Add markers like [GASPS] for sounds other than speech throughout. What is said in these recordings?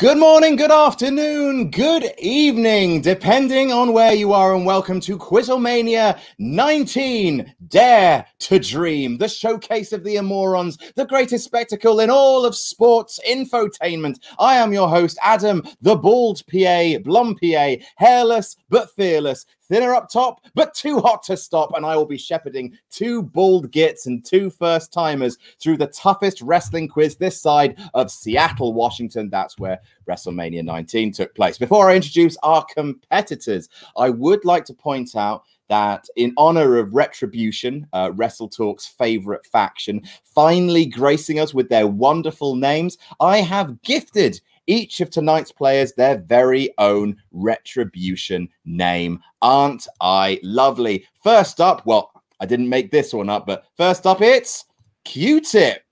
Good morning, good afternoon, good evening, depending on where you are, and welcome to Quizzlemania 19 Dare to Dream, the showcase of the Amorons, the greatest spectacle in all of sports infotainment. I am your host, Adam, the bald PA, blonde PA, hairless but fearless, thinner up top, but too hot to stop. And I will be shepherding two bald gits and two first timers through the toughest wrestling quiz this side of Seattle, Washington. That's where WrestleMania 19 took place. Before I introduce our competitors, I would like to point out that in honor of Retribution, uh, Wrestle Talk's favorite faction, finally gracing us with their wonderful names, I have gifted each of tonight's players their very own retribution name. Aren't I lovely? First up, well, I didn't make this one up, but first up, it's Q Tip.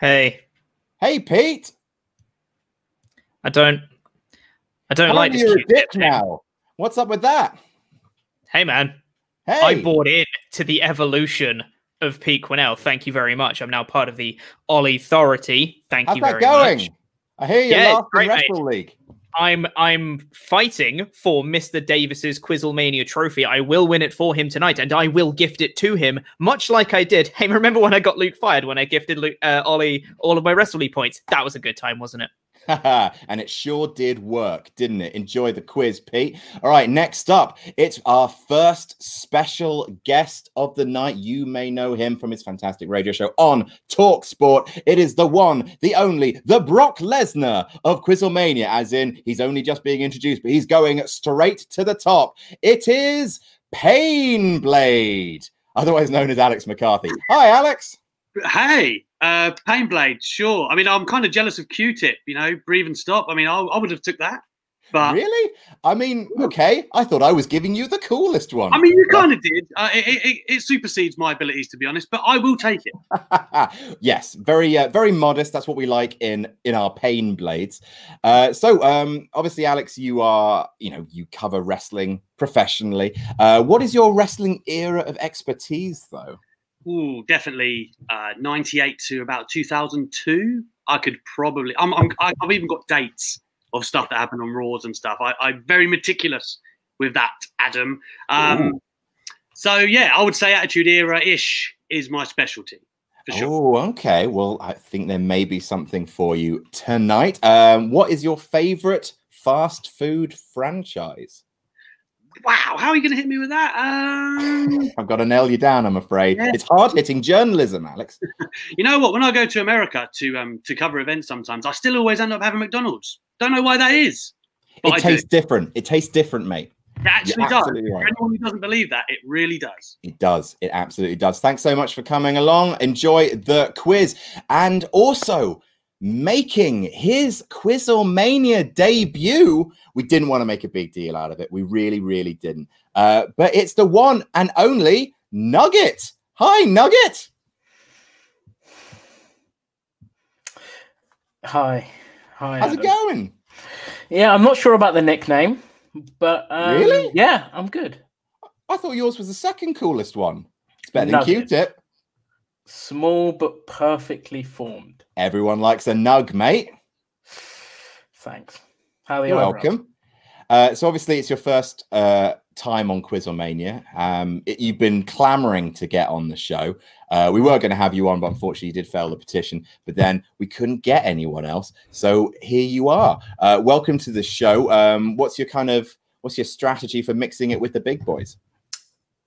Hey. Hey, Pete. I don't. I don't like this you're a now. What's up with that? Hey, man. Hey, I bought in to the evolution of Pete Quinnell. Thank you very much. I'm now part of the Ollie Authority. Thank how's you that very going? much. I hear you Yeah, last great, mate. Wrestle League. I'm I'm fighting for Mr. Davis's Quizzlemania trophy. I will win it for him tonight, and I will gift it to him, much like I did. [LAUGHS] Hey, remember when I got Luke fired when I gifted Luke, uh, Ollie all of my Wrestle League points? That was a good time, wasn't it? [LAUGHS] and it sure did work, didn't it? Enjoy the quiz, Pete. All right, next up, it's our first special guest of the night. You may know him from his fantastic radio show on Talk Sport. It is the one, the only, the Brock Lesnar of Quizzlemania, as in he's only just being introduced, but he's going straight to the top. It is Pain Blade, otherwise known as Alex McCarthy. Hi, Alex. Hey, uh, Painblade, sure. I mean, I'm kind of jealous of Q-Tip. You know, breathe and stop. I mean, I, I would have took that, but really? I mean, okay. I thought I was giving you the coolest one. I mean, you kind of did. Uh, it, it, it supersedes my abilities, to be honest. But I will take it. [LAUGHS] yes, very uh, very modest. That's what we like in in our pain blades. Uh, so um, obviously, Alex, you are you know you cover wrestling professionally. Uh, what is your wrestling era of expertise, though? Ooh, definitely uh, 98 to about 2002. I could probably. I'm, I'm, I've even got dates of stuff that happened on Raws and stuff. I, I'm very meticulous with that, Adam. Um, so yeah, I would say Attitude Era ish is my specialty sure. Oh, okay. Well, I think there may be something for you tonight. Um, what is your favorite fast food franchise? Wow, how are you going to hit me with that? Um, I've got to nail you down. I'm afraid Yeah. it's hard hitting journalism, Alex. [LAUGHS] you know what? When I go to America to um to cover events, sometimes I still always end up having McDonald's. Don't know why that is. It I do. tastes different. It tastes different, mate. It actually does. For right. anyone who doesn't believe that, it really does. It does. It absolutely does. Thanks so much for coming along. Enjoy the quiz and also making his Quizzlemania debut. We didn't want to make a big deal out of it. We really, really didn't. Uh, but it's the one and only Nugget. Hi, Nugget. Hi. Hi. How's it going? Yeah, I'm not sure about the nickname, but um, Really? Yeah, I'm good. I thought yours was the second coolest one. It's better than Nugget. Q-tip. Small but perfectly formed. Everyone likes a nug, mate. Thanks. How are You're welcome. Uh, so obviously it's your first uh, time on Quizzlemania. Um, it- you've been clamoring to get on the show. Uh, we were going to have you on, but unfortunately you did fail the petition. But then we couldn't get anyone else, so here you are. Uh, welcome to the show. Um, what's your kind of what's your strategy for mixing it with the big boys?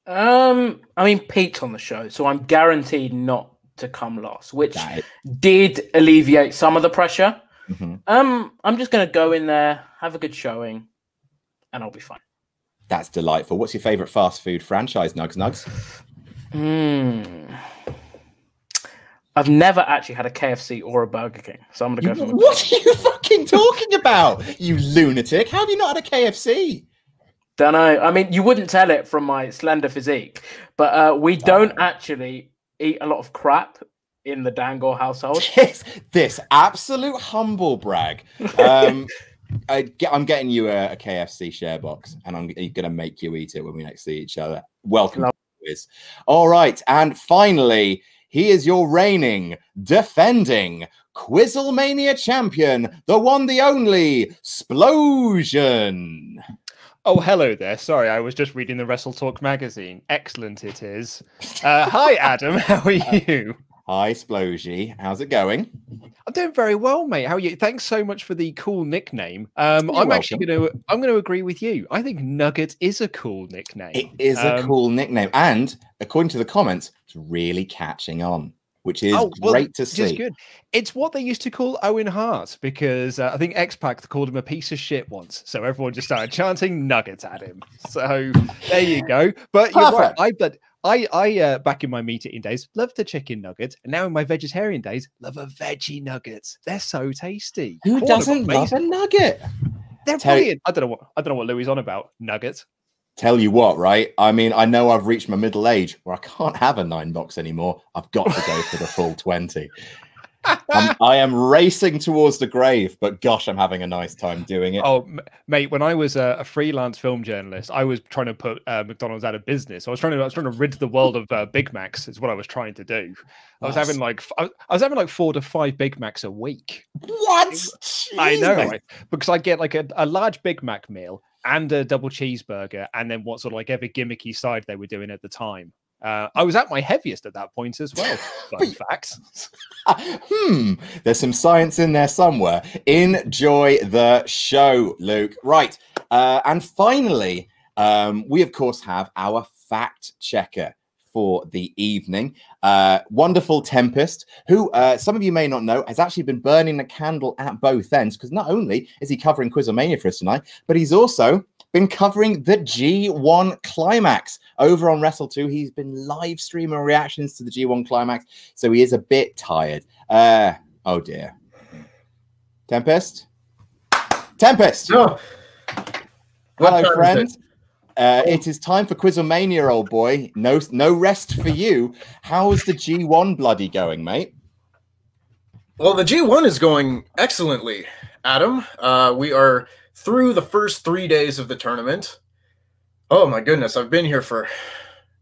Um, I mean, Pete's on the show, so I'm guaranteed not to come last, which did alleviate some of the pressure. Mhm. Um, I'm just gonna go in there, have a good showing, and I'll be fine. That's delightful. What's your favorite fast food franchise, Nugs Nugs? Hmm. I've never actually had a KFC or a Burger King, so I'm gonna You- go for what are you fucking talking about, you lunatic? How have you not had a KFC? Don't know. I mean, you wouldn't tell it from my slender physique, but uh, we don't actually eat a lot of crap in the Dangoor household. [LAUGHS] this, this absolute humble brag. Um, [LAUGHS] I get, I'm getting you a, a KFC share box, and I'm going to make you eat it when we next see each other. Welcome, Love- quiz. All right, and finally, he is your reigning, defending Quizzlemania champion, the one, the only, Splosion. Oh, hello there. Sorry, I was just reading the Wrestle Talk magazine. Excellent it is. Uh, hi, [LAUGHS] Adam. [LAUGHS] How are you? Hi, Splogy. How's it going? I'm doing very well, mate. How are you? Thanks so much for the cool nickname. Um, I'm actually going to I'm going to agree with you. I think Nugget is a cool nickname. It is a Um, cool nickname. And according to the comments, it's really catching on, which is Oh, well, great to see. good. It's what they used to call Owen Hart because uh, I think X Pac called him a piece of shit once. So everyone just started chanting nuggets at him. So there you go. But you're right. I but I I uh, back in my meat eating days loved the chicken nuggets, and now in my vegetarian days love a veggie nuggets. They're so tasty. Who Corn doesn't love a nugget? They're Tell- brilliant. I don't know what I don't know what Louis on about nuggets. Tell you what, right? I mean, I know I've reached my middle age where I can't have a nine box anymore. I've got to go for the full 20. I'm, [LAUGHS] I am racing towards the grave, but gosh, I'm having a nice time doing it. Oh, mate, when I was a, a freelance film journalist, I was trying to put uh, McDonald's out of business. I was trying to, I was trying to rid the world of uh, Big Macs. Is what I was trying to do. I was having like, I was, I was having like four to five Big Macs a week. What? I know, right? Because I get like a, a large Big Mac meal and a double cheeseburger, and then what sort of like every gimmicky side they were doing at the time. Uh, I was at my heaviest at that point as well. [LAUGHS] Fun fact. [LAUGHS] hmm, there's some science in there somewhere. Enjoy the show, Luke. Right. Uh, and finally, um, we of course have our fact checker for the evening. Uh, wonderful Tempest, who uh, some of you may not know has actually been burning the candle at both ends because not only is he covering Quizzlemania for us tonight, but he's also been covering the G1 climax over on Wrestle 2. He's been live streaming reactions to the G1 climax, so he is a bit tired. Uh, oh dear. Tempest? Tempest! Oh. Hello, friend. Uh, it is time for Quizzlemania, old boy. No, no rest for you. How's the G1 bloody going, mate? Well, the G1 is going excellently, Adam. Uh, we are through the first three days of the tournament. Oh my goodness, I've been here for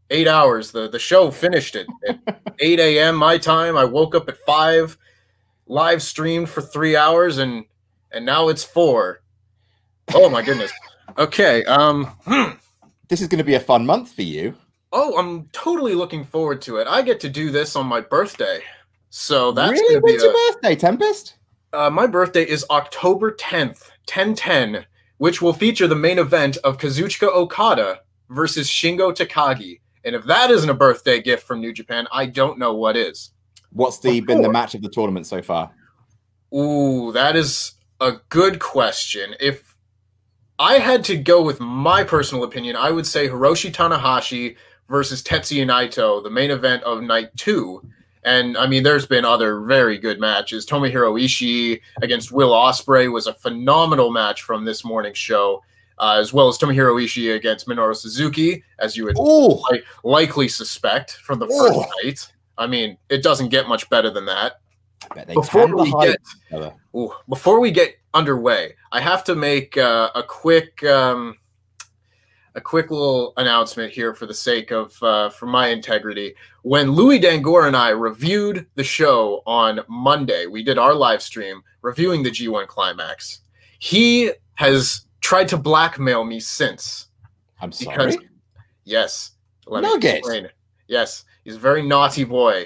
eight hours. The the show finished it at [LAUGHS] 8 a.m. my time. I woke up at five, live streamed for three hours, and and now it's four. Oh my goodness. Okay. Um. hmm. This is going to be a fun month for you. Oh, I'm totally looking forward to it. I get to do this on my birthday, so that's really? When's a- your birthday, Tempest? Uh, my birthday is October 10th, 1010, which will feature the main event of Kazuchika Okada versus Shingo Takagi. And if that isn't a birthday gift from New Japan, I don't know what is. What's the been the match of the tournament so far? Ooh, that is a good question. If I had to go with my personal opinion, I would say Hiroshi Tanahashi versus Tetsuya Naito, the main event of night two. And I mean, there's been other very good matches. Tomohiro Ishii against Will Ospreay was a phenomenal match from this morning's show, uh, as well as Tomohiro Ishii against Minoru Suzuki, as you would li- likely suspect from the first night. I mean, it doesn't get much better than that. I bet they Before we hide get each other. Ooh, before we get underway, I have to make uh, a quick um, a quick little announcement here for the sake of uh, for my integrity. When Louis Dangoor and I reviewed the show on Monday, we did our live stream reviewing the G1 climax. He has tried to blackmail me since. I'm Because sorry. yes, let me explain. Yes, he's a very naughty boy.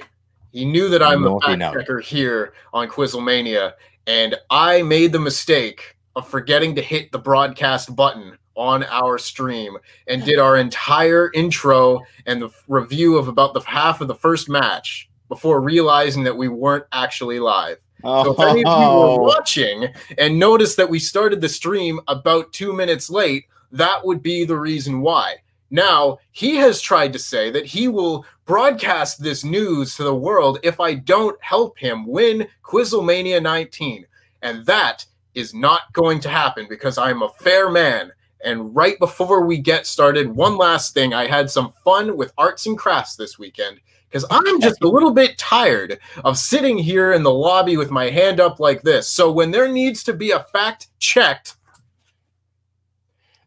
He knew that I'm a fact checker here on Quizzlemania, and I made the mistake of forgetting to hit the broadcast button on our stream and did our entire intro and the review of about the half of the first match before realizing that we weren't actually live. So if any of you Oh. were watching and noticed that we started the stream about two minutes late, that would be the reason why. Now, he has tried to say that he will broadcast this news to the world if I don't help him win Quizzlemania 19. And that is not going to happen because I'm a fair man. And right before we get started, one last thing I had some fun with arts and crafts this weekend because I'm just a little bit tired of sitting here in the lobby with my hand up like this. So when there needs to be a fact checked,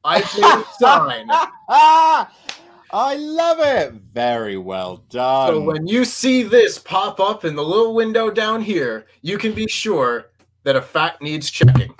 I can [LAUGHS] sign. I love it. Very well done. So when you see this pop up in the little window down here, you can be sure that a fact needs checking.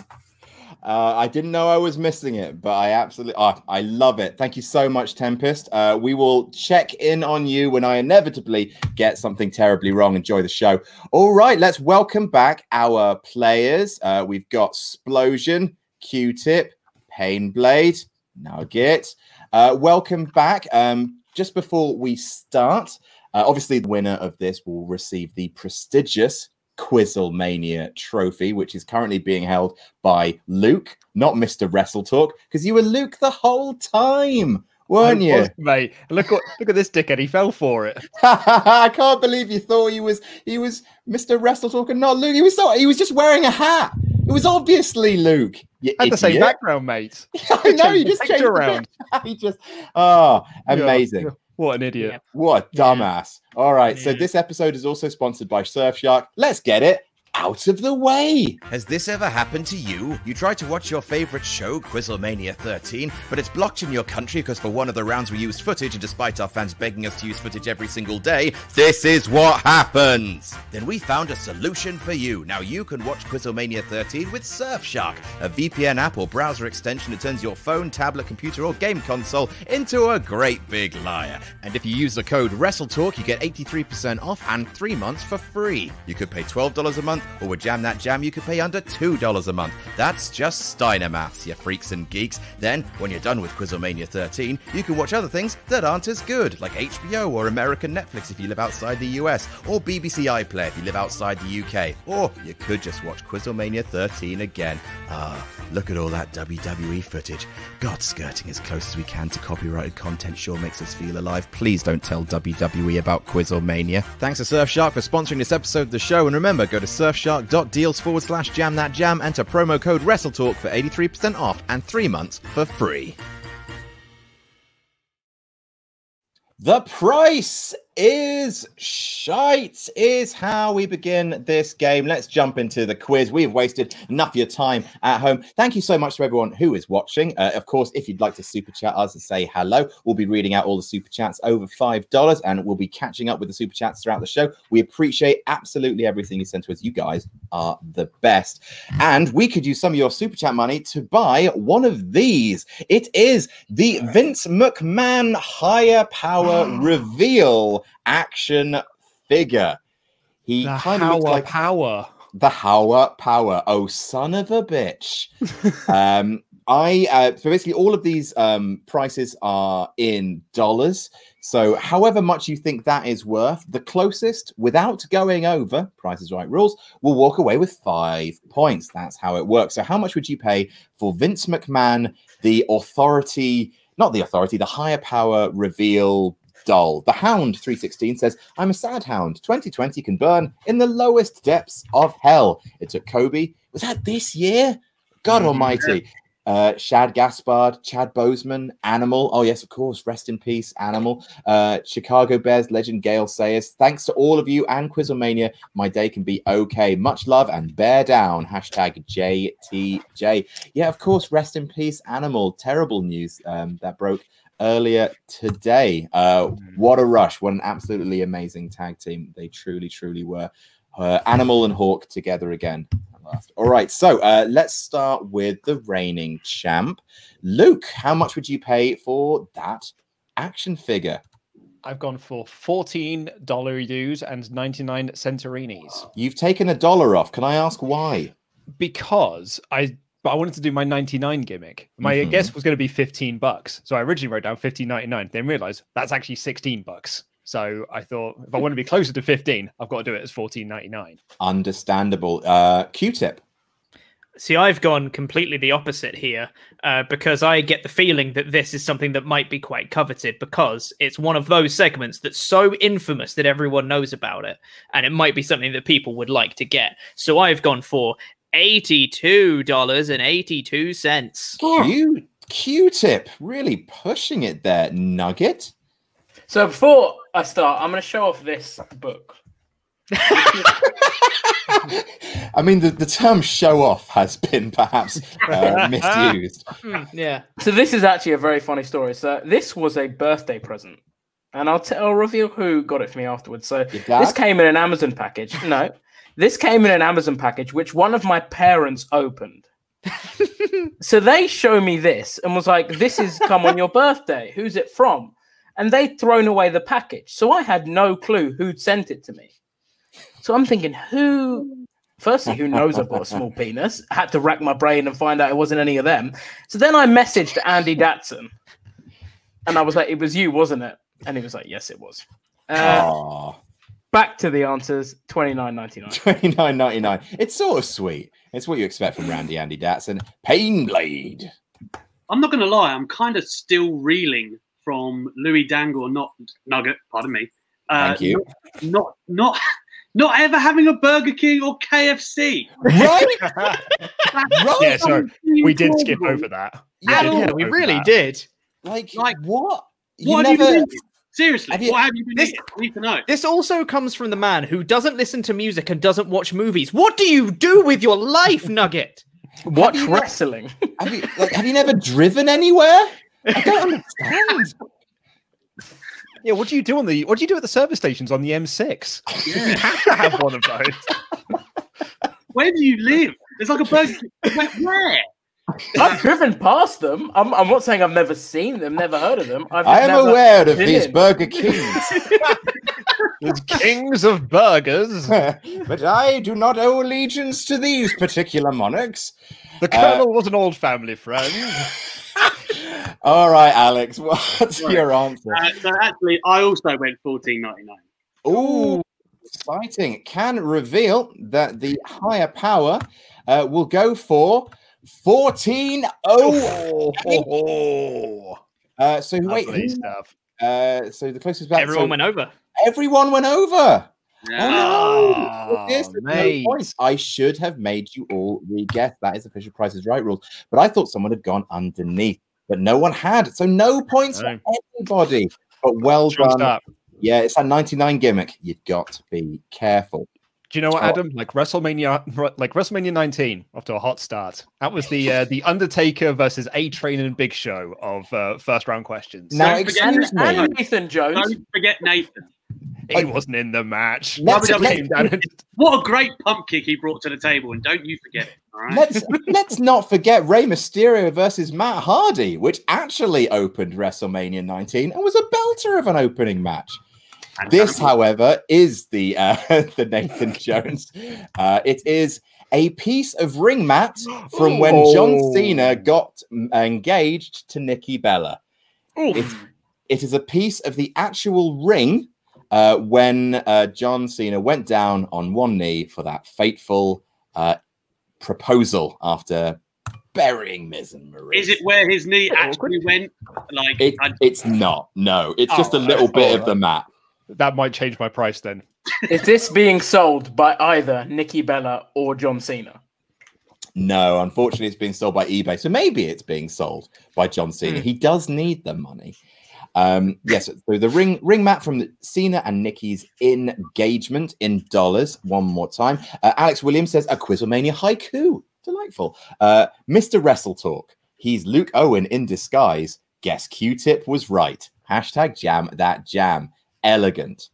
Uh, I didn't know I was missing it, but I absolutely, oh, I love it. Thank you so much, Tempest. Uh, we will check in on you when I inevitably get something terribly wrong. Enjoy the show. All right, let's welcome back our players. Uh, we've got Splosion, Q-Tip, Painblade, Nugget. Uh, welcome back. Um, just before we start, uh, obviously the winner of this will receive the prestigious Quizzlemania trophy, which is currently being held by Luke, not Mr. Wrestle Talk, because you were Luke the whole time, weren't I you? was, mate? Look what look at this dickhead. He fell for it. [LAUGHS] I can't believe you thought he was he was Mr. Wrestle Talk and not Luke. He was so he was just wearing a hat. It was obviously Luke. You Had the same background, mate. [LAUGHS] I know you just changed around. [LAUGHS] he just oh Yeah. amazing. What an idiot. What a dumbass. All right. So this episode is also sponsored by Surfshark. Let's get it out of the way. Has this ever happened to you? You try to watch your favorite show, Quizzlemania 13, but it's blocked in your country because for one of the rounds we used footage, and despite our fans begging us to use footage every single day, this is what happens! Then we found a solution for you. Now you can watch Quizzlemania 13 with Surfshark, a VPN app or browser extension that turns your phone, tablet, computer, or game console into a great big liar. And if you use the code WrestleTalk, you get 83% off and three months for free. You could pay $12 a month, or with Jam That Jam, you could pay under $2 a month. That's just Steiner maths, you freaks and geeks. Then, when you're done with Quizzlemania 13, you can watch other things that aren't as good, like HBO or American Netflix if you live outside the US, or BBC iPlayer if you live outside the UK. Or you could just watch Quizzlemania 13 again. Ah, look at all that WWE footage. God, skirting as close as we can to copyrighted content sure makes us feel alive. Please don't tell WWE about Quizzlemania. Thanks to Surfshark for sponsoring this episode of the show, and remember, go to surfshark.deals forward slash jam that jam, and enter promo code WrestleTalk for 83% off and three months for free. The price is shite, is how we begin this game. Let's jump into the quiz. We've wasted enough of your time at home. Thank you so much to everyone who is watching. Uh, of course, if you'd like to super chat us and say hello, we'll be reading out all the super chats over $5 and we'll be catching up with the super chats throughout the show. We appreciate absolutely everything you send to us. You guys are the best. And we could use some of your super chat money to buy one of these. It is the Vince McMahon Higher Power [GASPS] Reveal action figure. He The kind of looks like power. the Howard Power. Oh, son of a bitch. [LAUGHS] um, I uh, so basically all of these um, prices are in dollars. So, however much you think that is worth, the closest without going over Prices Right rules will walk away with five points. That's how it works. So, how much would you pay for Vince McMahon, the authority, not the authority, the higher power reveal doll? The Hound 316 says, I'm a sad hound. 2020 can burn in the lowest depths of hell. It took Kobe. Was that this year? God almighty. Uh, Shad Gaspard, Chad Boseman, Animal. Oh, yes, of course. Rest in peace, Animal. Uh, Chicago Bears legend Gale Sayers. Thanks to all of you and Quizzlemania. My day can be okay. Much love and bear down. Hashtag JTJ. Yeah, of course. Rest in peace, Animal. Terrible news um, that broke earlier today. Uh, what a rush. What an absolutely amazing tag team. They truly, truly were. Uh, Animal and Hawk together again. last. All right, so uh, let's start with the reigning champ. Luke, how much would you pay for that action figure? I've gone for fourteen dollar dues and ninety nine centurinis You've taken a dollar off. Can I ask why? because I but I wanted to do my ninety nine gimmick. My Mhm. guess was going to be fifteen bucks, so I originally wrote down fifteen ninety nine. Then realized that's actually sixteen bucks. So I thought if I want to be closer to fifteen, I've got to do it as fourteen ninety nine. Understandable. Uh, Q-tip. See, I've gone completely the opposite here uh, because I get the feeling that this is something that might be quite coveted because it's one of those segments that's so infamous that everyone knows about it, and it might be something that people would like to get. So I've gone for eighty-two dollars and eighty-two cents. Q Q-tip. Really pushing it there. Nugget. So before I start, I'm going to show off this book. [LAUGHS] I mean, the, the term show off has been perhaps uh, [LAUGHS] misused. Hmm, yeah. So this is actually a very funny story. So this was a birthday present, and I'll tell I'll reveal who got it for me afterwards. So this came in an Amazon package. No, this came in an Amazon package which one of my parents opened. [LAUGHS] so they show me this and was like, "This is come on your birthday. Who's it from?" And they'd thrown away the package, so I had no clue who'd sent it to me. So I'm thinking, who? Firstly, who knows I've got a small penis? Had to rack my brain and find out it wasn't any of them. So then I messaged Andy Datson, and I was like, "It was you, wasn't it?" And he was like, "Yes, it was." Uh, Aw, back to the answers: twenty nine ninety nine. twenty nine ninety nine. It's sort of sweet. It's what you expect from Randy Andy Datson. Pain Blade. I'm not going to lie. I'm kind of still reeling from Louis Dangle, not Nugget. Pardon me. Uh, Thank you. Not not not ever having a Burger King or KFC. Right? [LAUGHS] right. yeah, sorry, we did skip over that. Yeah, Yeah, we really that. did. Like, Like, what? You What have never. you been eating? Seriously, Have you- what have you been This- eating? Need to know. This also comes from the man who doesn't listen to music and doesn't watch movies. What do you do with your life, [LAUGHS] Nugget? Watch you not- wrestling. [LAUGHS] Have you like? Have you never driven anywhere? I don't [LAUGHS] understand. Yeah, what do you do on the what do you do at the service stations on the M6? You have to have one of those. Where do you live? It's like a Burger King. Where? Where? I've driven past them. I'm, I'm not saying I've never seen them, never heard of them. I've I am never aware of these in. Burger Kings, [LAUGHS] There's kings of burgers. [LAUGHS] but I do not owe allegiance to these particular monarchs. The colonel was an old family friend. [LAUGHS] All right, Alex, what's Right. your answer? Uh, so actually, I also went 14.99. Ooh, exciting. Can reveal that the higher power uh, will go for 14 [LAUGHS] oh. Uh, so wait, who- stuff. uh, so the closest back. Everyone so went over. everyone went over. Yeah. Oh, no! This is no points. I should have made you all re-guess. That is official Price is Right rules. But I thought someone had gone underneath, but no one had. So no points No. for anybody. But well Strong done. start. Yeah, it's that 99 gimmick. You've got to be careful. Do you know what, Oh. Adam? Like WrestleMania, like WrestleMania 19, off to a hot start. That was the uh, the Undertaker versus A Train and Big Show of uh, first round questions. Now, Don't forget- me. And Nathan Jones. Don't forget Nathan. he wasn't in the match. Let's- let's- came down and- [LAUGHS] What a great pump kick he brought to the table, and don't you forget it. All right. Let's let's not forget Rey Mysterio versus Matt Hardy, which actually opened WrestleMania 19 and was a belter of an opening match. And This, however, is the uh, [LAUGHS] the Nathan Jones. Uh, it is a piece of ring mat from when John Oh. Cena got mm, engaged to Nikki Bella. Oof. It's, a piece of the actual ring uh, when uh, John Cena went down on one knee for that fateful uh, proposal after burying Miz and Maryse. Is it where his knee Oh, actually went? Like, It, I, it's not. No, it's just a Oh, little bit of the mat. That might change my price then. Is this being sold by either Nikki Bella or John Cena? No, unfortunately, it's being sold by eBay. So maybe it's being sold by John Cena. Hmm. He does need the money. Um, yes, so the ring ring mat from Cena and Nikki's engagement in dollars. One more time. Uh, Alex Williams says a Quizzlemania haiku. Delightful. Uh, Mr. Wrestle Talk. He's Luke Owen in disguise. Guess Q-tip was right. Hashtag jam that jam. Elegant.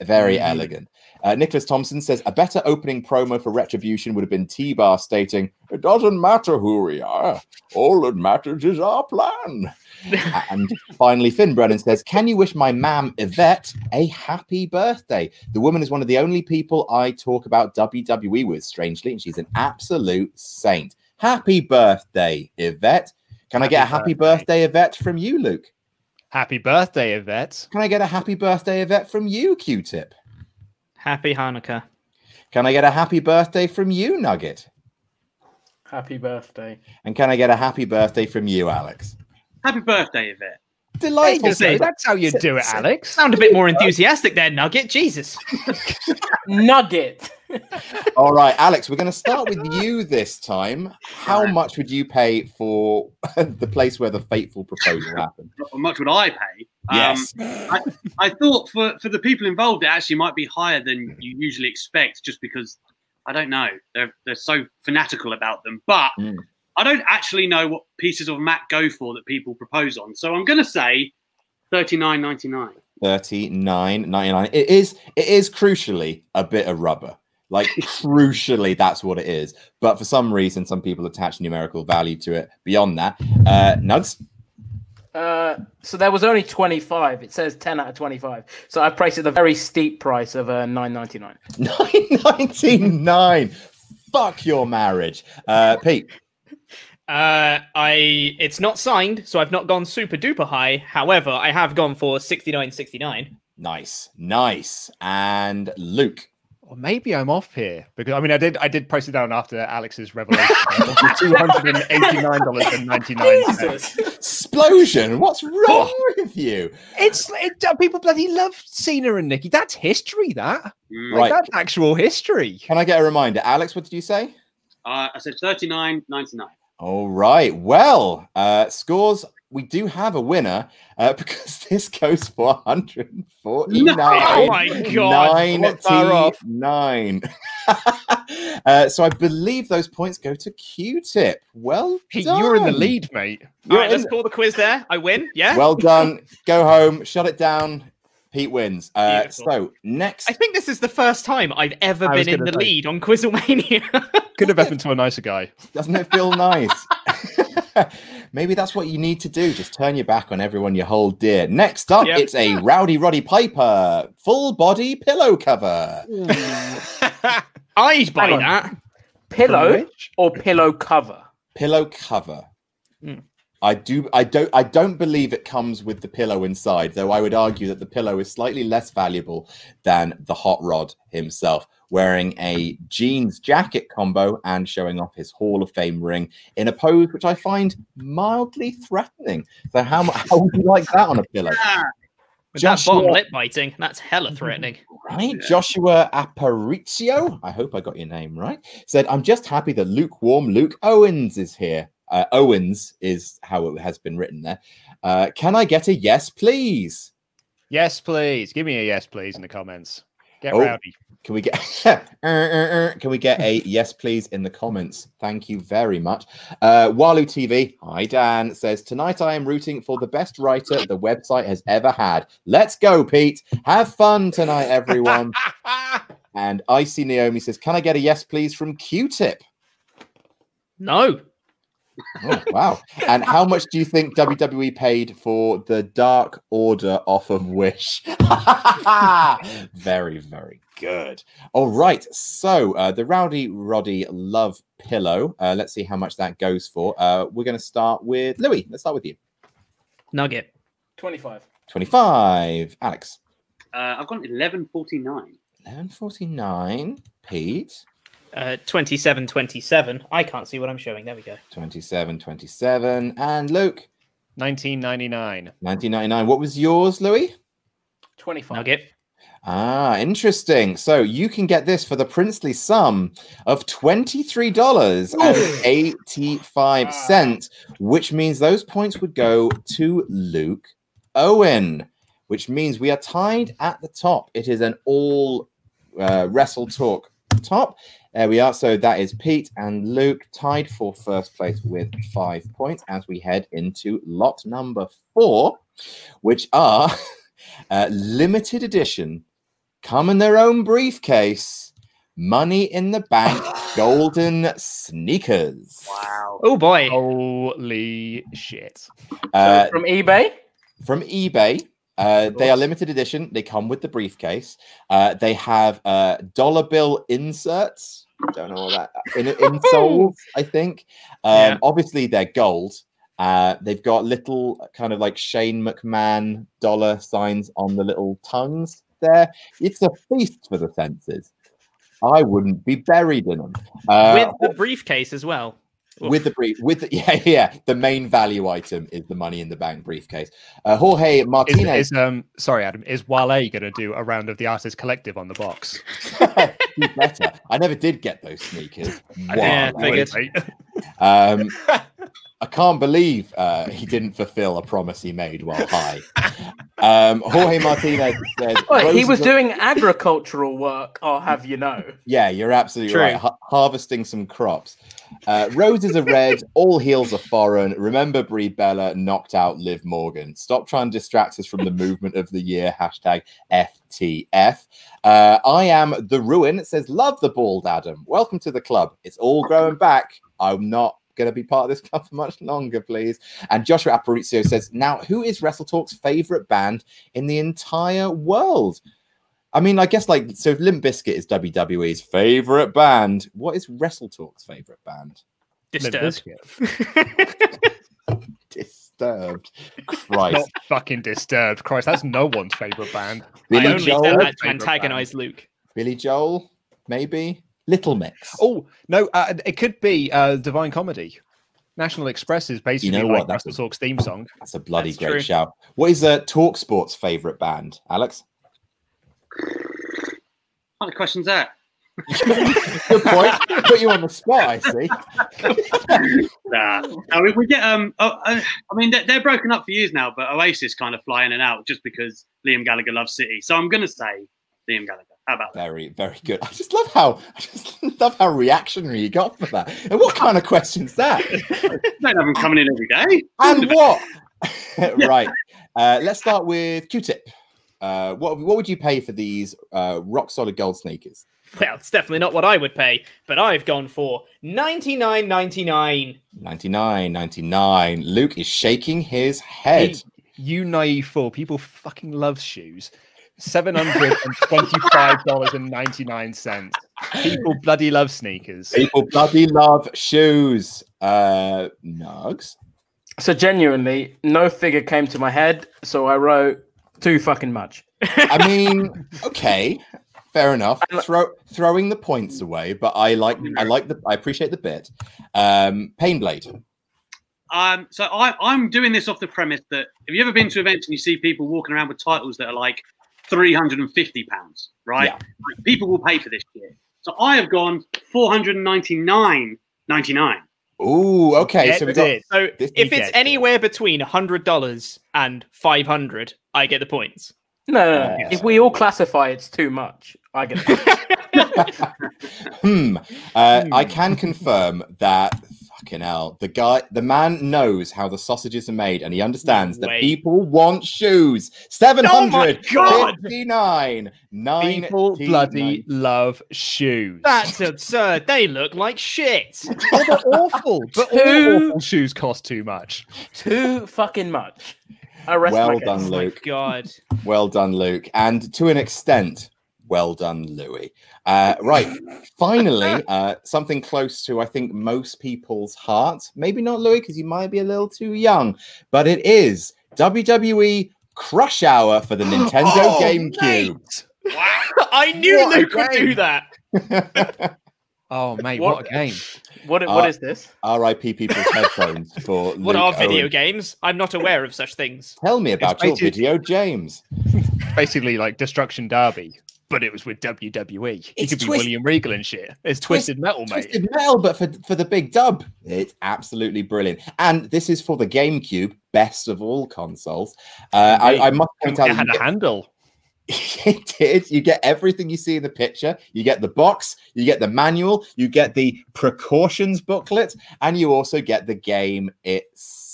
Very Mhm. elegant. Uh, Nicholas Thompson says a better opening promo for Retribution would have been T Bar stating, It doesn't matter who we are, all that matters is our plan. [LAUGHS] and finally, Finn Brennan says, Can you wish my mam Yvette a happy birthday? The woman is one of the only people I talk about WWE with, strangely, and she's an absolute saint. Happy birthday, Yvette. Can I get a Happy happy birthday. birthday, Yvette, from you, Luke? Happy birthday, Yvette. Can I get a happy birthday, Yvette, from you, Q Tip? Happy Hanukkah. Can I get a happy birthday from you, Nugget? Happy birthday. And can I get a happy birthday from you, Alex? happy birthday, Yvette. Delightful. gonna say- That's how you do it, Alex. Sound a bit more enthusiastic there, Nugget. Jesus. [LAUGHS] Nugget. [LAUGHS] All right, Alex, we're going to start with [LAUGHS] you this time. How much would you pay for the place where the fateful proposal happened? How much would I pay? Um, Yes. I thought for, for the people involved, it actually might be higher than you usually expect, just because I don't know they're they're so fanatical about them. But Mm. I don't actually know what pieces of Mac go for that people propose on. So I'm going to say thirty nine ninety nine. 39.99. It is it is crucially a bit of rubber. Like [LAUGHS] crucially, that's what it is. But for some reason, some people attach numerical value to it. Beyond that, uh, Nugs, Uh, so there was only 25. It says 10 out of 25. So I priced it a very steep price of uh, 9.99. nine ninety [LAUGHS] nine. Fuck your marriage, uh, Pete. Uh, I it's not signed, so I've not gone super duper high. However, I have gone for sixty nine sixty nine. Nice, nice. And Luke. Or maybe I'm off here because I mean I did I did price it down after Alex's revelation. [LAUGHS] Two hundred and eighty nine dollars and ninety nine cents. Explosion. What's wrong with you? It's it, uh, people bloody love Cena and Nikki. That's history. That Mm. Right. like, that's actual history. Can I get a reminder? Alex, what did you say? Uh, I said thirty nine ninety nine. All right. Well, uh, scores. We do have a winner uh, [LAUGHS] because this goes for 149. No! Oh my God, not 99. [LAUGHS] uh, so I believe those points go to Q-Tip. Well done. you're in the lead, mate. All right, let's call the quiz there. I win. Yeah. Well done. [LAUGHS] Go home. Shut it down. Pete wins. Uh, so next, I think this is the first time I've ever I been in the say. lead on Quizzlemania. [LAUGHS] Could have happened to a nicer guy. doesn't it feel nice? [LAUGHS] Maybe that's what you need to do. Just turn your back on everyone you hold dear. Next up, Yep. it's a Rowdy Roddy Piper full body pillow cover. [LAUGHS] I'd buy that. Pillow or pillow cover? Pillow cover. Hmm. I do. I don't. I don't believe it comes with the pillow inside. Though I would argue that the pillow is slightly less valuable than the hot rod himself, wearing a jeans jacket combo and showing off his Hall of Fame ring in a pose which I find mildly threatening. So how how would you like that on a pillow? With Joshua- that bottom lip biting, that's hella threatening. Right, Joshua Aparicio, I hope I got your name right, said, I'm just happy that lukewarm Luke Owens is here. Uh, Owens is how it has been written there. Uh, can I get a yes, please? Yes, please. Give me a yes, please, in the comments. Get Oh. rowdy. Can we get uh, uh, uh, can we get a yes, please in the comments? Thank you very much. Uh, Walu TV, hi Dan, says tonight I am rooting for the best writer the website has ever had. Let's go, Pete. Have fun tonight, everyone. [LAUGHS] and Icy Naomi says, Can I get a yes, please from Q-Tip? No. Oh, wow. And how much do you think WWE paid for the Dark Order off of Wish? [LAUGHS] very, very good. All right. So uh, the Rowdy Roddy Love Pillow. Uh, let's see how much that goes for. Uh, we're going to start with Louis. Let's start with you. Nugget. 25. 25. Alex. Uh, I've gone eleven forty nine. 1149. Pete. Uh, 27 27. I can't see what I'm showing. There we go. 27, 27. And Luke. 1999. 1999. What was yours, Louis? 25. Nugget. Ah, interesting. So you can get this for the princely sum of $23.85, which means those points would go to Luke Owen, which means we are tied at the top. It is an all uh, wrestle talk top. There we are. So that is Pete and Luke tied for first place with five points as we head into lot number four, which are [LAUGHS] uh, limited edition, come in their own briefcase, money in the bank, [LAUGHS] golden sneakers. Wow. Oh boy. Holy shit. Uh, So from eBay? from eBay. Uh, they are limited edition. They come with the briefcase. Uh, they have uh, dollar bill inserts. Don't know what that in insoles. [LAUGHS] I think. Um, Yeah. Obviously, they're gold. Uh, they've got little kind of like Shane McMahon dollar signs on the little tongues there. It's a feast for the senses. I wouldn't be buried in them. Uh, With the briefcase as well. With the brief with the, [LAUGHS] yeah yeah the main value item is the money in the bank briefcase uh, jorge martinez is um sorry, Adam, is Wale gonna do a round of the artist collective on the box? [LAUGHS] Be better i never did get those sneakers Yeah, Wow. figured. Um i can't believe uh he didn't fulfill a promise he made while high um jorge martinez says Wait, he was are- doing agricultural work, I'll have you know. Yeah, you're absolutely True. right. Ha- harvesting some crops. Uh, roses are red, all heels are foreign. Remember, Brie Bella knocked out Liv Morgan. Stop trying to distract us from the movement of the year. Hashtag FTF. Uh, I am the ruin. It says, Love the bald Adam. Welcome to the club. It's all growing back. I'm not going to be part of this [LAUGHS] club for much longer, please. And Joshua Aparicio says, Now, who is Wrestle Talk's favorite band in the entire world? I mean, I guess like so. If Limp Bizkit is WWE's favorite band, what is Wrestle Talk's favorite band? Limp [LAUGHS] Disturbed. Bizkit. Disturbed. Not Christ. fucking disturbed. Christ, that's no one's favorite band. I only Joel. said that to Favorite antagonize Luke. Billy Joel. Maybe Little Mix. Oh no, uh, it could be uh, Divine Comedy. National Express is basically know like what? That's Wrestle Talk's theme song. that's a bloody That's great true. shout. What is uh, Talk Sport's favorite band, Alex? What kind of question's that? [LAUGHS] Good point. Put you on the spot. I see. [LAUGHS] Nah. No, we, we get um. Oh, uh, I mean, they're, they're broken up for years now, but Oasis kind of fly in and out just because Liam Gallagher loves City. So I'm gonna say Liam Gallagher. How about that? Very, very good. I just love how I just [LAUGHS] love how reactionary you got for that. And what kind of question's that? [LAUGHS] Don't have them coming in every day. and [LAUGHS] what? right. Uh, let's start with Q-Tip. Uh, what what would you pay for these uh, rock solid gold sneakers? Well, it's definitely not what I would pay, but I've gone for ninety nine ninety nine. 99 99 luke is shaking his head You naive fool! People fucking love shoes. Seven hundred and twenty-five dollars and ninety-nine cents. People bloody love sneakers. people bloody love shoes uh nugs So genuinely, no figure came to my head, so I wrote too fucking much. i mean okay fair enough Throw, throwing the points away but i like i like the i appreciate the bit um painblade Um, so I, I'm doing this off the premise that have you ever been to events and you see people walking around with titles that are like 350 pounds, right? Yeah. Like, people will pay for this shit. So I have gone 499.99. Ooh, okay Get so we got it. So if it's get, anywhere between hundred dollars and five hundred, I get the points. No, no, no. If we all classify it's too much, I get [LAUGHS] it. [LAUGHS] [LAUGHS] hmm. Uh, I Hmm. can confirm that fucking hell, the guy, the man knows how the sausages are made, and he understands that people want shoes. Seven Oh my hundred God! fifty-nine. Nine. People bloody love shoes. That's absurd. They look like shit. [LAUGHS] oh, they're awful. But all awful shoes cost too much. too fucking much. I Well done, Oh my Luke. God. Well done, Luke. And to an extent, well done, Louis. Uh, right. Finally, [LAUGHS] uh, something close to, I think, most people's hearts. Maybe not Louis, because you might be a little too young, but it is WWE Crush Hour for the Nintendo [GASPS] Oh, GameCube. mate. I knew What a Luke would do that. [LAUGHS] Oh, mate, What- what, a game. What, Uh, what is this? RIP people's [LAUGHS] headphones for What Luke are video Owen. games? I'm not aware of such things. Tell me about your video, James. Basically, like Destruction Derby, but it was with WWE. It's could be William Regal and shit. It's Twist- Twisted Metal, mate. Twisted Metal, but for, for the big dub. It's absolutely brilliant. And this is for the GameCube, best of all consoles. Uh, I, I must point out It had you a handle. [LAUGHS] it did. You get everything you see in the picture. You get the box, you get the manual, you get the precautions booklet, and you also get the game itself.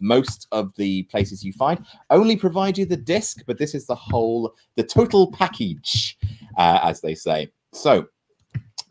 Most of the places you find only provide you the disc, but this is the whole, the total package, uh, as they say. So,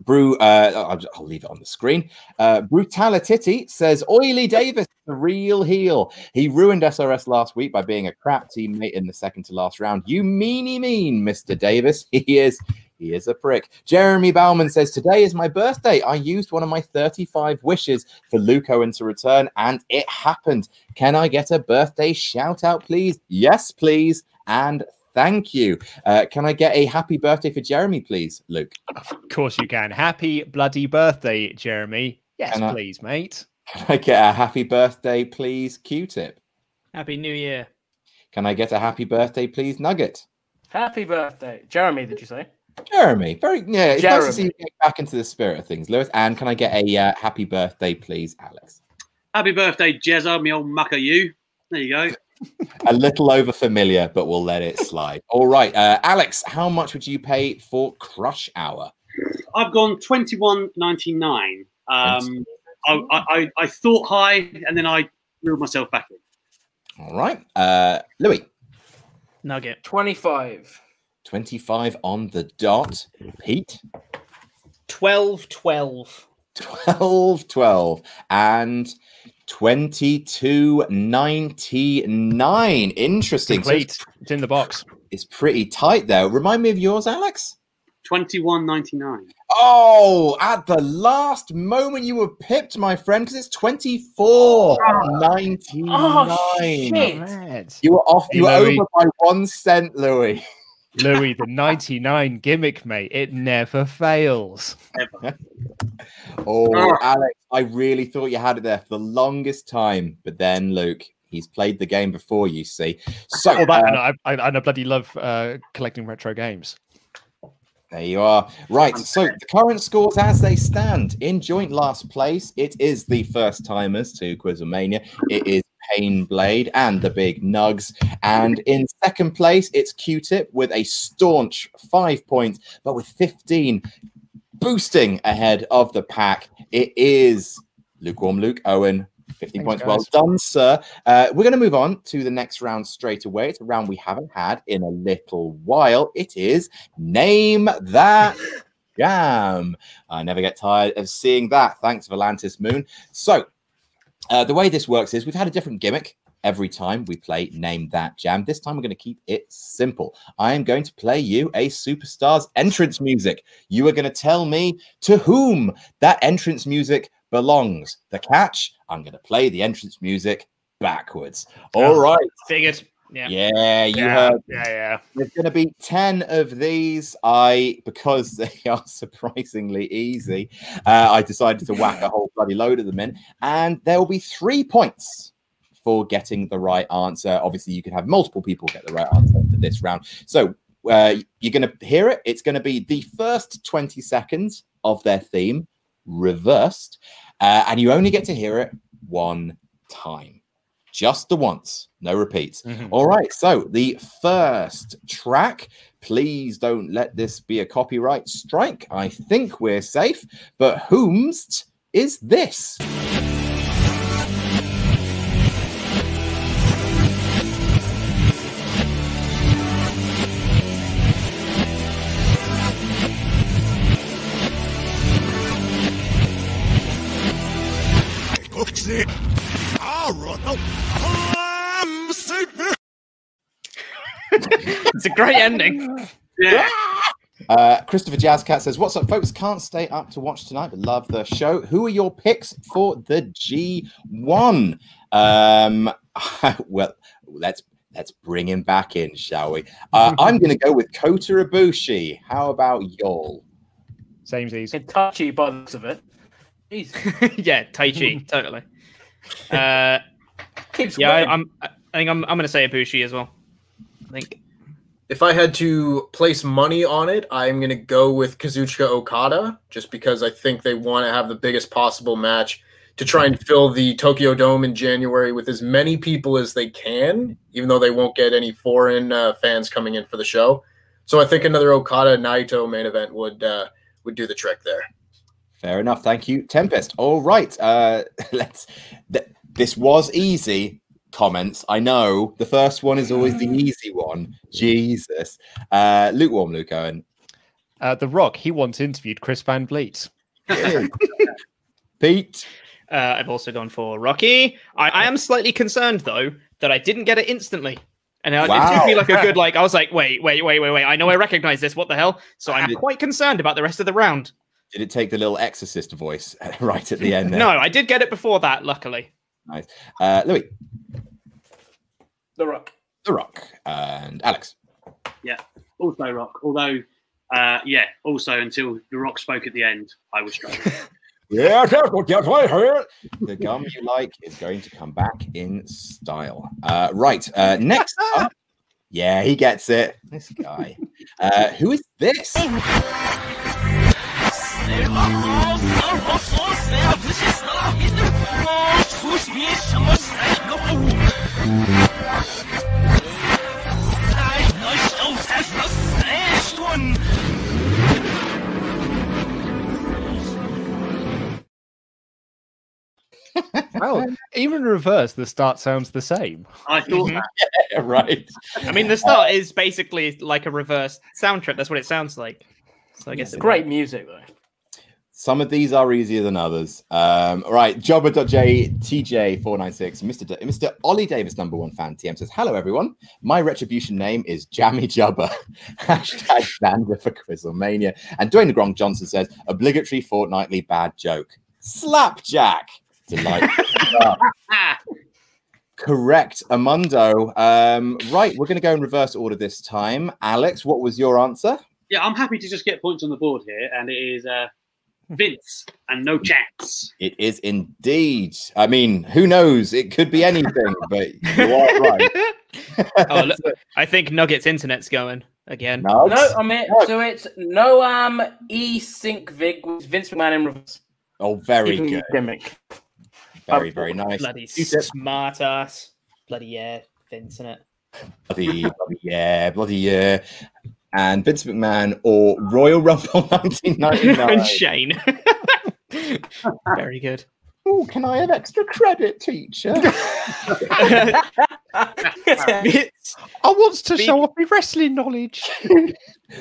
Brew, uh, I'll, leave it on the screen. Uh, Brutality says Oily Davis, the real heel. He ruined SRS last week by being a crap teammate in the second to last round. You meanie mean, Mr. Davis. He is. He is a prick. Jeremy Bauman says, Today is my birthday. I used one of my 35 wishes for Luke Owen to return, and it happened. Can I get a birthday shout out, please? Yes, please. And thank you. Uh, can I get a happy birthday for Jeremy, please, Luke? Of course you can. Happy bloody birthday, Jeremy. Yes, Can I- please, mate. Can I get a happy birthday, please, Q-tip? Happy New Year. Can I get a happy birthday, please, Nugget? Happy birthday, Jeremy. Did you say? Jeremy, very yeah, it's Jeremy. nice to see you get back into the spirit of things, Lewis. And can I get a uh, happy birthday, please, Alex? Happy birthday, Jezza, me old mucker, you. There you go. [LAUGHS] a little over familiar, but we'll let it slide. All right, uh, Alex, how much would you pay for Crush Hour? I've gone twenty one ninety nine. Um, I, I, I thought high, and then I reeled myself back in. All right, uh, Louis. Nugget twenty five. 25 on the dot. Pete? 12 12. 12 12. And 22 99. Interesting. Complete. So it's in the box. It's pretty tight, though. Remind me of yours, Alex. 21.99. Oh, at the last moment you were pipped, my friend, because it's 24.99. Oh, oh, shit. you were off. You were over by one cent, Louis. [LAUGHS] Louis, the 99 gimmick, mate. It never fails. [LAUGHS] oh Ah. alex i really thought you had it there for the longest time but then luke he's played the game before you see so Oh, that, uh, and, I, I, and I bloody love uh, collecting retro games. There you are. Right. So the current scores as they stand in joint last place, it is the first timers to Quizzlemania. It is Pain Blade and the Big Nugs. And in second place, it's Q Tip with a staunch five points, but with 15 boosting ahead of the pack. It is Lukewarm Luke Owen. 15 Thanks, points. Well done, sir. Uh, we're going to move on to the next round straight away. It's a round we haven't had in a little while. It is Name That Jam. I never get tired of seeing that. Thanks, Volantis Moon. So, uh, the way this works is we've had a different gimmick every time we play Name That Jam. This time we're going to keep it simple. I am going to play you a superstar's entrance music. You are going to tell me to whom that entrance music belongs. The catch I'm going to play the entrance music backwards. All Oh. right. Figured. Yeah. Yeah, you yeah, heard yeah, yeah. there's going to be 10 of these. I, because [LAUGHS] they are surprisingly easy, uh, I decided to whack a whole bloody load of them in. And there will be three points for getting the right answer. Obviously, you can have multiple people get the right answer for this round. So uh, you're going to hear it. It's going to be the first 20 seconds of their theme reversed. Uh, and you only get to hear it one time. Just the once, no repeats. Mhm. All right, so the first track, please don't let this be a copyright strike. I think we're safe, but whomst is this? [LAUGHS] It's a great ending. Yeah. Uh, Christopher Jazzcat says, What's up, folks? Can't stay up to watch tonight, but love the show. Who are your picks for the G1? Um, [LAUGHS] well, let's let's bring him back in, shall we? Uh, [LAUGHS] I'm going to go with Kota Ibushi. How about y'all? Same as these. Kentucky by the looks of it. Jeez. yeah, Taichi, totally. Uh, Keeps yeah, I, going. I'm. I think I'm. I'm going to say Ibushi as well. I think. If I had to place money on it, I'm going to go with Kazuchika Okada just because I think they want to have the biggest possible match to try and fill the Tokyo Dome in January with as many people as they can, even though they won't get any foreign uh, fans coming in for the show. So I think another Okada Naito main event would uh, would do the trick there. Fair enough. Thank you, Tempest. All right. Uh, [LAUGHS] let's. Th- this was easy. Comments. I know the first one is always the easy one. Jesus. Uh, lukewarm, Luke Owen. Uh, the Rock, he once interviewed Chris Van Vliet. [LAUGHS] Pete. Uh, I've also gone for Rocky. I, I am slightly concerned though that I didn't get it instantly. And uh, it Wow. took me like a good like I was like, wait, wait, wait, wait, wait. I know I recognize this. What the hell? So I'm Did- quite concerned about the rest of the round. Did it take the little exorcist voice [LAUGHS] right at the end there? No, I did get it before that, luckily. Uh, Louis, the Rock. The Rock, and Alex. Yeah, also Rock. Although, uh, yeah, also until The Rock spoke at the end, I was struggling. [LAUGHS] Yeah, that's what that's what I heard. The gum you like is going to come back in style. Uh, right. Uh, next [LAUGHS] up. Yeah, he gets it. This guy. Uh, who is this? [LAUGHS] Well, [LAUGHS] even reverse, the start sounds the same. I thought Mhm. that. [LAUGHS] right. I mean, the start is basically like a reverse soundtrack. That's what it sounds like. So I guess it Great music though. Some of these are easier than others. Um, all right, Jobber.j.TJ496, Mr. D- Mr. Ollie Davis, number one fan, TM says, Hello, everyone. My retribution name is Jammy Jubber. [LAUGHS] Hashtag Xander for Quizzlemania. And Dwayne the Gronk Johnson says, Obligatory fortnightly bad joke. Slapjack. Delightful. [LAUGHS] Ah, Correct, Amundo. Um, right, we're going to go in reverse order this time. Alex, what was your answer? yeah, I'm happy to just get points on the board here, and it is uh, Vince and no chance. It is indeed. I mean, who knows? It could be anything, [LAUGHS] but you are right. Oh, look, I think Nugget's internet's going again. No, No, I mean, so it's Noam E Sync Vig with Vince McMahon in reverse. oh, very Keeping good. Gimmick. Very, very nice. Bloody smart ass. Bloody yeah, Vince in it. Bloody, bloody yeah, bloody yeah. And Vince McMahon or Royal Rumble [LAUGHS] 1999. and Shane. [LAUGHS] Very good. oh, can I have extra credit, teacher? [LAUGHS] I want to Speak- show off my wrestling knowledge.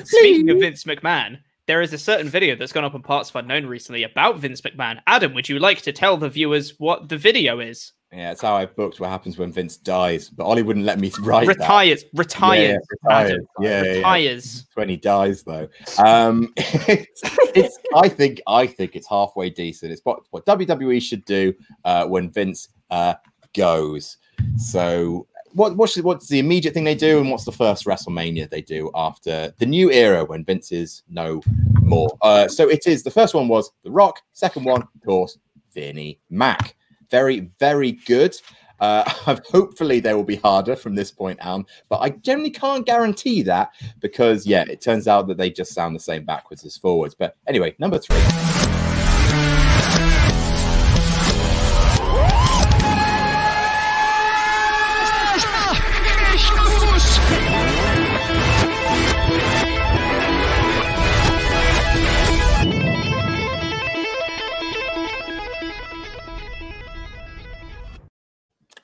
Speaking of Vince McMahon, there is a certain video that's gone up on Parts of Unknown recently about Vince McMahon. Adam, would you like to tell the viewers what the video is? yeah, it's how I booked what happens when Vince dies, but Ollie wouldn't let me [LAUGHS] write that. retires, retires, Yeah, Adam. retires. Yeah, yeah. retires. when he dies though um [LAUGHS] it's, it's i think i think it's halfway decent it's what, what wwe should do uh when vince uh goes so what what's, what's the immediate thing they do and what's the first wrestlemania they do after the new era when vince is no more uh so it is the first one was the rock second one of course vinnie mac very very good uh, [LAUGHS] hopefully they will be harder from this point on, but I generally can't guarantee that because yeah, it turns out that they just sound the same backwards as forwards. But anyway, number three.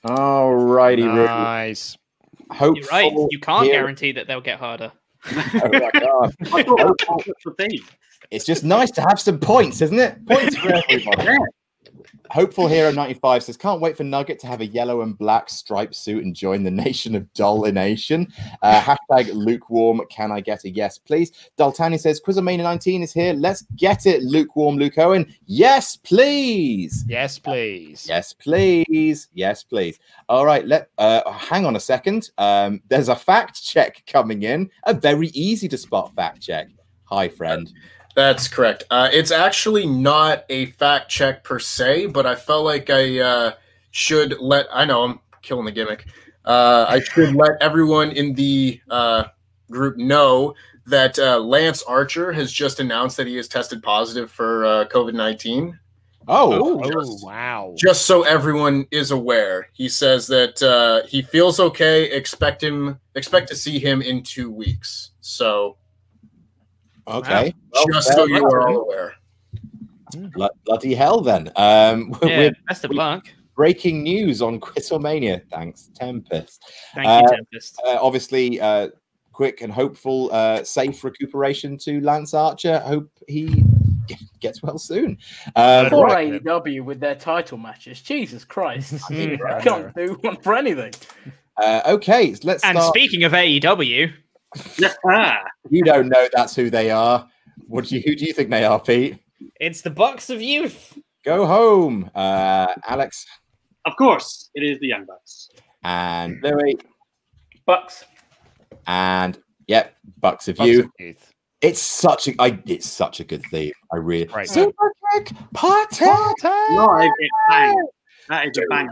All righty, Nice. Hope You're right. You can't here- guarantee that they'll get harder. Oh my God. [LAUGHS] I thought that was the theme. It's just nice to have some points, isn't it? Points for [LAUGHS] everybody. Hopeful Hero 95 says, Can't wait for Nugget to have a yellow and black striped suit and join the nation of Dolination. Uh, [LAUGHS] hashtag lukewarm. Can I get a yes, please? Daltani says, Quizzlemania 19 is here. Let's get it, lukewarm Luke Owen. Yes, please. Yes, please. Yes, please. Yes, please. All right, let uh hang on a second. Um, there's a fact check coming in. A very easy to spot fact check. Hi, friend. That's correct. Uh, it's actually not a fact check per se, but I felt like I uh, should let. I know I'm killing the gimmick. Uh, I should let everyone in the uh, group know that uh, Lance Archer has just announced that he has tested positive for uh, COVID nineteen. Oh, Oh, just- wow. Just so everyone is aware, he says that uh, he feels okay. Expect him. Expect to see him in two weeks. So okay. just so you are all aware. Blo- bloody hell, then. Um, Yeah, we're best of luck. breaking news on Quizzlemania. Thanks, Tempest. Thank uh, you, Tempest. Uh, obviously, uh, quick and hopeful, uh, safe recuperation to Lance Archer. Hope he [LAUGHS] gets well soon. Um, Poor right. AEW with their title matches. Jesus Christ. [LAUGHS] Mm. I can't do one for anything. uh, okay, let's And start. speaking of AEW, [LAUGHS] you don't know that's who they are. What do you? Who do you think they are, Pete? it's the Bucks of Youth. Go home, uh, Alex of course, it is the Young Bucks. and Louis, Bucks. and yep, Bucks of Bucks you. of Youth. It's such a I, it's such a good theme. I really Right. super kick party. No, it- it bang. That is a banger.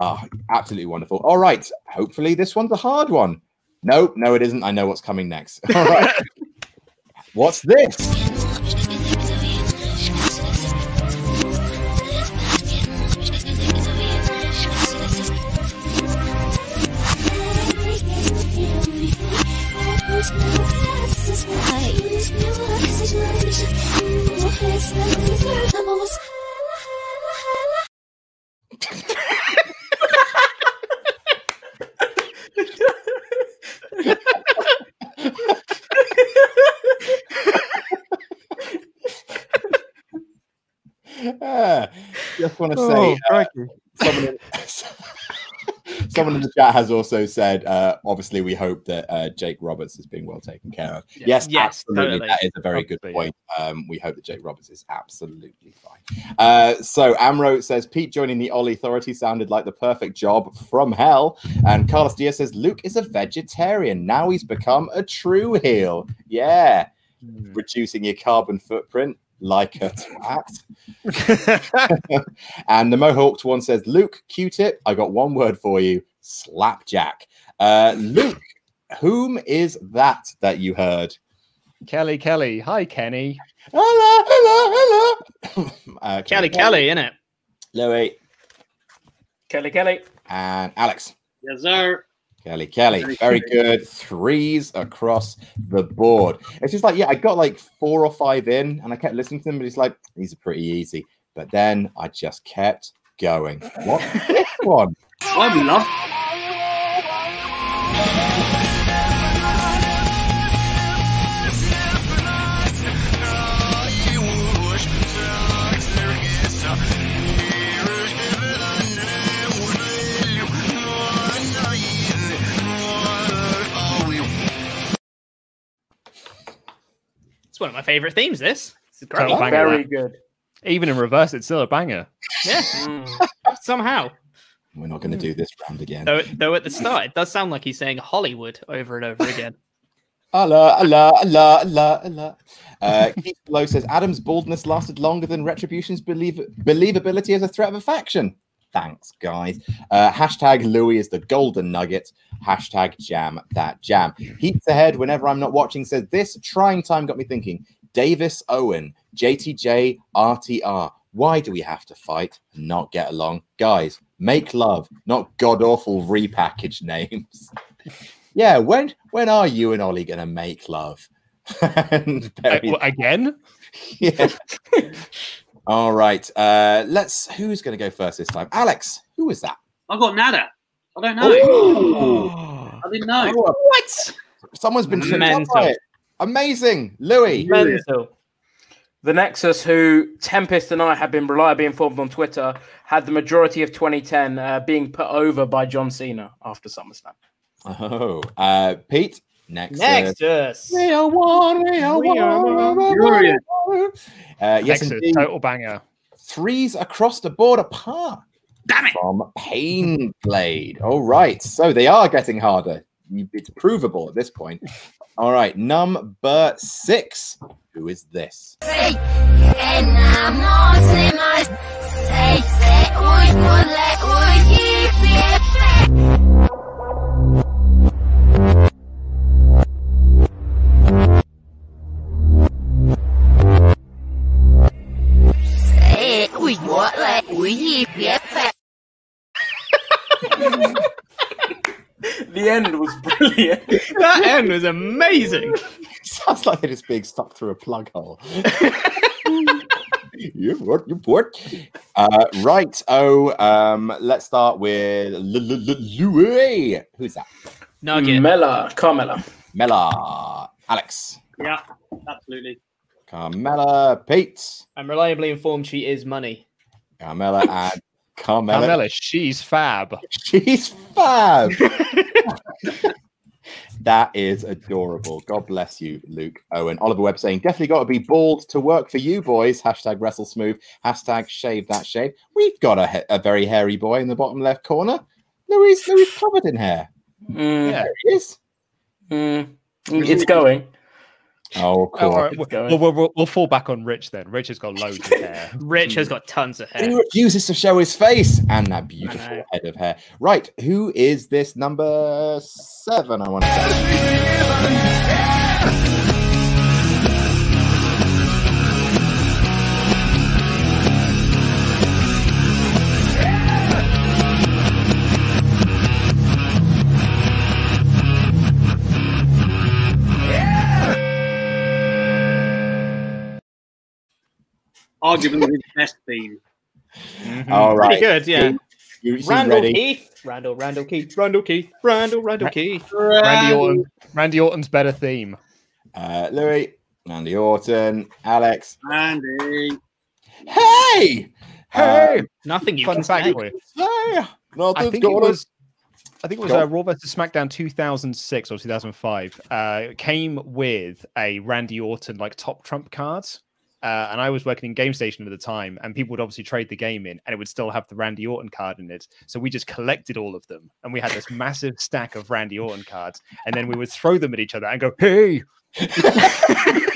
Oh, absolutely wonderful. All right. Hopefully this one's a hard one. No, no, it isn't. I know what's coming next. [LAUGHS] All right. what's this? [LAUGHS] Ah, just want to say, Oh, uh, someone in, [LAUGHS] someone in the chat has also said, uh, obviously, we hope that uh, Jake Roberts is being well taken care of. Yeah. Yes, Yes, absolutely. totally. That is a very good point. Um, we hope that Jake Roberts is absolutely fine. Uh, so, Amro says, Pete joining the Ollie Authority sounded like the perfect job from hell. And Carlos Diaz says, Luke is a vegetarian. Now he's become a true heel. Yeah. Hmm. Reducing your carbon footprint like a twat. [LAUGHS] and the Mohawked one says, Luke, Q-tip, I got one word for you, slapjack. Uh, Luke, whom is that that you heard? Kelly, Kelly. Hi, Kenny. Hello, hello, hello. [LAUGHS] uh, Kelly Kelly, innit? Louis, Kelly, Kelly. and Alex. Yes, sir. Kelly, Kelly, very good. Threes across the board. It's just like, yeah, I got like four or five in, and I kept listening to them, but it's like these are pretty easy. But then I just kept going. What's [LAUGHS] this one? I'm love It's one of my favorite themes. This, this is great. Total banger, Very that. good. Even in reverse, it's still a banger. Yeah, Mm. [LAUGHS] somehow. We're not going to do this round again. Though, though at the start, it does sound like he's saying Hollywood over and over again. [LAUGHS] Allah, Allah, Allah, Allah, Allah. Uh, Keith Below says Adam's baldness lasted longer than Retribution's believe- believability as a threat of a faction. Thanks, guys. Uh, hashtag Louis is the golden nugget. Hashtag jam that jam. Heats ahead whenever I'm not watching says this trying time got me thinking. Davis Owen, JTJ, RTR. Why do we have to fight and not get along? Guys, make love, not god awful repackaged [LAUGHS] names. yeah, when when are you and Ollie gonna make love? [LAUGHS] and Perry- again? [LAUGHS] yeah. All right. Uh, let's. Who's going to go first this time? Alex. Who was that? I got nada. I don't know. Ooh. I didn't know. Oh, What? someone's been tripped up Mental. by it. Amazing, Louis. Mental. The Nexus, who Tempest and I have been reliably informed on Twitter, had the majority of 2010 uh, being put over by John Cena after SummerSlam. Oh, uh, Pete. Next. Nexus. we are one. We are We are one. Furious. Uh, yes, Nexus, indeed. total banger. Threes across the board apart. Damn it. From Pain Blade. All right. So they are getting harder. It's provable at this point. All right. Number six. Who is this? [LAUGHS] The end was brilliant. That end was amazing. [LAUGHS] Sounds like it is being stuck through a plug hole. [LAUGHS] you what? You what? Uh, right. Oh, um, let's start with Louis. Who's that? Nugget. Mela, Carmella. Mela. Alex. Yeah, absolutely. Carmella. Pete. I'm reliably informed she is money. Carmella [LAUGHS] and Carmela. Carmella, she's fab. She's fab. [LAUGHS] [LAUGHS] that is adorable. God bless you, Luke Owen. Oliver Webb saying, definitely got to be bald to work for you boys. Hashtag wrestle smooth. Hashtag shave that shave. We've got a, a very hairy boy in the bottom left corner. Louis, Louis covered in hair. Mm, There he is. mm. It's going. Oh, of Oh, course. right. We'll, we'll, we'll, we'll fall back on Rich then. Rich has got loads of [LAUGHS] hair. Rich has hmm. got tons of hair. He refuses to show his face and that beautiful head of hair. Right, who is this number seven? I want to say. Arguably his best theme. All right, Pretty good, yeah. You, she's Randall ready. Keith. Randall, Randall Keith. Randall Keith. Randall, Randall Keith. Randy Orton. Randy Orton's better theme. Uh, Louis, Andy Orton, Alex. Andy. Hey, Hey, Nothing you fun can fact say. hey, not I think it was. I think it was Go uh. Raw vs SmackDown 2006 or 2005. Uh, came with a Randy Orton like top trump cards, uh, and I was working in Game Station at the time, and people would obviously trade the game in, and it would still have the Randy Orton card in it. So we just collected all of them, and we had this massive stack of Randy Orton cards, and then we would throw them at each other and go, "Hey!" [LAUGHS]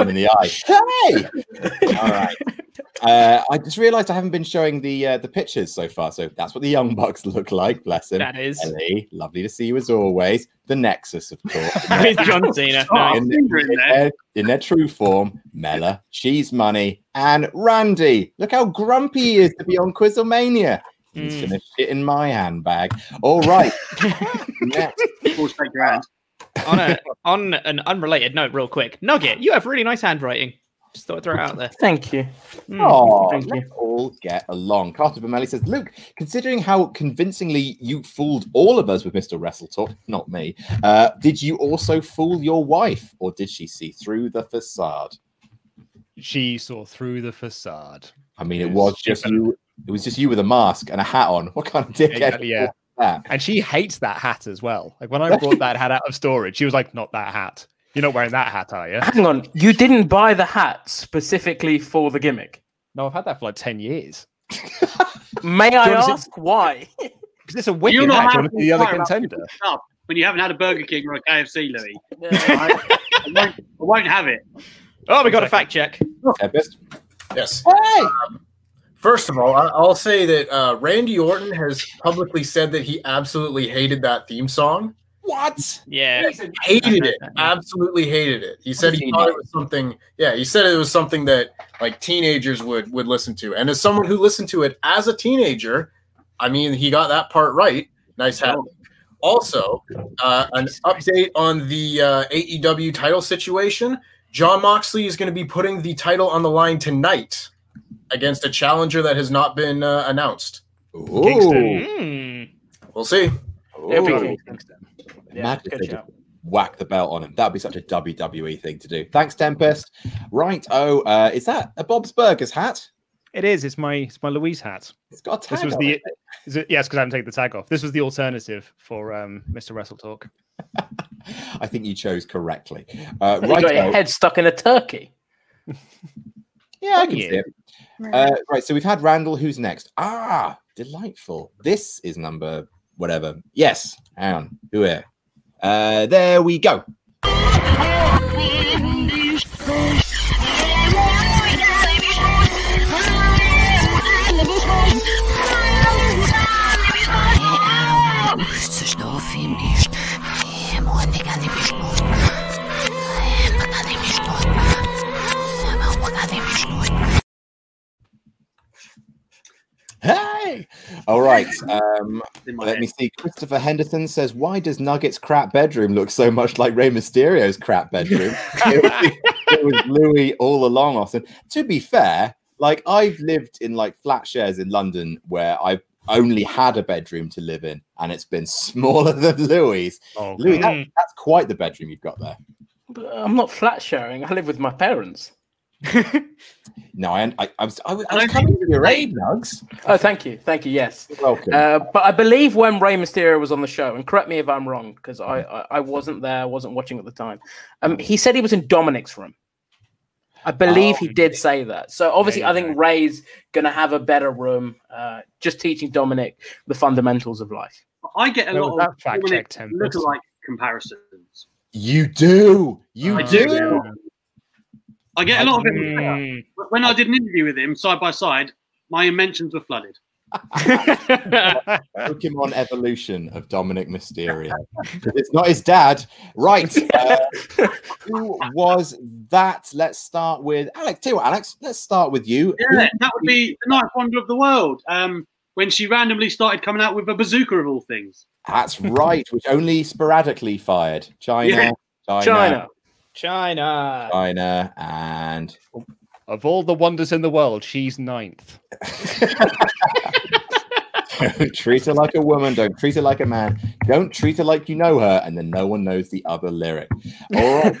Get in the eye. [LAUGHS] Hey! All right. Uh, I just realised I haven't been showing the uh, the pictures so far. So that's what the Young Bucks look like. Bless him. That is. Ellie, lovely to see you as always. The Nexus, of course. [LAUGHS] With John Cena. Oh, in, finger in in their, in their true form, Mela, Cheese Money, and Randy. Look how grumpy he is to be on Quizzlemania. He's Mm. gonna shit in my handbag. All right. [LAUGHS] Next. Full shake your hand. on a on an unrelated note, real quick, Nugget, you have really nice handwriting. Just thought I'd throw it out there. Thank you. Mm. Oh, Thank let's all get along. Carter Bamelli says, Luke, considering how convincingly you fooled all of us with Mr. Wrestle Talk, not me, uh, did you also fool your wife, or did she see through the facade? She saw through the facade. I mean, it was just you. It was just you with a mask and a hat on. What kind of dickhead? Exactly, yeah. Was that? And she hates that hat as well. Like when I [LAUGHS] brought that hat out of storage, she was like, "Not that hat. You're not wearing that hat, are you?" Hang on, you didn't buy the hat specifically for the gimmick. No, I've had that for like ten years. May I Do you ask why? [LAUGHS] Because it's a wicked You're not hat. Do you having to see the other contender? when you haven't had a Burger King or a KFC, Louis. Yeah. [LAUGHS] I, I, won't, I won't have it. Oh, we got a fact check. Tempest? Yes. Hey! Um, First of all, I- I'll say that uh, Randy Orton has publicly said that he absolutely hated that theme song. What? Yeah. Hated it. Absolutely hated it. He said he thought it was something. Yeah, he said it was something that like teenagers would would listen to. And as someone who listened to it as a teenager, I mean, he got that part right. Nice hat. Also, uh, an update on the uh, AEW title situation. Jon Moxley is going to be putting the title on the line tonight against a challenger that has not been uh, announced. Ooh. Kingston. Mm. We'll see. It'll be Ooh. Kingston. Yeah, Imagine good they whack the belt on him. That'd be such a WWE thing to do. Thanks, Tempest. Right. Oh, uh, is that a Bob's Burgers hat? It is. It's my it's my Louise hat. It's got a tag This was on the it. is it, yes, because I haven't taken the tag off. This was the alternative for um, Mr. Wrestle Talk. [LAUGHS] I think you chose correctly. Uh, [LAUGHS] You got your right. head stuck in a turkey. [LAUGHS] Yeah, I can Yeah. see it. Uh, right. So we've had Randall. Who's next? Ah, delightful. This is number whatever. Yes. Hang on. Who here? Uh, there we go. Hey. All right. Um, let head. me see. Christopher Henderson says, "Why does Nugget's crap bedroom look so much like Rey Mysterio's crap bedroom?" [LAUGHS] it, was, it was Louis all along, Austin. To be fair, like I've lived in like flat shares in London where I've only had a bedroom to live in, and it's been smaller [LAUGHS] than Louis. Oh, Louis, that, that's quite the bedroom you've got there. But I'm not flat sharing. I live with my parents. [LAUGHS] No, I, I, I was, I was, I I was don't coming think with your aid, Nugs. Oh, thank you, thank you. Yes, You're welcome. uh, but I believe when Rey Mysterio was on the show, and correct me if I'm wrong, because I, I I wasn't there, wasn't watching at the time. Um, he said he was in Dominic's room. I believe Oh, he did say that. So obviously, Yeah, I think yeah. Rey's gonna have a better room, uh, just teaching Dominic the fundamentals of life. I get a Where lot of that fact Dominic check, Tempest? lookalike comparisons You do. You I do. do. I get a lot of it. Mm. When I did an interview with him side by side, my mentions were flooded. [LAUGHS] Pokemon evolution of Dominic Mysterio. 'Cause it's not his dad. Right. Uh, [LAUGHS] who was that? Let's start with Alex. Tell you what, Alex, let's start with you. Yeah, that would be the ninth wonder of the world. Um, when she randomly started coming out with a bazooka of all things. That's right, which only sporadically fired. Chyna, Yeah. Chyna, Chyna. Chyna. Chyna, and Of all the wonders in the world, she's ninth. don't [LAUGHS] [LAUGHS] treat her like a woman. Don't treat her like a man. Don't treat her like you know her, and then no one knows the other lyric. All right.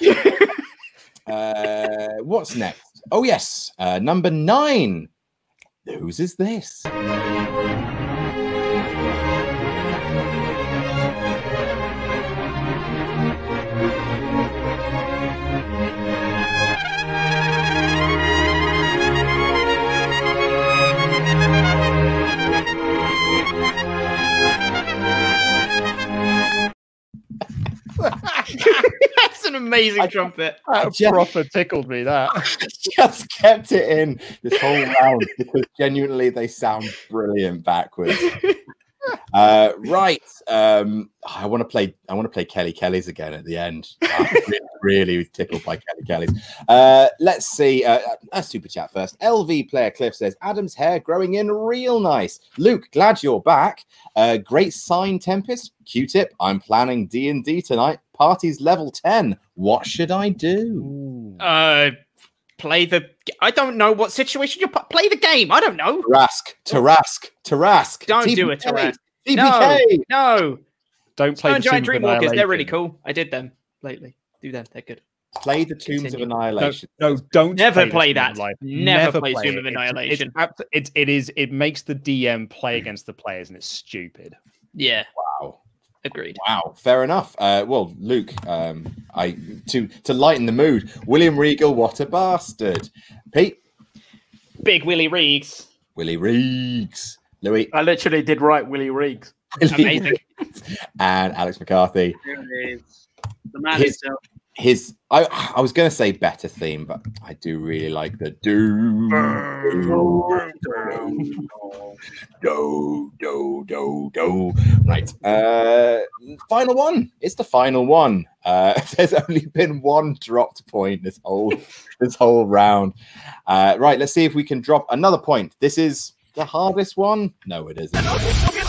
[LAUGHS] uh, what's next? Oh yes, uh, number nine. Whose is this? [LAUGHS] That's an amazing I- trumpet. [LAUGHS] That just- proper tickled me. That [LAUGHS] just kept it in this whole round because genuinely they sound brilliant backwards. Uh, right. Um, I want to play. I want to play Kelly Kelly's again at the end. [LAUGHS] Really, really tickled by Kelly Kelly's. Uh, let's see. Uh, a super chat first. LV player Cliff says Adam's hair growing in real nice. Luke, glad you're back. Uh, great sign, Tempest. Q-tip. I'm planning D and D tonight. Party's level ten. What should I do? Uh, play the. I don't know what situation you. Play the game. I don't know. Tarrasque, Tarrasque, Tarrasque. Don't do it, Tarrasque. TBK. No. don't play Stone the Giant Tomb of Dreamwalkers. They're really cool. I did them lately. Do them. They're good. Play the Tombs Continue. of Annihilation. no, don't Never the play that. of Life. Never play play Tomb it. of It's- Annihilation. It's, abs- it's it is it makes the DM play against the players, and it's stupid. Yeah. Wow. Agreed. Wow. Fair enough. Uh, well, Luke, um, I to to lighten the mood. William Regal, what a bastard. Pete, Big Willie Reeks. Willie Reeks, Louis, I literally did write Willie Reeks. Amazing. and Alex McCarthy. There it is. The man His- himself. His, I, I was to say better theme, but I do really like the do, do, do, do, do. Right. Uh, final one. It's the final one. Uh, [LAUGHS] there's only been one dropped point this whole this whole round. Uh, right. Let's see if we can drop another point. This is the hardest one. No, it isn't.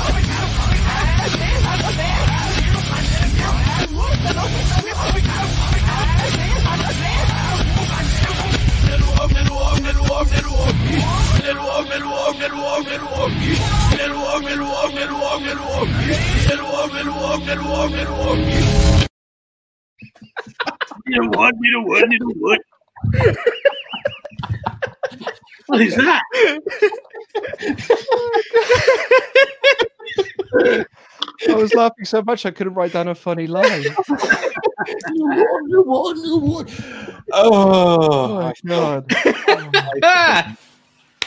Little wood, little wood, little wood. what is that? I was laughing so much I couldn't write down a funny line. [LAUGHS] Oh, [LAUGHS] Oh god! Ah,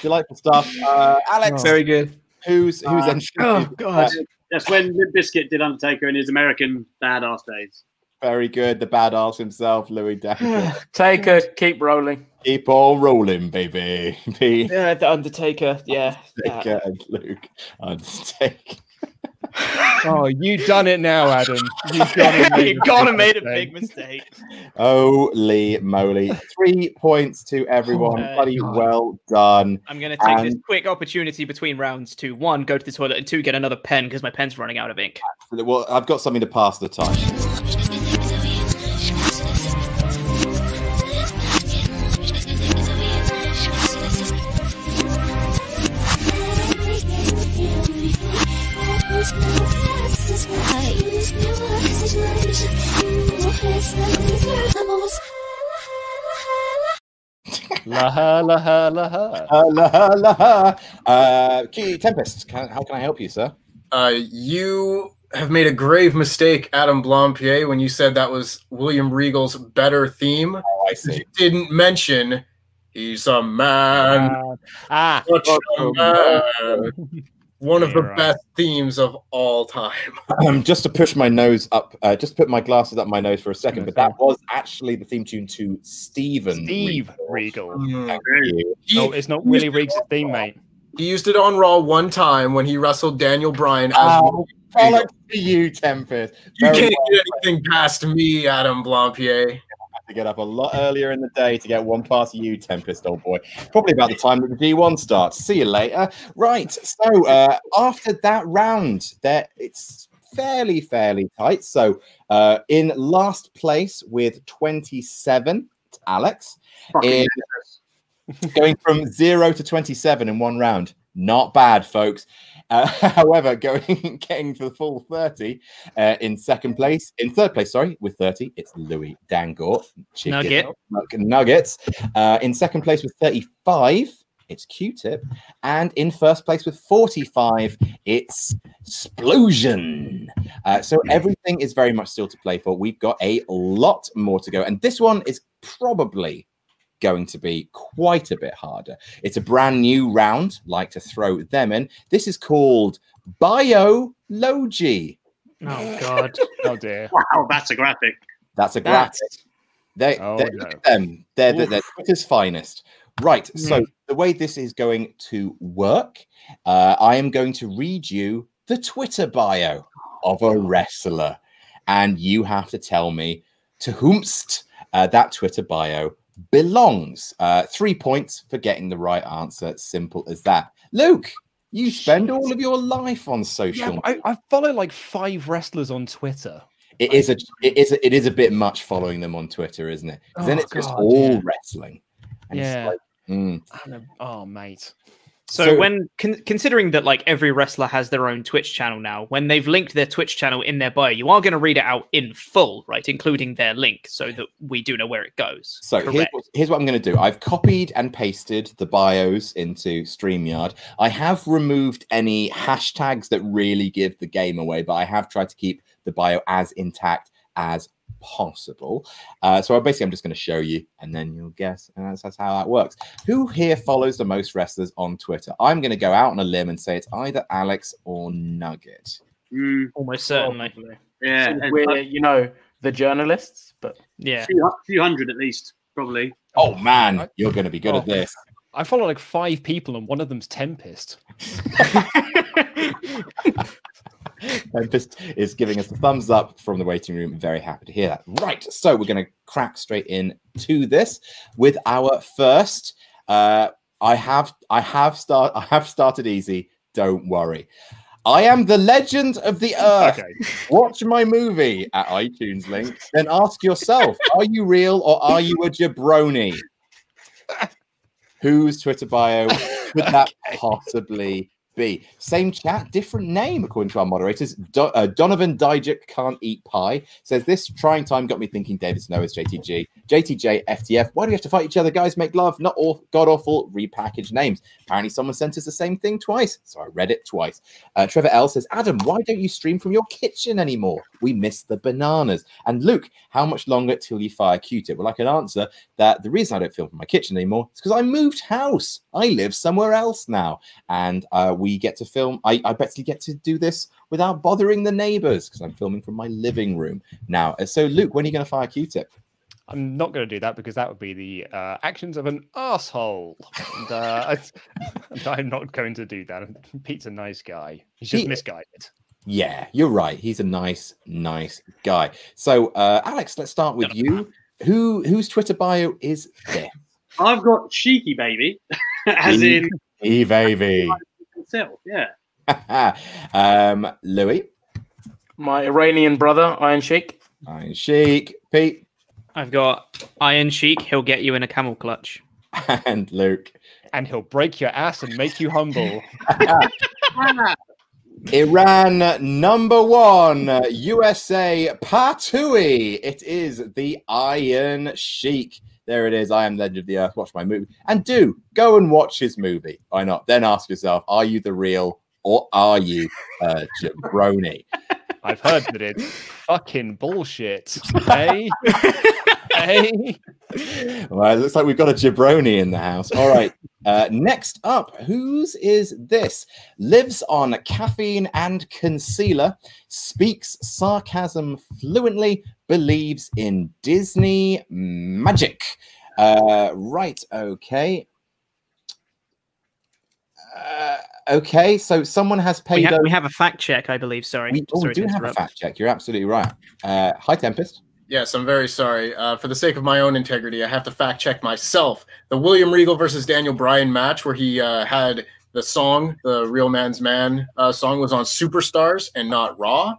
delightful stuff. Uh, Alex, Oh. very good. who's who's Uh. Oh god. That's when Limp Bizkit did Undertaker in his American badass days. Very good. The badass himself, Louis Decker. [SIGHS] Take it, keep rolling. Keep on rolling, baby. Pete, [LAUGHS] Yeah, the Undertaker. Yeah. yeah. Decker, and Luke. Undertake. [LAUGHS] Oh, you done it now, Adam. You've [LAUGHS] gone and made a gone big and made a mistake. big mistake. Holy moly. Three points to everyone. Oh, Bloody God. well done. I'm going to take this quick opportunity between rounds to one, go to the toilet, and two, get another pen because my pen's running out of ink. Well, I've got something to pass the time. La ha la ha la ha. Uh, la, ha, la, ha. Uh, Key Tempest, can, how can I help you, sir? Uh, you have made a grave mistake, Adam Blampied, when you said that was William Regal's better theme. Oh, I You didn't mention he's a man, Ah, such a man. One of You're the right. best themes of all time. [LAUGHS] Um, just to push my nose up, uh, just put my glasses up my nose for a second, but that was actually the theme tune to Steven. Steve Regal. Regal. Thank Really? you. He, No, it's not Willie Riggs' theme, mate. he used it on Raw one time when he wrestled Daniel Bryan as Oh, bollocks to you, Tempest. You Very can't well. get anything past me, Adam Blampied. To get up a lot earlier in the day to get one past you, Tempest, old boy. Probably about the time that the G1 starts. See you later. Right. So uh, after that round, there it's fairly, fairly tight. So uh, in last place with 27, Alex. In, going from zero to 27 in one round. Not bad, folks. Uh, [LAUGHS] however, going [LAUGHS] getting to the full 30 uh, in second place, in third place, sorry, with 30, it's Louis Dangoor. Chicken Nugget. Nuggets. Uh, in second place with 35, it's Q-Tip. And in first place with 45, it's Splosion. Uh, so everything is very much still to play for. We've got a lot more to go. And this one is probably going to be quite a bit harder. It's a brand new round, like to throw them in. This is called Biology. Oh God. [LAUGHS] Oh dear. Wow, that's a graphic. That's a graphic. That's They, oh, they're, no. them. They're, they're, they're Twitter's finest. Right. So Mm. the way this is going to work, uh, I am going to read you the Twitter bio of a wrestler, and you have to tell me to whomst uh, that Twitter bio belongs. Uh, three points for getting the right answer. Simple as that. Luke, you spend all of your life on social. Yeah, I, I follow like five wrestlers on Twitter. It is a it is a, it is a bit much following them on Twitter, isn't it? 'Cause then Oh, it's just all yeah. wrestling. And it's Yeah. like, mm. I. Oh, mate. So, So- when con- considering that like every wrestler has their own Twitch channel now, when they've linked their Twitch channel in their bio, you are going to read it out in full, right, including their link, so that we do know where it goes. So here's what, here's what I'm going to do. I've copied and pasted the bios into StreamYard. I have removed any hashtags that really give the game away, but I have tried to keep the bio as intact as possible. Uh, so basically, I'm just going to show you, and then you'll guess. And that's, that's how that works. Who here follows the most wrestlers on Twitter? I'm going to go out on a limb and say it's either Alex or Nugget. Mm, Almost certainly. Probably. yeah, Since and We're, you know, the journalists, but Yeah. few, few hundred at least, probably. Oh man, you're going to be good Oh. at this. I follow like five people, and one of them's Tempest. [LAUGHS] [LAUGHS] Tempest is giving us a thumbs up from the waiting room. Very happy to hear that. Right, so we're going to crack straight in to this with our first. Uh, I have, I have start, I have started easy. Don't worry. I am the legend of the earth. Okay. Watch my movie at iTunes link. Then ask yourself: [LAUGHS] Are you real or are you a jabroni? [LAUGHS] Whose Twitter bio could that possibly be? Same chat, different name, according to our moderators. Do- uh, Donovan Dijak can't eat pie says this trying time got me thinking David Snow is JTG. JTJ, FTF. Why do we have to fight each other, guys? Make love, not all god awful repackaged names. Apparently, someone sent us the same thing twice, so I read it twice. Uh, Trevor L says, Adam, why don't you stream from your kitchen anymore? We miss the bananas. And Luke, how much longer till you fire Q-tip? Well, I can answer that the reason I don't film from my kitchen anymore is because I moved house. I live somewhere else now, and uh, we get to film. I, I basically get to do this without bothering the neighbors because I'm filming from my living room now. Uh, So, Luke, when are you going to fire Q-tip? I'm not going to do that because that would be the uh, actions of an asshole. And, uh, [LAUGHS] I- and I'm not going to do that. Pete's a nice guy. He's just He- misguided. Yeah, you're right. He's a nice, nice guy. So, uh, Alex, let's start with you. Who whose Twitter bio is this? I've got cheeky baby, [LAUGHS] as in Eve Avey. [LAUGHS] himself. Yeah. um, Louis, my Iranian brother, Iron Sheik. Iron Sheik, Pete, I've got Iron Sheik. He'll get you in a camel clutch. [LAUGHS] and Luke. And he'll break your ass and make you humble. [LAUGHS] [LAUGHS] Iran number one, USA Patui. It is the Iron Sheik. There it is. I am Legend of the Earth. Watch my movie. And do go and watch his movie. Why not? Then ask yourself, are you the real or are you a jabroni? I've heard that it's fucking bullshit. Hey, hey. Well, it looks like we've got a jabroni in the house. All right. Uh, next up, whose is this? Lives on caffeine and concealer, speaks sarcasm fluently, believes in Disney magic. Uh, right, okay. Uh, okay, so someone has We, paid. ha- over- we have a fact check, I believe. Sorry. we, oh, Sorry to do have a fact check. You're absolutely right. Uh, hi, Tempest. Yes, I'm very sorry. Uh, for the sake of my own integrity, I have to fact check myself. The William Regal versus Daniel Bryan match, where he uh, had the song, the Real Man's Man uh, song, was on Superstars and not Raw.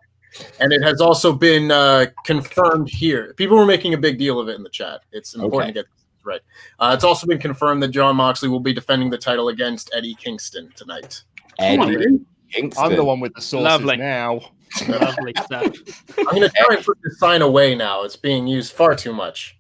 And it has also been uh, confirmed here. People were making a big deal of it in the chat. It's important Okay. to get this right. Uh, it's also been confirmed that Jon Moxley will be defending the title against Eddie Kingston tonight. Come on, Eddie. Kingston. I'm the one with the sources Lovely. now. Lovely stuff. I'm going to try and put this sign away now. It's being used far too much.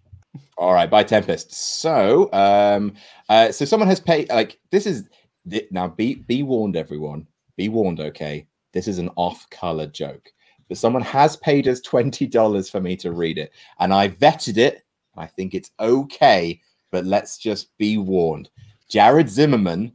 All right, by Tempest. So, um, uh, so someone has paid. Like this is thi- now. Be be warned, everyone. Be warned. Okay, this is an off-color joke, but someone has paid us twenty dollars for me to read it, and I vetted it. I think it's okay, but let's just be warned. Jared Zimmerman,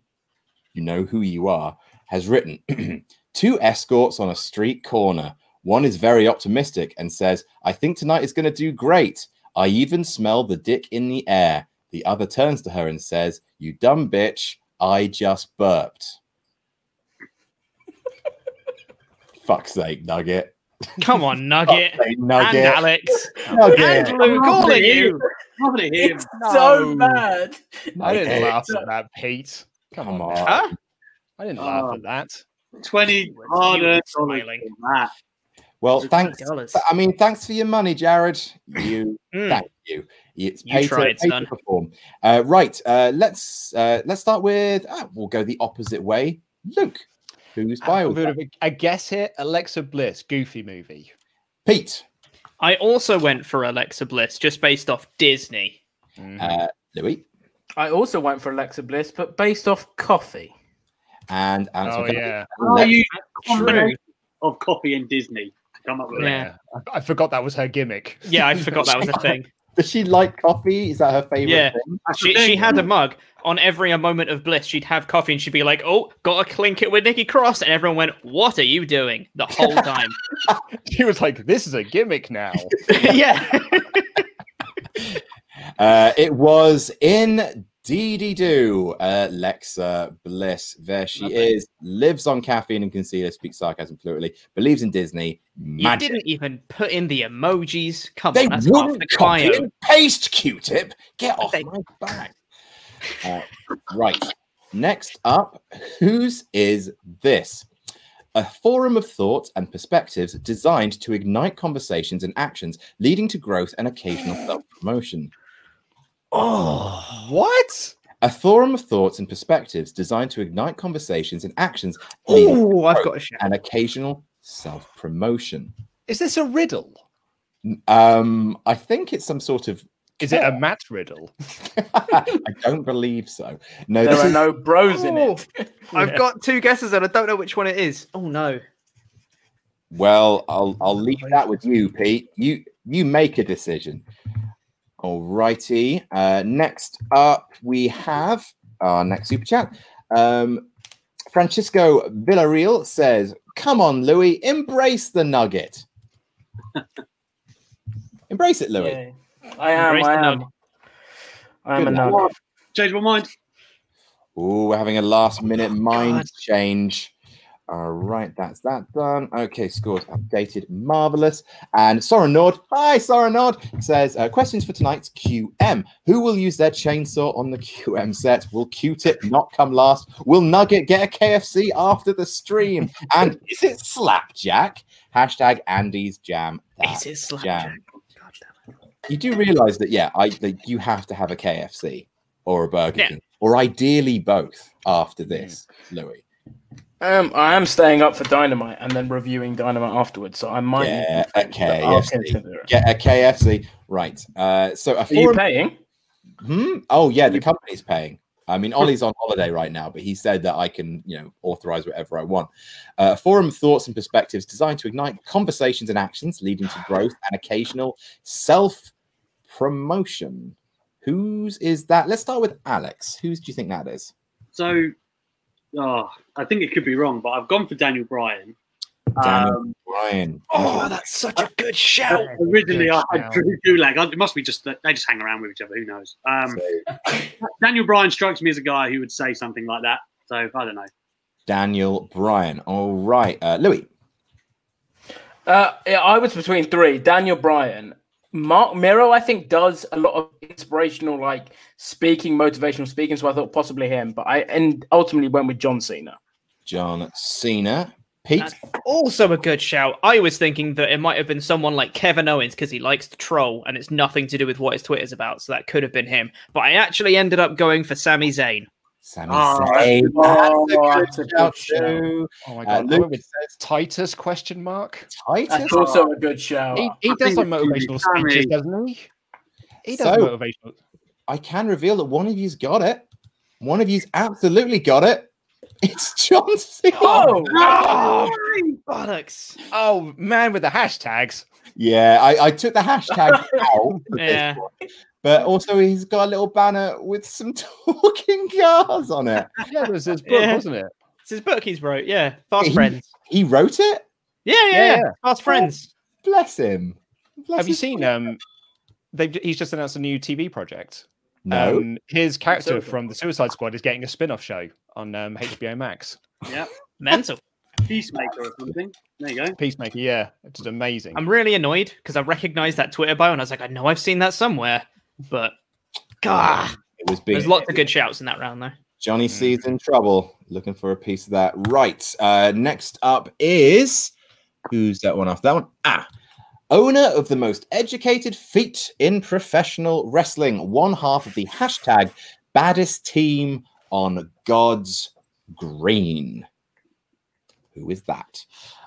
you know who you are, has written [CLEARS THROAT] two escorts on a street corner. One is very optimistic and says, I think tonight is going to do great. I even smell the dick in the air. The other turns to her and says, You dumb bitch, I just burped. [LAUGHS] Fuck's sake, Nugget. Come on, Nugget. Fuck's sake, And Nugget. Alex. Nugget. And Luke, all of you. Lovely him. It's so No. bad. I didn't laugh at that, Pete. Come, Come on. on. Huh? I didn't laugh Oh. at that. 20 You were hard-earned smiling. dollars that. Well, thanks. I mean, thanks for your money, Jared. You Mm. thank you. It's You paid tried, to, paid son. to perform. Uh, right. Uh, let's uh, let's start with. ah, we'll go the opposite way. Luke, who's A bio? bit of a, a guess here. Alexa Bliss, Goofy movie. Pete, I also went for Alexa Bliss just based off Disney. Mhm. uh, Louis, I also went for Alexa Bliss, but based off coffee. and Anton. oh yeah, How are you True. of coffee and Disney to come up with Yeah. that? I, I forgot that was her gimmick. Yeah, I forgot that was a thing. [LAUGHS] Does she like coffee? Is that her favorite Yeah. thing? That's the She, she had a mug on every a moment of bliss. She'd have coffee and she'd be like, "Oh, gotta clink it with Nikki Cross," and everyone went, "What are you doing?" The whole [LAUGHS] time. [LAUGHS] She was like, "This is a gimmick now." [LAUGHS] yeah. Uh, it was in Dee Doo, uh, Lexa Bliss. There she Lovely. is. Lives on caffeine and concealer. Speaks sarcasm fluently. Believes in Disney. You didn't even put in the emojis. Come They on, that's half the copy bio. paste Q-tip. Get off They- my back. Uh, right. Next up, whose is this? A forum of thoughts and perspectives designed to ignite conversations and actions, leading to growth and occasional self-promotion. Oh, what? A forum of thoughts and perspectives designed to ignite conversations and actions, Oh, I've got a shout. and occasional self-promotion. Is this a riddle? Um, I think it's some sort of. Is it a [LAUGHS] Matt riddle? I don't believe so. No, There are is, no bros in it. I've Yeah. got two guesses and I don't know which one it is. Oh no. well, I'll I'll leave that with you, Pete. You you make a decision. All righty. Uh, next up, we have our next super chat. Um, Francisco Villarreal says, "Come on, Louis, embrace the nugget. [LAUGHS] embrace it, Louis." Yeah. I am. Embrace I am. nugget. I am a Good nugget. Change my mind. Oh, we're having a last minute mind God. change. All right, that's that done. Okay, scores updated. Marvelous. And Soren Nord, hi, Soren Nord, says uh, questions for tonight's QM. Who will use their chainsaw on the QM set? Will Q tip not come last? Will Nugget get a KFC after the stream? And [LAUGHS] is it Slapjack? Hashtag Andy's Jam. Is it slapjack? jam. It. You do realize that, yeah, I that you have to have a KFC or a Burger Yeah. King, or ideally both after this, Louis. Um, I am staying up for Dynamite and then reviewing Dynamite afterwards, so I might. Yeah, a but I'll KFC. consider it. Get a KFC. Right. Uh, so a Are you forum. paying? Hmm? Oh, yeah, the company's paying. I mean, Ollie's on holiday right now, but he said that I can, you know, authorize whatever I want. Uh, a forum of thoughts and perspectives designed to ignite conversations and actions leading to growth and occasional self promotion. Whose is that? Let's start with Alex. Whose do you think that is? so oh, I think it could be wrong, but I've gone for Daniel Bryan. Daniel Um, Bryan. Oh, that's such a good shout. originally, Good I had shout. Drew Gulak. It must be just that they just hang around with each other. Who knows? Um, So, Daniel Bryan strikes me as a guy who would say something like that. So I don't know. Daniel Bryan. All right. Uh, Louis. Uh, yeah, I was between three. Daniel Bryan, Marc Mero. I think does a lot of inspirational, like speaking, motivational speaking. So I thought possibly him, but I and ultimately went with John Cena. John Cena. Pete. That's also a good shout. I was thinking that it might have been someone like Kevin Owens because he likes to troll and it's nothing to do with what his Twitter's about. So that could have been him. But I actually ended up going for Sami Zayn. Sami Oh, Zayn. oh, That's that's a a good good shout shout. too. Oh my Uh, god, I Luke with says Titus question mark. Titus. That's also a good show. He, he does think like motivational Sammy. speeches, doesn't he? He does So- motivational. I can reveal that one of you's got it. One of you's absolutely got it. [LAUGHS] It's John Cena. Oh, Oh, bollocks. Oh man, with the hashtags. Yeah, I, I took the hashtag [LAUGHS] out. for this Yeah. One. But also, he's got a little banner with some [LAUGHS] talking cars on it. [LAUGHS] Yeah, it was his book, Yeah. wasn't it? It's his book he's wrote. Yeah. Fast He- Friends. He wrote it. Yeah, yeah, Yeah, yeah. yeah. Fast Friends. Bless him. Bless Have you seen? heart. Um, they've he's just announced a new TV project. No. Um, his character Suicide from the Suicide Squad is getting a spin-off show on um, HBO Max. Yeah, Mental. Peacemaker or something. There you go. Peacemaker, yeah, it's amazing. I'm really annoyed because I recognized that Twitter bio and I was like, I know I've seen that somewhere. But, God, it was big. there's lots of good shouts in that round, though. Johnny C's in trouble, looking for a piece of that. Right. Uh, next up is who's that one after that one? Ah, owner of the most educated feet in professional wrestling, one half of the hashtag baddest team on God's green. Who is that?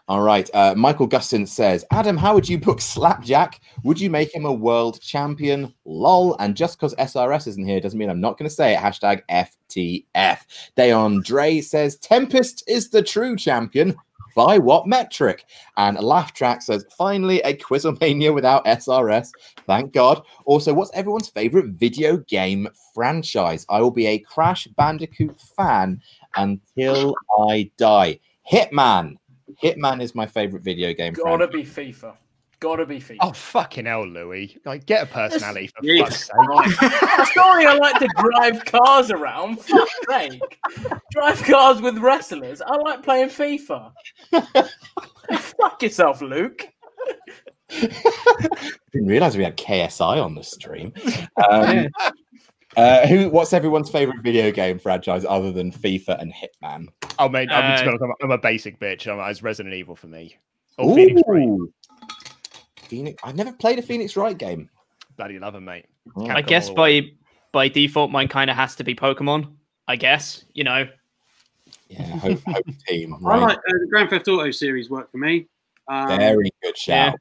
All right. Uh, Michael Gustin says, Adam, how would you book Slapjack? Would you make him a world champion? Lol. And just because SRS isn't here doesn't mean I'm not going to say it. Hashtag FTF. Dayon Dre says, Tempest is the true champion. By what metric? And Laugh Track says, finally a Quizzlemania without SRS. Thank God. Also, what's everyone's favorite video game franchise? I will be a Crash Bandicoot fan until I die. Hitman. Hitman is my favorite video game. gotta franchise. be FIFA. Gotta be FIFA. Oh fucking hell, Louis! Like, get a personality for Yes. fuck's sake. [LAUGHS] Sorry, I like to drive cars around. Fuck's sake. Drive cars with wrestlers. I like playing FIFA. [LAUGHS] Fuck yourself, Luke. didn't realize we had KSI on the stream. Um, uh, who? What's everyone's favorite video game franchise other than FIFA and Hitman? Oh mate, I'm, Uh, to I'm, a- I'm a basic bitch. I'm, it's Resident Evil for me. Or Phoenix Wright. Phoenix. I've never played a Phoenix Wright game. Bloody love him, mate. Oh. I guess all way. by by default, mine kind of has to be Pokemon. I guess, you know. Yeah, hope, hope team. I like uh, the Grand Theft Auto series work for me. Um, Very good shout.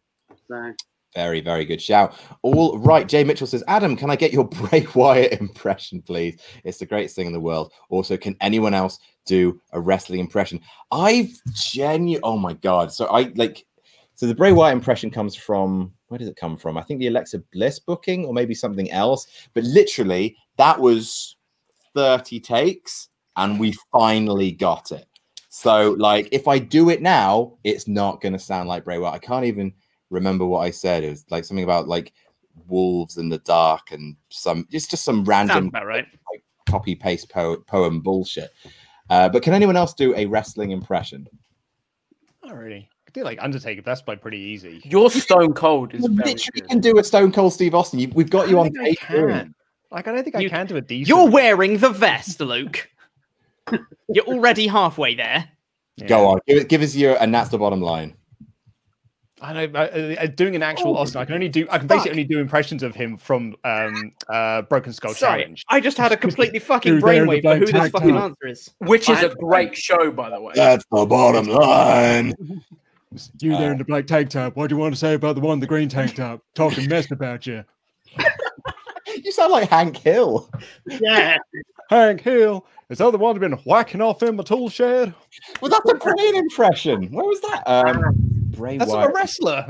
so- Very, very good shout. All right. Jay Mitchell says, Adam, can I get your [LAUGHS] Bray Wyatt impression, please? It's the greatest thing in the world. Also, can anyone else do a wrestling impression? I've genuinely, oh my God. So I like, so the Bray Wyatt impression comes from, where does it come from? I think the Alexa Bliss booking or maybe something else. But literally, that was 30 takes and we finally got it. So, like, if I do it now, it's not going to sound like Bray Wyatt. I can't even remember what I said. It was like something about like wolves in the dark and some it's just some random about right. [LAUGHS] copy paste po- poem bullshit. Uh, but can anyone else do a wrestling impression? Not really. I could do like Undertaker. That's by pretty easy. Your Stone Cold is You literally good. can do a Stone Cold Steve Austin. You, we've got you on I tape. can. Like I don't think I can do a decent. You're wearing the vest, Luke. [LAUGHS] You're already halfway there. Yeah. Go on, give, give us your, and that's the bottom line. I know. Uh, doing an actual Oh, Austin, I can only do. I can fuck. basically only do impressions of him from um uh Broken Skull Sorry, Challenge. I just had a completely [LAUGHS] fucking Who's there in the brainwave for who this tank fucking top? answer is. Which is I- a great show, by the way. That's the bottom line. You there in the black tank top. What do you want to say about the one in the green tank top? Talking mess about you, [LAUGHS] You sound like Hank Hill. yeah, Hank Hill. Is that the one been whacking off in my tool shed? Well, that's a brilliant impression. Where was that? Um, Bray That's Wyatt. not a wrestler.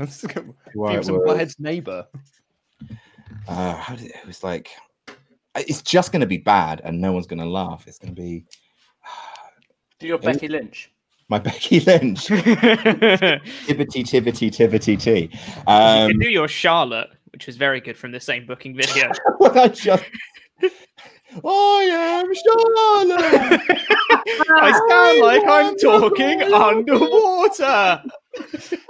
Wyatt Beavis and was- Butthead's neighbor. uh, how did it, it was like it's just going to be bad and no one's going to laugh it's going to be [SIGHS] Do your Becky Lynch. My Becky Lynch. [LAUGHS] you Tibbity, tibbity, tibbity, tea. Um, can do your Charlotte, which was very good from the same booking video. [LAUGHS] what I just. [LAUGHS] I am Charlotte. I sound like I'm talking underwater.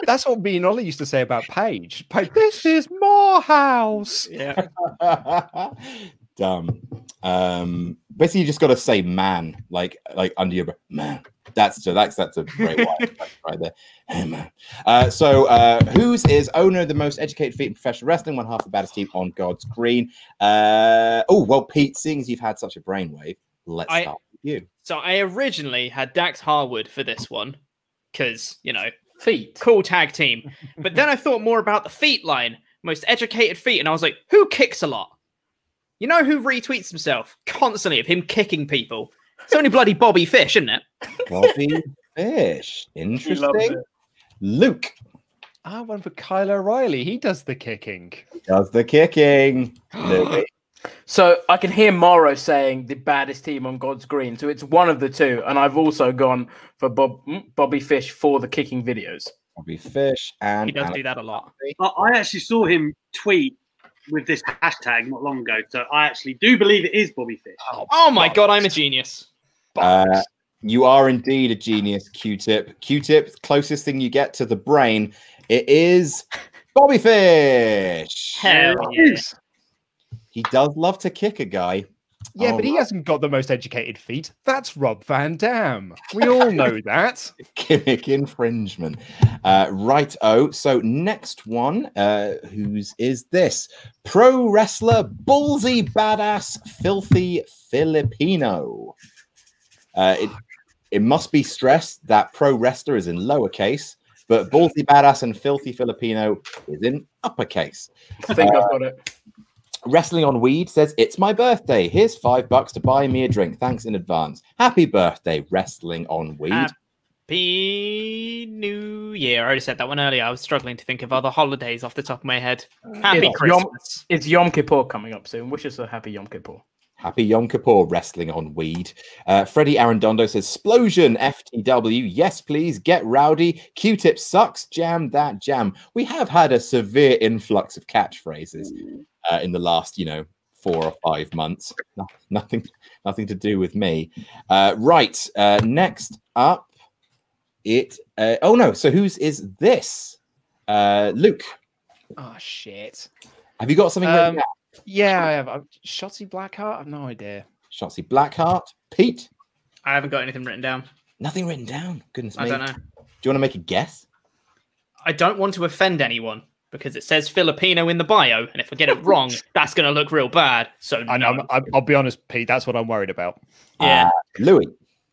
That's what me and Ollie used to say about Paige. Paige, this [LAUGHS] is Morehouse. Yeah. [LAUGHS] Dumb. Um, basically, you just got to say "man" like like under your breath. Man. That's so that's that's a great one right there. Hey man. Uh, so uh, whose is owner of the most educated feet in professional wrestling? One half the baddest team on God's green. Uh, oh well, Pete, seeing as you've had such a brainwave, let's I- start with you. So I originally had Dax Harwood for this one because you know Feet. cool tag team. [LAUGHS] But then I thought more about the feet line, most educated feet, and I was like, who kicks a lot? You know who retweets himself constantly of him kicking people? It's only bloody Bobby Fish, isn't it? Bobby [LAUGHS] Fish. Interesting. Luke I went for Kyle O'Reilly. He does the kicking. does the kicking. [GASPS] Louis. So I can hear Morrow saying the baddest team on God's green. So it's one of the two. And I've also gone for Bob mm, Bobby Fish for the kicking videos. Bobby Fish and He does Alex do that a lot. I, I actually saw him tweet with this hashtag not long ago, so I actually do believe it is Bobby Fish. Oh my god, I'm a genius. Uh, you are indeed a genius, Q-tip. Q-tip, closest thing you get to the brain. It is Bobby Fish. Hell yes. He does love to kick a guy. Yeah, Oh, but he hasn't got the most educated feet. That's Rob Van Dam. We all know [LAUGHS] that. Gimmick infringement. Uh, right. Oh, so next one, uh, whose is this? Pro wrestler, ballsy badass, filthy Filipino. Uh, it, it must be stressed that pro wrestler is in lowercase, but ballsy badass and filthy Filipino is in uppercase. I think I've got it. Wrestling on Weed says, It's my birthday. Here's five bucks to buy me a drink. Thanks in advance. Happy birthday, Wrestling on Weed. Happy New Year. I already said that one earlier. I was struggling to think of other holidays off the top of my head. Happy It's Yom- Christmas. It's Yom Kippur coming up soon. Wish us a happy Yom Kippur. Happy Yom Kippur wrestling on weed. Uh, Freddie Arendondo says, Splosion FTW. Yes, please get rowdy. Q tip sucks. Jam that jam. We have had a severe influx of catchphrases uh, in the last, you know, four or five months. No- nothing, nothing to do with me. Uh, right. Uh, next up, it. Uh, oh no. So whose is this? Uh, Luke, Oh shit. have you got something? Um, down? Yeah, I have. Uh, Shotzi Blackheart. I've no idea. Shotzi Blackheart. Pete, I haven't got anything written down. nothing written down. Goodness I me. don't know. Do you want to make a guess? I don't want to offend anyone because it says Filipino in the bio, and if I get it [LAUGHS] wrong, that's going to look real bad. So I know. no. I'm, I'll be honest, Pete. That's what I'm worried about. yeah, Louis,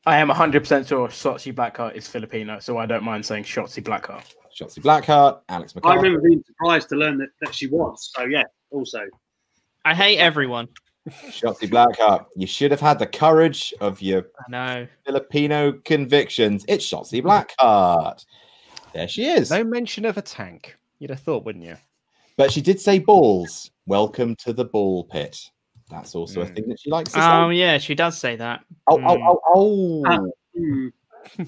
I am 100% sure Shotzi Blackheart is Filipino, so I don't mind saying Shotzi Blackheart. Shotzi Blackheart, Alex I remember being surprised to learn that, that she was. So yeah, also I hate everyone. Shotzi Blackheart. You should have had the courage of your I know. Filipino convictions. It's Shotzi Blackheart. There she is. No mention of a tank. You'd have thought, wouldn't you? But she did say balls. Welcome to the ball pit. That's also a Mm. thing that she likes to Oh yeah, she does say that. Oh, oh, mm. oh, oh.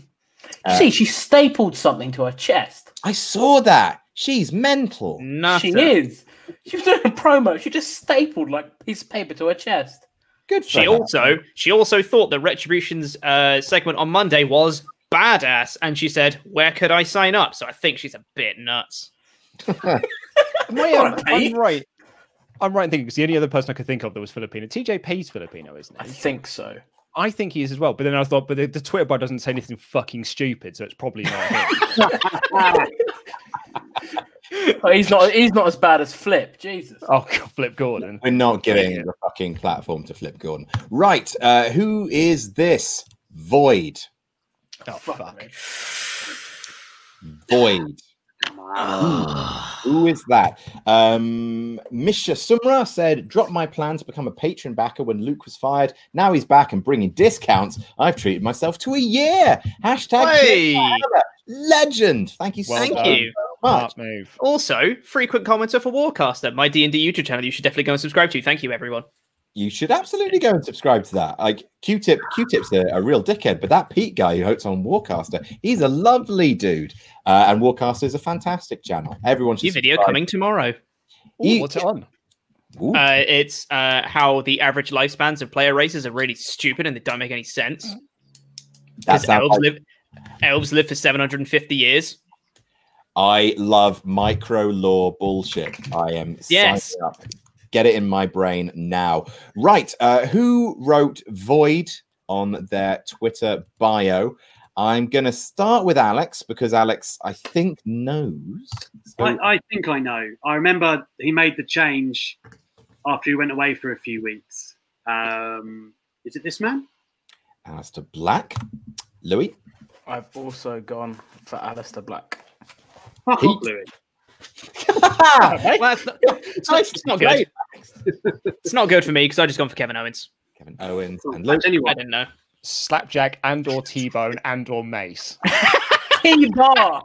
Uh, See, she stapled something to her chest. I saw that. She's mental. Nutter. She is. She was doing a promo. She just stapled like a piece of paper to her chest. Good for She her. also she also thought that Retribution's uh, segment on Monday was badass, and she said, "Where could I sign up?" So I think she's a bit nuts. Am I, Okay. I'm right. I'm right in thinking because the only other person I could think of that was Filipino, TJP's Filipino, isn't he? I think so. I think he is as well. But then I thought, but the, the Twitter bar doesn't say anything fucking stupid, so it's probably not him. [LAUGHS] [LAUGHS] He's not. He's not as bad as Flip. Jesus. oh, God, Flip Gordon. We're not giving the fucking platform to Flip Gordon. Right. Uh, who is this? Void. Oh, fuck. Void. come [SIGHS] on. Who is that? Um, Misha Sumra said, "Drop my plan to become a patron backer when Luke was fired. Now he's back and bringing discounts. I've treated myself to a year." Hashtag Hey! legend. Thank you so Well Thank done. you. much. Move. Also, frequent commenter for Warcaster, my D and D YouTube channel. You should definitely go and subscribe to. Thank you, everyone. You should absolutely go and subscribe to that. Like Q-Tip, Q-Tip's a, a real dickhead, but that Pete guy who hosts on Warcaster, he's a lovely dude. Uh, and Warcaster is a fantastic channel. Everyone should New video subscribe. coming tomorrow. Ooh, He- what's it on? Uh, it's uh, how the average lifespans of player races are really stupid and they don't make any sense. that Because sounds elves like- live, elves live for 750 years. I love micro law bullshit. I am Yes. signing up. Get it in my brain now. Right. Uh, who wrote Void on their Twitter bio? I'm going to start with Alex because Alex, I think, knows. So, I, I think I know. I remember he made the change after he went away for a few weeks. Um, is it this man? Aleister Black. Louis. I've also gone for Aleister Black. Fuck off, Louis. [LAUGHS] Well, it's not, it's not, it's not good. It's not good for me because I just gone for Kevin Owens. Kevin Owens and Luke. That's I didn't know. Slapjack and or T-Bone and or Mace. [LAUGHS] T-Bar.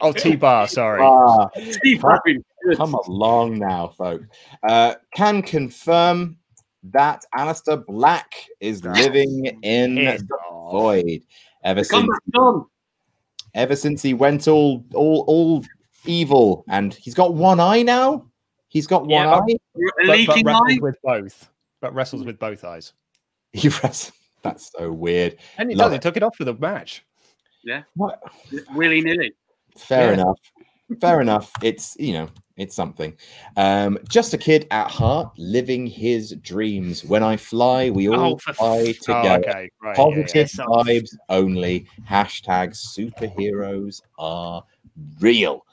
Oh, T-Bar, sorry. Ah, Steve Irwin. Come along now, folks. Uh, can confirm that Aleister Black is living in the void ever Come since back on. ever since he went all all all evil and he's got one eye now. He's got one Yeah. eye. But, but leaking wrestles eye. with both. But wrestles with both eyes. [LAUGHS] He wrestles. That's so weird. And he Love does. He took it off for the match. Yeah. What? Willy nilly. Fair Yeah. enough. Fair enough. It's you know, it's something. Um, just a kid at heart, living his dreams. When I fly, we all Oh, fly f- Oh, together. okay. Right. yeah, yeah. Positive vibes only. Hashtag superheroes are real.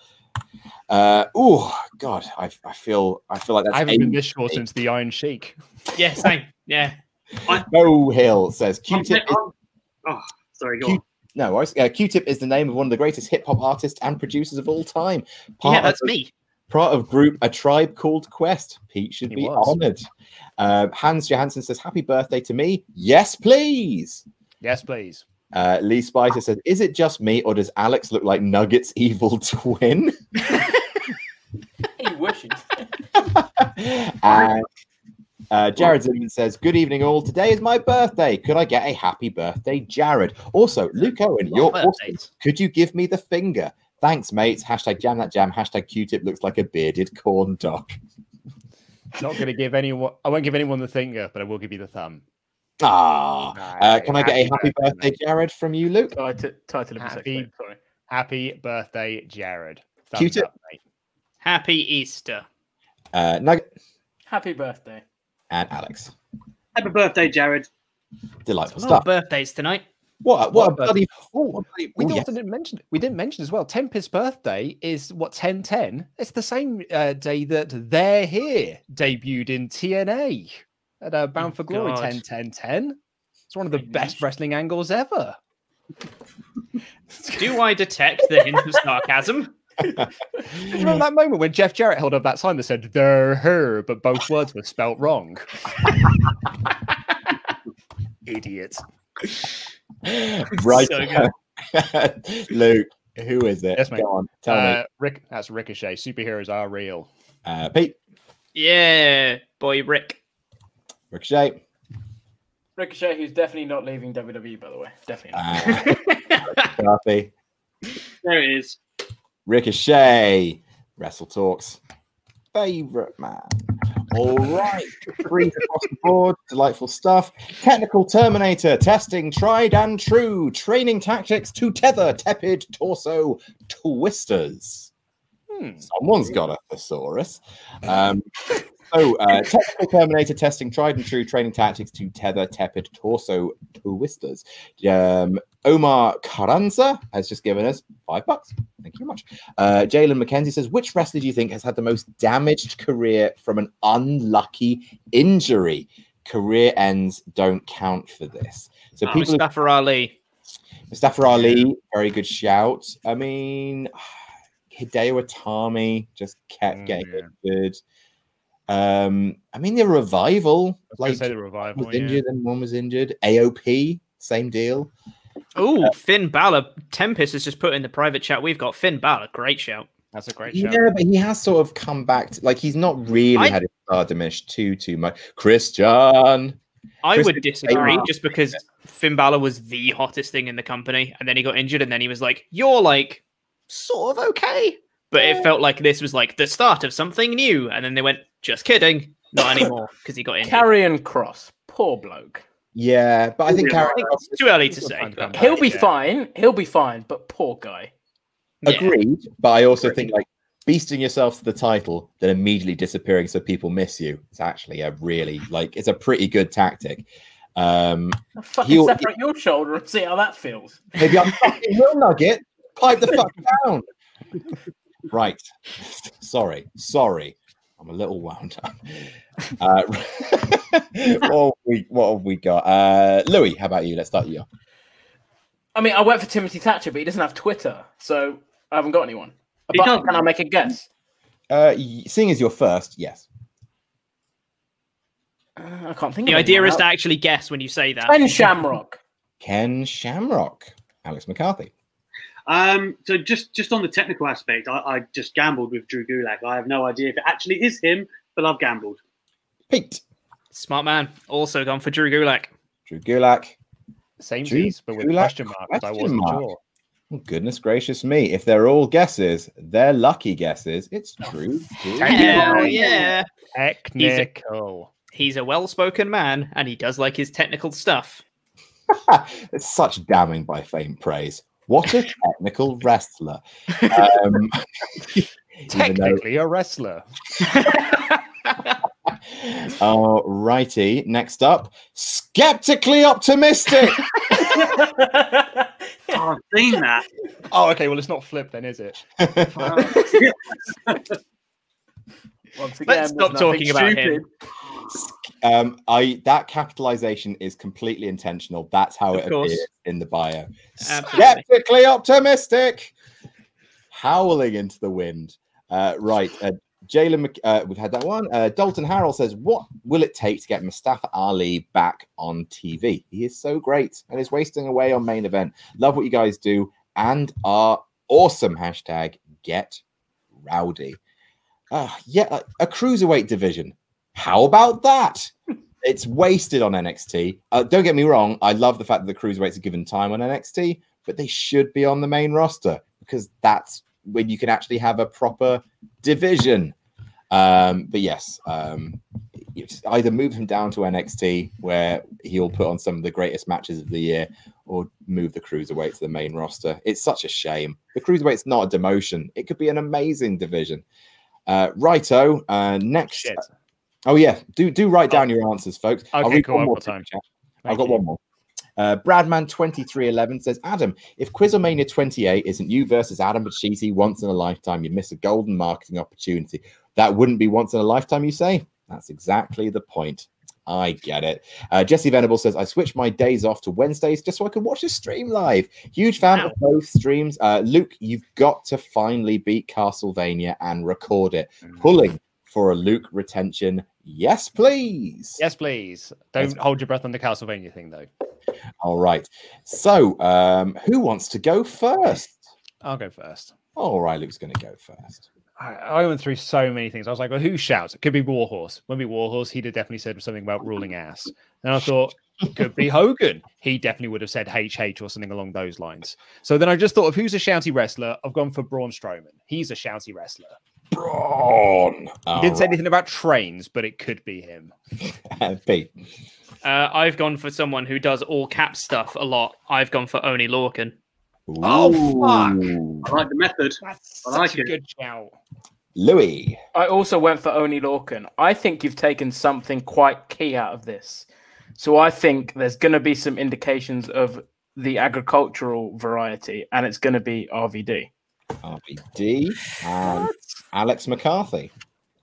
Uh oh god, I, I feel I feel like that's I haven't been this short since the Iron Sheik. Yeah, same. Yeah. [LAUGHS] Go Hill says Q-Tip is Oh, sorry, go Q- on. No, uh, Q-Tip is the name of one of the greatest hip hop artists and producers of all time. Part yeah, that's the- me. Part of group A Tribe Called Quest. Pete should He be was. honored. Uh, Hans Johansson says, "Happy birthday to me." Yes, please. Yes, please. Uh, Lee Spicer says, "Is it just me, or does Alex look like Nugget's evil [LAUGHS] twin?" He wishes. [LAUGHS] and uh, Jared Zimmerman says, Good evening, all. Today is my birthday. Could I get a happy birthday, Jared? Also, Luke Owen, you're awesome. Could you give me the finger? Thanks, mates. Hashtag jam that jam. Hashtag Q tip looks like a bearded corn dog. Not going to give anyone. I won't give anyone the finger, but I will give you the thumb. Ah. Uh, can I get a happy birthday, mate. Jared, from you, Luke? Title, title of a Happy- tape, sorry. Happy birthday, Jared. Thumbs Q-tip. up, mate. Happy Easter. Uh, Nugget Happy birthday. and Alex. Happy birthday, Jared. Delightful A stuff. birthdays tonight. What, what, What a a bloody. Oh, what a bloody- we oh, also yes. didn't mention. We didn't mention as well. Tempest's birthday is what ten ten. It's the same uh, day that They're Here debuted in TNA at uh, Bound for Glory God. 10 10 10. It's one of the Great best match. wrestling angles ever. [LAUGHS] Do I detect the hint of sarcasm? [LAUGHS] Do you remember that moment when Jeff Jarrett held up that sign that said "They're Her," but both [LAUGHS] words were spelt wrong? Idiot. right. So Luke, who is it? Yes, mate. Go on, tell Uh, me. Rick, that's Ricochet. Superheroes are real. Uh, Pete, Yeah, boy Rick. Ricochet. Ricochet, who's definitely not leaving WWE, by the way. Definitely not. Uh, [LAUGHS] Murphy. There it is. Ricochet. WrestleTalk's. Favorite man. All right. Three [LAUGHS] across the board. Delightful stuff. Technical Terminator. Testing tried and true. Training tactics to tether tepid torso twisters. Hmm. Someone's got a thesaurus. Um, so, uh, [LAUGHS] technical Terminator testing tried and true training tactics to tether tepid torso twisters. Um, Omar Carranza has just given us five bucks. Thank you very much. Uh, Jalen McKenzie says, which wrestler do you think has had the most damaged career from an unlucky injury? Career ends don't count for this. So Oh, people, Mustafa Ali. Mustafa Ali, very good shout. I mean, Hideo Itami just kept Mm, getting yeah. injured. Um, I mean, the revival, I was like say the revival. was yeah. injured and one was injured. AOP, same deal. Oh, Finn Balor. Tempest has just put in the private chat. We've got Finn Balor. Great shout. That's a great shout. Yeah, but he has sort of come back. To, like he's not really I- had his star diminished too too much. Christian, I Chris would disagree just because Finn Balor was the hottest thing in the company and then he got injured and then he was like, You're like sort of okay. But it felt like this was like the start of something new. And then they went, Just kidding. Not [LAUGHS] anymore because he got injured. Karrion Kross, poor bloke. yeah, but I think Yeah, I think it's too early to say. time to come but- He'll be yeah. fine. He'll be fine. But poor guy. Yeah. agreed. But I also think like beasting yourself to the title, then immediately disappearing so people miss you. It's actually a really like it's a pretty good tactic. Um, Fucking He'll- separate your shoulder and see how that feels. maybe I'm [LAUGHS] fucking Will Nugget. Pipe the fuck [LAUGHS] down. right. Sorry. Sorry. I'm a little wound up. Uh, [LAUGHS] what, have we, what have we got? Uh, Louis, how about you? Let's start you. off. I mean, I went for Timothy Thatcher, but he doesn't have Twitter, so I haven't got anyone. But can I make a guess? Uh, seeing as you're first, yes. Uh, I can't think. The of idea anyone is to actually guess when you say that. Ken Shamrock. Ken Shamrock, Alex McCarthy. Um, so just just on the technical aspect, I, I just gambled with Drew Gulak. I have no idea if it actually is him, but I've gambled. Pete, Smart man. Also gone for Drew Gulak. Drew Gulak. Same Drew piece, but with Gulak question marks. I wasn't mark. sure. Oh, goodness gracious me. If they're all guesses, they're lucky guesses. It's true. Hell yeah. Technical. He's a well spoken man and he does like his technical stuff. [LAUGHS] it's such damning by faint praise. What a technical wrestler. Um, even though- [LAUGHS] Technically a wrestler. [LAUGHS] Oh, righty. Next up, skeptically optimistic. [LAUGHS] Oh, I've seen that. Oh, okay. Well, it's not flip then, is it? Once again, Let's stop talking about stupid. him. Um, I that capitalization is completely intentional. That's how Of it course. appears in the bio. Skeptically optimistic. Howling into the wind. Uh, right. Uh, Jalen, Mc- uh, we've had that one. Uh, Dalton Harrell says, "What will it take to get Mustafa Ali back on TV? He is so great and is wasting away on main event. Love what you guys do and are awesome." Hashtag Get Rowdy. Uh, yeah, a, a cruiserweight division. How about that? it's wasted on NXT. Uh, don't get me wrong. I love the fact that the cruiserweights are given time on NXT, but they should be on the main roster because that's when you can actually have a proper division. Um, but yes, um, either move him down to NXT where he'll put on some of the greatest matches of the year, or move the cruiserweight to the main roster. It's such a shame. The cruiserweight's not a demotion. It could be an amazing division. Uh, righto. Uh, next. Shit. Oh yeah, do do write down your answers, folks. I'll Okay, read cool, one one more more time. chat. I've got you. one more. Uh, Bradman2311 says, Adam, if Quizzlemania 28 isn't you versus Adam Pacitti once in a lifetime, you miss a golden marketing opportunity. That wouldn't be once in a lifetime, you say? That's exactly the point. I get it. Uh, Jesse Venable says, I switched my days off to Wednesdays just so I can watch the stream live. Huge fan of both streams. Uh, Luke, you've got to finally beat Castlevania and record it. Mm. Pulling for a Luke retention. Yes, please. Yes, please. Don't hold your breath on the Castlevania thing, though. All right. So, um, who wants to go first? I'll go first. All right, Luke's going to go first. I, I went through so many things. I was like, well, who shouts? It could be Warhorse. When be Warhorse, he'd have definitely said something about ruling ass. Then I thought, could be [LAUGHS] Hogan. He definitely would have said HH or something along those lines. So then I just thought of who's a shouty wrestler. I've gone for Braun Strowman. He's a shouty wrestler. Braun. He didn't say anything about trains, but it could be him. anything. [LAUGHS] Pete. Uh, I've gone for someone who does all cap stuff a lot. I've gone for Oni Lorcan. Oh, fuck. I like the method. That's I like such a it. good shout. Louis. I also went for Oni Lorcan. I think you've taken something quite key out of this. So I think there's going to be some indications of the agricultural variety, and it's going to be RVD. RVD and Alex McCarthy.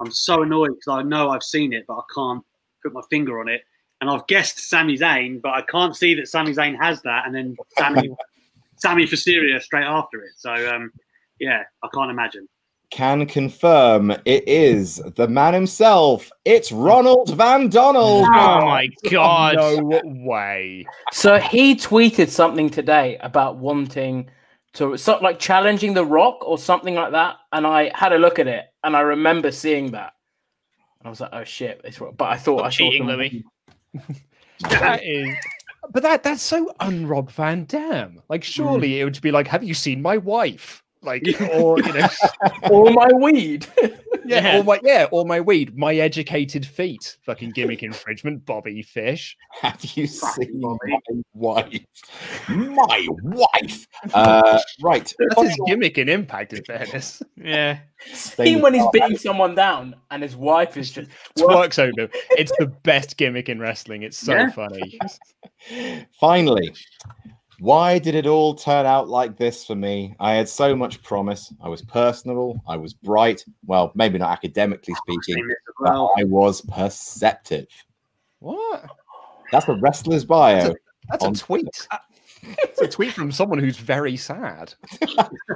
I'm so annoyed because I know I've seen it, but I can't put my finger on it. And I've guessed Sami Zayn, but I can't see that Sami Zayn has that, and then Sammy, [LAUGHS] Sammy Fuseria straight after it. So um, yeah, I can't imagine. Can confirm it is the man himself. It's Ronald Van Donald. Oh my [LAUGHS] god. No way. So he tweeted something today about wanting So it's something like challenging the Rock or something like that. And I had a look at it, and I remember seeing that. And I was like, "Oh shit!" It's wrong. But I thought Stop I saw cheating, some- Louis. [LAUGHS] That is, but that that's so un-Rob Van Dam. Like, surely mm. it would be like, "Have you seen my wife?" Like, or you know, [LAUGHS] or my weed. [LAUGHS] yeah, or my yeah, or my weed, my educated feet. Fucking gimmick infringement, Bobby Fish. Have you seen my wife? My wife. Uh, right. That's his gimmick in Impact, in fairness. Yeah. See when he's beating someone down, and his wife is just Twerks over. It's the best gimmick in wrestling. It's so Yeah. funny. Finally, why did it all turn out like this for me? I had so much promise. I was personable. I was bright. Well, maybe not academically speaking, Seen this as but. I was perceptive. What? That's a wrestler's bio. That's On- a tweet. It's a tweet from someone who's very sad.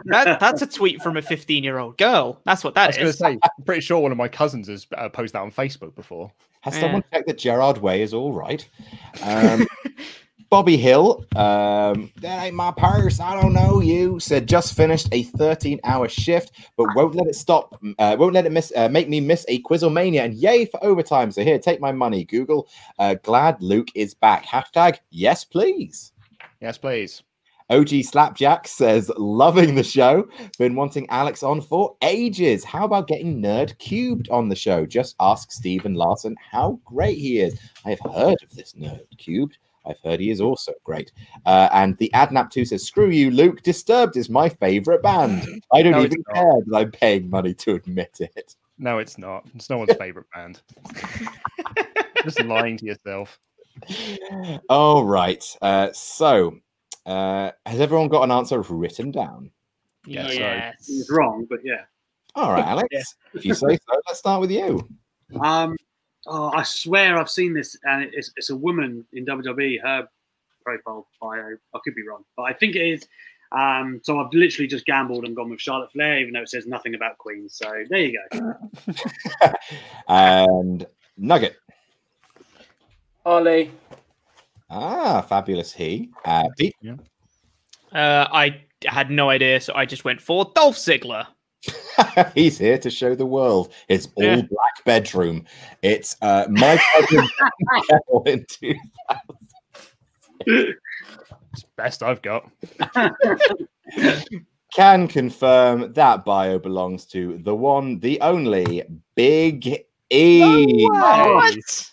That, that's a tweet from a 15 year old girl. That's what I that was going to is. say, I'm pretty sure one of my cousins has uh, posted that on Facebook before. Has Yeah. someone checked that Gerard Way is all right? Um, [LAUGHS] Bobby Hill, um, that ain't my purse. I don't know you. Said just finished a 13-hour shift, but won't let it stop. Uh, won't let it miss. Uh, make me miss a Quizzlemania. And yay for overtime. So here, take my money. Google. Uh, glad Luke is back. Hashtag yes, please. Yes, please. OG Slapjack says, loving the show. Been wanting Alex on for ages. How about getting Nerd Cubed on the show? Just ask Stephen Larson how great he is. I have heard of this Nerd Cubed. I've heard he is also great. Uh, and the Adnap2 says, screw you, Luke. Disturbed is my favorite band. I don't No, even care that I'm paying money to admit it. No, it's not. It's no one's [LAUGHS] favorite band. [LAUGHS] Just lying to yourself. All right. Uh, so, uh, has everyone got an answer written down? Yeah, so- yes. He was wrong, but yeah. All right, [LAUGHS] Alex. Yeah. If you say so, let's start with you. Um, oh, I swear I've seen this, and it's, it's a woman in WWE. Her profile bio. I could be wrong, but I think it is. Um, so I've literally just gambled and gone with Charlotte Flair, even though it says nothing about Queen. So there you go. [LAUGHS] and Nugget. Ollie. Ah, fabulous he. Uh, Pete. Uh, I had no idea, so I just went for Dolph Ziggler. [LAUGHS] He's here to show the world his all [LAUGHS] Yeah. black bedroom. It's uh, my bedroom [LAUGHS] in two- It's best I've got. can confirm that bio belongs to the one, the only Big E. What?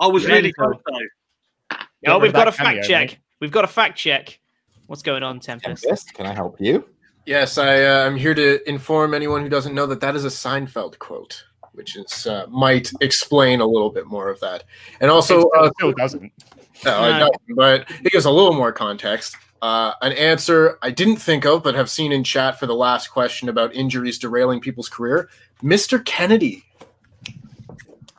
I was really so- close though. Oh, we've got a fact cameo, check. mate. We've got a fact check. What's going on, Tempest? Tempest, can I help you? Yes, I uh, am here to inform anyone who doesn't know that that is a Seinfeld quote, which is uh, might explain a little bit more of that. And also, it uh, still doesn't. no, it doesn't, but it gives a little more context. Uh, an answer I didn't think of, but have seen in chat for the last question about injuries derailing people's career. Mr. Kennedy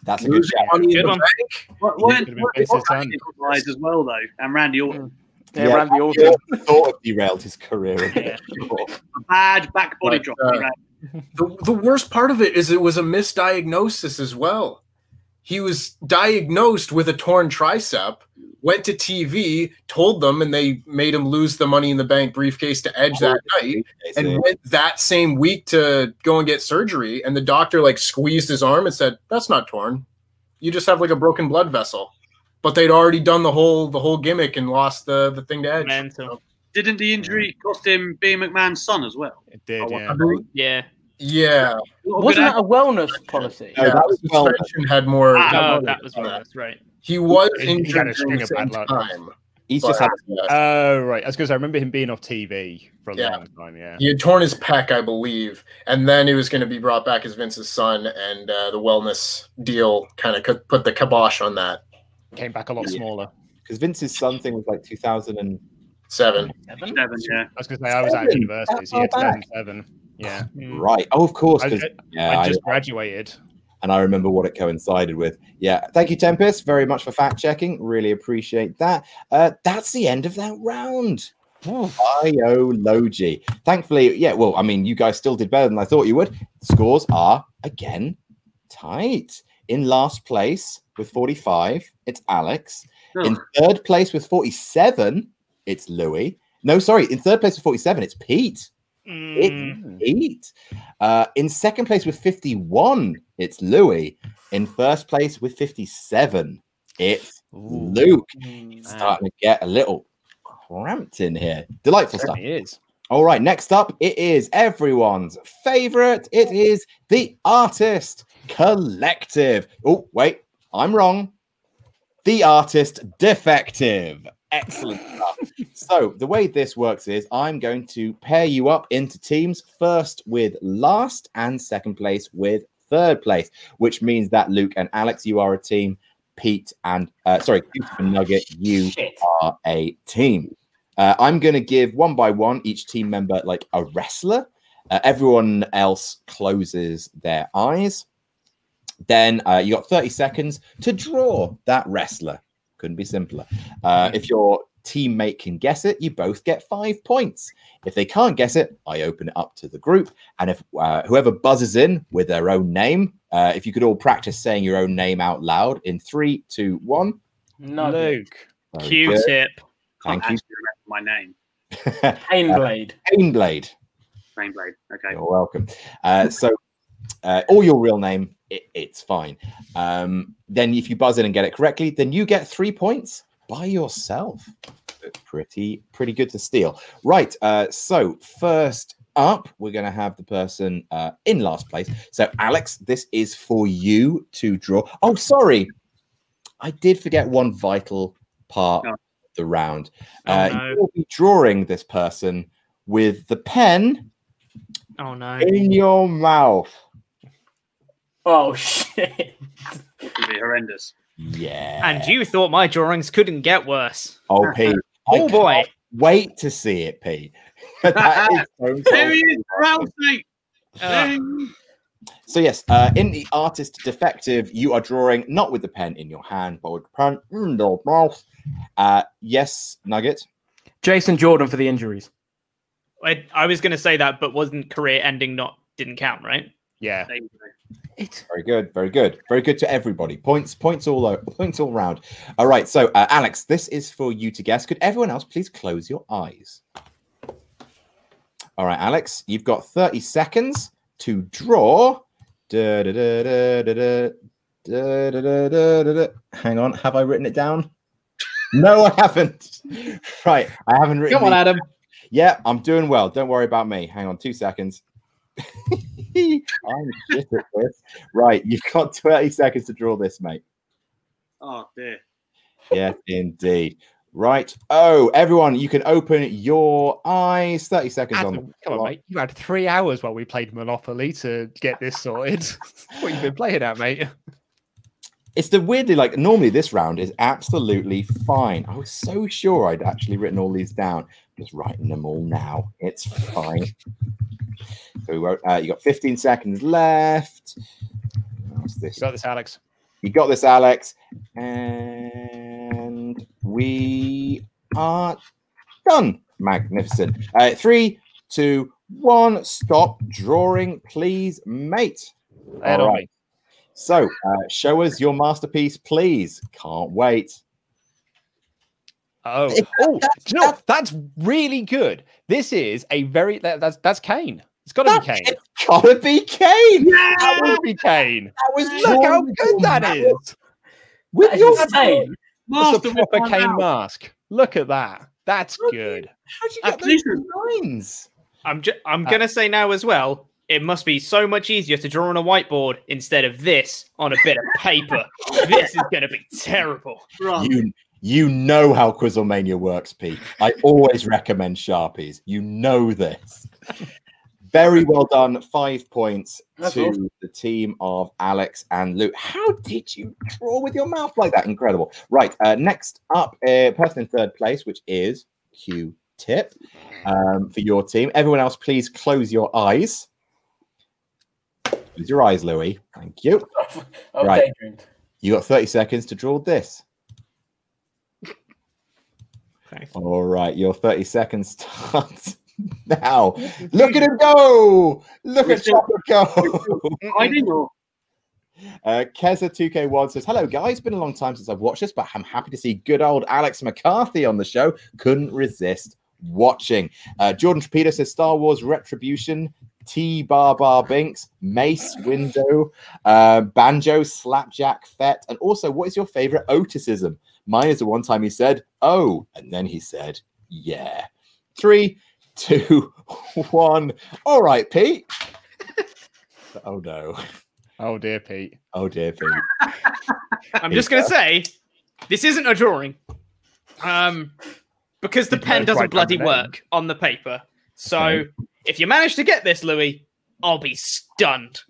That's a good losing shout. money in Good the one. bank. What, Yeah, what, could've been what, Vince's what son. guys as well though, and Randy Orton. Yeah, Yeah, Randy Randy Orton. Orton sort of derailed his career. a bit. [LAUGHS] Bad back body But, drop. uh, right? The, the worst part of it is it was a misdiagnosis as well. He was diagnosed with a torn tricep, went to TV, told them, and they made him lose the money in the bank briefcase to Edge that night, and went that same week to go and get surgery. And the doctor like squeezed his arm and said, "That's not torn. You just have like a broken blood vessel." But they'd already done the whole the whole gimmick and lost the the thing to Edge. Mental. Didn't the injury cost him being McMahon's son as well? It did, Oh, yeah. Yeah. Yeah, Wasn't that a wellness policy? No, yeah. that was well done. suspension had more. Oh, that was well, right. He was He- he injured a during string the of same bad luck. time. He's just had but, uh, Oh, right. I was going to say, I remember him being off TV for a Yeah. long time, yeah. he had torn his pec, I believe, and then he was going to be brought back as Vince's son, and uh, the wellness deal kind of put the kibosh on that. Came back a lot Yeah. smaller. because Vince's son thing was like 2000 and Seven. Seven, yeah. I was going to say, I was at university, so yeah, 2007. Yeah. Mm. right. Oh, of course. I- yeah, I I- just graduated. and I remember what it coincided with. Yeah, thank you, Tempest, very much for fact checking. Really appreciate that. Uh, that's the end of that round. Io Logi. Thankfully, yeah. Well, I mean, you guys still did better than I thought you would. Scores are again tight. In last place with 45, it's Alex. In Oh, third place with 47, it's Louis. No, sorry. In third place with 47, it's Pete. Mm, It's Pete. Uh, in second place with 51, it's Louis. In first place with 57, it's Luke. It's starting to get a little cramped in here. Delightful stuff. Certainly is. All right, next up, it is everyone's favorite. It is the Artist Collective. Oh, wait, I'm wrong. The Artist Defective. Excellent stuff. [LAUGHS] so, the way this works is I'm going to pair you up into teams first with last and second place with third place, which means that Luke and Alex, you are a team. Pete and, uh, sorry, Pete and Nugget, you Shit. are a team. Uh, I'm going to give one by one each team member like a wrestler. Uh, everyone else closes their eyes. Then uh, you got 30 seconds to draw that wrestler. Couldn't be simpler. Uh, if your teammate can guess it, you both get five points. If they can't guess it, I open it up to the group. And if uh, whoever buzzes in with their own name, uh, if you could all practice saying your own name out loud in three, two, one. No. Luke. Very Q good. tip. Can't Thank you. remember my name. [LAUGHS] Painblade. Painblade. Painblade. Okay. You're welcome. Uh, so, uh, or your real name, it, it's fine. Um, then, if you buzz in and get it correctly, then you get three points by yourself. Pretty, pretty good to steal. Right. Uh, so, first up, we're going to have the person uh, in last place. So, Alex, this is for you to draw. Oh, sorry. I did forget one vital part No. of the round. Oh, Uh, no. You'll be drawing this person with the pen Oh no. in your mouth. Oh [LAUGHS] shit. It can be horrendous. Yeah. And you thought my drawings couldn't get worse. oh, Pete. [LAUGHS] Oh I boy. can't Wait to see it, Pete. [LAUGHS] That is so There he is, Ralphie. Uh, So yes, uh, in the artist defective, you are drawing not with the pen in your hand, but with the pen in your mouth. Uh, yes, Nugget. Jason Jordan for the injuries. I, I was going to say that, but wasn't career ending not didn't count, right? Yeah. It... Very good, very good, very good to everybody. Points, points all points all round. All right, so uh, Alex, this is for you to guess. Could everyone else please close your eyes? All right, Alex, you've got thirty seconds to draw. Hang on, have I written it down? no, I haven't. Right, I haven't written. Come on. Adam. Yeah, I'm doing well. Don't worry about me. Hang on, two seconds. [LAUGHS] I'm shit at this. Right, you've got 20 seconds to draw this, mate. Oh dear. Yes, indeed. Right. Oh, everyone, you can open your eyes. 30 seconds on Adam, the come on, clock. mate. You had three hours while we played Monopoly to get this sorted. [LAUGHS] what you been playing at, mate? It's the weirdly like normally this round is absolutely fine. I was so sure I'd actually written all these down. Just writing them all now. It's fine. So we won't, uh, you got 15 seconds left. What's this? You got this, Alex. You got this, Alex. And we are done. Magnificent. Uh, three, two, one. Stop drawing, please, mate. All right. Me. So, uh, show us your masterpiece, please. Can't wait. Oh, oh, you know that's really good. This is a very that, that's that's Kane. It's got to be Kane. It's gotta be Kane. That would be Kane. That was Look how drawn with good your that mouth. is. With That your is insane. It's a proper Kane mouth. mask. Look at that. That's Look. good. How'd you Uh, get those listen. lines? I'm ju- I'm Uh, gonna say now as well. It must be so much easier to draw on a whiteboard instead of this on a bit of paper. this is gonna be terrible. You you know how Quizzlemania works, Pete. I always recommend Sharpies. You know this. Very well done. Five points That's to awesome. the team of Alex and Luke. How did you draw with your mouth like that? Incredible. Right. Uh, next up, uh, person in third place, which is Q Tip um, for your team. Everyone else, please close your eyes. Close your eyes, Louis. Thank you. [LAUGHS] Okay, Right. dreamed. You got 30 seconds to draw this. Okay. All right, your 30 seconds starts [LAUGHS] now. [LAUGHS] Look at him go! Look at Chopper go! Hiding or Uh, Keza2K1 says, Hello, guys. Been a long time since I've watched this, but I'm happy to see good old Alex McCarthy on the show. Couldn't resist watching. Uh, Jordan Trapito says Star Wars Retribution, T Bar Bar Binks, Mace Windu, uh, Banjo, Slapjack Fett, and also what is your favorite Otisism? Mine is the one time he said, "Oh," and then he said, "Yeah." Three, two, [LAUGHS] one. All right, Pete. [LAUGHS] oh no. Oh dear, Pete. Oh dear, Pete. I'm just going to say, this isn't a drawing, um, because the you pen doesn't bloody work on the paper. So Okay. If you manage to get this, Louis, I'll be stunned.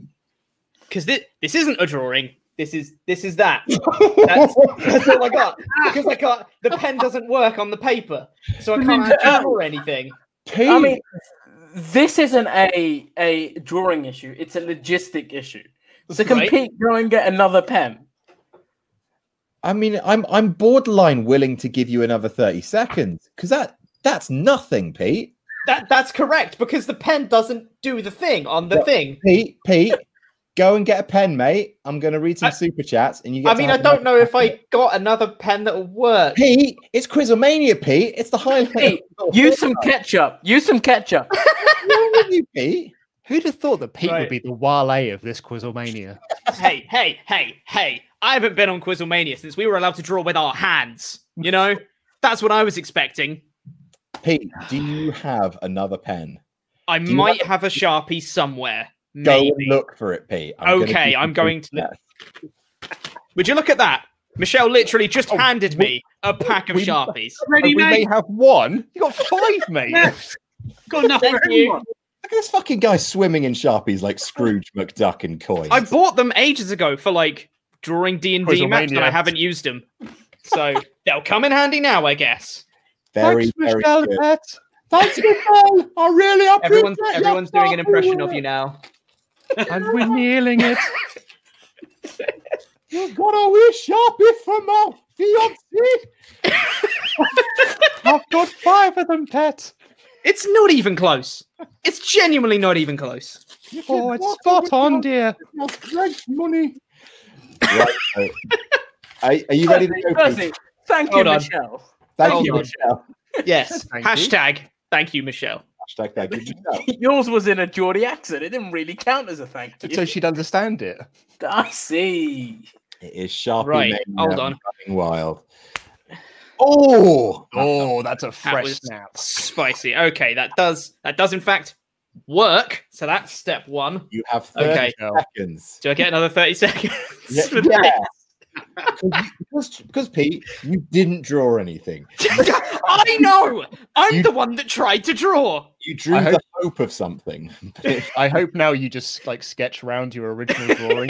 Because this this isn't a drawing. This is this is that. [LAUGHS] That's, that's all I got. Because I can't. The pen doesn't work on the paper, so I I can't mean, actually uh, draw anything. Pete. I mean, this isn't a a drawing issue; it's a logistic issue. So can Right. Pete go and get another pen? I mean, I'm I'm borderline willing to give you another 30 seconds because that that's nothing, Pete. That that's correct because the pen doesn't do the thing on the Yeah. thing. Pete, Pete, go and get a pen, mate. I'm gonna read some I- super chats, and you. Get I mean, I don't know if second. I got another pen that'll work. Pete, it's Quizomania, Pete. It's the highlight. Pete, Use some ketchup. Use some ketchup. [LAUGHS] What's wrong you, Pete? Who'd have thought that Pete Right. would be the Wale of this Quizzlemania? hey, hey, hey, hey! I haven't been on Quizzlemania since we were allowed to draw with our hands. You know, [LAUGHS] that's what I was expecting. Pete, [SIGHS] do you have another pen? I Do might have a sharpie somewhere. Go Maybe. and look for it, Pete. I'm Okay, I'm going to super look. Would you look at that? Michelle literally just Oh, handed we- me a pack of we- sharpies. Ready, we may have one. You got five, [LAUGHS] mate. Yeah. Got enough for you. everyone. Look at this fucking guy swimming in sharpies like Scrooge McDuck and coins. I bought them ages ago for like drawing D and D maps, but I haven't used them. So [LAUGHS] they'll come in handy now, I guess. Very, Thanks, very Michelle good. Pet. Thanks, Michelle. I really appreciate Everyone's your everyone's doing an impression of you now. And we're kneeling it. [LAUGHS] You've got a wee sharpie from my fiancée. I've got five of them, Pet. It's not even close. It's genuinely not even close. Oh, it's spot on, dear. your French money. Right. so- are, are you ready to go? Pete? Percy, thank you, Hold on. Michelle. Thank Hold you, on. Michelle. Yes. [LAUGHS] Thank you. Hashtag thank you, Michelle. Hashtag thank you, Michelle. [LAUGHS] Yours was in a Geordie accent. It didn't really count as a thank you. So she'd understand it. I see. It is Sharpie Right, hold on. running wild. Oh, Oh, that's a fresh was- snap. Spicy. Okay, that does that does in fact work. So that's step one. you have 30 Okay. seconds. Do I get another 30 seconds? Yeah, [LAUGHS] for this? yeah. Because, because, because Pete, you didn't draw anything. [LAUGHS] I know. [LAUGHS] I'm You- the one that tried to draw. You drew I the hope- hope of something. [LAUGHS] I hope now you just like sketch around your original drawing.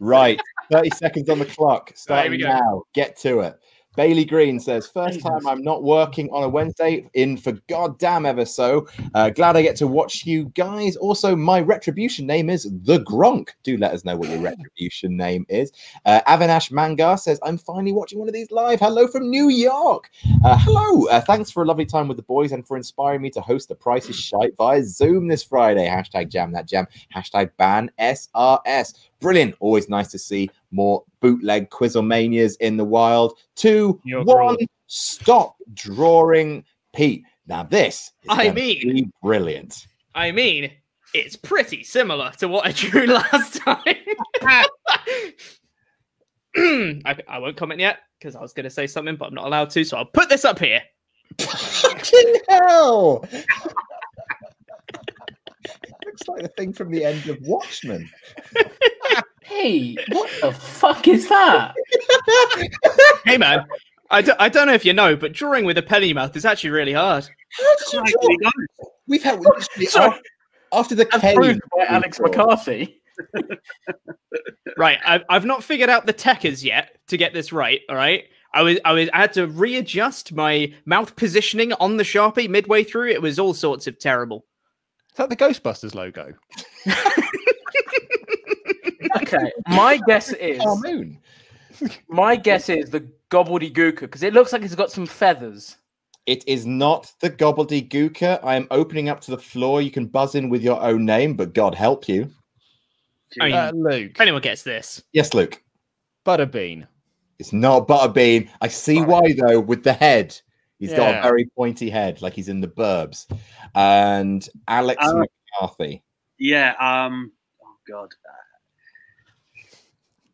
right, 30 seconds on the clock. Starting we now. Get to it. Bailey Green says, First time I'm not working on a Wednesday in for goddamn ever so. Uh, glad I get to watch you guys. Also, my retribution name is The Gronk. Do let us know what your retribution name is. Uh, Avinash Mangar says, I'm finally watching one of these live. Hello from New York. Uh, hello. Uh, thanks for a lovely time with the boys and for inspiring me to host the Price is Shite via Zoom this Friday. Hashtag jam that jam. Hashtag ban SRS. Brilliant. Always nice to see more bootleg Quizzlemanias in the wild. Two, You're one, great. stop drawing Pete. Now, this is I mean- be brilliant. I mean, it's pretty similar to what I drew [LAUGHS] last time. [CLEARS THROAT] I, I won't comment yet because I was going to say something, but I'm not allowed to. So I'll put this up here. Fucking hell! [LAUGHS] Looks like the thing from the end of Watchmen. Hey, what the fuck is that? [LAUGHS] Hey, man. I, do, I don't know if you know, but drawing with a penny mouth is actually really hard. How did you Right, draw? there. We've had Sorry. after, after the cave. By Alex draw. McCarthy. [LAUGHS] Right. I've, I've not figured out the techers yet to get this right. All right. I was, I was, I had to readjust my mouth positioning on the sharpie midway through. It was all sorts of terrible. Is that the Ghostbusters logo? [LAUGHS] Okay, my guess is moon. my guess is the Gobbledy Gooker because it looks like it's got some feathers. It is not the Gobbledy Gooker. I am opening up to the floor. You can buzz in with your own name, but God help you. I mean, Uh, Luke. anyone gets this, Yes, Luke. Butterbean. It's not Butterbean. I see why though. With the head, he's got a very pointy head, like he's in the Burbs. And Alex Uh, McCarthy. Yeah. Um. Oh God.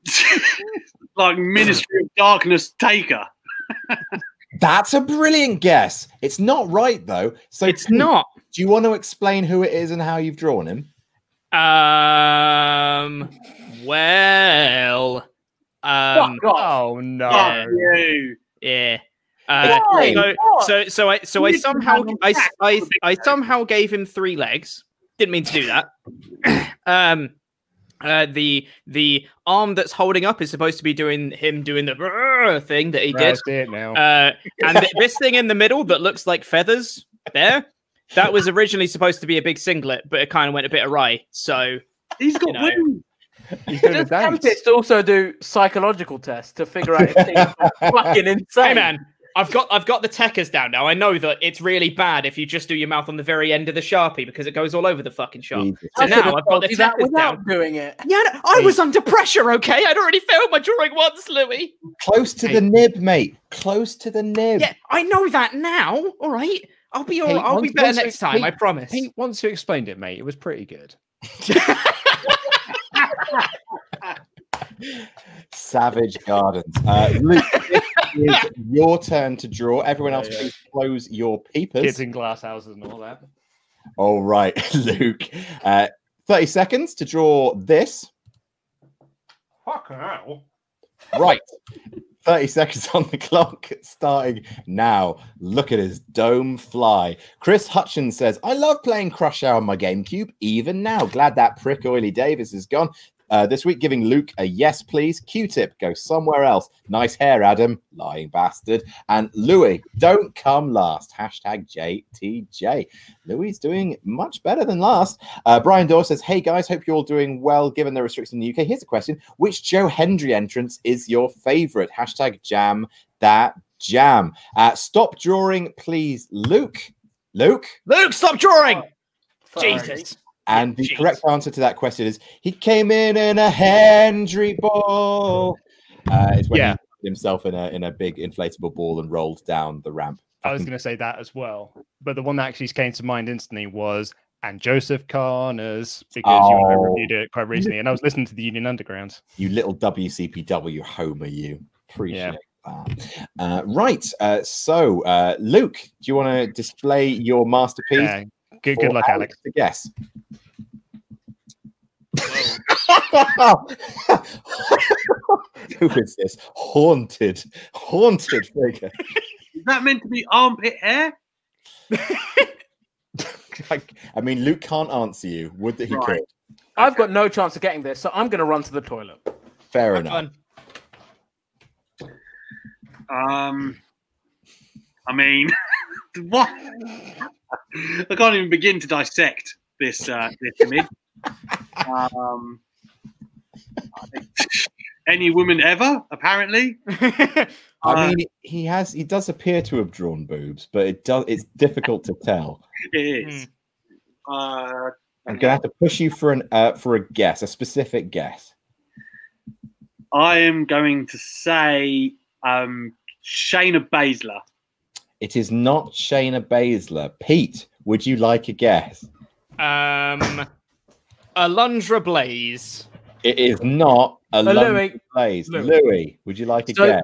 [LAUGHS] like Ministry of Darkness Taker. That's a brilliant guess. It's not right though. So It's Pete, not. Do you want to explain who it is and how you've drawn him? Um. Well. Um. Fuck off. Oh no. Fuck you. Yeah. Uh, Why? so, What? so, so I, so I You didn't somehow, I, I, I somehow gave him three legs. Didn't mean to do that. [CLEARS THROAT] um, uh, the the arm that's holding up is supposed to be doing him doing the thing that he Right, did. see it now. Uh, and th- this thing in the middle that looks like feathers there, that was originally supposed to be a big singlet, but it kind of went a bit awry. So He's got You know. wings. He's doing a Does dance. Also do psychological tests to figure out if things are [LAUGHS] fucking insane? hey man, I've got I've got the techers down now. I know that it's really bad if you just do your mouth on the very end of the sharpie because it goes all over the fucking sharp. Jesus. So I now I've got the told techers without down. doing it. Yeah, no, I was under pressure. Okay, I'd already failed my drawing once, Louis. Close to the nib, mate. Close to the nib. Yeah, I know that now. All right, I'll be all. Hey, I'll be once- better once you- next time. I promise. Pete, once you explained it, mate, it was pretty good. [LAUGHS] Savage Gardens. Uh, Luke, [LAUGHS] it is your turn to draw. Everyone else, Yeah, yeah. please close your peepers. Kids in glass houses and all that. All right, [LAUGHS] Luke. Uh, 30 seconds to draw this. Fucking hell. Right. 30 seconds on the clock, starting now. Look at his dome fly. Chris Hutchins says, I love playing Crush Hour on my GameCube, even now. Glad that prick Oily Davis is gone. Uh, this week, giving Luke a yes, please. Q tip, go somewhere else. Nice hair, Adam. Lying bastard. And Louis, don't come last. Hashtag JTJ. Louis doing much better than last. Uh, Brian Dorr says, Hey guys, hope you're all doing well given the restrictions in the UK. Here's a question Which Joe Hendry entrance is your favorite? Hashtag jam that jam. Uh, stop drawing, please, Luke. Luke. Luke, stop drawing. Sorry. Jesus. And the Jeez. correct answer to that question is he came in in a Hendry ball. Uh, it's when Yeah. he put himself in a in a big inflatable ball and rolled down the ramp. I was going to say that as well. But the one that actually came to mind instantly was and Joseph Connors because you and I Oh. reviewed it quite recently, and I was listening to the Union Underground. You little WCPW homer, you appreciate that. Uh, right. Uh, so, uh, Luke, do you want to display your masterpiece? Yeah, good, good luck, Alex. to guess. [LAUGHS] Who is this haunted, haunted figure? Is that meant to be armpit hair? [LAUGHS] Like, I mean, Luke can't answer you. Would that he Right. could? I've got no chance of getting this, so I'm going to run to the toilet. Fair Have enough. fun. Um, I mean, [LAUGHS] what? I can't even begin to dissect this uh, this image. Um, any woman ever, apparently. [LAUGHS] I Uh, mean, he has. He does appear to have drawn boobs, but it does. It's difficult to tell. [LAUGHS] It is. Uh, I'm gonna have to push you for an uh, for a guess, a specific guess. I am going to say um, Shayna Baszler. It is not Shayna Baszler. Pete, would you like a guess? Um, Alundra Blaze. It is not a Uh, Louis, Blaze. Louis. Louis, would you like a So- guess?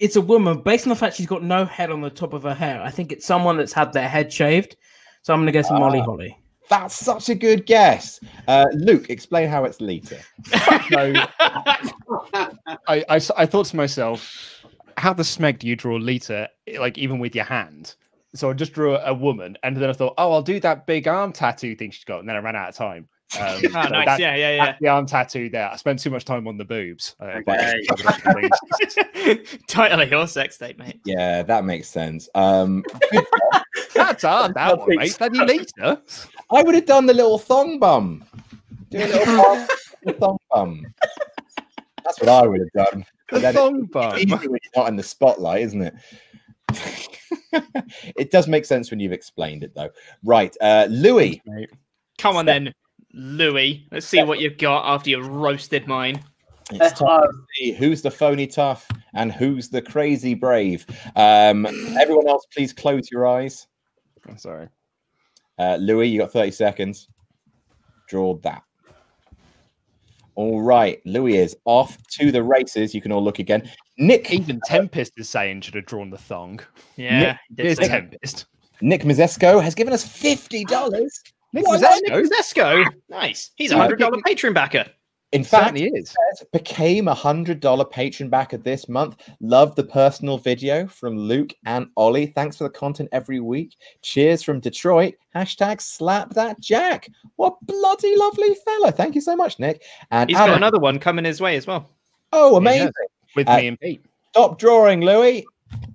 It's a woman. Based on the fact she's got no head on the top of her hair, I think it's someone that's had their head shaved. So I'm going to guess Molly Ah. Holly. That's such a good guess. Uh, Luke, explain how it's Lita. [LAUGHS] So I, I, s- I thought to myself, how the smeg do you draw Lita, like even with your hand? So I just drew a, a woman, and then I thought, oh, I'll do that big arm tattoo thing she's got, and then I ran out of time. Um, [LAUGHS] Oh, so nice. that- yeah, yeah, yeah. that's the arm tattoo there. I spent too much time on the boobs. Uh, Okay. Title [LAUGHS] of your sex tape, mate. Yeah, that makes sense. Um, [LAUGHS] That's hard, that one, think mate. Bloody Lita. I would have done the little thong bum. Do a little bum, the thong bum. That's what I would have done. The And thong it's bum. easy when you're not in the spotlight, isn't it? [LAUGHS] it does make sense when you've explained it, though. Right, uh, Louis. Come on then, Louis. Let's see what you've got after you roasted mine. It's time to see who's the phony tough and who's the crazy brave. Um, everyone else, please close your eyes. I'm sorry. Uh, Louis, you got 30 seconds. Draw that. All right, Louis is off to the races. You can all look again. Nick, Even Tempest is saying should have drawn the thong. Yeah, he did Here's. Tempest. Nick Mazesco has given us fifty dollars. [GASPS] Nick Mazesco Nick Zesco. Nice. He's a hundred dollar Patreon backer. In fact, he is. became a hundred dollar Patreon backer this month. Love the personal video from Luke and Ollie. Thanks for the content every week. Cheers from Detroit. Hashtag slap that Jack. What bloody lovely fella. Thank you so much, Nick. And He's Adam- got another one coming his way as well. oh, He has. amazing. With Uh, me and Pete. Stop drawing, Louis.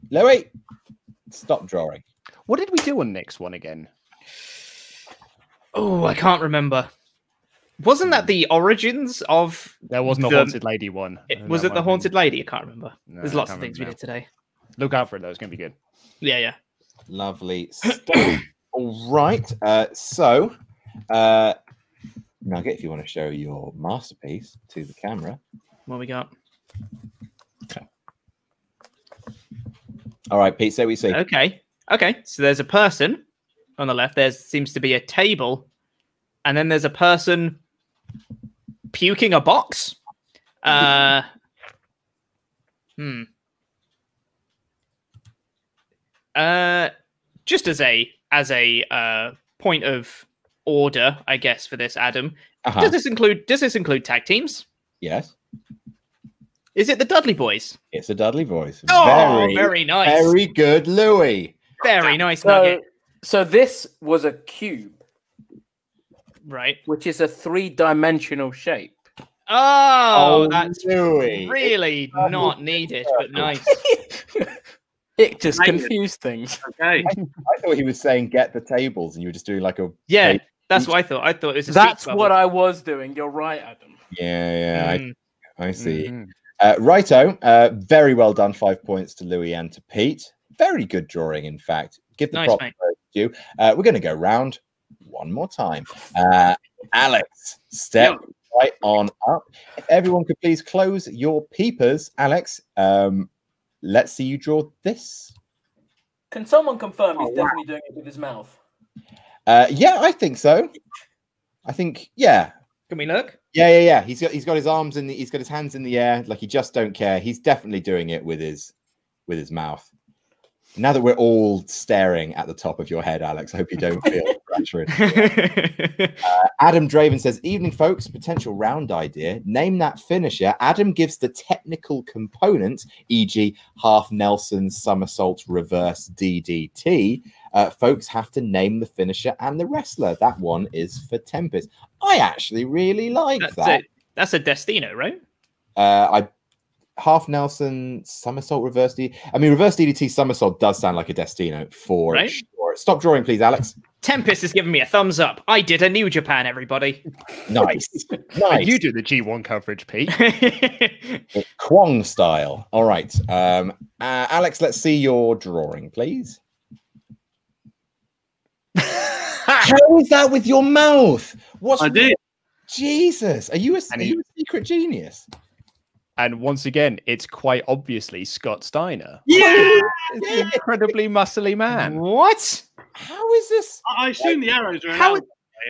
Louis, stop drawing. What did we do on Nick's one again? Oh, I can't remember. Wasn't that the origins of? There wasn't a The- haunted lady one. It, was it the have been- haunted lady? I can't remember. No, There's lots of can't things we did today. Look out for it though. It's gonna be good. Yeah, yeah. Lovely. [CLEARS THROAT] All right. Uh, so, uh, Nugget, if you want to show your masterpiece to the camera. What we got? Okay. All right, Pete, say we see. Okay. Okay. So there's a person on the left. There seems to be a table, and then there's a person puking a box. Uh, hmm. Uh, just as a as a uh point of order, I guess for this, Adam. Uh-huh. Does this include does this include tag teams? Yes, Is it the Dudley Boyz? it's a Dudley voice. Oh, very, very, nice. very good, Louis. Very nice So, nugget. so this was a cube, Right. which is a three-dimensional shape. Oh, that's Louis. really not needed, but nice. [LAUGHS] It just confused things. Okay. I thought he was saying get the tables, and you were just doing like a Yeah, Hey, that's what I thought. I thought it was a That's what. I was doing. You're right, Adam. yeah, yeah. Mm. I, I see. Mhm. Uh, righto. Uh, very well done. Five points to Louis and to Pete. Very good drawing, in fact. Give the Nice, props mate. where it's due. Uh, we're going to go round one more time. Uh, Alex, step Yeah. right on up. If everyone could please close your peepers, Alex. Um, let's see you draw this. Can someone confirm he's Oh, wow. definitely doing it with his mouth? Uh, yeah, I think so. I think, yeah, Can we look? yeah, yeah, yeah. He's got he's got his arms in the he's got his hands in the air, like he just don't care. He's definitely doing it with his with his mouth. Now that we're all staring at the top of your head, Alex, I hope you don't feel [LAUGHS] pressure. Adam Draven says, Evening, folks. Potential round idea. Name that finisher. Adam gives the technical component, e.g., half Nelson somersault reverse DDT. Uh, folks have to name the finisher and the wrestler. That one is for Tempest. I actually really like that's, that. a, that's a Destino, right? Uh, I half Nelson somersault reverse D. I mean, reverse DDT somersault does sound like a Destino for Right. sure. Stop drawing, please, Alex. Tempest is giving me a thumbs up. I did a New Japan, everybody. [LAUGHS] Nice, nice. You do the G1 coverage, Pete. [LAUGHS] Kwong style. All right. Um, uh, Alex, let's see your drawing, please. [LAUGHS] How is that with your mouth? What's I did. Jesus? Are you a, are you a secret genius? And once again, it's quite obviously Scott Steiner. Yeah. It's an incredibly muscly man. what? How is this? I I assume the arrows are How- around.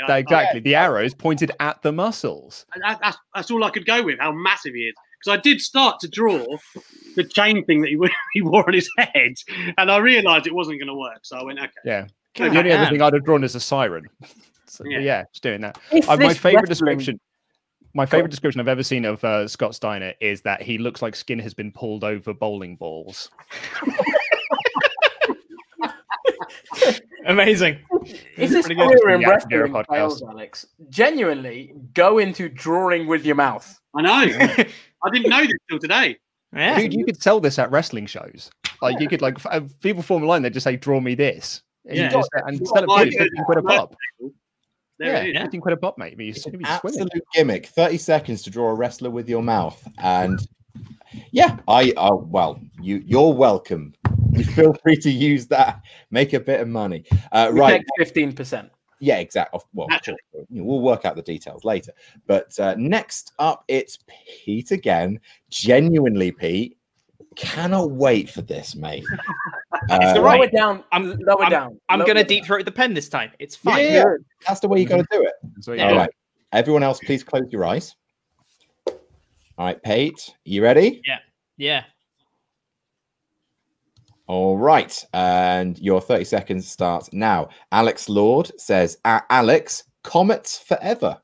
I- I- Exactly. The arrows pointed at the muscles. that, that's, that's all I could go with. How massive he is. Because I did start to draw the chain thing that he, wore- [LAUGHS] he wore on his head, and I realised it wasn't going to work. So I went, okay. Yeah. God the only other thing I'd have drawn is a siren. [LAUGHS] So, yeah. Yeah. just doing that. Uh, my favorite description. My favorite description I've ever seen of uh, Scott Steiner is that he looks like skin has been pulled over bowling balls. [LAUGHS] Amazing. If this Pretty good. career in you're wrestling fails, Alex, genuinely go into drawing with your mouth. I know. [LAUGHS] I didn't know this till today. Yeah. Dude, you could sell this at wrestling shows. Like you could like f- uh, people form a line, they just say, "Draw me this," and, you Yeah. just, and sell it for like 15 quid a it's- pop. There Yeah, it is. Yeah. 15 quid a pop, mate. You're, It's an gonna swimming. absolute gimmick. 30 seconds to draw a wrestler with your mouth. And yeah, I oh well, you you're welcome. You feel free to use that, make a bit of money. Uh, right. fifteen percent. Yeah, exactly. Well, Naturally. we'll work out the details later. But uh, next up, it's Pete again. Genuinely, Pete, cannot wait for this, mate. [LAUGHS] Uh, the Lower right. down. I'm- lower I'm- down. I'm lower gonna down. deep throat the pen this time. It's fine. Yeah, that's the way you got to do it. So, Yeah. All right. Everyone else, please close your eyes. All right, Pete, you ready? Yeah. Yeah. All right. And your 30 seconds starts now. Alex Lord says, Alex, Comets forever.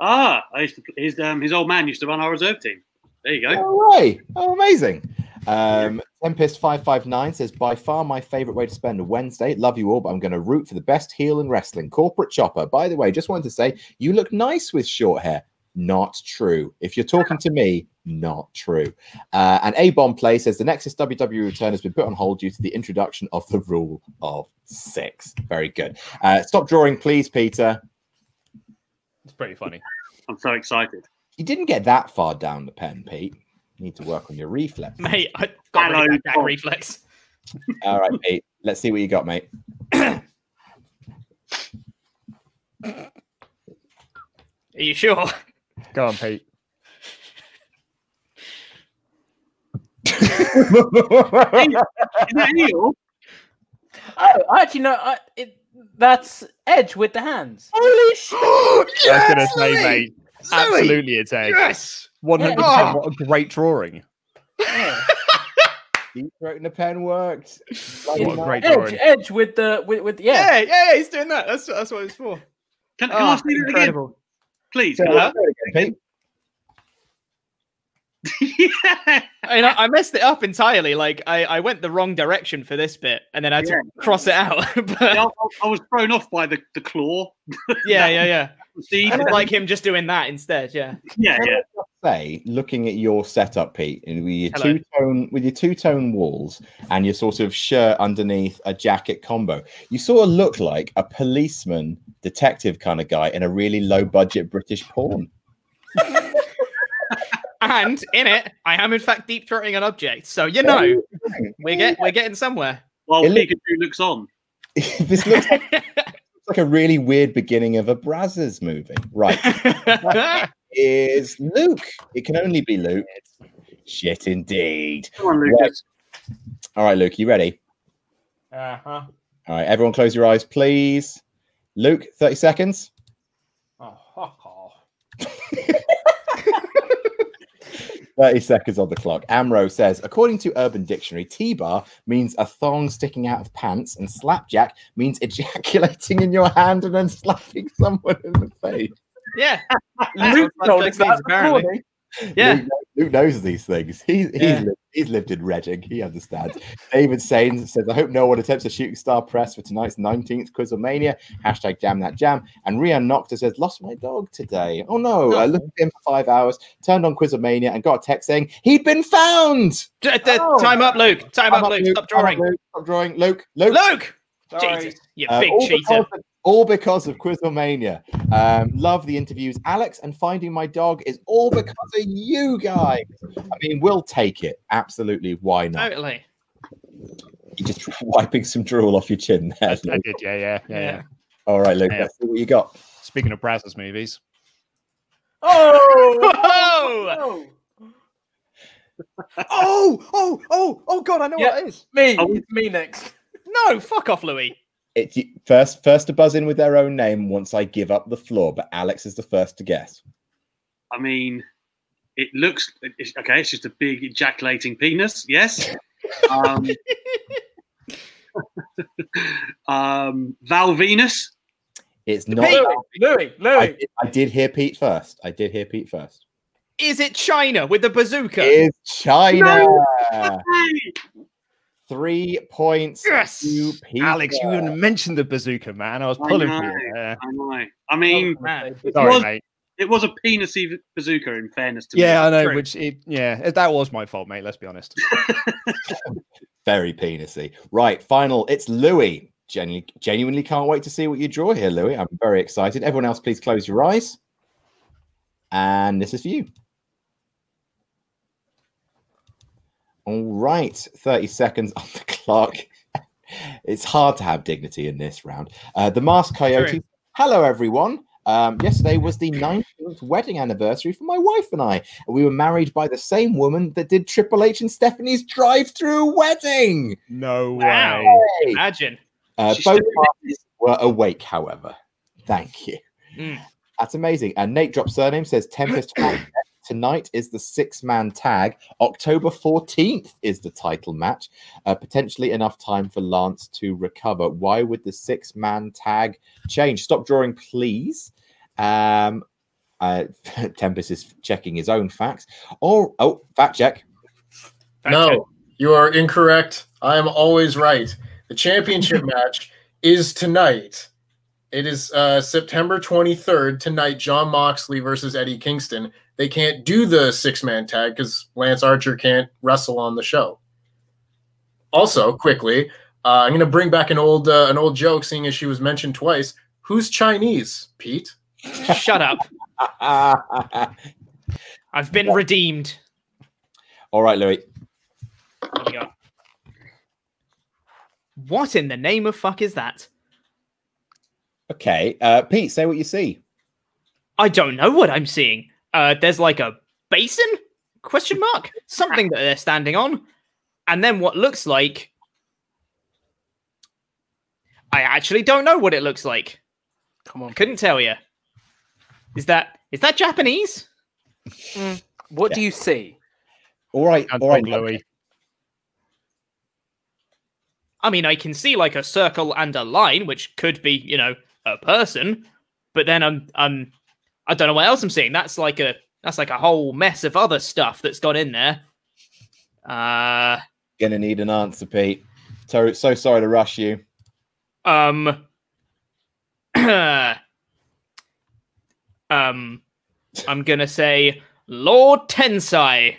Ah, I used to, his um, his old man used to run our reserve team. There you go. Oh, All right. Oh, amazing. Um, Tempest559 says, by far my favorite way to spend a Wednesday. Love you all, but I'm going to root for the best heel in wrestling, Corporate Chopper. By the way, just wanted to say, you look nice with short hair. Not true. If you're talking to me, not true. Uh, and A Bomb Play says the Nexus WWE return has been put on hold due to the introduction of the rule of six. Very good. Uh, stop drawing, please, Peter. It's pretty funny. I'm so excited. You didn't get that far down the pen, Pete. You need to work on your reflex. [LAUGHS] Mate, I got Hello, really bad reflex. [LAUGHS] All right, Pete. Let's see what you got, mate. Are you sure? Go on, Pete. Is that eel? [LAUGHS] Oh, I actually no. I, it, that's Edge with the hands. Holy shit! I was going to say, mate, Louis! Absolutely it's Edge. Yes. 100%. Yeah. What a great drawing. Yeah. [LAUGHS] Deep throat in the pen worked. Bloody What a great Edge, drawing. Edge with the with, with yeah. Yeah, yeah, yeah, he's doing that. That's that's what it's for. Can, can I Oh, see that again, please? Can I- Pete. yeah. [LAUGHS] I, know, I messed it up entirely. Like I, I went the wrong direction for this bit, and then I had to cross it out. [LAUGHS] but I, I was thrown off by the, the claw. yeah, yeah, yeah. See, I like him just doing that instead. Yeah. yeah, Can yeah. Say, looking at your setup, Pete, and with your Hello. two tone with your two tone walls and your sort of shirt underneath a jacket combo, you sort of look like a policeman detective kind of guy in a really low budget British porn. And in it, I am in fact deep throating an object. So you know, we're get we're getting somewhere. While It look- Pikachu looks on. [LAUGHS] this looks like, looks [LAUGHS] like a really weird beginning of a Brazzers movie. Right. [LAUGHS] Is Luke. It can only be Luke. Shit indeed. Come on, Lucas. All right, Luke, you ready? Uh huh. All right, everyone close your eyes, please. Luke, 30 seconds. Oh, fuck off. [LAUGHS] 30 seconds on the clock. Amro says, according to Urban Dictionary, T-bar means a thong sticking out of pants, and slapjack means ejaculating in your hand and then slapping someone in the face. yeah. [LAUGHS] Luke what told us that means, apparently. apparently. Yeah. Luke, Luke knows these things. He's he's, Yeah. lived, he's lived in Reading. He understands. David Sains says, I hope no one attempts a shooting star press for tonight's 19th Quizzlemania. Hashtag jam that jam. And Rian Nocta says, lost my dog today. Oh no. I looked at him for five hours, turned on Quizzlemania, and got a text saying he'd been found. D- d- Oh. Time up, Luke. Time up, Luke. Stop Time up, drawing. Luke. Stop drawing. Luke. Luke. Luke. Sorry. Jesus, you Uh, big cheater. Because of, all because of Quizzlemania. Um, love the interviews. Alex and finding my dog is all because of you guys. I mean, we'll take it. Absolutely. Why not? Totally. You're just [LAUGHS] wiping some drool off your chin there. I did, yeah, yeah, yeah. yeah. All right, Luke. Yeah. Let's see what you got. Speaking of Brazzers movies, Oh! Whoa! oh! Oh, oh, oh, oh, God! I know Yeah. what it is. Me, Oh. it's me next. No, fuck off, Louis. It's first, first to buzz in with their own name once I give up the floor, but Alex is the first to guess. I mean, it looks it's, okay. It's just a big ejaculating penis. Yes. [LAUGHS] Um, [LAUGHS] um, Val Venis. It's not. Pete! Louis, Louis, I, Louis. did- I did hear Pete first. I did hear Pete first. Is it Chyna with the bazooka? Is Chyna Hey! Three points? Yes! to Pete. Alex, you even mentioned the bazooka, man. I was I pulling for you. Yeah. I know. I mean, oh, man. Sorry, was- mate. it was a penisy bazooka. In fairness to me. Yeah, I know. True. Which, it, yeah, that was my fault, mate. Let's be honest. [LAUGHS] Very penisy. Right, final. It's Louis. Genu- genuinely can't wait to see what you draw here, Louis. I'm very excited. Everyone else, please close your eyes. And this is for you. All right, 30 seconds on the [LAUGHS] clock. it's hard to have dignity in this round. Uh, the Masked Coyote, True. Hello, everyone. Um, yesterday was the 19th wedding anniversary for my wife and I. We were married by the same woman that did Triple H and Stephanie's drive through wedding. No Wow. way. Imagine. Uh, both parties were awake, however. Thank you. Mm. That's amazing. And Nate Drop Surname says Tempest [COUGHS] Fight tonight is the six man tag. October 14th is the title match. Uh, potentially enough time for Lance to recover. Why would the six man tag change? Stop drawing, please. Um, uh, [LAUGHS] Tempest is checking his own facts. Oh, oh, fact check. Fact no, check. you are incorrect. I am always right. The championship [LAUGHS] match is tonight. It is uh, September 23rd tonight. Jon Moxley versus Eddie Kingston. They can't do the six man tag because Lance Archer can't wrestle on the show. Also, quickly, uh, I'm going to bring back an old uh, an old joke, seeing as she was mentioned twice. Who's Chinese, Pete? Shut up. [LAUGHS] I've been redeemed. All right, Louis. Here we go. What in the name of fuck is that? Okay, uh, Pete, say what you see. I don't know what I'm seeing. Uh, there's like a basin? Question mark? Something that they're standing on, and then what looks like. I actually don't know what it looks like. Come on. Couldn't tell you. Is that is that Japanese? What do you see? All right, And all right, Louis. I mean, I can see like a circle and a line, which could be, you know, a person. But then I'm, I'm, I don't know what else I'm seeing. That's like a, that's like a whole mess of other stuff that's gone in there. Uh, Gonna need an answer, Pete. So so sorry to rush you. um, [CLEARS THROAT] um, I'm gonna say Lord Tensai.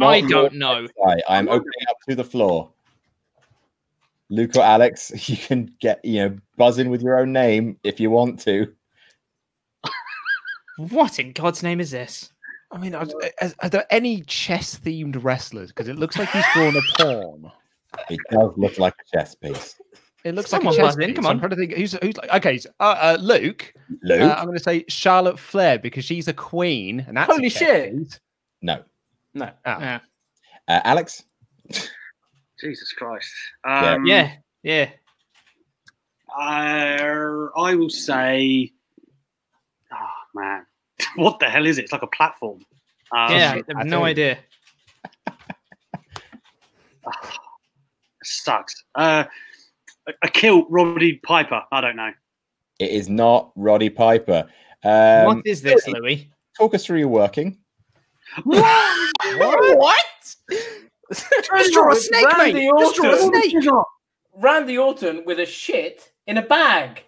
I don't know. website. I'm opening up to the floor. Luke or Alex, [LAUGHS] you can get you know buzz in with your own name if you want to. What in God's name is this? I mean, are, are, are there any chess themed wrestlers? Because it looks like he's drawn a pawn. It does look like a chess piece. It looks Someone like a chess in, piece. come I'm trying to think who's who's like okay. So, uh, uh, Luke. Luke, Uh, I'm going to say Charlotte Flair because she's a queen, and that's a Holy chess shit. piece. no. No. Oh. Yeah, Uh, Alex, [LAUGHS] Jesus Christ. Yeah. Um, yeah, yeah. I, I will say, oh man, [LAUGHS] what the hell is it? It's like a platform. Um, yeah, shit, I I have no do. idea. [LAUGHS] sucks. Uh, a, a kilt Roddy Piper. I don't know. it is not Roddy Piper. Um, what is this, Louis? Talk us through your working. What? [LAUGHS] Just draw a snake, mate. Randy Just draw a snake. Randy Orton with a shit in a bag.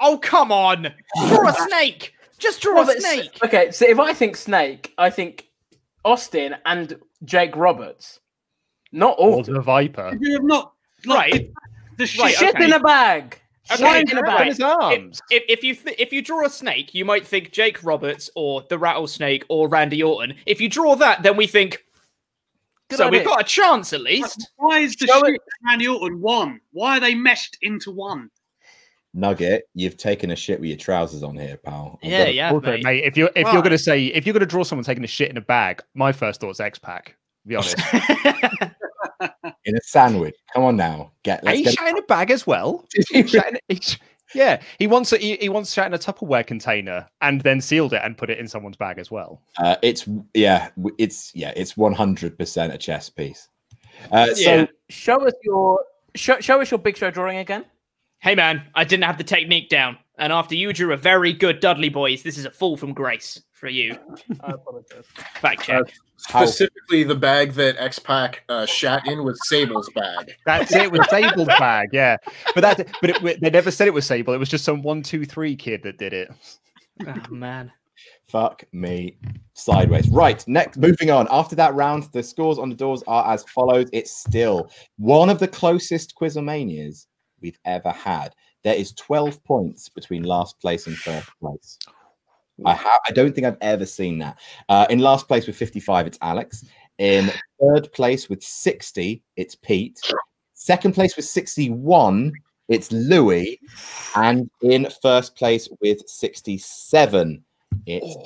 Oh, come on. Draw a snake. Just draw Well, a snake. Okay, so if I think snake, I think Austin and Jake Roberts. Not Or the Viper. You have not like, Right. The shit. Right, Shit okay. in a bag. Okay, in a bag. his arms. If, if you th- if you draw a snake, you might think Jake Roberts or the rattlesnake or Randy Orton. If you draw that, then we think. Good so we've got a chance at least. Why is the Show shit Randy Orton one? Why are they meshed into one? Nugget, you've taken a shit with your trousers on here, pal. I've Yeah, gotta- yeah, Also, mate. mate, if you're if Right. you're going to say if you're going to draw someone taking a shit in a bag, my first thought's X Pac. Be honest. [LAUGHS] In a sandwich. Come on now. Get And let's he's get shat in a bag as well. He's shat in- he's- yeah, he wants a, he, he wants shat in a Tupperware container and then sealed it and put it in someone's bag as well. Uh, it's yeah, it's yeah, it's one hundred percent a chess piece. Uh, Yeah. So Show us your show, show us your big show drawing again. hey man, I didn't have the technique down, and after you drew a very good Dudley Boyz, this is a fall from grace for you. I apologize. Fact check. how, Specifically, the bag that X Pac uh, shat in was Sable's bag. That's it with Sable's bag, yeah. But that but it, they never said it was Sable. It was just some one two three kid that did it. oh man. fuck me sideways. Right, next, moving on. After that round, the scores on the doors are as follows. It's still one of the closest Quizomanias we've ever had. There is 12 points between last place and first place. I have. I don't think I've ever seen that. Uh, in last place with 55, it's Alex. In third place with 60, it's Pete. Second place with 61 it's Louis, and in first place with 67, it is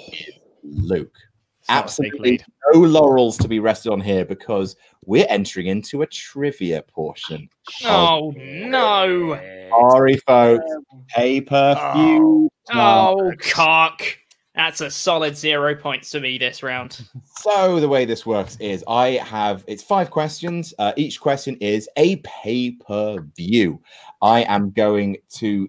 Luke. It's not a big Absolutely no laurels to be rested on here because we're entering into a trivia portion. Oh no! Sorry, folks. Pay per view. Oh cock! That's a solid zero points to me this round. [LAUGHS] So the way this works is I have it's five questions. Uh, each question is a pay per view. I am going to.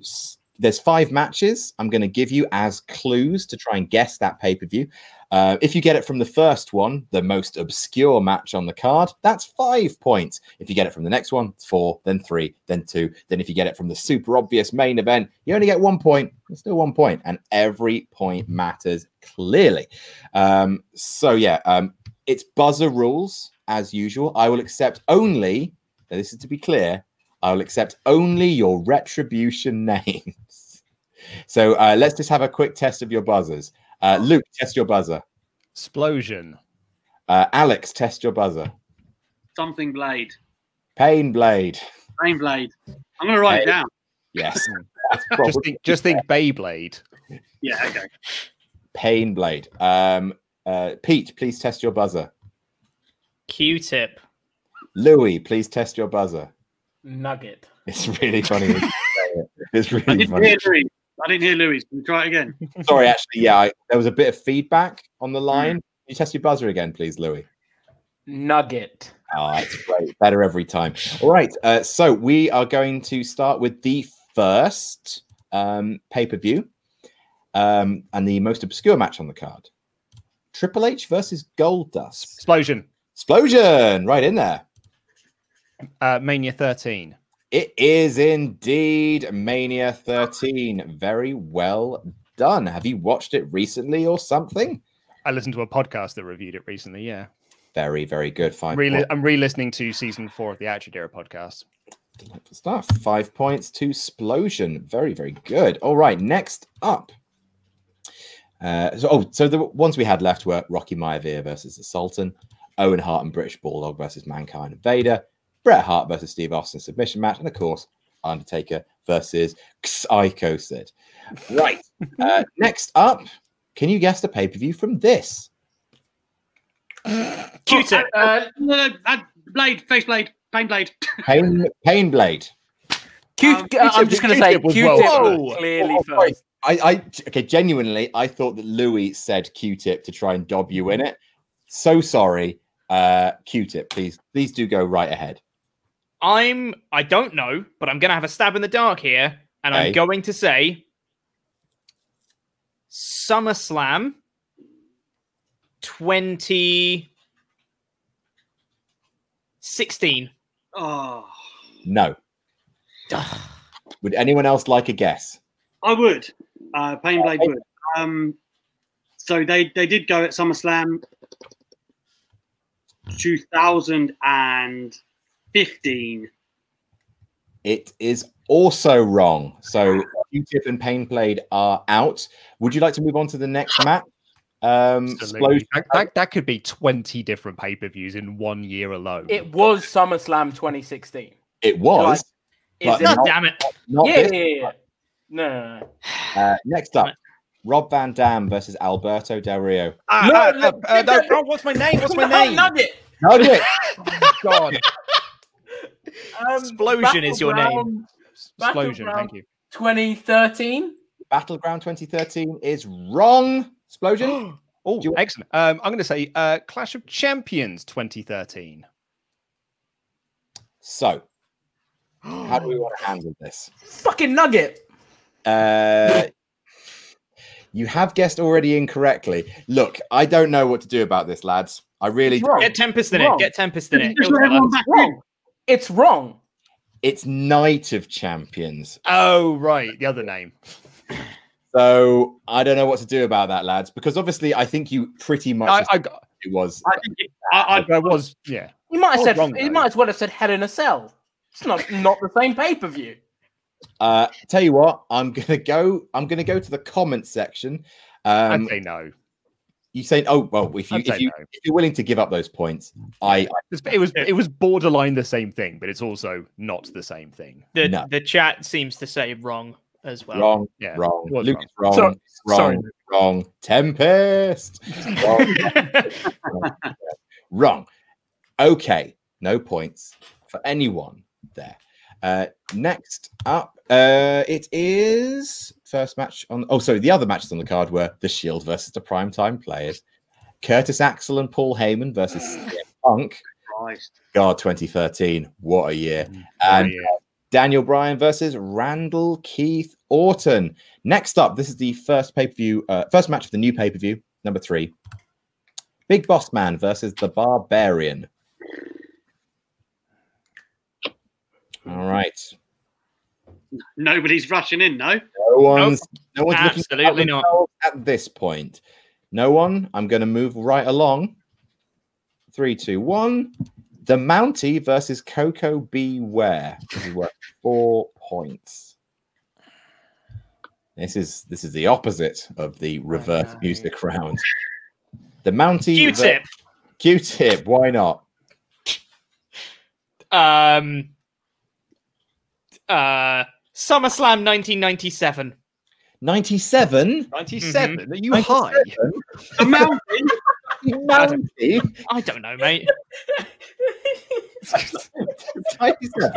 There's five matches. I'm going to give you as clues to try and guess that pay per view. Uh, if you get it from the first one, the most obscure match on the card, that's five points. If you get it from the next one, four, then three, then two. Then if you get it from the super obvious main event, you only get one point. It's still one point, and every point matters clearly. Um, so yeah, um, it's buzzer rules as usual. I will accept only. Now this is to be clear. I will accept only your retribution [LAUGHS] names. So uh, let's just have a quick test of your buzzers. Uh, Luke, test your buzzer. Explosion. Uh, Alex, test your buzzer. Something blade. Pain Blade. Pain blade. I'm gonna write it down. Yes. [LAUGHS] Just think, just think Beyblade. Yeah. Okay. Pain Blade. Um, uh, Pete, please test your buzzer. Q-tip. Louis, please test your buzzer. Nugget. It's really funny. when you [LAUGHS] say it. It's really didn't funny. Louis. I didn't hear Louis. Can you try it again? [LAUGHS] Sorry, actually, yeah, I, there was a bit of feedback on the line. Can you test your buzzer again, please, Louis? Nugget. Oh, that's great. Better every time. All right. Uh, so we are going to start with the first um, pay per view um, and the most obscure match on the card Triple H versus Goldust. Explosion. Explosion right in there. Uh, Mania 13. It is indeed Mania 13. Very well done. Have you watched it recently or something? I listened to a podcast that reviewed it recently. Yeah. Very, very good. Five Re-. I'm re-listening to season four of the Attitude Era podcast. Delightful stuff. Five points to Explosion. Very, very good. All right, next up. Uh, so, oh, so the ones we had left were Rocky Maivia versus the Sultan, Owen Hart and British Bulldog versus Mankind and Vader, Bret Hart versus Steve Austin submission match, and of course, Undertaker versus Psycho Sid. Right. [LAUGHS] uh, next up, can you guess the pay per view from this? Q-tip. Uh, uh, uh, blade. Face blade. Pain blade. Pain, Pain Blade. Q- Um, I'm just going to say Q-tip was well clearly Oh, first. I, I okay, genuinely, I thought that Louis said Q-tip to try and dob you in it. So sorry, uh, Q-tip. Please, please do go right ahead. I'm. I don't know, but I'm gonna have a stab in the dark here, and Okay. I'm going to say SummerSlam 2016. Oh, No. [SIGHS] Would anyone else like a guess? I would. Uh, Pain blade would. Um, so they they did go at SummerSlam 2015. It is also wrong. So Q-tip and Pain Blade are out. Would you like to move on to the next match? Um, Absolutely. That, that, that could be 20 different pay-per-views in one year alone. It was SummerSlam 2016. It was. Is But it? not- damn it! Not Yeah, this. yeah, yeah. No, no, no. Uh, next up, Rob Van Dam versus Alberto Del Rio. Ah, No, no, uh, no, no, oh, what's my name? What's my No, name? Nugget. Nugget. [LAUGHS] God. Um, Explosion is your name. Explosion. Thank you. 2013. Battleground 2013 is wrong. Explosion. [GASPS] Oh, Do you- excellent. Um, I'm going to say uh, Clash of Champions 2013. So, how do we want to handle this? Fucking Nugget. Uh, [LAUGHS] you have guessed already incorrectly. Look, I don't know what to do about this, lads. I really It's wrong. Get Tempest in Wrong. it. Get Tempest in it. Just let everyone back in. Wrong. It's wrong. It's Night of Champions. Oh, right. The other name. So I don't know what to do about that, lads, because obviously I think you pretty much I, I, got- it was. I think it, I, I, I was, yeah. You might have said. wrong, you might as well have said Hell in a Cell. It's not not the same pay per view. Uh, tell you what, I'm gonna go. I'm gonna go to the comment section. Um, I'd say no. You say, oh well, if you if you no. if you're willing to give up those points, I, I It was it was borderline the same thing, but it's also not the same thing. The No. the chat seems to say wrong as well. wrong, Yeah, wrong, was Luke wrong. wrong, Sorry- wrong, sorry. wrong, Tempest, [LAUGHS] wrong, wrong. Okay, no points for anyone there. Uh, next up, uh, it is first match on. Oh, sorry, the other matches on the card were the Shield versus the Primetime Players, Curtis Axel and Paul Heyman versus [SIGHS] Punk. Christ. God, 2013, what a year! Oh, And yeah. Daniel Bryan versus Randall Keith Orton. Next up, this is the first pay per view, uh, first match of the new pay per view, number three. Big Boss Man versus the Barbarian. All right. Nobody's rushing in, no? No one's, no one's looking at Absolutely not. at this point. No one. I'm going to move right along. Three, two, one. The Mountie versus Koko B. Ware. This is worth four points. This is this is the opposite of the reverse no. music round. The Mountie. Q-tip. Q-tip. Why not? Um. Uh. SummerSlam 1997. 97. 97. Are you 97? high? The mountain. [LAUGHS] Mountie. I don't know, mate. [LAUGHS] 97.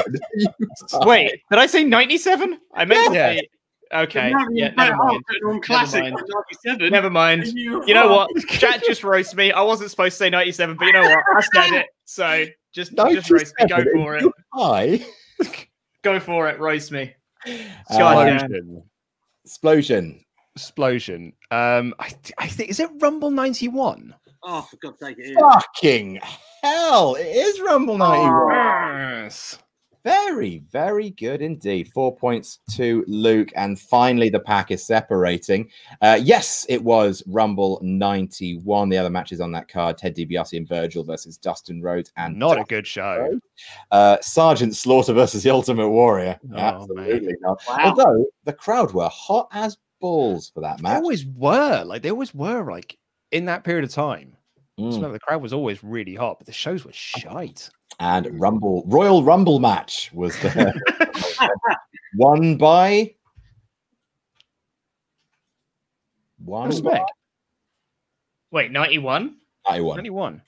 Wait, did I say 97? I meant to Yeah. say. Okay. The Yeah, never mind. on classic mind. 97. Never mind. You know what? Chat just roast me. I wasn't supposed to say 97, but you know what? I said it. So just, just roast me. Go for it. High. [LAUGHS] Go for it. Roast me. Uh, God. Explosion. explosion. Explosion. Um, I, th- I think is it Rumble ninety one? Oh, for God's sake, it is. Fucking hell. It is Rumble 91. Yes. Very, very good indeed. Four points to Luke. And finally, the pack is separating. Uh, yes, it was Rumble 91. The other matches on that card Ted DiBiase and Virgil versus Dustin Rhodes and Not a good show. Uh, Sergeant Slaughter versus the Ultimate Warrior. Oh, Absolutely not. Wow. Although the crowd were hot as balls for that match. They always were like they always were like in that period of time. I just Mm. the crowd was always really hot, but the shows were shite. And Rumble Royal Rumble match was the [LAUGHS] won by one Respect. Wait, 91? I won. Twenty one.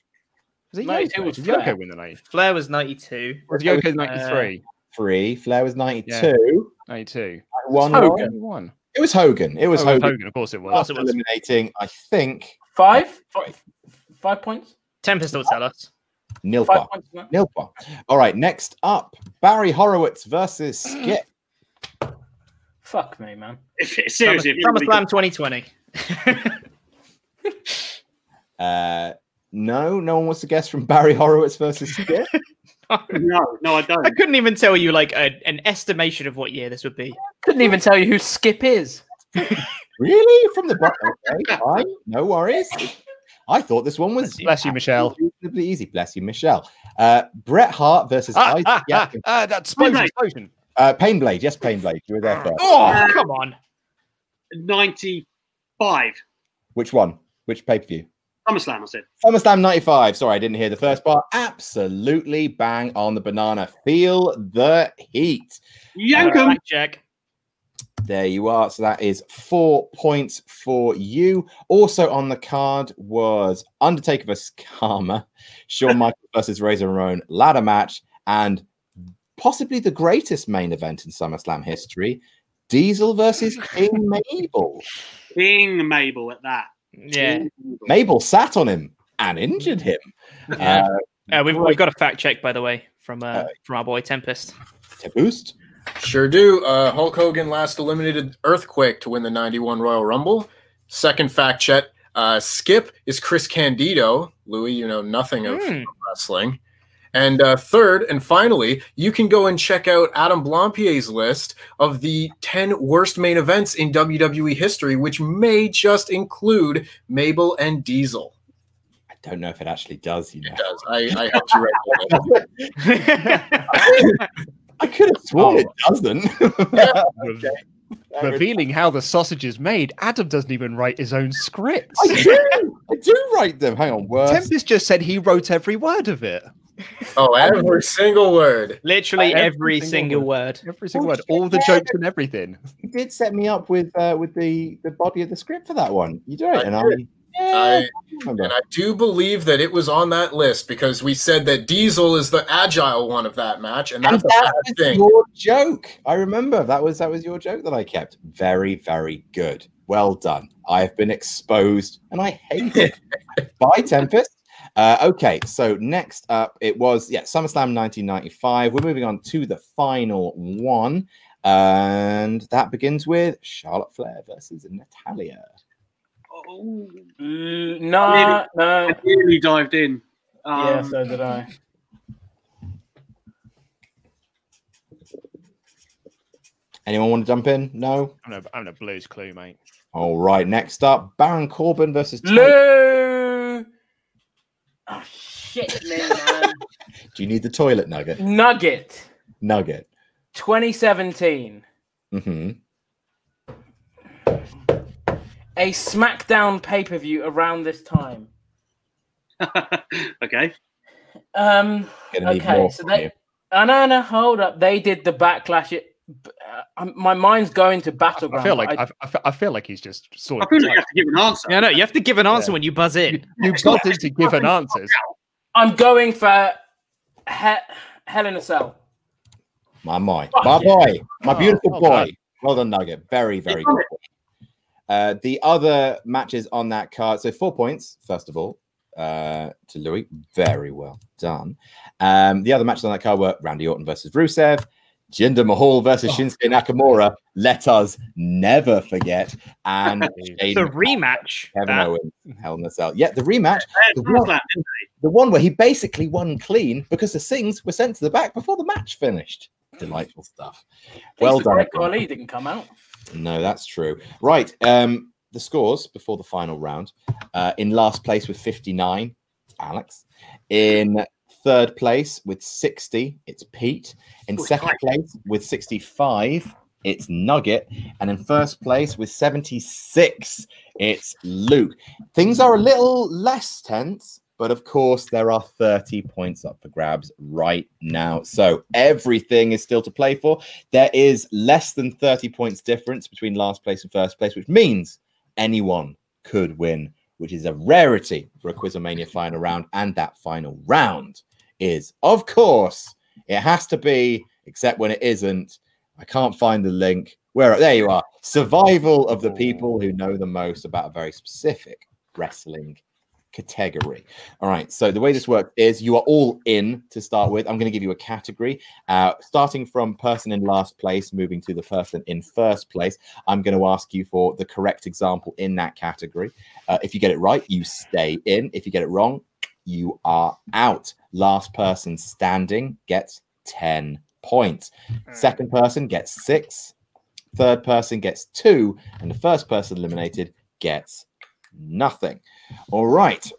Was it Mate, Yoko? it was Did fair. Yoko win the night? Flair was 92. Was Yoko uh, ninety three? Three. Flair was 92. Ninety two. One Hogan. won. Ninety one. It was Hogan. It was Oh, Hogan. Hogan, of course it was. course it was. Eliminating, I think, Five? Five, five points? Tempest will tell us. Nilpa. Five Nilpa. All right. Next up, Barry Horowitz versus [CLEARS THROAT] Skip. Fuck me, man. If it- Seriously, if you really SummerSlam 2020. [LAUGHS] Uh, no, no one wants to guess from Barry Horowitz versus [LAUGHS] Skip. No, no, I I don't. I couldn't even tell you like a, an estimation of what year this would be. Couldn't even tell you who Skip is. [LAUGHS] really? From the bottom? Okay, fine. No worries. I thought this one was Bless you, Michelle. reasonably easy. Bless you, Michelle. Uh, Bret Hart versus Ah, Isaac ah, ah, Yakin. ah, that explosion, mate. explosion. Uh, Painblade. Yes, Painblade. You were there first. Oh, come on. 95. Which one? Which pay per view? SummerSlam, I said. SummerSlam 95. Sorry, I didn't hear the first part. Absolutely bang on the banana. Feel the heat. Yank 'em. Fact check. There you are. So that is four points for you. Also on the card was Undertaker versus Kama, Shawn [LAUGHS] Michaels versus Razor Ramon ladder match, and possibly the greatest main event in SummerSlam history Diesel versus [LAUGHS] King Mabel. King Mabel at that. Yeah. Mabel. Mabel sat on him and injured him. Yeah. Uh, Uh, we've, we've got a fact check, by the way, from uh, Uh, from our boy Tempest. to boost. Sure do. Uh, Hulk Hogan last eliminated Earthquake to win the 91 Royal Rumble. Second fact check uh, Skip is Chris Candido. Louis, you know nothing of Hmm. wrestling. And uh, third and finally, you can go and check out Adam Blampied's list of the 10 worst main events in WWE history, which may just include Mabel and Diesel. I don't know if it actually does, you know. It does. I, I helped you write that. [LAUGHS] [LAUGHS] I could have sworn it doesn't. [LAUGHS] Yeah, Would Revealing how the sausage is made, Adam doesn't even write his own scripts. I do. I do write them. Hang on. Worst. Tempest just said he wrote every word of it. Oh, every single word. Literally Every every, single single word. Every single Oh, word, all the shit. jokes and everything. You did set me up with uh, with the the body of the script for that one. You do it, I and I. did. Yeah, I- And I do believe that it was on that list because we said that Diesel is the agile one of that match, and And that's a bad was thing. your joke. I remember that was that was your joke that I kept. Very, very good. Well done. I have been exposed, and I hate it. [LAUGHS] Bye, Tempest. Uh, okay, so next up, it was yeah, SummerSlam 1995. We're moving on to the final one, and that begins with Charlotte Flair versus Natalya. Oh, Mm, no, no. I really dived in. Um, yeah, so did I. Anyone want to jump in? No. I'm no, I'm no blues clue, mate. All right. Next up, Baron Corbin versus. Tony- Lou. Oh shit, me, man. [LAUGHS] Do you need the toilet nugget? Nugget, Nugget. 2017. hmm A SmackDown pay per view around this time. [LAUGHS] okay. Um. Okay, so they- you. Oh no, no, hold up. They did the backlash. It, uh, um, my mind's going to battleground. I feel like I, I, I feel like he's just sort I of. feel like you have to give an answer. Yeah, no, you have to give an answer Yeah. when you buzz in. You have got to give an answer. I'm going for he- Hell in a Cell. My boy, my boy, my Oh, beautiful well boy. done. Well done, Nugget. Very, very done good. Uh, the other matches on that card. So four points, first of all, uh, to Louis. Very well done. Um, the other matches on that card were Randy Orton versus Rusev, Jinder Mahal versus Oh. Shinsuke Nakamura. Let us never forget. And [LAUGHS] The rematch. Kevin that- Owens, Hell in a Cell. Yeah, the rematch. The one, SummerSlam, didn't the one where he basically won clean because the Singhs were sent to the back before the match finished. Delightful stuff. Well Well done. Great everyone. Khali didn't come out. No, that's true. Right. Um, the scores before the final round. Uh, in last place with 59, Alex. In third place with 60, it's Pete. In second place with 65, it's Nugget. And in first place with 76, it's Luke. Things are a little less tense, but of course, there are 30 points up for grabs right now. So everything is still to play for. There is less than 30 points difference between last place and first place, which means anyone could win, which is a rarity for a Quizzlemania final round. And that final round is, of course, it has to be, except when it isn't. I can't find the link. Where there you are. Survival of the oh. people who know the most about a very specific wrestling category. All right. So the way this works is you are all in to start with. I'm going to give you a category, uh, starting from person in last place, moving to the person in first place. I'm going to ask you for the correct example in that category. Uh, if you get it right, you stay in. If you get it wrong, you are out. Last person standing gets 10 points. Second person gets six. Third person gets two. And the first person eliminated gets nothing. All right.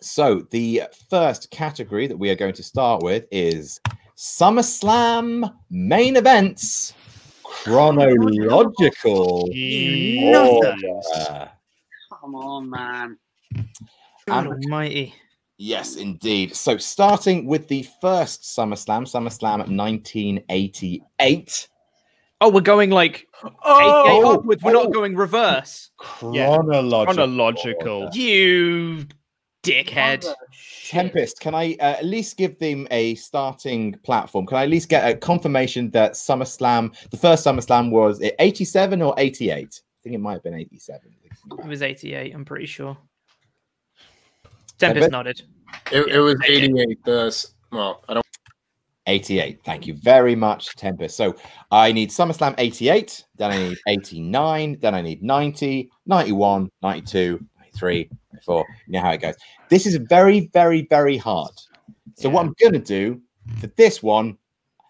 So the first category that we are going to start with is SummerSlam main events chronological. order. Come on, man. God almighty. Yes, indeed. So starting with the first SummerSlam, SummerSlam 1988. Oh, we're going like Oh, 88 upwards. We're oh. not going reverse. Yeah. Chronological. Chronological. order. You dickhead. Tempest, can I uh, at least give them a starting platform? Can I at least get a confirmation that SummerSlam, the first SummerSlam was it 87 or 88? I think it might have been 87. It was 88, I'm pretty sure. Tempest? Tempest nodded. It, it was 88. The well, I don't. 88. Thank you very much, Tempest. So I need SummerSlam 88, then I need 89, then I need 90, 91, 92, 93, 94. You know how it goes. This is very, very, very hard. So what I'm going to do for this one,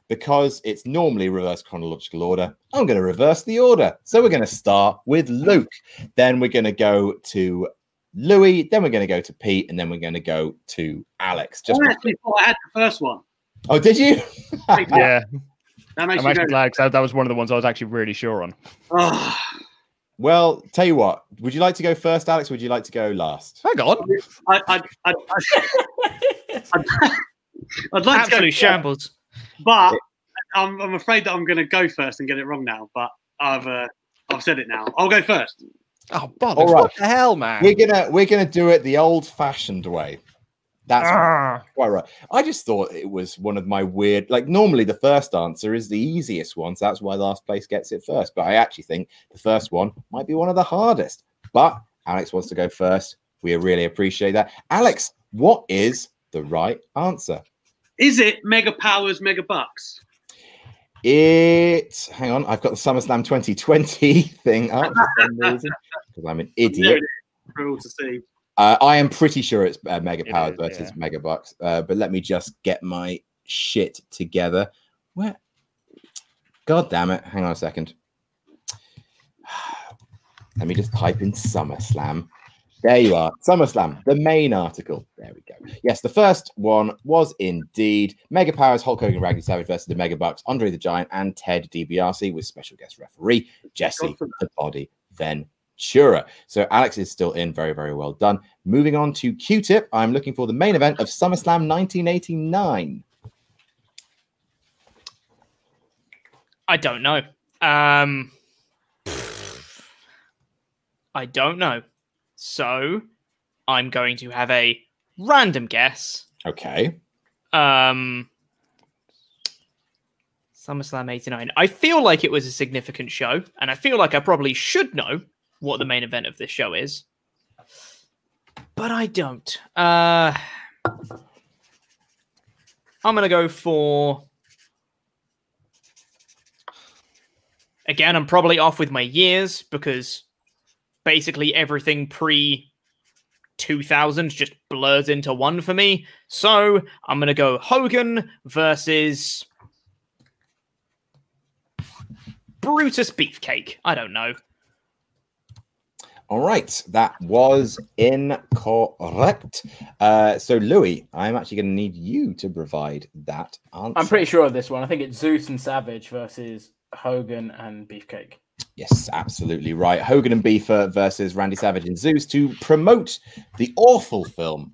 because it's normally reverse chronological order, I'm going to reverse the order. So we're going to start with Luke, then we're going to go to Louis, then we're going to go to Pete, and then we're going to go to Alex. Just I actually thought I had the first one. Oh, did you? Yeah. That makes I'm me actually go. glad 'cause that, that was one of the ones I was actually really sure on. Oh, Well, tell you what. Would you like to go first, Alex? Or would you like to go last? Hang on. I, I, I, I, I'd, I'd like to go, Absolute shambles. but I'm, I'm afraid that I'm going to go first and get it wrong now. But I've uh, I've said it now. I'll go first. Oh, bollocks. All right. What the hell, man? We're gonna we're gonna do it the old-fashioned way. That's Ah. quite right. I just thought it was one of my weird. Like normally, the first answer is the easiest one, so that's why last place gets it first. But I actually think the first one might be one of the hardest. But Alex wants to go first. We really appreciate that. Alex, what is the right answer? Is it Mega Powers, Mega Bucks? It. Hang on, I've got the SummerSlam 2020 [LAUGHS] thing up for some reason because I'm an [LAUGHS] idiot. is to see. Uh, I am pretty sure it's uh, Mega It Powered is, versus yeah. Mega Bucks. Uh, but let me just get my shit together. Where? God damn it! Hang on a second. [SIGHS] Let me just type in SummerSlam. There you are, SummerSlam, the main article. There we go. Yes, the first one was indeed Mega Powers, Hulk Hogan, Randy Savage versus the Mega Bucks, Andre the Giant, and Ted DiBiase with special guest referee Jesse the Body Ventura. So Alex is still in. Very, very well done. Moving on to Q-Tip. I'm looking for the main event of SummerSlam 1989. I don't know. Um, I don't know. So I'm going to have a random guess. Okay. Um, SummerSlam 89. I feel like it was a significant show, and I feel like I probably should know what the main event of this show is. But I don't. Uh, I'm going to go for. Again, I'm probably off with my years because basically everything pre 2000 just blurs into one for me. So I'm going to go Hogan versus Brutus Beefcake. I don't know. All right. That was incorrect. Uh, so, Louis, I'm actually going to need you to provide that answer. I'm pretty sure of this one. I think it's Zeus and Savage versus Hogan and Beefcake. Yes, absolutely right. Hogan and Beefer versus Randy Savage and Zeus to promote the awful film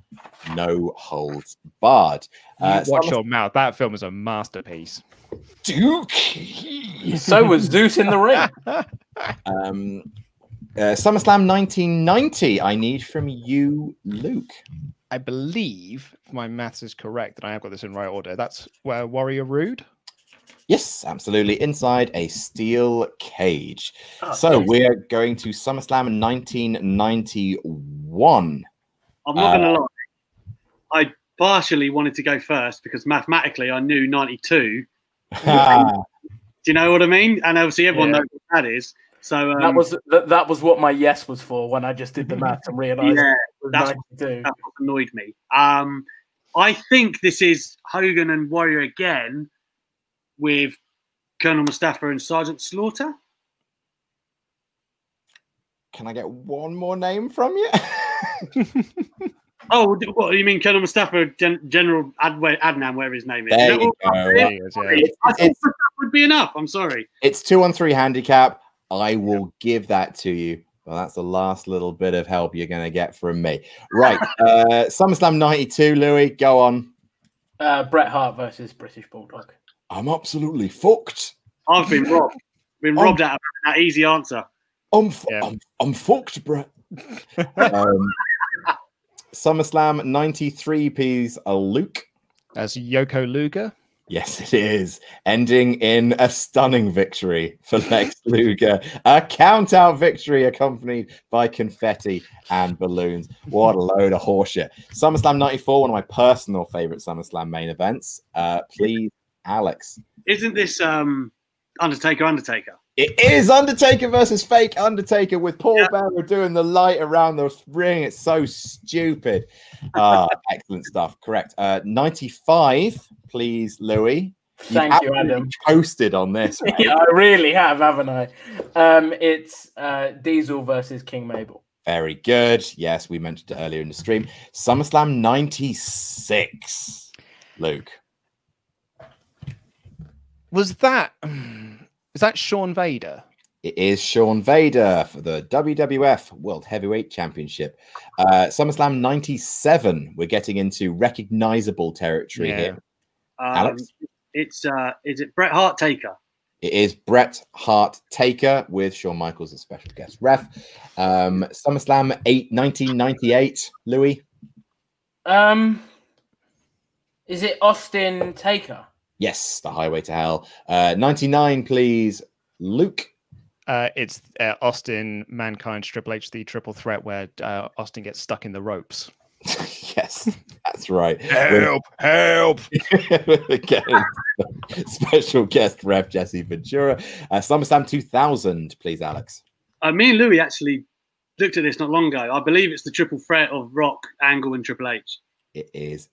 No Holds Barred. Uh, Watch Summer- your mouth. That film is a masterpiece. Duke. So was Zeus in the ring. [LAUGHS] Um, uh, SummerSlam 1990. I need from you, Luke. I believe my maths is correct, and I have got this in right order. That's where Warrior Rude. Yes, absolutely. Inside a steel cage. Oh, so geez. we're going to SummerSlam 1991. I'm not Uh, going to lie. I partially wanted to go first because mathematically I knew 92. Ah, [LAUGHS] Do you know what I mean? And obviously everyone Yeah. knows what that is. So um, that was that, that was what my yes was for when I just did the math and [LAUGHS] realised yeah, that's- 92. that's what annoyed me. Um, I think this is Hogan and Warrior again with Colonel Mustafa and Sergeant Slaughter. can I get one more name from you? [LAUGHS] Oh, what you mean, Colonel Mustafa, Gen- General Adwe- Adnan, whatever his name is? There Is that you go. There yeah. I thought it's- that would be enough. I'm sorry. It's two on three handicap. I will give that to you. Well, that's the last little bit of help you're going to get from me. Right. Uh, SummerSlam 92, Louis, go on. Uh, Bret Hart versus British Bulldog. I'm absolutely fucked. I've been robbed. Been robbed out of that easy answer. I'm, fu- Yeah. I'm, I'm fucked, Brett. [LAUGHS] um, SummerSlam 93 P's a Luke. As Yoko Luger. Yes, it is. Ending in a stunning victory for [LAUGHS] Lex Luger. A count out victory accompanied by confetti and balloons. What a load of horseshit. SummerSlam 94, one of my personal favorite SummerSlam main events. Uh, please, Alex. Isn't this um, Undertaker? Undertaker. It is Undertaker versus fake Undertaker with Paul Bearer doing the light around the ring. It's so stupid. Ah, [LAUGHS] excellent stuff. Correct. Uh, 95, please, Louis. Thank you, absolutely Adam. Coasted on this. [LAUGHS] yeah, I really have, haven't I? Um, it's uh, Diesel versus King Mabel. Very good. Yes, we mentioned it earlier in the stream. SummerSlam 96. Luke. Was that is that Shawn Vader? It is Shawn Vader for the WWF World Heavyweight Championship. Uh, SummerSlam 97. We're getting into recognizable territory Yeah. here. Um, Alex? It's uh, is it Bret Hart Taker? It is Bret Hart Taker with Shawn Michaels as special guest ref. Um, SummerSlam 8, 1998. Louis? Um, is it Austin Taker? Yes, the highway to hell. Uh, 99, please. Luke. Uh, it's uh, Austin, Mankind, Triple H, the triple threat where uh, Austin gets stuck in the ropes. [LAUGHS] [LAUGHS] yes, that's right. Help! Help! [LAUGHS] Again, special guest ref Jesse Ventura. Uh, SummerSlam 2000, please, Alex. Uh, me and Louis actually looked at this not long ago. I believe it's the triple threat of Rock, Angle, and Triple H. It is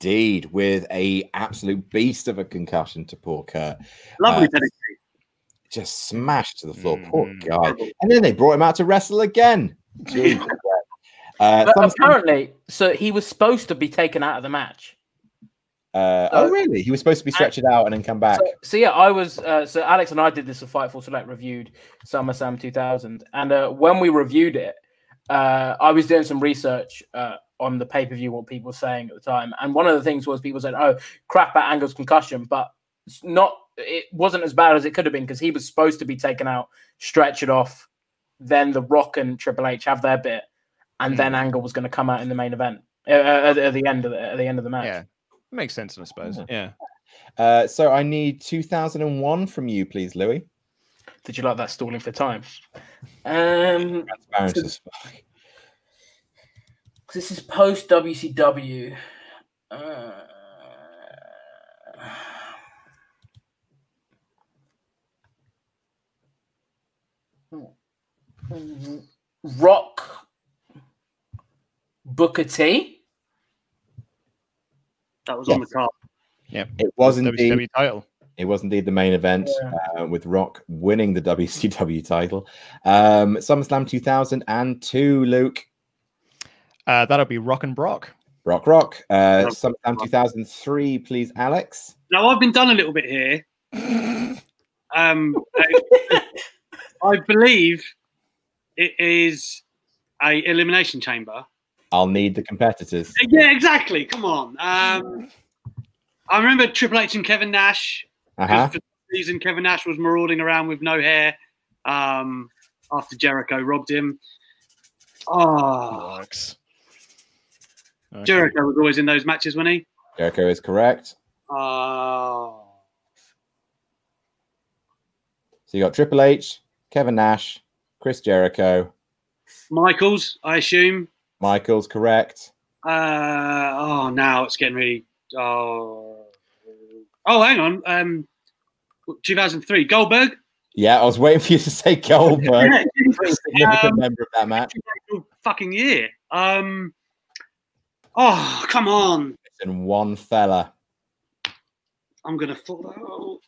indeed with a absolute beast of a concussion to poor Kurt. Lovely Uh, pedigree. Just smashed to the floor. Poor Mm. guy. And then they brought him out to wrestle again. [LAUGHS] Uh, But apparently, so he was supposed to be taken out of the match. uh, oh, really? He was supposed to be stretched out and then come back. So, so yeah, I was. Uh, so Alex and I did this for Fightful Select reviewed SummerSlam 2000, and uh, when we reviewed it, uh, I was doing some research uh, on the pay per view, what people were saying at the time, and one of the things was people said, "Oh, crap at Angle's concussion," but it's not. It wasn't as bad as it could have been because he was supposed to be taken out, stretch it off, then The Rock and Triple H have their bit, and then Angle was going to come out in the main event uh, at, at the end of the at the end of the match. Yeah, makes sense, I suppose. Yeah. Uh, so I need 2001 from you, please, Louis. Did you like that stalling for time? Um, Transparent as fuck. This is post WCW. Uh, Rock Booker T. That was on the card. It was indeed. WCW title. It was indeed the main event uh, with Rock winning the [LAUGHS] WCW title. Um, SummerSlam 2002, Luke. Uh, that'll be Rock and Brock. Rock Rock. Uh, Rock, SummerSlam Rock. 2003, please, Alex. Now I've been done a little bit here. [LAUGHS] Um, I, I believe it is a elimination chamber. I'll need the competitors. Yeah, exactly. Come on. Um, I remember Triple H and Kevin Nash. Uh-huh. For some reason, Kevin Nash was marauding around with no hair um, after Jericho robbed him. Oh, Works. Okay. Jericho was always in those matches, wasn't he? Jericho is correct. Oh. So you got Triple H, Kevin Nash, Chris Jericho, Michaels, I assume. Michaels, correct. Uh, oh, now it's getting really. Oh, oh, hang on. Um, 2003, Goldberg. Yeah, I was waiting for you to say [LAUGHS] Goldberg. Yeah, Pretty significant Um, member of that match. fucking year. Um, oh, come on. And one fella. I'm gonna fall out.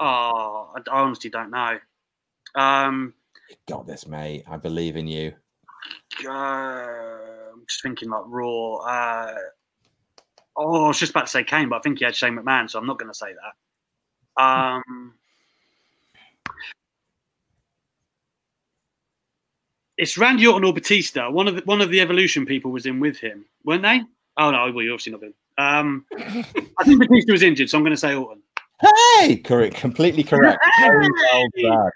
Oh, I I honestly don't know. Um, Got this, mate. I believe in you. uh, I'm just thinking like Raw. Uh, oh, I was just about to say Kane, but I think he had Shane McMahon, so I'm not going to say that. Um, it's Randy Orton or Batista. One of the one of the Evolution people was in with him, weren't they? Oh no, well, you obviously not been. Um, I think Batista was injured, so I'm going to say Orton. Hey, correct, completely correct. Very well.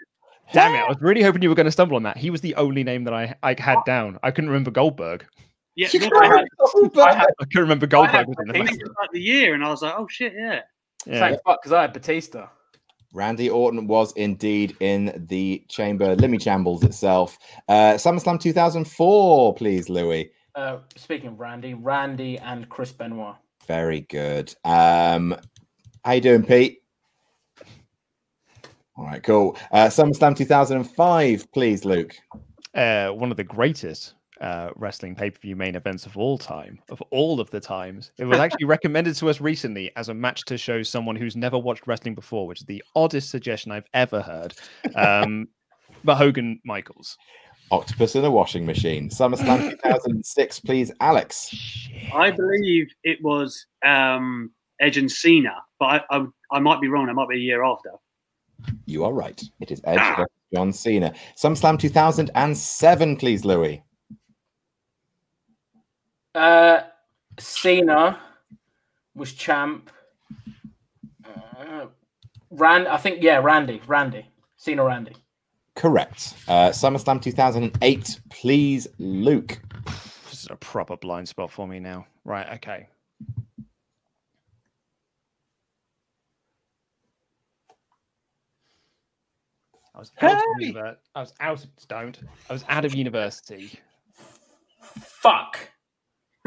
Damn it! I was really hoping you were going to stumble on that. He was the only name that I, I had down. I couldn't remember Goldberg. Yeah, You not- got I had- Goldberg. I had, I couldn't remember I Goldberg had was in the I think it was like the year, and I was like, oh shit, yeah. Yeah. thank fuck because I had Batista. Randy Orton was indeed in the chamber, Limmy Chambles itself. Uh, SummerSlam 2004, please, Louis. Uh, speaking of Randy, Randy and Chris Benoit. Very good. Um, how you doing, Pete? All right, cool. Uh, SummerSlam 2005, please, Luke. uh, one of the greatest uh, wrestling pay per view main events of all time, of all of the times. It was actually [LAUGHS] recommended to us recently as a match to show someone who's never watched wrestling before, which is the oddest suggestion I've ever heard. Um, [LAUGHS] but Hogan Michaels. Octopus in a washing machine. SummerSlam [LAUGHS] 2006, please, Alex. I believe it was um, Edge and Cena, but I, I, I might be wrong. It might be a year after. You are right. It is Edge Ah. versus John Cena. SummerSlam 2007, please, Louis. Uh, Cena was champ. Uh, Rand, I think yeah, Randy, Randy, Cena, Randy. Correct. Uh, SummerSlam 2008, please, Luke. This is a proper blind spot for me now. Right, okay. I was out of Hey! I was out of don't. I was out of university. Fuck.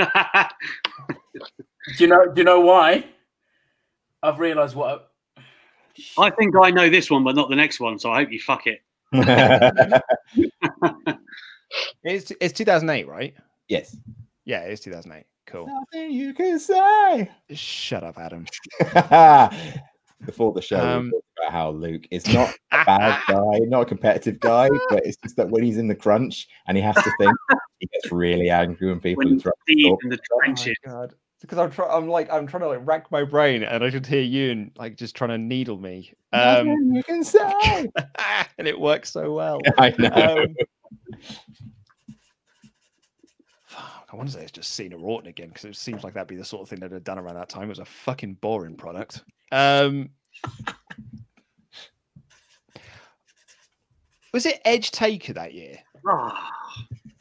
[LAUGHS] Do you know? Do you know why? I've realised what. I think I know this one, but not the next one. So I hope you fuck it. [LAUGHS] It's it's 2008, right? yes. Yeah, it's 2008. Cool. Nothing you can say. Shut up, Adam. [LAUGHS] Before the show, Um, about how Luke is not a bad [LAUGHS] guy, not a competitive guy, but it's just that when he's in the crunch and he has to think, he gets really angry when people When interrupt. deep in the Oh trenches. god. Because I'm trying, I'm like, I'm trying to like rack my brain, and I could hear you and like just trying to needle me. Um, you can say. [LAUGHS] and it works so well. [LAUGHS] I know. Um, fuck, I want to say it's just Cena Orton again because it seems like that'd be the sort of thing they'd have done around that time. It was a fucking boring product. Um, [LAUGHS] was it Edge Taker that year? [SIGHS]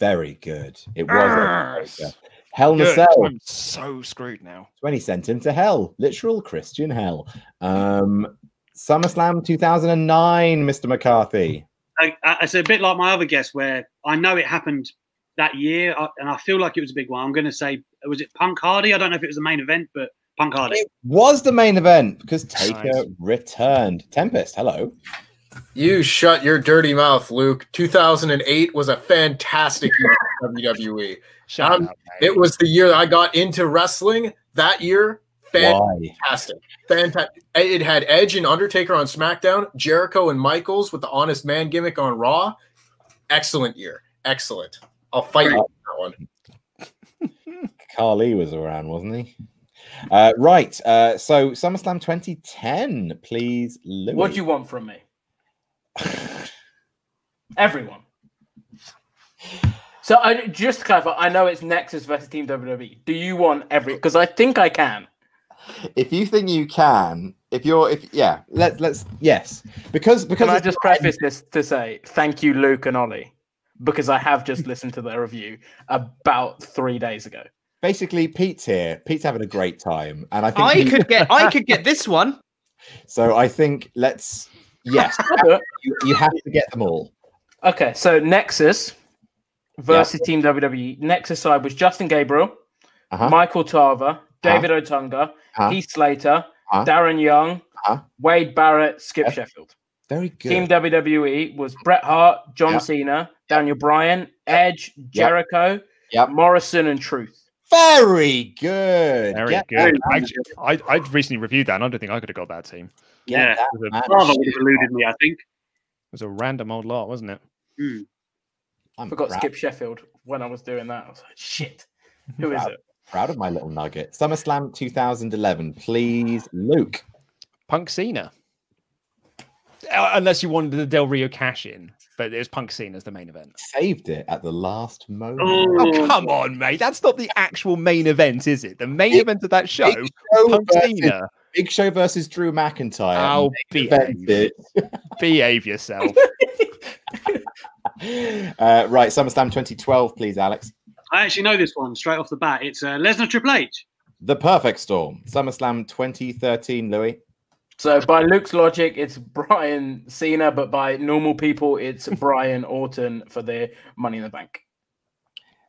Very good. It was. Yes. Edge Taker. Hell in a Good. Cell. I'm so screwed now. when he sent him to hell, literal Christian hell. Um, SummerSlam 2009, Mr. McCarthy. I, I, it's a bit like my other guess, where I know it happened that year, and I feel like it was a big one. I'm going to say, was it Punk Hardy? I don't know if it was the main event, but Punk Hardy. It was the main event because Taker Nice. returned. Tempest, hello. You shut your dirty mouth, Luke. 2008 was a fantastic year for WWE. Shut Um, up. It was the year that I got into wrestling. That year, Why? fantastic. Fantastic. It had Edge and Undertaker on SmackDown, Jericho and Michaels with the Honest Man gimmick on Raw. Excellent year. Excellent. I'll fight you on that one. [LAUGHS] Carly was around, wasn't he? Uh, right. Uh, so SummerSlam 2010, please, Louis. What do you want from me? [LAUGHS] Everyone. So I just to clarify, I know it's Nexus versus Team WWE. Do you want every? Because I think I can. if you think you can, if you're, if yeah, let's let's yes, because because Can I just preface this to say thank you, Luke and Oli, because I have just listened to their review about three days ago. basically Pete's here. Pete's having a great time, and I think I he- could get I could get this one. [LAUGHS] So I think let's yes, [LAUGHS] you, you have to get them all. Okay, so Nexus versus Team WWE. Nexus side was Justin Gabriel, Uh-huh. Michael Tarver, David Otunga, Uh-huh. Heath Slater, Uh-huh. Darren Young, Uh-huh. Wade Barrett, Skip Yep. Sheffield. Very good. Team WWE was Bret Hart, John Yep. Cena, Daniel Bryan, Edge, Jericho, Yep. Morrison, and Truth. Very good. Very Get good. that- Actually, I, I recently reviewed that, and I don't think I could have got that team. Get Yeah. that was a, would have eluded me, I think. it was a random old lot, wasn't it? Hmm. I'm Forgot proud, Skip Sheffield when I was doing that. I was like, shit. Who is Proud. it? proud of my little nugget. SummerSlam 2011, please, Luke. Punk Cena. Uh, Unless you wanted the Del Rio cash in, but it was Punk Cena as the main event. Saved it at the last moment. Oh, Oh, come on, mate. That's not the actual main event, is it? The main Big- event of that show, Big Show Punk versus, Cena. Big Show versus Drew McIntyre. Oh, Main behave. event. Behave yourself. [LAUGHS] uh, right, SummerSlam 2012, please, Alex. I actually know this one straight off the bat. It's uh, Lesnar Triple H. The Perfect Storm. SummerSlam 2013, Louis. So by Luke's logic, it's Bryan Cena, but by normal people, it's [LAUGHS] Bryan Orton for the Money in the Bank.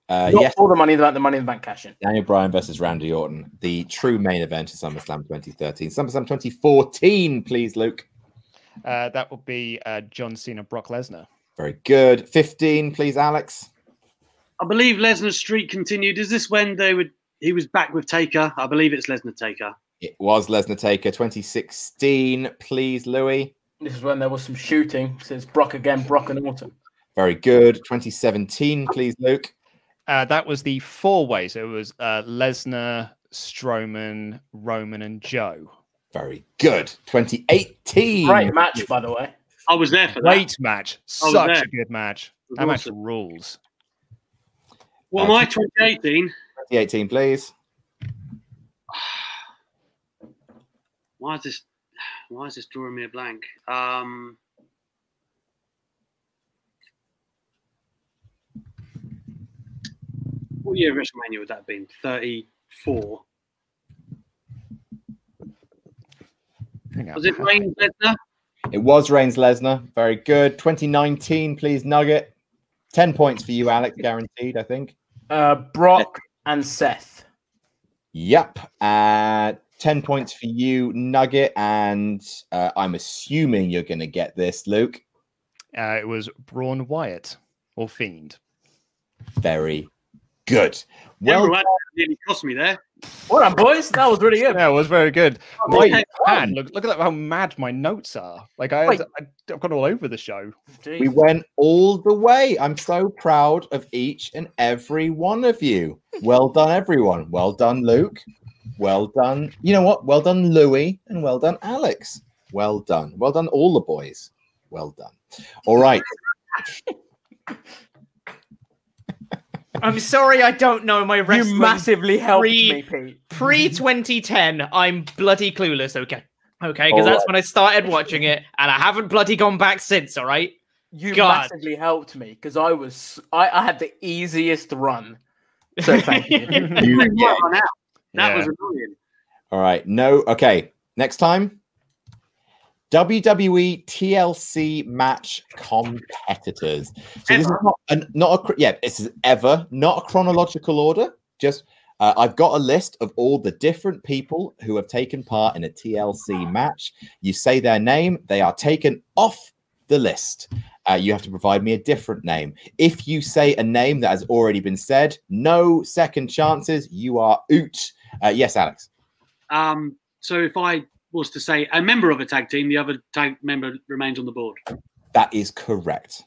Uh, Not yes, all the Money in the Bank, the Money in the Bank cash in. Daniel Bryan versus Randy Orton. The true main event of SummerSlam 2013. SummerSlam 2014, please, Luke. Uh, that would be uh, John Cena, Brock Lesnar. Very good. 15, please, Alex. I believe Lesnar's streak continued. Is this when they would? He was back with Taker. I believe it's Lesnar Taker. It was Lesnar Taker 2016, please, Louis. This is when there was some shooting. Says Brock again, Brock and Orton. Very good. 2017, please, Luke. Uh, that was the four ways. It was uh, Lesnar, Strowman, Roman, and Joe. Very good. 2018. Great match, by the way. I was there for that. Great match. Such a good match. was That match rules. What am I? 2018. 2018, please. Why is this? Why is this drawing me a blank? Um, what year of WrestleMania would that have been? 34. Was it Reigns Lesnar? It was Reigns Lesnar. Very good. 2019, please, Nugget. 10 points for you, Alex, guaranteed, I think. Uh, Brock and Seth. Yep. Uh, 10 points for you, Nugget. And uh, I'm assuming you're going to get this, Luke. Uh, it was Braun Wyatt or Fiend. Very good. Well, Well, that nearly cost me there. Well done, boys. That was really good. Yeah, it was very good. Oh, My man, look, look at that, how mad my notes are. Like I had, I, I've gone all over the show. we went all the way. I'm so proud of each and every one of you. Well done, everyone. Well done, Luke. Well done. You know what? Well done, Louis. And well done, Alex. Well done. Well done, all the boys. Well done. All right. [LAUGHS] I'm sorry, I don't know my You massively helped Pre- me, Pete. Pre 2010, I'm bloody clueless. Okay, okay, because that's when I started watching it, and I haven't bloody gone back since. All right. You God. massively helped me because I was I, I had the easiest run. So thank you. [LAUGHS] You- Right on out. That Yeah. was annoying. All right. No. Okay. Next time. WWE TLC match competitors. So this is not a, not a yeah. This is ever not a chronological order. Just uh, I've got a list of all the different people who have taken part in a TLC match. You say their name, they are taken off the list. Uh, you have to provide me a different name. If you say a name that has already been said, no second chances. You are out. Uh, yes, Alex. Um, so if I was to say a member of a tag team, the other tag member remains on the board. That is correct.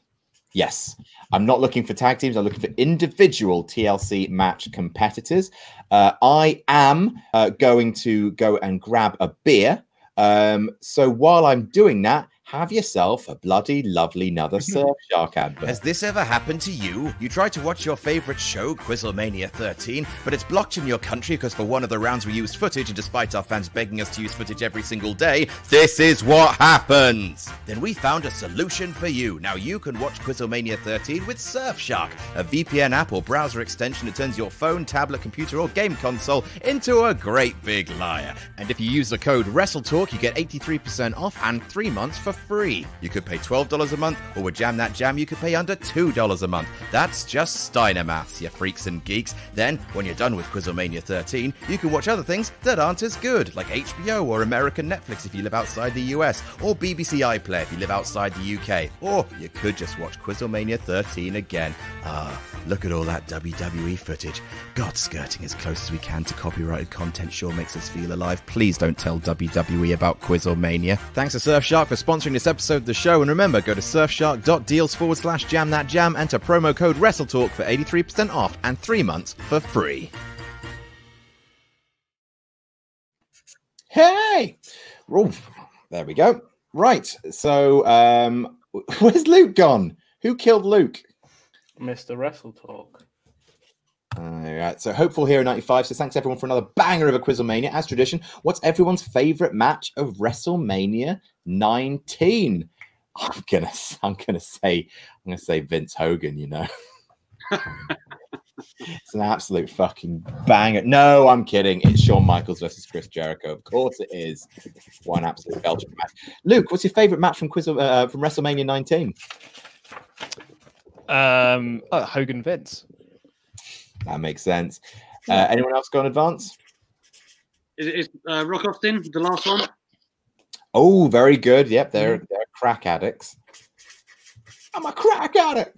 Yes. I'm not looking for tag teams. I'm looking for individual TLC match competitors. Uh, I am uh, going to go and grab a beer. Um, so while I'm doing that, have yourself a bloody lovely another [LAUGHS] Surfshark advert. Has this ever happened to you? You try to watch your favorite show, Quizzlemania 13, but it's blocked in your country because for one of the rounds we used footage, and despite our fans begging us to use footage every single day, this is what happens. Then we found a solution for you. Now you can watch Quizzlemania 13 with Surfshark, a VPN app or browser extension that turns your phone, tablet, computer, or game console into a great big liar. And if you use the code WrestleTalk, you get 83% off and three months for free. You could pay $12 a month, or with Jam That Jam, you could pay under $2 a month. That's just Steiner maths, you freaks and geeks. Then, when you're done with Quizzlemania 13, you can watch other things that aren't as good, like HBO or American Netflix if you live outside the US, or BBC iPlayer if you live outside the UK. Or you could just watch Quizzlemania 13 again. Ah, look at all that WWE footage. God, skirting as close as we can to copyrighted content sure makes us feel alive. Please don't tell WWE about Quizzlemania. Thanks to Surfshark for sponsoring this episode of the show, and remember, go to surfshark.deals forward slash jam that jam, enter promo code WrestleTalk for 83% off and three months for free. Hey, Oof, there we go. Right. So, um, [LAUGHS] where's Luke gone? Who killed Luke? Mr. Wrestle Talk. All right. So, Hopeful here Hero 95 So thanks everyone for another banger of a Quizzlemania. As tradition, what's everyone's favorite match of WrestleMania 19? I'm gonna, I'm gonna say, I'm gonna say Vince Hogan. You know, [LAUGHS] it's an absolute fucking banger. No, I'm kidding. It's Shawn Michaels versus Chris Jericho. Of course, it is. One absolute Belgian match. Luke, what's your favorite match from Quiz uh, from WrestleMania 19? Um, oh, Hogan Vince. That makes sense. Uh, anyone else go in advance? Is it is uh, Rock Austin the last one? Oh, very good. Yep, they're they're crack addicts. I'm a crack addict.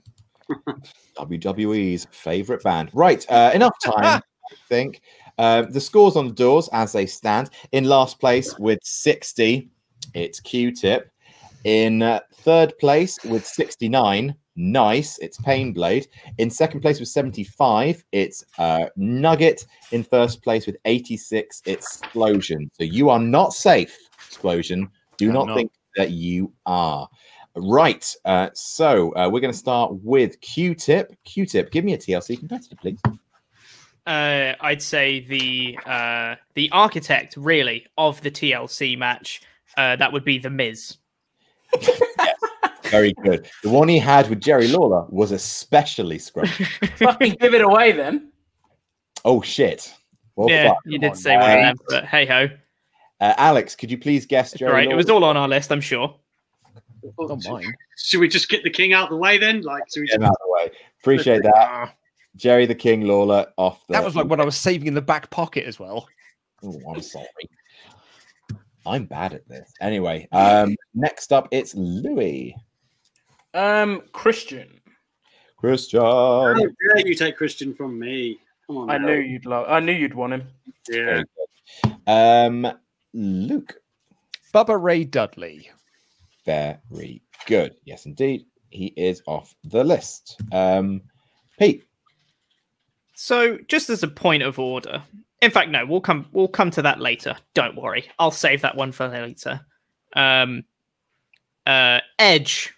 [LAUGHS] WWE's favorite band. Right, uh, enough [LAUGHS] time. I think uh, the scores on the doors as they stand. In last place with 60, it's Q-Tip. In uh, third place with 69, Nice. It's Painblade. In second place with 75, it's uh, Nugget. In first place with 86, it's Explosion. So you are not safe, Explosion. Do not, not. think that you are. Right. Uh, so uh, we're going to start with Q-Tip. Q-Tip, give me a TLC competitor, please. Uh, I'd say the uh, the architect really of the TLC match. Uh, that would be the Miz. [LAUGHS] Very good. The one he had with Jerry Lawler was especially scrumpy. [LAUGHS] Fucking give it away then. oh, shit. Well, yeah, you did on, say one of them, but hey ho. Uh, Alex, could you please guess Jerry Right, it was all on our list, I'm sure. Don't mine. Should we just get the king out of the way then? Like, should we just... out of the way. Appreciate that. Jerry the King Lawler off the. That was like what I was saving in the back pocket as well. Oh, I'm sorry. I'm bad at this. Anyway, um, next up it's Louis. Um, Christian. Christian. How dare you take Christian from me? Come on. I now. knew you'd love. I knew you'd want him. Yeah. Um, Luke. Bubba Ray Dudley. Very good. Yes, indeed. He is off the list. Um, Pete. So, just as a point of order, in fact, no, we'll come we'll come to that later. Don't worry, I'll save that one for later. Um, uh, Edge.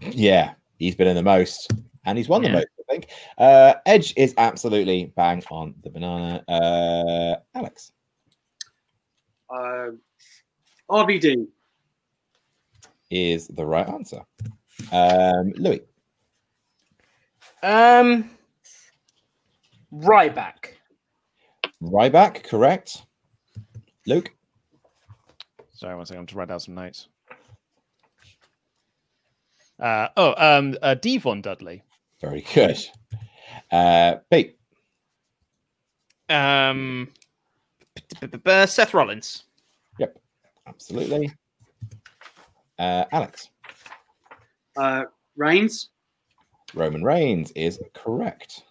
Yeah, he's been in the most, and he's won the most. I think. Uh, Edge is absolutely bang on the banana. Uh, Alex. Uh, RVD. is the right answer. Um, Louis. Um, Ryback. Ryback, correct. Luke. Sorry, one second. I'm just write down some notes. Uh, oh, um, uh, Devon Dudley. Very good. Uh, Pete. Um, Seth Rollins. Yep, absolutely. Uh, Alex. Uh, Reigns. Roman Reigns is correct.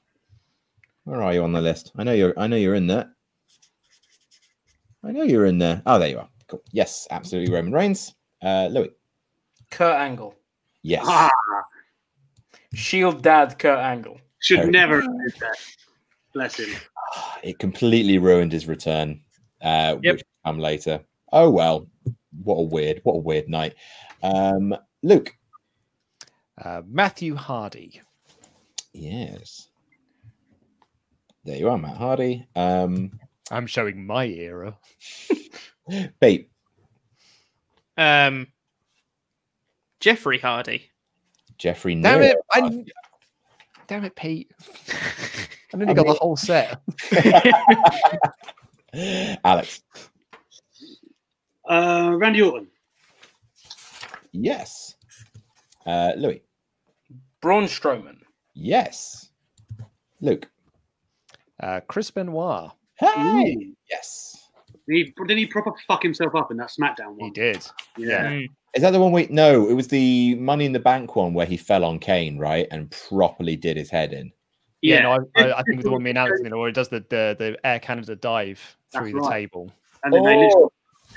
Where are you on the list? I know you're. I know you're in there. I know you're in there. Oh, there you are. Cool. Yes, absolutely. Roman Reigns. Uh, Louis. Kurt Angle. Yes. Ah, Shield dad Kurt Angle. should Very never have that. Bless him. [SIGHS] It completely ruined his return. Uh, Yep. which will come later. Oh well. What a weird. What a weird night. Um, Luke. Uh, Matthew Hardy. Yes. There you are, Matt Hardy. Um, I'm showing my era. [LAUGHS] Pete. Um, Jeffrey Hardy. Jeffrey. Damn Neal. it! I, damn it, Pete. [LAUGHS] I nearly got the whole set. [LAUGHS] Alex. Uh, Randy Orton. Yes. Uh, Louis. Braun Strowman. Yes. Luke. Uh, Chris Benoit. Hey. Ooh. Yes. He, did he proper fuck himself up in that SmackDown one? He did. Yeah. Mm. Is that the one we? No, it was the Money in the Bank one where he fell on Kane, right, and properly did his head in. Yeah, Yeah. no, I, [LAUGHS] I, I think the one me and Alex, you know, where he does the, the the Air Canada dive through That's the right. table. And then they Oh. literally,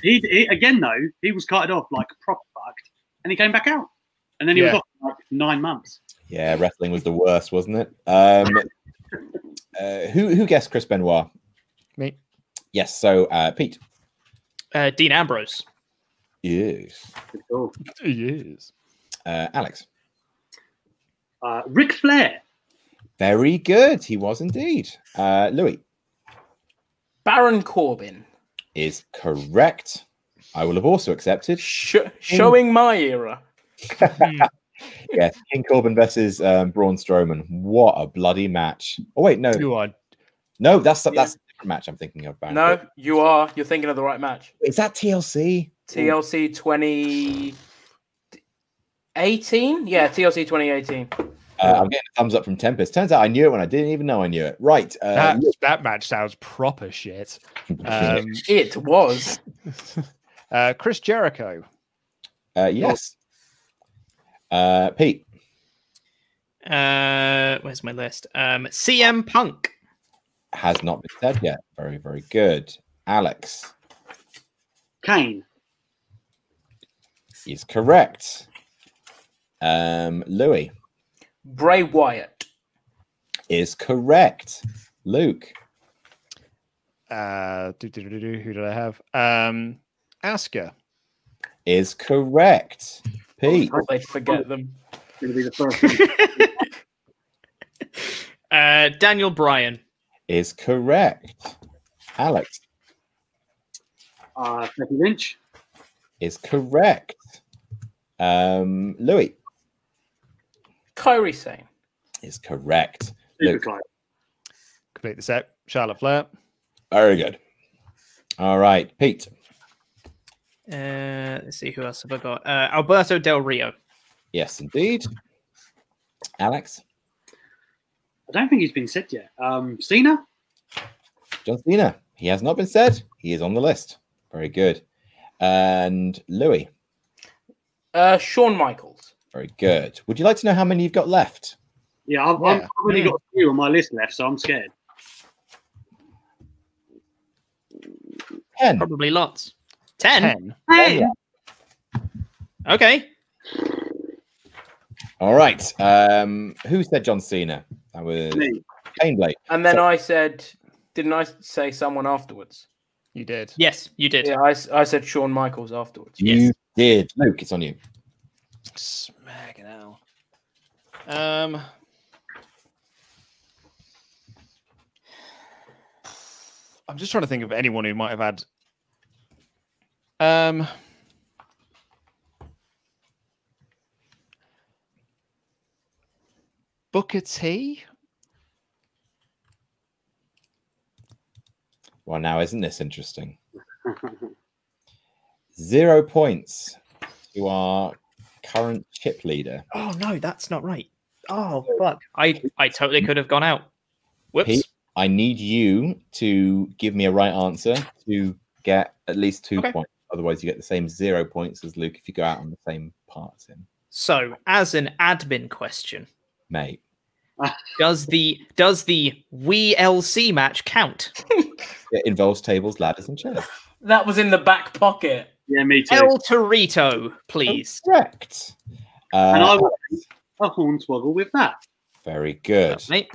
he, he again though he was carted off like proper fucked, and he came back out, and then he was off for like nine months. Yeah, wrestling was the worst, wasn't it? Um, [LAUGHS] uh, who who guessed Chris Benoit? Me. Yes. So uh, Pete. Uh, Dean Ambrose. Yes. Cool. Yes. Uh, Alex. Uh, Ric Flair. Very good. He was indeed. Uh, Louis Baron Corbin. is correct. I will have also accepted. Sh- showing my era. [LAUGHS] Yes, King Corbin versus um, Braun Strowman. What a bloody match! Oh wait, no, You are no, that's Yeah. that's a different match. I'm thinking of. Baron No, Corbin. you are. You're thinking of the right match. is that TLC? TLC 2018? Yeah, TLC 2018. Uh, I'm getting a thumbs up from Tempest. Turns out I knew it when I didn't even know I knew it. Right. Uh, that, that match sounds proper shit. [LAUGHS] Um, It was. [LAUGHS] uh, Chris Jericho. uh, yes. Uh, Pete. Uh, where's my list? Um, CM Punk. has not been said yet. Very, very good. Alex Kane. is correct. Um, Louis. Bray Wyatt. Is correct. Luke Uh, do, do, do, do, do, who did I have? Um, Asuka. is correct. Pete Oh, they forget them. Going to be the first. [LAUGHS] Uh, Daniel Bryan. is correct. Alex uh, Becky Lynch. is correct. Um, Louis Kairi Sane. is correct. Luke. Complete the set. Charlotte Flair. Very good. All right, Pete Uh, let's see who else have I got. Uh, Alberto Del Rio. Yes, indeed. Alex, I don't think he's been said yet. Um, Cena. John Cena. He has not been said. He is on the list. Very good. And Louis. Uh, Shawn Michaels. Very good. Would you like to know how many you've got left? Yeah, I've, Yeah. I've only got a few on my list left, so I'm scared. Ten. Probably lots. Ten. Ten. Hey, Okay. All right. Um, who said John Cena? That was me. Kane Blake. And then I said, didn't I say someone afterwards? You did. Yes, you did. Yeah, I, s- I said Shawn Michaels afterwards. You Yes. did. Luke, it's on you. Smacking out. Um. I'm just trying to think of anyone who might have had. Um. Booker T. Well, now isn't this interesting? [LAUGHS] Zero points to our current chip leader. Oh no, that's not right. Oh fuck. I I totally could have gone out. Whoops. Pete? I need you to give me a right answer to get at least two Okay. points. Otherwise, you get the same zero points as Luke if you go out on the same part as him. So, as an admin question, Mate, [LAUGHS] does the does the WeeLC match count? [LAUGHS] it involves tables, ladders, and chairs. That was in the back pocket. Yeah, me too. El Torito, please. Correct. and I Uh, will a hornswoggle with that. very good. Mate.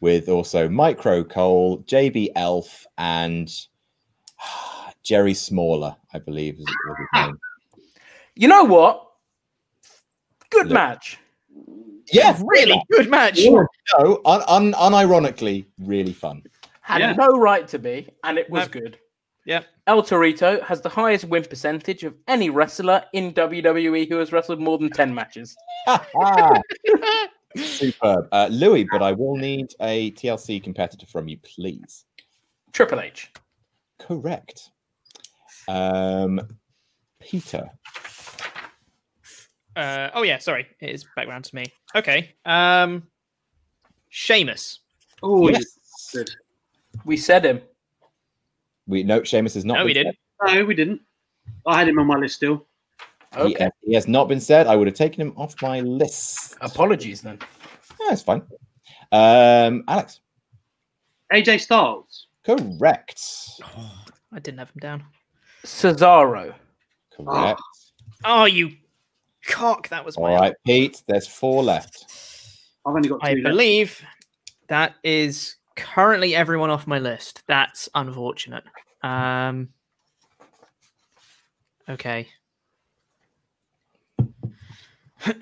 With also Micro Cole, JB Elf, and [SIGHS] Jerry Smaller, I believe is was his name. You know what? Good Look. match. Yeah, Really good match. No, un- un- unironically, really fun. Had Yeah. no right to be, and it was No. good. Yeah. El Torito has the highest win percentage of any wrestler in WWE who has wrestled more than 10 matches. [LAUGHS] Superb. Uh, Louis, but I will need a TLC competitor from you, please. Triple H. Correct. Um, Peter. Uh, oh yeah, sorry. It is back round to me. Okay. Um Sheamus. Oh, Yes. good. We said him. We no, Sheamus is not. No, been we didn't. No, we didn't. I had him on my list still. said. He- Okay. he, has not been said. I would have taken him off my list. Apologies then. Yeah, it's fine. Um, Alex. AJ Styles. Correct. I didn't have him down. Cesaro. Correct. Oh, you cock! That was my. All right, Pete. There's four left. I've only got two I left. believe that is currently everyone off my list. That's unfortunate. Um. Okay. [CLEARS THROAT] that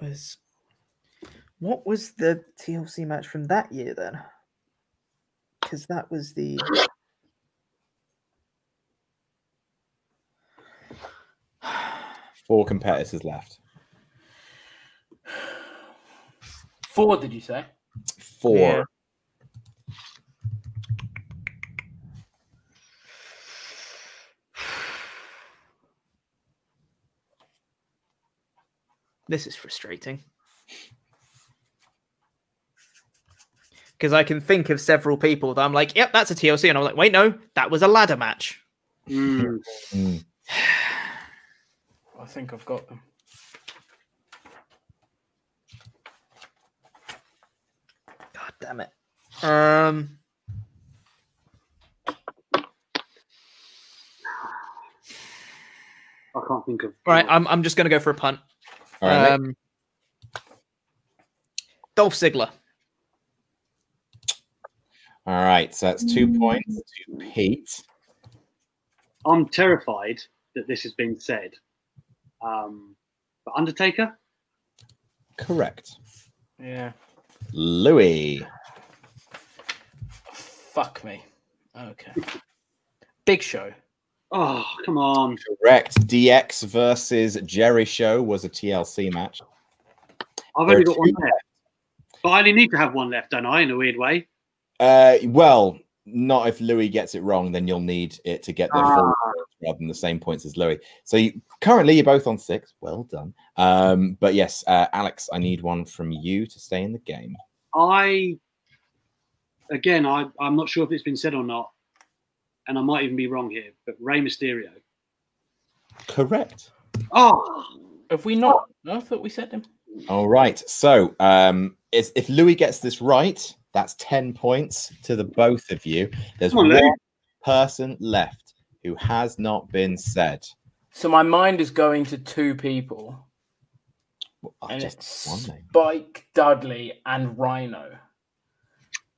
was. What was the TLC match from that year then? Because that was the. Four competitors left. Four, did you say? Four. Yeah. This is frustrating. Because I can think of several people that I'm like, yep, that's a TLC. And I'm like, wait, no, that was a ladder match. Mm. Mm. I think I've got them. Damn it. Um, I can't think of. All right, I'm I'm just gonna go for a punt. All right, Um, Dolph Ziggler. All right, so that's two points to Pete. I'm terrified that this has been said. Um, but Undertaker. Correct. Yeah. Louis. Fuck me. Okay. Big Show. Oh, come on. Correct. DX versus Jeri-Show was a TLC match. I've There only are got one two left. But I only need to have one left, don't I? In a weird way. Uh, well, not if Louis gets it wrong, then you'll need it to get the Ah. points rather than the same points as Louis. So you, currently you're both on six. Well done. Um, but yes, uh, Alex, I need one from you to stay in the game. I, again, I, I'm not sure if it's been said or not, and I might even be wrong here, but Rey Mysterio. Correct. Oh, Have we not? No, I thought we said him. All right. So um, it's, if Louis gets this right, that's 10 points to the both of you. There's on, one Louis. person left who has not been said. So my mind is going to two people, Well, I've and just it's one name. Spike Dudley and Rhino.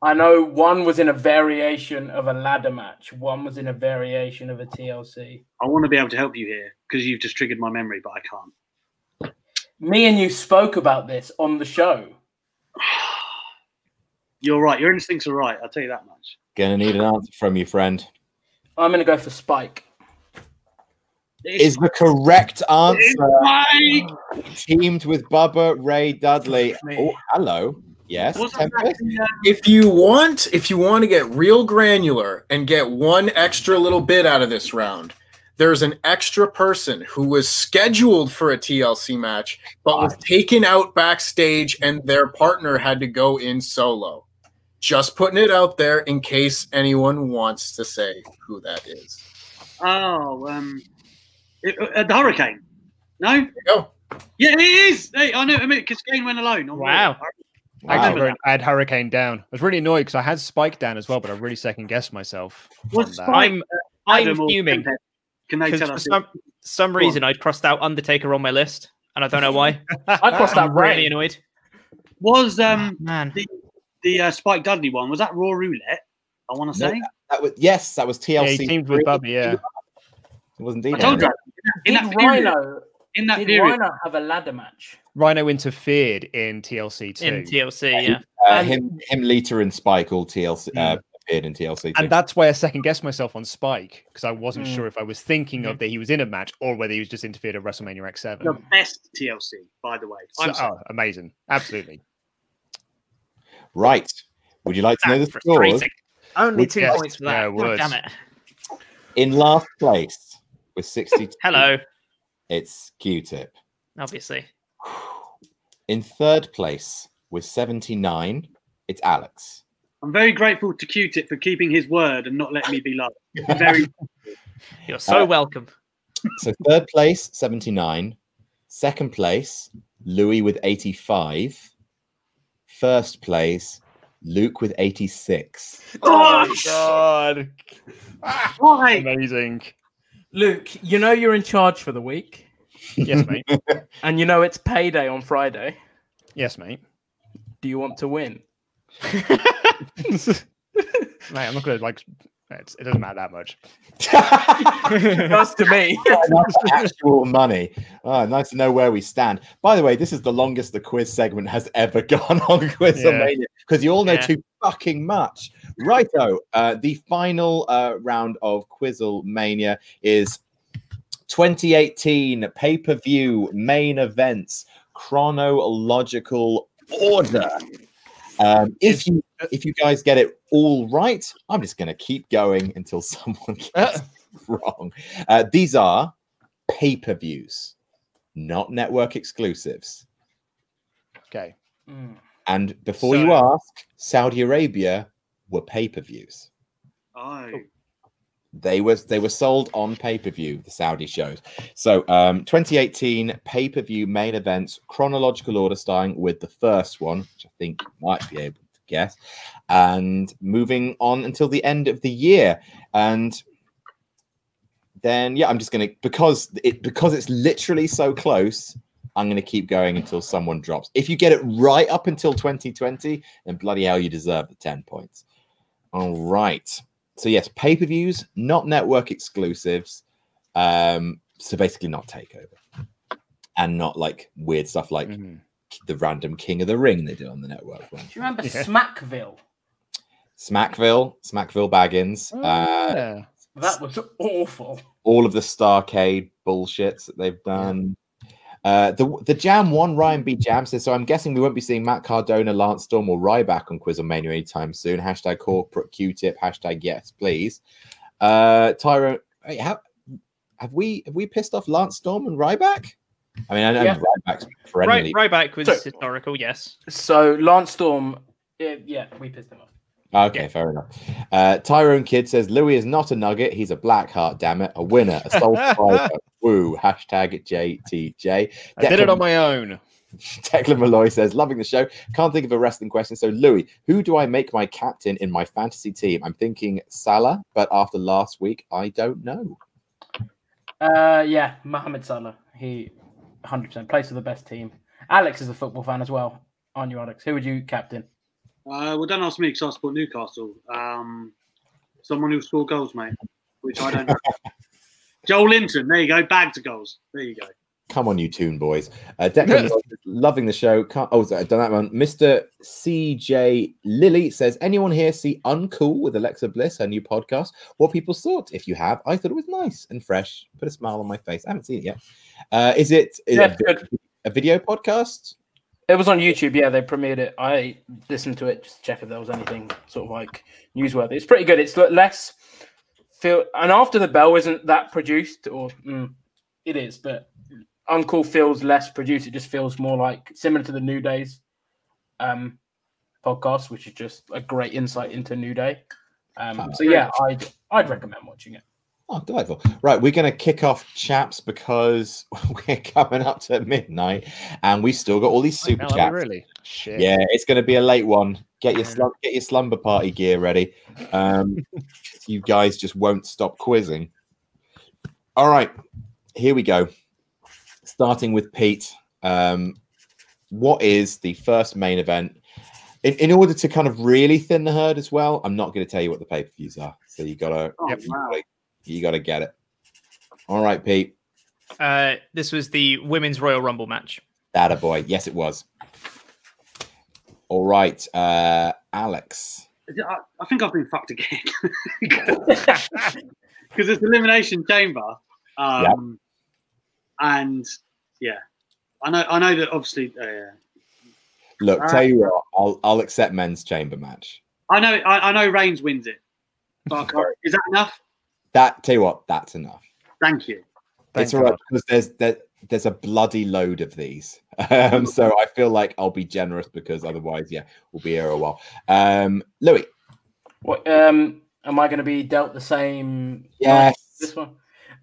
I know one was in a variation of a ladder match. One was in a variation of a TLC. I want to be able to help you here because you've just triggered my memory, but I can't. Me and you spoke about this on the show. [SIGHS] You're right. Your instincts are right. I'll tell you that much. Gonna need an answer from you, friend. I'm going to go for Spike. Is the correct answer Mike! teamed with Bubba Ray Dudley? Oh, hello. Yes, Wasn't Tempest. that the, uh, If you want, if you want to get real granular and get one extra little bit out of this round, there's an extra person who was scheduled for a TLC match, but was taken out backstage, and their partner had to go in solo. Just putting it out there in case anyone wants to say who that is. Oh, um, it, uh, the Hurricane. No? Go. Yeah, it is. Hey, I know. I mean, because Kane went alone. on Wow. Raw. I, Wow. actually I had Hurricane down. I was really annoyed because I had Spike down as well, but I really second guessed myself. Was on that. Spike- I'm I'm Adam or fuming Can they because tell for us? some some reason I'd crossed out Undertaker on my list, and I don't know why. [LAUGHS] I crossed that I'm really annoyed. Was um Man, the uh, Spike Dudley one? Was that Raw Roulette? I want to No, say. That was yes, that was Yeah, TLC. he teamed with three. Bubby, yeah. It was indeed. I told you. In Did that period. Rhino, In that did period. Rhino have a ladder match? Rhino interfered in TLC too. in TLC, yeah. Uh, And- him, him, Lita, and Spike all TLC uh, appeared in TLC. Too. and that's why I second guessed myself on Spike because I wasn't Mm. sure if I was thinking of that he was in a match or whether he was just interfered at WrestleMania X7. The best TLC, by the way. So- oh, amazing. Absolutely. Right. Would you like to know the That's scores? Only two yes, points for that. it God damn it. In last place with 62. [LAUGHS] Hello, It's Q-Tip. obviously. In third place with 79, it's Alex. I'm very grateful to Q-Tip for keeping his word and not letting me be loved. [LAUGHS] Very. You're so Uh, welcome. So third place, 79. Second place, Louis with 85. First place, Luke with 86. oh, God. why? Amazing. Luke, you know you're in charge for the week, Yes, mate. [LAUGHS] and you know it's payday on Friday. yes, mate. Do you want to win? [LAUGHS] Mate, I'm not gonna like it's, it doesn't matter that much. [LAUGHS] Does to me. [LAUGHS] Enough actual money. Oh, nice to know where we stand. By the way, this is the longest the quiz segment has ever [LAUGHS] gone on Quizomania because you all know Yeah. too fucking much. Righto. Uh, the final uh, round of Quizzlemania is 2018 pay per view main events chronological order. Um, if you if you guys get it all right, I'm just going to keep going until [LAUGHS] someone gets it [LAUGHS] wrong. Uh, these are pay per views, not network exclusives. Okay. Mm. And before you ask, Saudi Arabia were pay per views. Oh, They was they were sold on pay per view. The Saudi shows. So um, 2018 pay per view main events chronological order, starting with the first one, which I think you might be able to guess, and moving on until the end of the year. And then yeah, I'm just gonna because it because it's literally so close. I'm gonna keep going until someone drops. If you get it right up until 2020, then bloody hell, you deserve the 10 points. All right. So yes, pay per views, not network exclusives. Um, so basically not takeover, and not like weird stuff like Mhm. The random King of the Ring they did on the network one. Do you remember Yeah. Smackville? Smackville, Smackville Baggins, Oh, uh, yeah. That was awful. all of the Starcade bullshits that they've done. Uh, the the Jam one Ryan B Jam says so. I'm guessing we won't be seeing Matt Cardona, Lance Storm, or Ryback on quiz Quizzlemania anytime soon. Hashtag corporate Q-tip. Hashtag yes, please. Uh, Tyrone, wait, how, have we have we pissed off Lance Storm and Ryback? I mean, I know Yeah. Ryback's Right, perennially right back was So- historical, yes. So Lance Storm, yeah, yeah, we pissed him off. Okay, Yeah. fair enough. Uh, Tyrone Kid says Louis is not a nugget. He's a black heart, damn it. A winner, a soul [LAUGHS] survivor. Woo. Hashtag JTJ. I did it on my own. [LAUGHS] Declan Malloy says, loving the show. Can't think of a wrestling question. So, Louis, who do I make my captain in my fantasy team? I'm thinking Salah, but after last week, I don't know. Uh, yeah, Mohamed Salah. He 100% plays for the best team. Alex is a football fan as well, aren't you, Alex? Who would you captain? Uh, well, don't ask me because I support Newcastle. Um, someone who score goals, mate, which I don't know. [LAUGHS] Joel Linton. There you go. Bags of goals. There you go. Come on, you tune boys. Uh, Declan loving the show. Can't, oh, sorry, I've done that one. Mr. CJ Lilly says, anyone here see Uncool with Alexa Bliss, her new podcast? What people thought? If you have, I thought it was nice and fresh. Put a smile on my face. I haven't seen it yet. Uh, is it, is Yeah, it a, a video podcast? It was on YouTube. Yeah, they premiered it. I listened to it just to check if there was anything sort of like newsworthy. It's pretty good. It's less feel, and after the bell isn't that produced, or mm, it is, but Uncle feels less produced. It just feels more like similar to the New Days um, podcast, which is just a great insight into New Day. Um, so yeah, I'd I'd recommend watching it. Oh, delightful. Right, we're going to kick off chaps because [LAUGHS] we're coming up to midnight and we've still got all these super Hell, chats. really? Shit. Yeah, it's going to be a late one. Get your slum- get your slumber party gear ready. Um, [LAUGHS] you guys just won't stop quizzing. All right, here we go. Starting with Pete. Um, what is the first main event? In, in order to kind of really thin the herd as well, I'm not going to tell you what the pay per views are. So you gotta, Oh, you wow. gotta, you gotta get it. All right, Pete. Uh, this was the women's Royal Rumble match. That a boy. Yes, it was. All right, uh, Alex. I, I think I've been fucked again [LAUGHS] because it's elimination chamber. Um, And yeah, I know. I know that obviously. Uh, Look, Uh, tell you what, I'll I'll accept men's chamber match. I know. I, I know. Reigns wins it. But is that enough? That tell you what, that's enough. Thank you. Thank it's all right because there's there, there's a bloody load of these. [LAUGHS] Um, so I feel like I'll be generous because otherwise, yeah, we'll be here a while. Um, Louis, What um am I going to be dealt the same? Yes. This one.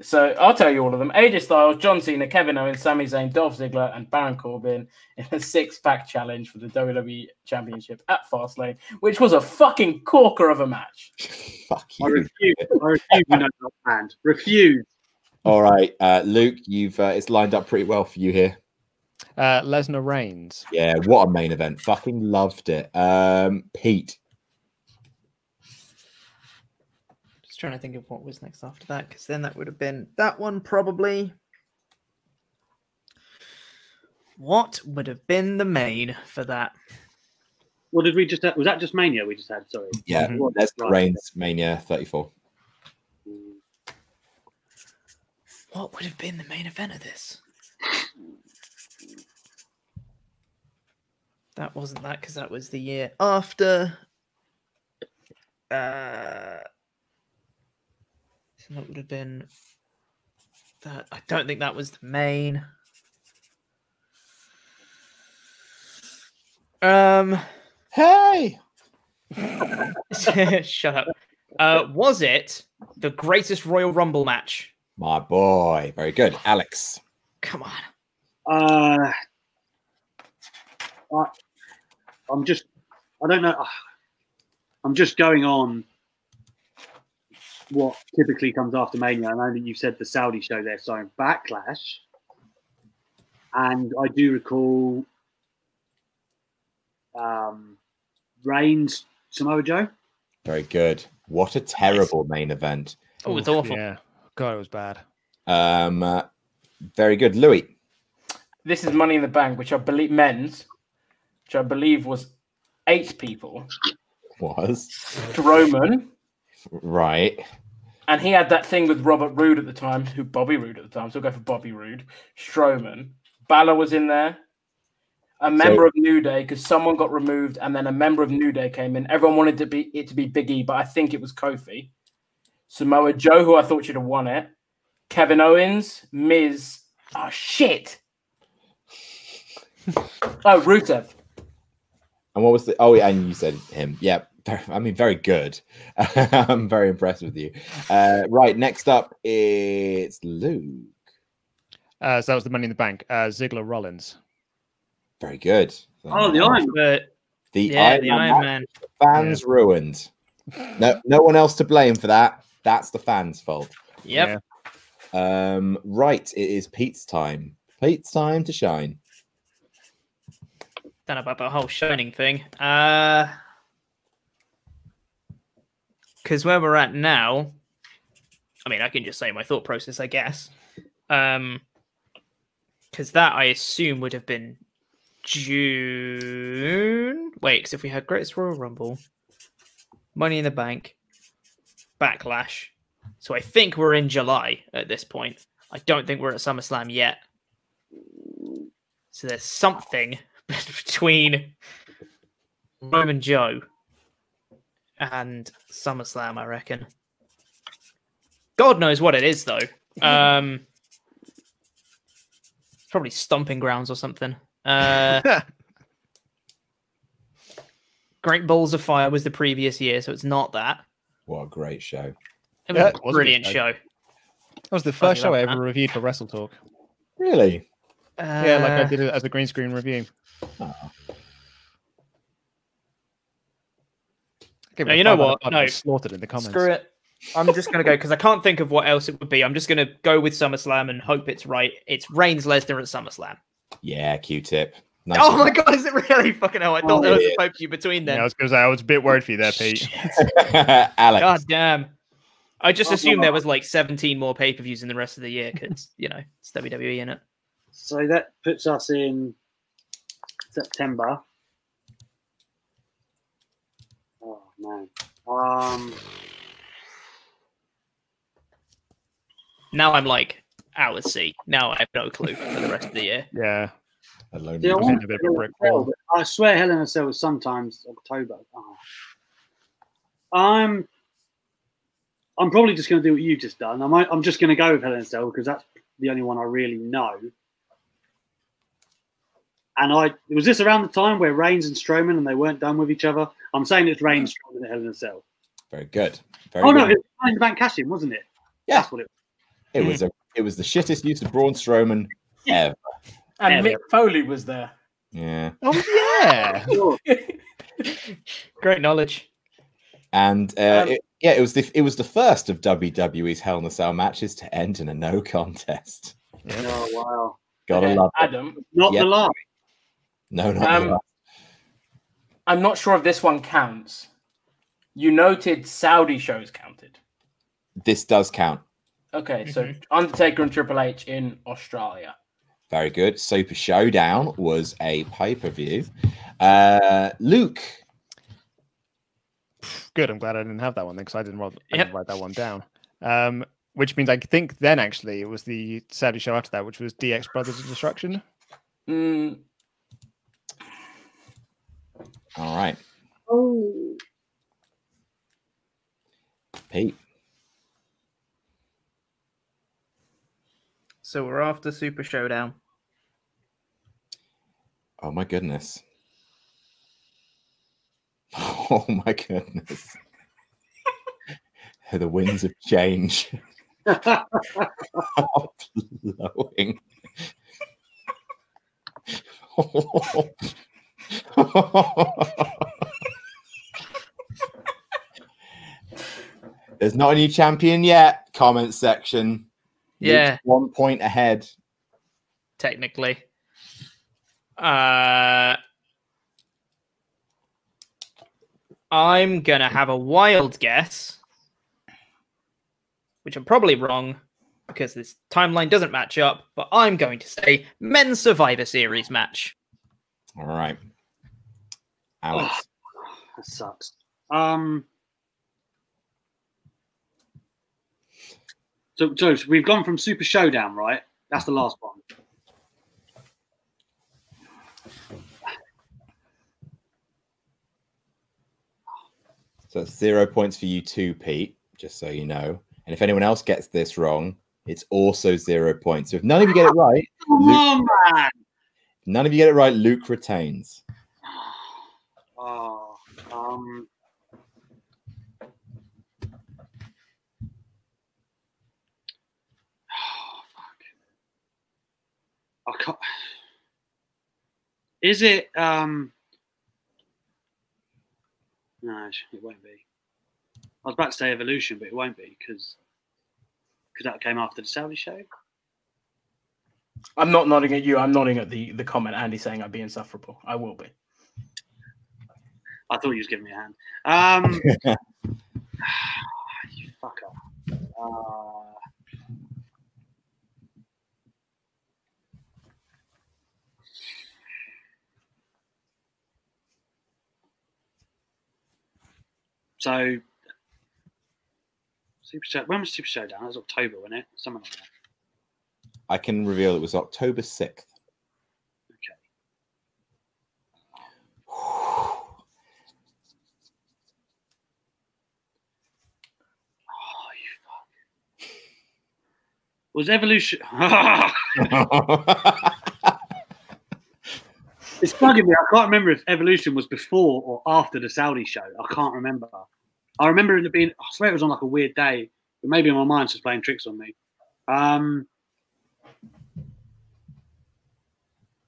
So I'll tell you all of them: AJ Styles, John Cena, Kevin Owens, Sami Zayn, Dolph Ziggler, and Baron Corbin in a six-pack challenge for the WWE Championship at Fastlane, which was a fucking corker of a match. [LAUGHS] fuck I you. refuse. I refuse to know that. Refuse. All right, uh, Luke, you've uh, it's lined up pretty well for you here. Uh, Lesnar Reigns. Yeah, what a main event! Fucking loved it. Um, Pete, Just trying to think of what was next after that, because then that would have been that one probably. What would have been the main for that? What did we just? Have? Was that just Mania we just had? Sorry. yeah, Mhm. Lesnar Right. Reigns Mania 34. What would have been the main event of this? That wasn't that because that was the year after. Uh, so that would have been that. I don't think that was the main. Um, Hey, [LAUGHS] shut up. Uh, was it the greatest Royal Rumble match? my boy, very good, Alex. Come on. Uh, I, I'm just. I don't know. I'm just going on what typically comes after Mania. I know that you said the Saudi show there, so Backlash, and I do recall um, Reigns Samoa Joe. Very good. What a terrible main event. Oh, it was awful. Yeah. God, it was bad. Um, uh, very good, Louis. This is Money in the Bank, which I believe men's, which I believe was eight people. Was Roman, right. And he had that thing with Robert Roode at the time, who Bobby Roode at the time. So we'll go for Bobby Roode. Strowman, Balor was in there. A member So- of New Day because someone got removed, and then a member of New Day came in. Everyone wanted to be it to be Big E, but I think it was Kofi. Samoa Joe, who I thought should have won it. Kevin Owens, Miz. Oh shit! [LAUGHS] oh, Rusev. And what was the? Oh, yeah, and you said him. Yeah. Very- [LAUGHS] I mean, very good. [LAUGHS] I'm very impressed with you. Uh, right. Next up, it's Luke. Uh, so that was the Money in the Bank. Uh, Ziggler Rollins. Very good. Oh, the Iron. But The yeah, Iron the Man Iron match, Man. fans ruined. No, [LAUGHS] no one else to blame for that. That's the fans' fault. Yep. Um, right, it is Pete's time. Pete's time to shine. Don't know about the whole shining thing. Uh, because where we're at now, I mean, I can just say my thought process, I guess. Um, because that I assume would have been June. Wait, because if we had Greatest Royal Rumble, Money in the Bank, Backlash, so I think we're in July at this point. I don't think we're at SummerSlam yet. So there's something [LAUGHS] between Roman Joe and SummerSlam, I reckon. God knows what it is, though. [LAUGHS] Um, probably stomping grounds or something. Uh, [LAUGHS] Great Balls of Fire was the previous year, so it's not that. What a great show. It was Yeah, a it was brilliant show. show. That was the first show I ever that. reviewed for Wrestle Talk. Really? yeah, like I Uh, did it as a green screen review. Gave No, a you know five out of what? No. I was slaughtered in the comments. Screw it. I'm just gonna go because I can't think of what else it would be. I'm just gonna go with SummerSlam and hope it's right. It's Reigns Lesnar at SummerSlam. Yeah, Q-tip. Nice Oh one. my god, is it really fucking hell? I thought Oh, there was a poke you between Yeah, them. I was going to say I was a bit worried for you there, Pete. [LAUGHS] Alex. God damn. I just Oh, assumed no. there was like 17 more pay per views in the rest of the year because you know it's WWE in it. So that puts us in September. Oh man. Um, Now I'm like out at sea. Now I have no clue for the rest of the year. Yeah. Alone. yeah, I, was want bit of a brick wall. I swear Hell in a Cell was sometimes October. Oh. I'm I'm probably just going to do what you've just done. I might, I'm just going to go with Hell in Cell because that's the only one I really know. And I was this around the time where Reigns and Strowman and they weren't done with each other. I'm saying it's Reigns Strowman at Hell in a Cell. Very good. Very Oh no, good. it was Money in the Bank cash in, wasn't it? Yeah. That's what it It was a it was the shittest use of Braun Strowman ever. And Yeah. Mick Foley was there. Yeah. Oh, yeah. [LAUGHS] Great knowledge. And uh, Um, it, yeah, it was the it was the first of WWE's Hell in a Cell matches to end in a no contest. oh wow. Gotta Uh, love it. Adam. Not Yep. the last. No, not Um. I'm not sure if this one counts. You noted Saudi shows counted. This does count. Okay, so Mhm. Undertaker and Triple H in Australia. Very good. Super Showdown was a pay per view. Uh, Luke, Good. I'm glad I didn't have that one then because I didn't write, I Yep. didn't write that one down. Um, which means I think then actually it was the Saudi show after that, which was DX Brothers of Destruction. Mm, all right, Oh. Pete. So we're after Super Showdown. Oh my goodness. [LAUGHS] Oh my goodness. the winds of change [LAUGHS] are blowing. [LAUGHS] Oh. [LAUGHS] There's not a new champion yet. Comment section. Luke's Yeah. one point ahead. technically. Uh, I'm gonna have a wild guess, which I'm probably wrong because this timeline doesn't match up. But I'm going to say men's Survivor Series match. All right. Alex. That sucks. Um. So, so we've gone from Super Showdown, right? That's the last one. So it's zero points for you too, Pete, just so you know. And if anyone else gets this wrong, it's also zero points. So if none of you get it right, Luke- on, none of you get it right, Luke retains. Oh, um. [SIGHS] Oh, fuck. I can't. Is it um? No, it won't be. I was about to say evolution, but it won't be because because that came after the Saudi show. I'm not nodding at you. I'm nodding at the the comment Andy saying I'd be insufferable. I will be. I thought you was giving me a hand. Um, [LAUGHS] [SIGHS] you fucker. Uh, so, Super Show. When was Super Showdown? That was October, wasn't it? Something like that. I can reveal it was October 6th. Okay. [SIGHS] Oh, you fuck. Was evolution? [LAUGHS] It's bugging me. I can't remember if Evolution was before or after the Saudi show. I can't remember. I remember it being. I swear it was on like a weird day, but maybe my mind's just playing tricks on me. Um,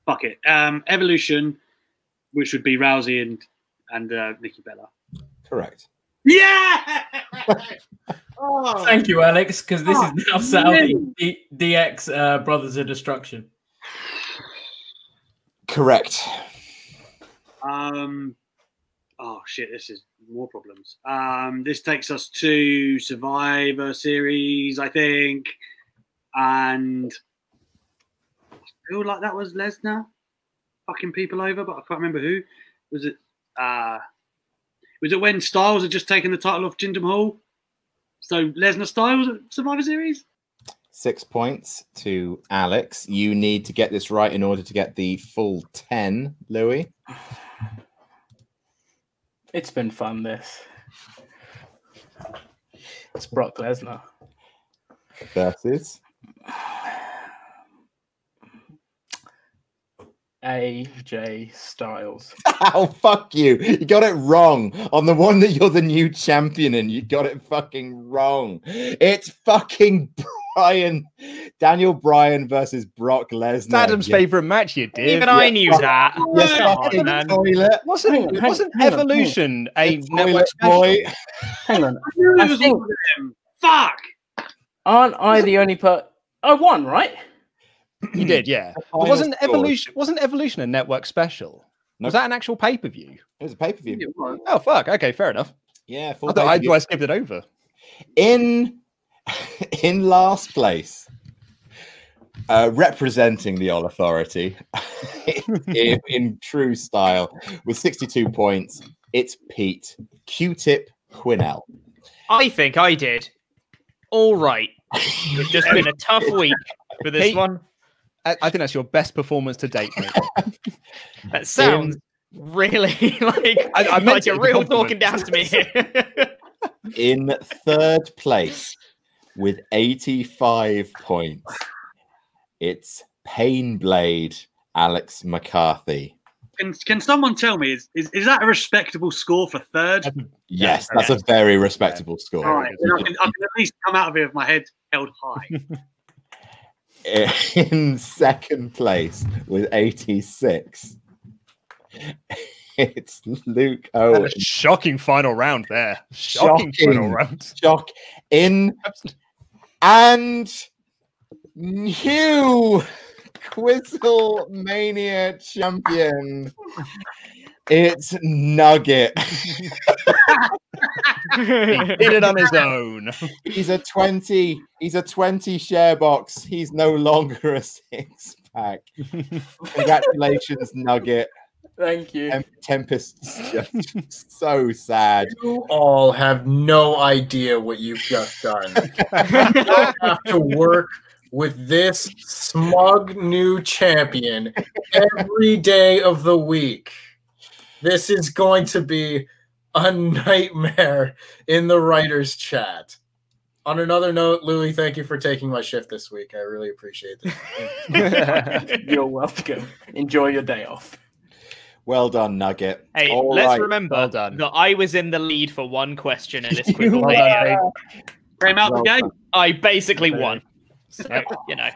fuck it. Um, Evolution, which would be Rousey and and uh, Nikki Bella. Correct. Yeah. [LAUGHS] oh, Thank you, Alex, because this Oh, is now Saudi really? D- DX uh, Brothers of Destruction. Correct. Um, oh shit, this is more problems. Um, this takes us to Survivor Series, I think, and I feel like that was Lesnar fucking people over, but I can't remember who. Was it? Uh, was it when Styles had just taken the title off Jinder Mahal? So Lesnar Styles Survivor Series. Six points to Alex. You need to get this right in order to get the full 10, Louis. [SIGHS] It's been fun. This. It's Brock Lesnar. Versus. [SIGHS] [SIGHS] AJ Styles. [LAUGHS] Oh, fuck you. You got it wrong. On the one that you're the new champion in, you got it fucking wrong. It's fucking Bryan. Daniel Bryan versus Brock Lesnar. It's Adam's You- favorite match, you did. Even I knew that. [LAUGHS] you Come fucking on, man. toilet. Wasn't, Hang on, wasn't hang on, hang on. Evolution a Toilet network boy. Hang on. I I think- all of them. Fuck. Aren't I the only per? Oh, I won, right? You [CLEARS THROAT] did, yeah. But wasn't score. Evolution wasn't Evolution a network special? Nope. Was that an actual pay per view? It was a pay per view. Oh fuck. Okay, fair enough. Yeah, full I, thought, I. I skipped it over. in [LAUGHS] in last place, uh, representing the All Authority [LAUGHS] in, in true style with 62 points. It's Pete Q-Tip Quinnell. I think I did. All right. [LAUGHS] It's just been a tough week for this Hey, one. I, I think that's your best performance to date. [LAUGHS] That sounds really [LAUGHS] like, I- I meant like you're a real talking down to me here. [LAUGHS] In third place with 85 points, it's Painblade Alex McCarthy. Can, can someone tell me is, is is that a respectable score for third? Yes, that's a very respectable score. All right, I can, I can at least come out of here with my head held high. [LAUGHS] in second place with 86 [LAUGHS] it's Luke Owen. shocking final round there. Shocking, final round. [LAUGHS] Shock in and new Quizzlemania champion. It's Nugget. He did it on his own. [LAUGHS] He's a 20. He's a 20 share box. He's no longer a six pack. Congratulations, [LAUGHS] Nugget. Thank you. Tem- Tempest's just so sad. You all have no idea what you've just done. [LAUGHS] you have to work with this smug new champion every day of the week. This is going to be a nightmare in the writers' chat. On another note, Louis, thank you for taking my shift this week. I really appreciate it. [LAUGHS] You're welcome. Enjoy your day off. Well done, Nugget. Hey, All let's right. remember well done. that I was in the lead for one question in this You [LAUGHS] quick Well mania. done, Came out the Well game. I basically won. So, you know.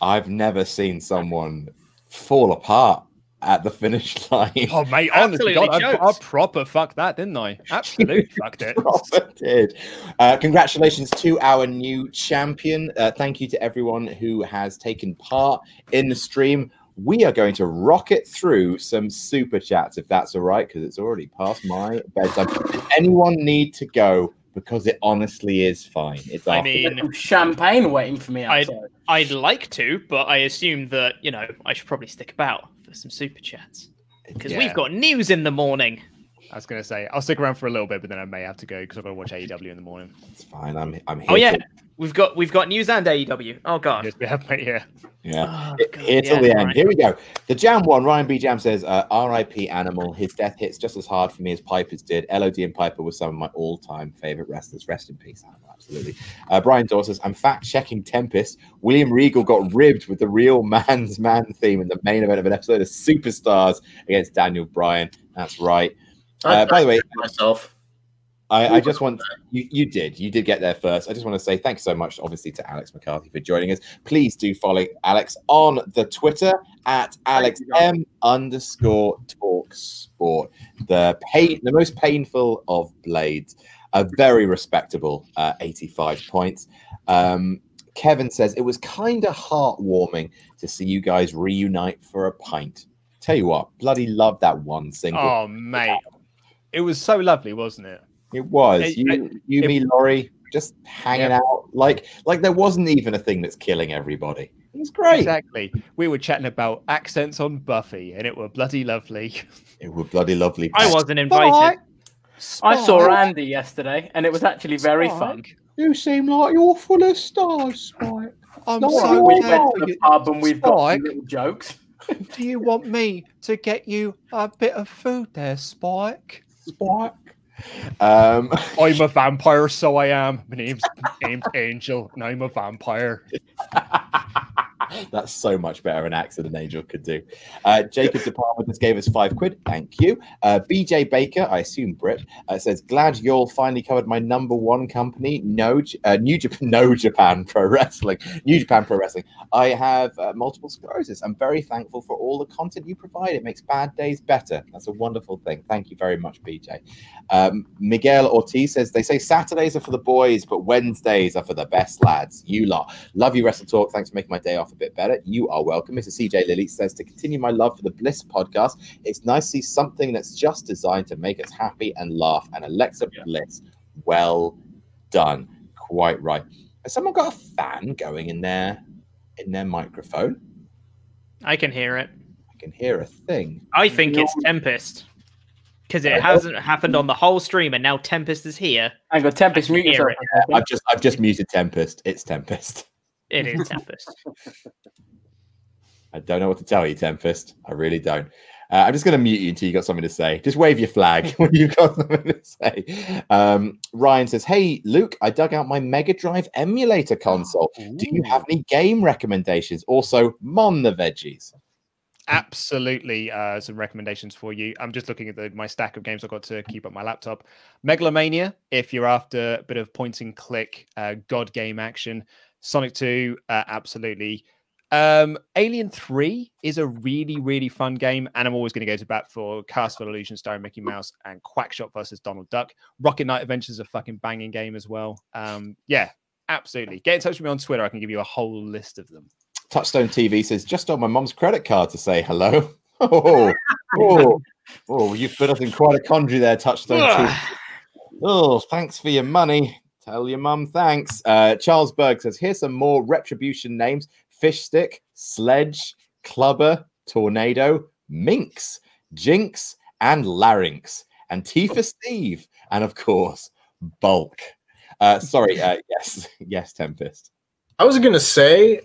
I've never seen someone fall apart at the finish [LAUGHS] line. Oh, mate, honestly, God, Absolutely I, I proper fucked that, didn't I? [LAUGHS] Absolutely fucked it. Proper did. Uh, congratulations to our new champion. Uh, thank you to everyone who has taken part in the stream. We are going to rocket through some super chats if that's all right, because it's already past my bedtime. Does anyone need to go? Because it honestly is fine. It's I mean, champagne waiting for me I- outside. I'd like to, but I assume that, you know, I should probably stick about for some super chats. Because Yeah. we've got news in the morning. I was going to say, I'll stick around for a little bit, but then I may have to go because I've got to watch AEW in the morning. it's fine. I'm, I'm here. Oh yeah, till- we've got we've got news and AEW. Oh god. Yes, we have, mate, [LAUGHS] yeah. yeah. Oh, Here- God, Here till yeah, the end. right. Here we go. The Jam one, Ryan B. Jam says, uh, RIP Animal. His death hits just as hard for me as Piper's did. LOD and Piper were some of my all time favorite wrestlers. Rest in peace, Animal. Absolutely. Uh, Brian Dawes says, I'm fact checking Tempest. William Regal got ribbed with the real man's man theme in the main event of an episode of Superstars against Daniel Bryan. That's right. Uh, by the way, myself. I, I just want you, you did you did get there first. I just want to say thanks so much, obviously, to Alex McCarthy for joining us. Please do follow Alex on the Twitter at Alex M underscore Talk Sport. The pain, the most painful of blades, a very respectable uh, 85 points. Um, Kevin says it was kind of heartwarming to see you guys reunite for a pint. Tell you what, bloody love that one single. Oh, mate. It was so lovely, wasn't it? It was It- you, you, it- me, Laurie, just hanging Yeah. out like like there wasn't even a thing that's killing everybody. It was great. Exactly. We were chatting about accents on Buffy, and it were bloody lovely. It was bloody lovely. I wasn't invited. I saw Andy yesterday, and it was actually very fun. You seem like you're full of stars, Spike. I'm No, so we yeah. went to the pub and we've got Spike. little jokes. [LAUGHS] Do you want me to get you a bit of food there, Spike? Spike. Um, [LAUGHS] I'm a vampire, so I am. My name's name's Angel, and I'm a vampire. [LAUGHS] [LAUGHS] that's so much better an accent than Angel could do. Uh, Jacob De Palma just gave us five quid. Thank you. Uh, BJ Baker, I assume Brit, uh, says, "Glad you all finally covered my number one company, No uh, New Japan, [LAUGHS] No Japan Pro Wrestling, New Japan Pro Wrestling. I have uh, multiple sclerosis. I'm very thankful for all the content you provide. It makes bad days better. That's a wonderful thing. Thank you very much, BJ." Um, Miguel Ortiz says, "They say Saturdays are for the boys, but Wednesdays are for the best lads. You lot, love you, WrestleTalk. Thanks for making my day off bit better. You are welcome." Mr. CJ Lilly says, "To continue my love for the Bliss podcast, it's nice to see something that's just designed to make us happy and laugh." And Alexa Bliss, well done. Quite right. Has someone got a fan going in their in their microphone? I can hear it. I can hear a thing. I think it's Tempest. Because it oh. hasn't happened on the whole stream, and now Tempest is here. Hang on, Tempest, I mute yourself. it. I've just I've just muted Tempest. It's Tempest. It is [LAUGHS] Tempest. I don't know what to tell you, Tempest. I really don't. Uh, I'm just going to mute you until you got something to say. Just wave your flag [LAUGHS] when you've got something to say. Um, Ryan says, "Hey, Luke, I dug out my Mega Drive emulator console. Do you have any game recommendations? Also, Mon the veggies." Absolutely, uh, some recommendations for you. I'm just looking at the, my stack of games I've got to keep up my laptop. Megalomania, if you're after a bit of point and click, uh, God game action. Sonic 2, uh, absolutely. Um, Alien 3 is a really, really fun game, and I'm always going to go to bat for Castle Illusion starring Mickey Mouse and Quackshot versus Donald Duck. Rocket Knight Adventures is a fucking banging game as well. Um, yeah, absolutely. Get in touch with me on Twitter. I can give you a whole list of them. Touchstone TV says, just on my mom's credit card to say hello. [LAUGHS] Oh, oh, oh, you've put us in quite a quandary there, Touchstone TV. [SIGHS] Oh, thanks for your money. Tell your mum thanks. Uh, Charles Berg says, here's some more retribution names Fish Stick, Sledge, Clubber, Tornado, Minx, Jinx, and Larynx, and Tifa [LAUGHS] Steve, and of course, Bulk. Uh, sorry, uh, [LAUGHS] yes, yes, Tempest. I was gonna say,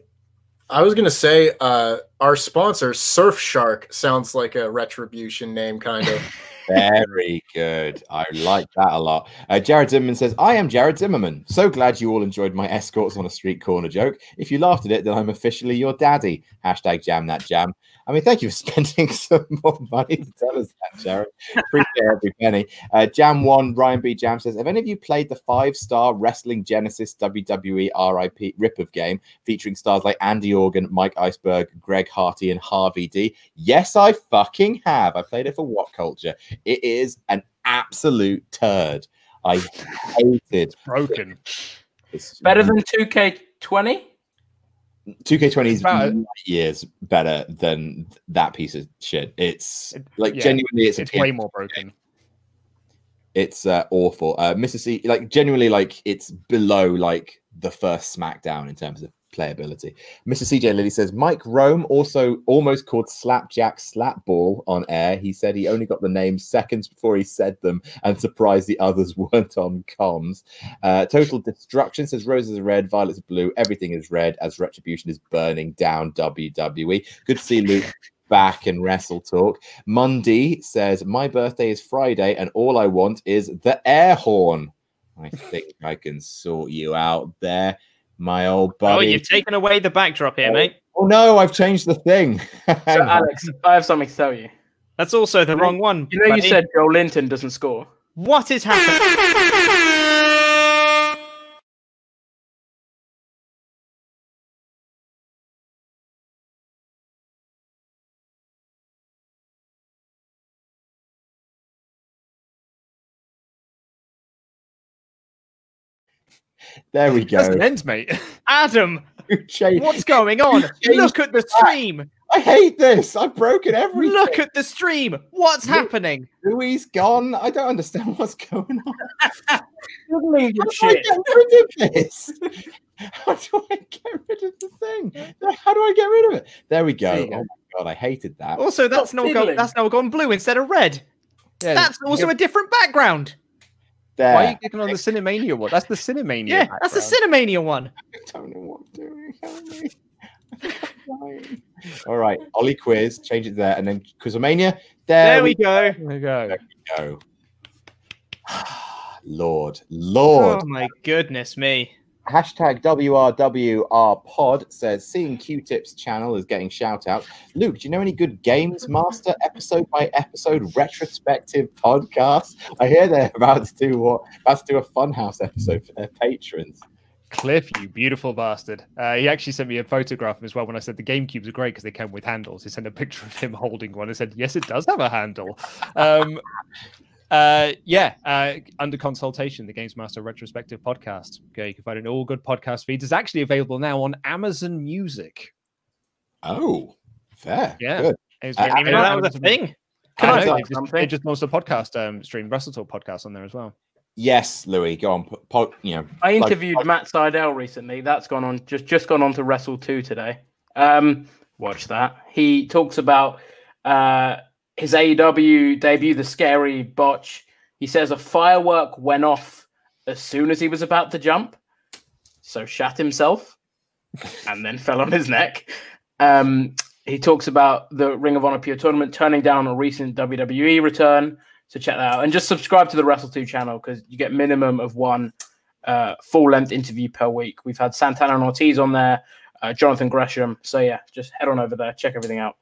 I was gonna say, uh, our sponsor Surfshark sounds like a retribution name, kind of. [LAUGHS] Very good. I like that a lot. Uh, Jared Zimmerman says, I am Jared Zimmerman. So glad you all enjoyed my escorts on a street corner joke. If you laughed at it, then I'm officially your daddy. Hashtag jam that jam. I mean, thank you for [LAUGHS] spending some more money to tell us that, Jared. Appreciate every penny. Uh, jam one, Ryan B. Jam says, Have any of you played the five star Wrestling Genesis WWE RIP rip of game featuring stars like Andy Organ, Mike Iceberg, Greg Harty, and Harvey D? Yes, I fucking have. I played it for WhatCulture. It is an absolute turd. I hate hated Broken. it's Better than 2K20? 2K20 is about- years better than that piece of shit. It's like yeah, genuinely, it's, It's a way more broken. it's uh, awful. Uh, Mr. C, like genuinely, like it's below like the first SmackDown in terms of playability. Mr. CJ Lilly says Mike Rome also almost called Slapjack Slapball on air. He said he only got the name seconds before he said them and surprised the others [LAUGHS] weren't on comms. Uh, Total Destruction says roses are red, violets are blue, everything is red as retribution is burning down WWE. Good to see Luke [LAUGHS] back in WrestleTalk. Mundy says, My birthday is Friday, and all I want is the air horn. I think I can sort you out there, my old oh, buddy. Oh, you've taken away the backdrop here, oh, mate. Oh no, I've changed the thing. [LAUGHS] So, Alex, I have something to tell you. That's also the wrong one. You know, you said Joelinton doesn't score. what is happening? [LAUGHS] there we [LAUGHS] go. end, mate. [LAUGHS] Adam, what's going on? Look at the stream. I hate this. I've broken everything. Look at the stream. What's Look. happening? Louis gone. I don't understand [LAUGHS] what's going on. How do I get rid of this? How do I get rid of the thing? How do I get rid of it? There we go. There you oh go. Oh my god, I hated that. Also, that's Stop now gone, that's now gone blue instead of red. Yeah, That's also a different background. There. Why are you clicking on the Cinemania one? That's the Cinemania. Yeah, that's the. Cinemania one. I don't know what I'm doing. Help me. [LAUGHS] All right, Ollie quiz, change it there, and then Quizzlemania. There, There we go. There we go. There we go. [SIGHS] Lord, Lord. Oh my goodness me. Hashtag WRWR pod says seeing Q-Tip's channel is getting shout out. Luke, do you know any good GamesMaster episode by episode retrospective podcasts? I hear they're about to do what about to do a Funhouse episode for their patrons. Cliff, you beautiful bastard. Uh, he actually sent me a photograph as well when I said the GameCubes are great because they come with handles. He sent a picture of him [LAUGHS] holding one and said, Yes, it does have a handle. Um, uh, yeah, uh, under consultation, the GamesMaster Retrospective podcast. Okay, you can find it in all good podcast feeds. It's actually available now on Amazon Music. Oh, fair. Yeah. Good. It's I Didn't even know that was a thing. Can I I know, they just, something? they just launched a podcast um, stream, WrestleTalk podcast on there as well. Yes, Louis, go on. Po- po- you know, I interviewed like- Matt Sydal recently. That's gone on just just gone on to Wrestle Two today. Um, watch that. He talks about uh, his AEW debut, the scary botch. He says a firework went off as soon as he was about to jump, so shat himself, and then fell on his neck. Um, he talks about the Ring of Honor Pure Tournament turning down a recent WWE return. So check that out and just subscribe to the Wrestle 2 channel because you get minimum of one uh, full length interview per week. We've had Santana and Ortiz on there, uh, Jonathan Gresham. So yeah, just head on over there, check everything out.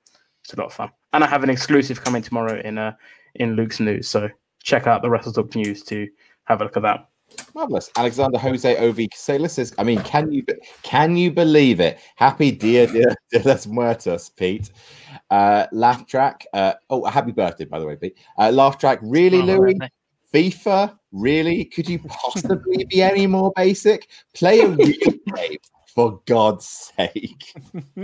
It's a lot of fun, and I have an exclusive coming tomorrow in uh, in Luke's news. So check out the WrestleTalk news to have a look at that. Marvelous. Alexander Jose Ovi Caselas says, I mean, can you can you believe it? Happy Dia Dia de los Muertos, Pete. Uh, laugh track. Uh, oh, happy birthday, by the way, Pete. Uh, laugh track. Really, Oh, Louis? birthday. FIFA? Really? Could you possibly be any more basic? Play a real [LAUGHS] game, for God's sake. [LAUGHS]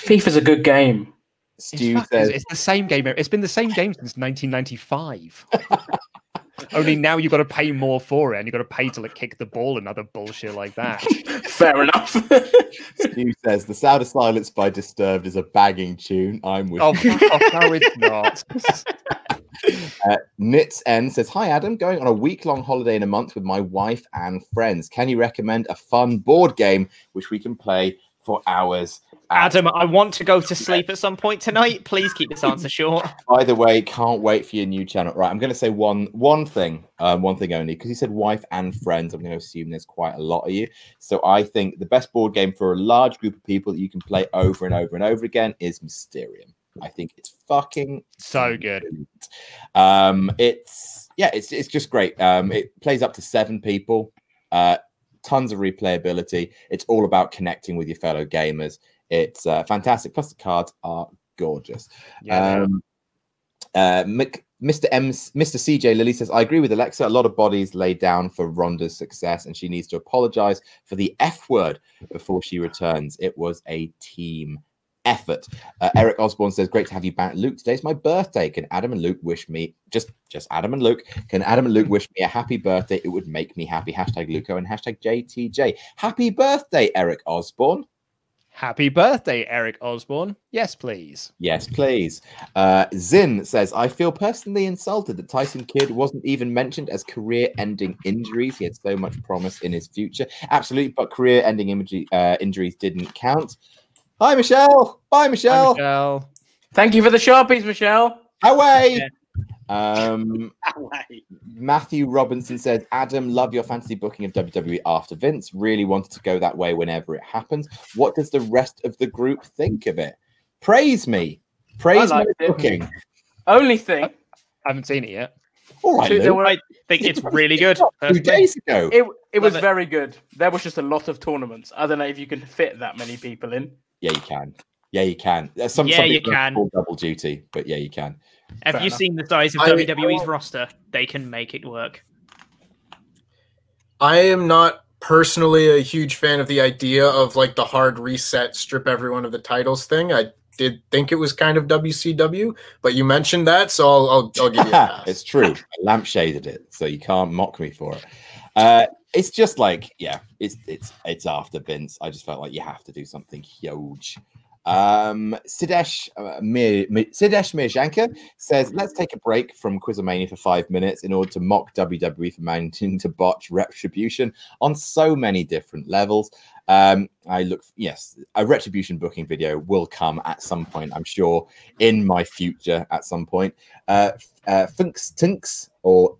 FIFA's a good game. It's, Stu says, it's the same game. It's been the same game since 1995. [LAUGHS] Only now you've got to pay more for it, and you've got to pay to like kick the ball and other bullshit like that. [LAUGHS] Fair enough. [LAUGHS] Stu says, the Sound of Silence by Disturbed is a bagging tune. I'm with oh, off. no, it's not. Uh, Nits N says, Hi Adam, going on a week long holiday in a month with my wife and friends. Can you recommend a fun board game which we can play for hours? At- Adam, I want to go to sleep at some point tonight. Please keep this answer short. Either way, can't wait for your new channel. Right, I'm going to say one one thing, um, one thing only, because you said wife and friends. I'm going to assume there's quite a lot of you. So I think the best board game for a large group of people that you can play over and over and over again is Mysterium. I think it's fucking So good. brilliant. Um, it's yeah, it's it's just great. Um, it plays up to seven people. Uh, tons of replayability. It's all about connecting with your fellow gamers. It's uh, fantastic. Plus, the cards are gorgeous. Yeah, Um, uh, Mick, Mr. M, Mr. CJ Lilly says, I agree with Alexa. A lot of bodies laid down for Ronda's success, and she needs to apologize for the F word before she returns. It was a team effort. Uh, Eric Osborne says, Great to have you back. Luke, today's my birthday. Can Adam and Luke wish me, just just Adam and Luke, can Adam and Luke wish me a happy birthday? It would make me happy. Hashtag Luco and hashtag JTJ. Happy birthday, Eric Osborne. Happy birthday, Eric Osborne. Yes, please. Yes, please. Uh, Zin says, I feel personally insulted that Tyson Kidd wasn't even mentioned as career ending injuries. He had so much promise in his future. Absolutely, but career ending imagery, uh, injuries didn't count. Hi, Michelle. Bye, Hi, Michelle. Michelle. Thank you for the sharpies, Michelle. Away. Yeah. Um, Way. Matthew Robinson says, Adam, love your fantasy booking of WWE after Vince. Really wanted to go that way whenever it happens. What does the rest of the group think of it? Praise me. Praise my liked it. booking. Only thing, I haven't seen it yet. All right, Two- Luke. were- I think it's really good. Two days ago. it, it was it. very good. There was just a lot of tournaments. I don't know if you can fit that many people in. Yeah, you can. Yeah, you can. Some, Yeah, some you can. called double duty, but yeah, you can. Have Fair you enough. seen the size of I- WWE's roster? They can make it work. I am not personally a huge fan of the idea of like the hard reset, strip everyone of the titles thing. I did think it was kind of WCW, but you mentioned that, so I'll I'll, I'll give you a [LAUGHS] it's true. I lampshaded it, so you can't mock me for it. Uh, it's just like, yeah, it's it's it's after Vince. I just felt like you have to do something huge. Um, Sidesh uh, Sidesh Mirjanka says, "Let's take a break from Quizzlemania for five minutes in order to mock WWE for managing to botch Retribution on so many different levels." Um, I look, yes, a Retribution booking video will come at some point, I'm sure, in my future at some point. Uh, uh, Funks Tunks or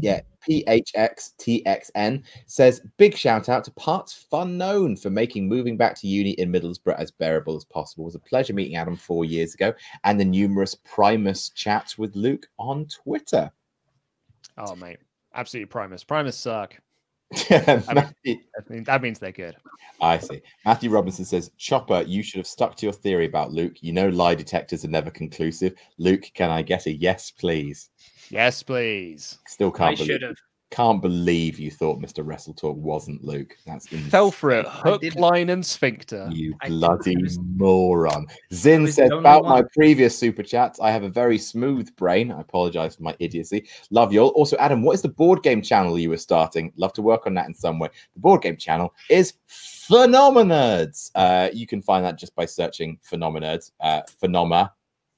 yeah, PHXTXN says big shout out to Parts Fun Known for making moving back to uni in Middlesbrough as bearable as possible. It was a pleasure meeting Adam four years ago and the numerous Primus chats with Luke on Twitter. Oh, mate. Absolutely Primus. Primus suck. [LAUGHS] Matthew- I mean, that means they're good. I see. Matthew Robinson says, Chopper, you should have stuck to your theory about Luke. You know, lie detectors are never conclusive. Luke, can I get a yes, please? Yes, please. Still I can't should believe, have. Can't believe you thought Mr. WrestleTalk wasn't Luke. That's Fell for it. Hook, line, and sphincter. You I bloody notice. moron. Zin was says the only about my previous super chats, I have a very smooth brain. I apologize for my idiocy. Love you all. Also, Adam, what is the board game channel you were starting? Love to work on that in some way. The board game channel is Phenomenerds. Uh, you can find that just by searching Phenomenerds, uh, Phenoma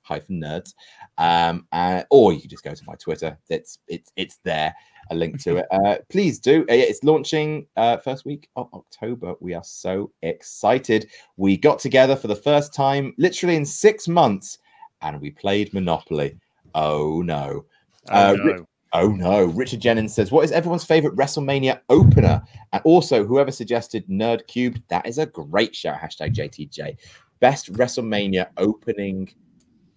hyphen nerds. Um, uh, or you can just go to my Twitter. It's it's it's there. A link to it. Uh, please do. Uh, it's launching uh, first week of October. We are so excited. We got together for the first time, literally in six months, and we played Monopoly. Oh no. Oh, Uh, Ri- no. Oh no. Richard Jennings says, What is everyone's favorite WrestleMania opener? And also, whoever suggested NerdCubed, that is a great shout. Hashtag JTJ. Best WrestleMania opening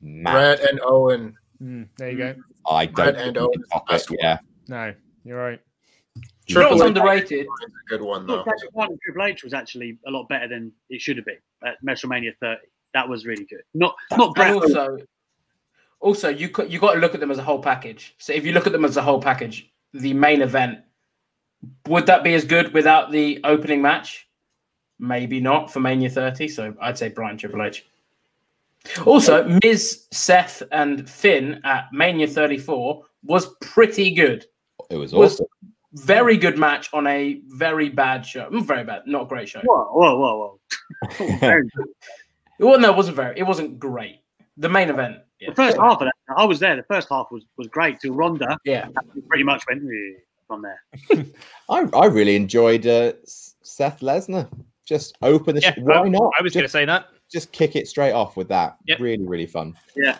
match. Bret and Owen. Hmm, there you go. I don't Bret and Owen is the best one. Yeah. No, you're right. Triple Triple H underrated. a good one though. thought Triple One and Triple H was actually a lot better than it should have been at WrestleMania 30. That was really good. Not not And Bret. also, also you got you got to look at them as a whole package. So if you look at them as a whole package, the main event would that be as good without the opening match? Maybe not for Mania 30. So I'd say Bryan Triple H. Also, Miz, Seth, and Finn at Mania 34 was pretty good. It was Was- awesome. Very good match on a very bad show. Mm, Very bad, not great show. Whoa, whoa, whoa, whoa. [LAUGHS] Very good. Well, no, it wasn't very. It wasn't great. The main event, yeah, The first half of that, I was there. The first half was, was great till Ronda yeah. pretty much went "Eh," from there. [LAUGHS] I, I really enjoyed uh, Seth Lesnar. Just open the. Yeah, sh- why I- not? I was going to say that. just kick it straight off with that. Yep. Really, really fun. Yeah.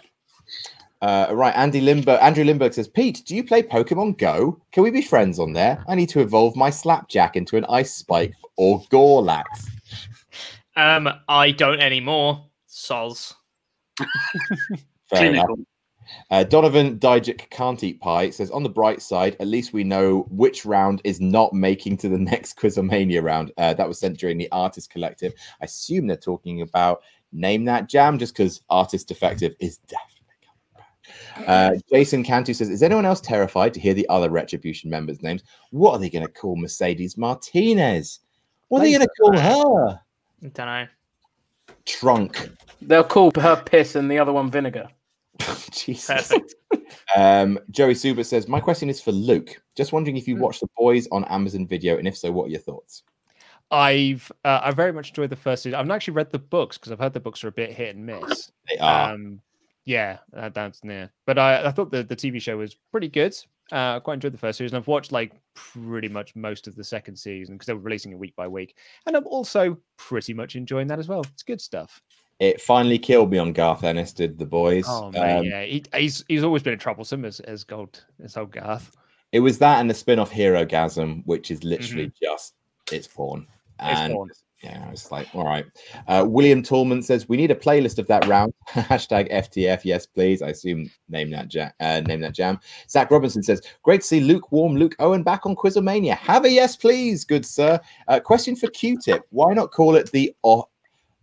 Uh, right, Andy Limburg. Andrew Limburg says, Pete, do you play Pokemon Go? Can we be friends on there? I need to evolve my Slapjack into an Ice Spike or Gorlax. Um, I don't anymore. Soz. Fair enough. Uh, Donovan Dijak can't eat pie says, on the bright side, at least we know which round is not making to the [LAUGHS] next Quizzlemania round. Uh, that was sent during the Artist Collective. I assume they're talking about Name That Jam, just because Artist Defective is definitely coming back. Uh, Jason Cantu says, is anyone else terrified to hear the other Retribution members' names? What are they going to call Mercedes Martinez? What are they going to call her? I Don't know. Trunk. They'll call her piss and the other one vinegar. [LAUGHS] Jesus. Um, Joey Suber says, My question is for Luke. Just wondering if you Hmm. watched The Boys on Amazon Video, and if so, what are your thoughts? I've uh, I very much enjoyed the first season. I've not actually read the books because I've heard the books are a bit hit and miss. They are. Um, yeah, uh, that's near. But I, I thought the, the TV show was pretty good. Uh, I quite enjoyed the first season. I've watched like pretty much most of the second season because they were releasing it week by week, and I'm also pretty much enjoying that as well. It's good stuff. it finally killed me on Garth Ennis, did The Boys. Oh man, Um, yeah, he, he's he's always been troublesome as as Gold as old Garth. It was that and the spin off Herogasm, which is literally just it's porn. Mm-hmm. It's And porn. Yeah, it's like, all right. Uh, William Tallman says, We need a playlist of that round. [LAUGHS] Hashtag FTF, yes, please. I assume name that jam. Uh, name that jam. Zach Robinson says, Great to see lukewarm Luke Owen back on Quizzlemania. Have a yes, please, good sir. Uh, question for Q Tip Why not call it the o-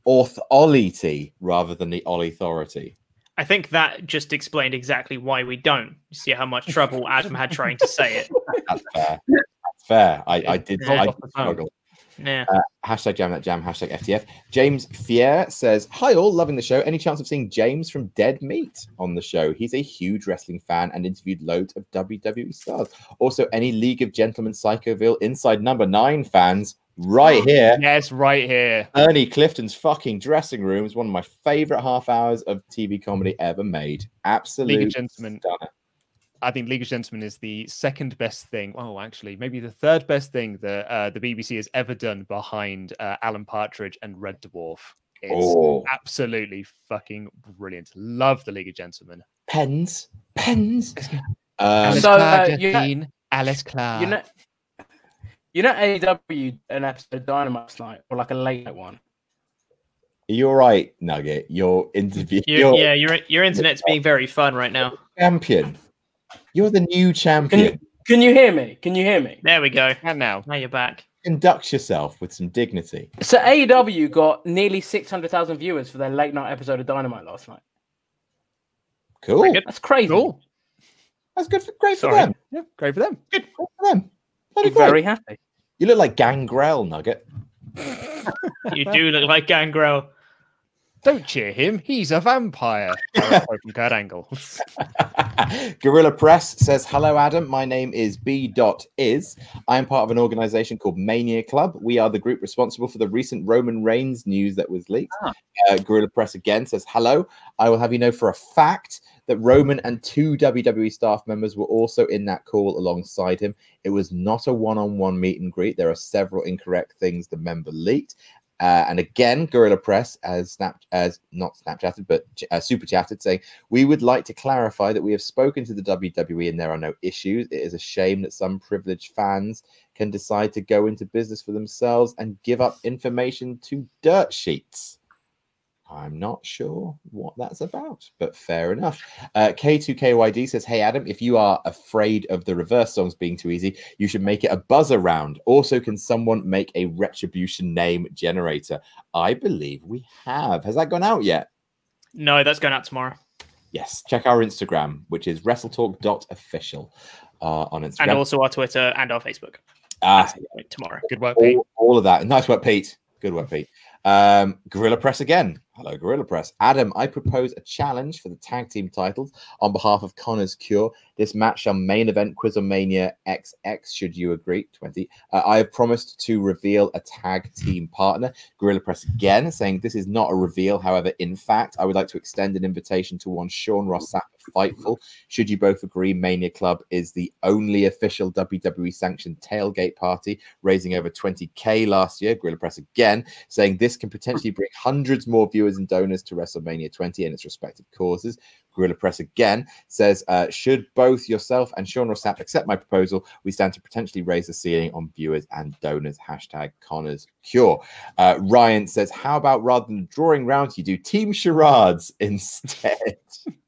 Authority rather than the Authority? I think that just explained exactly why we don't. You see how much trouble Adam had trying to say it. [LAUGHS] That's fair. That's fair. I, I did. I did the tongue. struggle. Yeah. Uh, hashtag jam that jam, hashtag FTF. James Fier says, Hi all, loving the show. Any chance of seeing James from Dead Meat on the show? He's a huge wrestling fan and interviewed loads of WWE stars. Also, any League of Gentlemen Psychoville Inside Number Nine fans right ah, here. Yes, right here. Ernie Clifton's fucking dressing room is one of my favorite half hours of TV comedy ever made. Absolutely. League of Gentlemen. I think League of Gentlemen is the second best thing. Oh, actually, maybe the third best thing that uh, the BBC has ever done behind uh, Alan Partridge and Red Dwarf. It's Oh, absolutely fucking brilliant. Love the League of Gentlemen. pens, pens. [LAUGHS] Um, Alice So, uh, you know- Justine, Alice Clark. You know, you know, AEW an episode of Dynamite night, or like a late night one. you're right, Nugget. Your interview. You, You're yeah, your your internet's being very fun right now. champion. You're the new Can champion. you, can you hear me? Can you hear me? There we go. and now, Now you're back. Conduct yourself with some dignity. So AEW got nearly six hundred thousand viewers for their late night episode of Dynamite last night. Cool. That's crazy. cool. That's good for great for them. Yeah, great for them. Great for them. Bloody I'm great. very happy. You look like Gangrel, Nugget. [LAUGHS] You do look like Gangrel. Don't cheer him. He's a vampire. [LAUGHS] Quote from Kurt Angle. [LAUGHS] Gorilla Press says, Hello, Adam. My name is B. Dot Is. I am part of an organization called Mania Club. We are the group responsible for the recent Roman Reigns news that was leaked. Ah. Uh, Gorilla Press again says, Hello. I will have you know for a fact that Roman and two WWE staff members were also in that call alongside him. It was not a one on one meet and greet. There are several incorrect things the member leaked. Uh, and again, Gorilla Press has snap as not Snapchatted, but uh, super chatted, saying we would like to clarify that we have spoken to the WWE and there are no issues. It is a shame that some privileged fans can decide to go into business for themselves and give up information to dirt sheets. I'm not sure what that's about, but fair enough. Uh, K2KYD says, Hey, Adam, if you are afraid of the reverse songs being too easy, you should make it a buzzer round. Also, can someone make a retribution name generator? I believe we have. Has that gone out yet? No, that's going out tomorrow. Yes. Check our Instagram, which is wrestletalk.official uh, on Instagram. And also our Twitter and our Facebook. Ah, That's the point tomorrow. Good work, Pete. all, all of that. Nice work, Pete. Good work, Pete. Um, Gorilla Press again. Hello, Gorilla Press. Adam, I propose a challenge for the tag team titles on behalf of Connor's Cure. This match shall main event Quizzlemania XX, should you agree? 20. Uh, I have promised to reveal a tag team partner. Gorilla Press again saying this is not a reveal. However, in fact, I would like to extend an invitation to one Sean Ross Sapp Fightful. Should you both agree, Mania Club is the only official WWE sanctioned tailgate party, raising over 20k last year. Gorilla Press again saying this can potentially bring hundreds more viewers and donors to WrestleMania 20 and its respective causes. Gorilla Press again says, uh, should both yourself and Sean Ross Sapp accept my proposal, we stand to potentially raise the ceiling on viewers and donors. Hashtag Connor's Cure. Uh, Ryan says, how about rather than drawing rounds, you do team charades instead? [LAUGHS]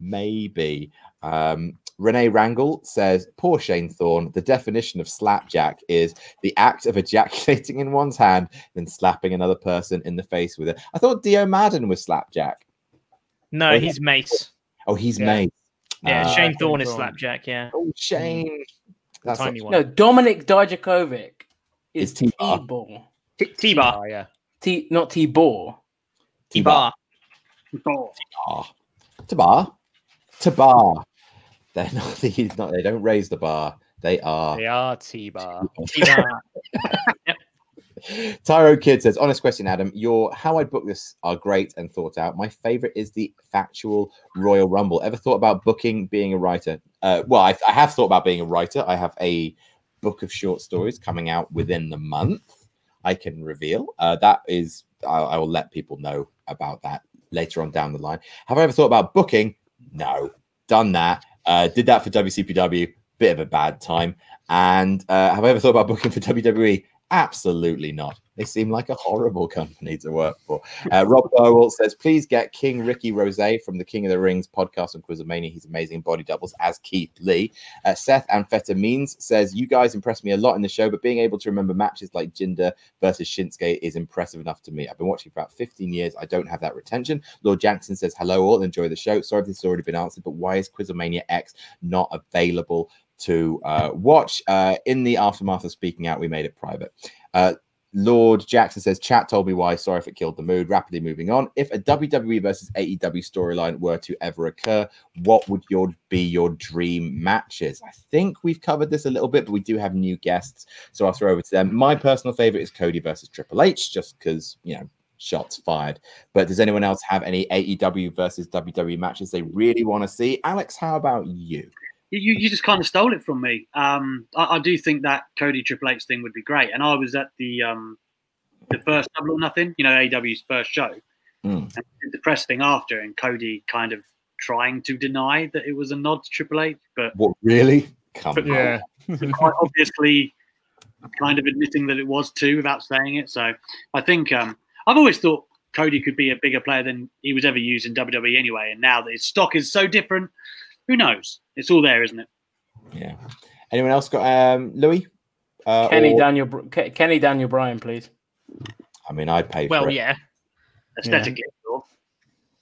Maybe. Um, Renee Wrangle says, Poor Shane Thorne, the definition of slapjack is the act of ejaculating in one's hand, then slapping another person in the face with it. I thought Dio Maddin was slapjack. No, Oh, he's Mace. Oh, he's Yeah. mate. Yeah, Ah, Shane Thorne is Slapjack. Yeah. Oh, Shane. That's Tiny not- one. No, Dominic Dijakovic is Is T-Bar. T-ball. T- T-Bar. Oh, yeah. T, not T-ball. T-Bar. Oh, Bar. To bar. To bar. They're not, [LAUGHS] not, they don't raise the bar. They are. They are T-Bar. T-Bar. [LAUGHS] Tyro Kid says, honest question, Adam. Your how I book this are great and thought out. My favorite is the factual Royal Rumble. Ever thought about booking being a writer? Uh, well, I, I have thought about being a writer. I have a book of short stories coming out within the month. I can reveal. Uh, that is, I, I will let people know about that later on down the line. Have I ever thought about booking? No, done that. Uh, did that for WCPW. Bit of a bad time. And uh, have I ever thought about booking for WWE? Absolutely not. They seem like a horrible company to work for. Uh, Rob Burwell says, please get King Ricky Rose from the King of the Rings podcast on Quizzlemania. He's amazing body doubles as Keith Lee. Uh, Seth Amphetamines says, you guys impressed me a lot in the show, but being able to remember matches like Jinder versus Shinsuke is impressive enough to me. I've been watching for about 15 years. I don't have that retention. Lord Jackson says, hello all, enjoy the show. Sorry if this has already been answered, but why is Quizzlemania X not available to uh, watch. Uh, in the aftermath of speaking out, we made it private. Uh, Lord Jackson says, chat told me why. Sorry if it killed the mood. Rapidly moving on. If a WWE versus AEW storyline were to ever occur, what would your be your dream matches? I think we've covered this a little bit, but we do have new guests, so I'll throw over to them. My personal favorite is Cody versus Triple H, just because you know shots fired. But does anyone else have any AEW versus WWE matches they really want to see? Alex, how about you? You, you just kind of stole it from me. Um, I, I do think that Cody Triple H thing would be great, and I was at the um, the first Double or Nothing, you know, AW's first show, Mm. and the press thing after, and Cody kind of trying to deny that it was a nod to Triple H, but What really? Come on. Yeah. [LAUGHS] quite obviously kind of admitting that it was too without saying it. So I think um, I've always thought Cody could be a bigger player than he was ever used in WWE anyway. And now that his stock is so different, who knows? It's all there, isn't it? Yeah. Anyone else got um Louis? Uh, Kenny or- Daniel, Ke- Kenny Daniel Bryan, please. I mean, I'd pay for Well, it. yeah. Aesthetically, sure.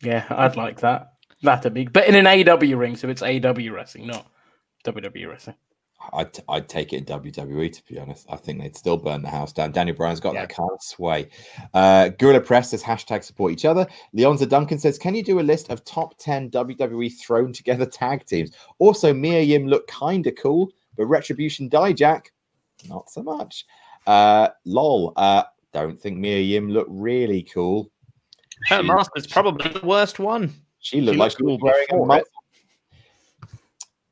Yeah, I'd like that. That'd be, but in an AW ring, so it's AW wrestling, not WWE wrestling. I'd, I'd take it in WWE, to be honest. I think they'd still burn the house down. Daniel Bryan's got Yeah. that kind of sway. Uh, Gorilla Press says hashtag support each other. Leonza Duncan says, Can you do a list of top 10 WWE thrown together tag teams? Also, Mia Yim looked kind of cool, but Retribution Dijak, not so much. Uh, lol. Uh, don't think Mia Yim looked really cool. Her She- master's probably the worst one. She looked She like looked she was cool wearing a before muzzle. it.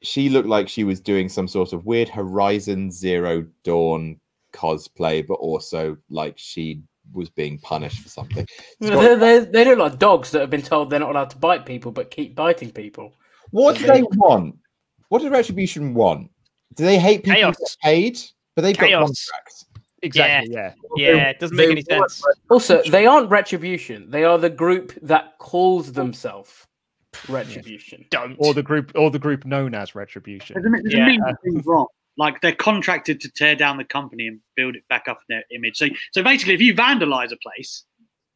She looked like she was doing some sort of weird Horizon Zero Dawn cosplay, but also like she was being punished for something. They, they, they look like dogs that have been told they're not allowed to bite people, but keep biting people. What So do they- they want? What does Retribution want? Do they hate people Chaos. get paid? But they've got Chaos. contracts. Exactly. Yeah. Yeah, it doesn't make any sense. Also, they aren't Retribution. They are the group that calls themselves Retribution. Don't. Or the group, or the group known as Retribution. There's a, there's Yeah. a million things wrong. Like they're contracted to tear down the company and build it back up in their image. So, so basically, if you vandalize a place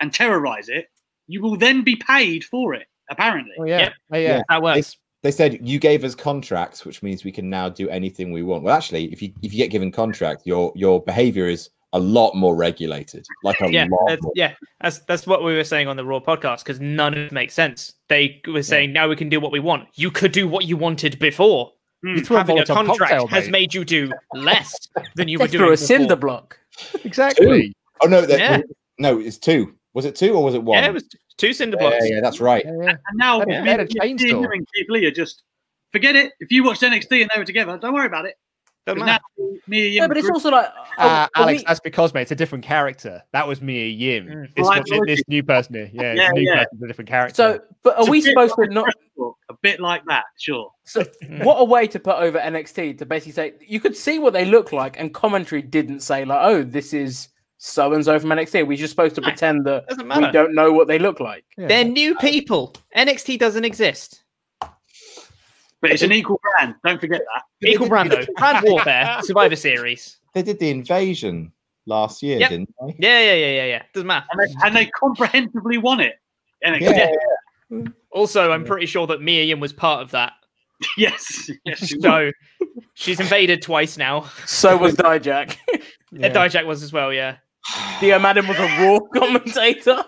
and terrorize it, you will then be paid for it. Apparently, Oh yeah. Yep. Oh, yeah. that works. They said you gave us contracts, which means we can now do anything we want. Well, actually, if you if you get given contract, your your behavior is a lot more regulated. Like a Yeah, lot that's, more. yeah, that's that's what we were saying on the Raw podcast because none of it makes sense. They were saying now we can do what we want. You could do what you wanted before. Hmm. You threw a Having a contract cocktail, has mate. made you do less than you They were doing threw a before. cinder block. Exactly. Oh no, that, Yeah. no, it's two. Was it two or was it one? Yeah, it was two cinder blocks. yeah, that's right. Yeah, yeah. and now They had a- they had a Keith and Keith Lee are just forget it. If you watched NXT and they were together, don't worry about it. Doesn't 'Cause matter. now me and Yeah, but it's also like Uh, are- are Alex, we- that's because mate, it's a different character. That was Mia Yim. Mm. This, Right, one- this new person here, yeah, this Yeah, new yeah. person's a different character. so. But are It's we bit supposed to not? Westbrook, a bit like that, sure. So, what a way to put over NXT to basically say you could see what they look like, and commentary didn't say like, "Oh, this is so and so from NXT." We're just supposed to No, pretend that we don't know what they look like. Yeah. They're new people. NXT doesn't exist. But it's an equal brand. Don't forget that. Equal brand though. Brand [LAUGHS] warfare. Survivor Series. They did the invasion last year, Yep. didn't they? Yeah, yeah, yeah, yeah, yeah. Doesn't matter. And they, and they comprehensively won it. NXT. Yeah. Also, I'm pretty sure that Mia Yim was part of that. [LAUGHS] Yes. yes she. So she's invaded twice now. So was Dijak. [LAUGHS] Yeah. Dijak was as well, yeah. [SIGHS] Dio Maddin was a Raw commentator.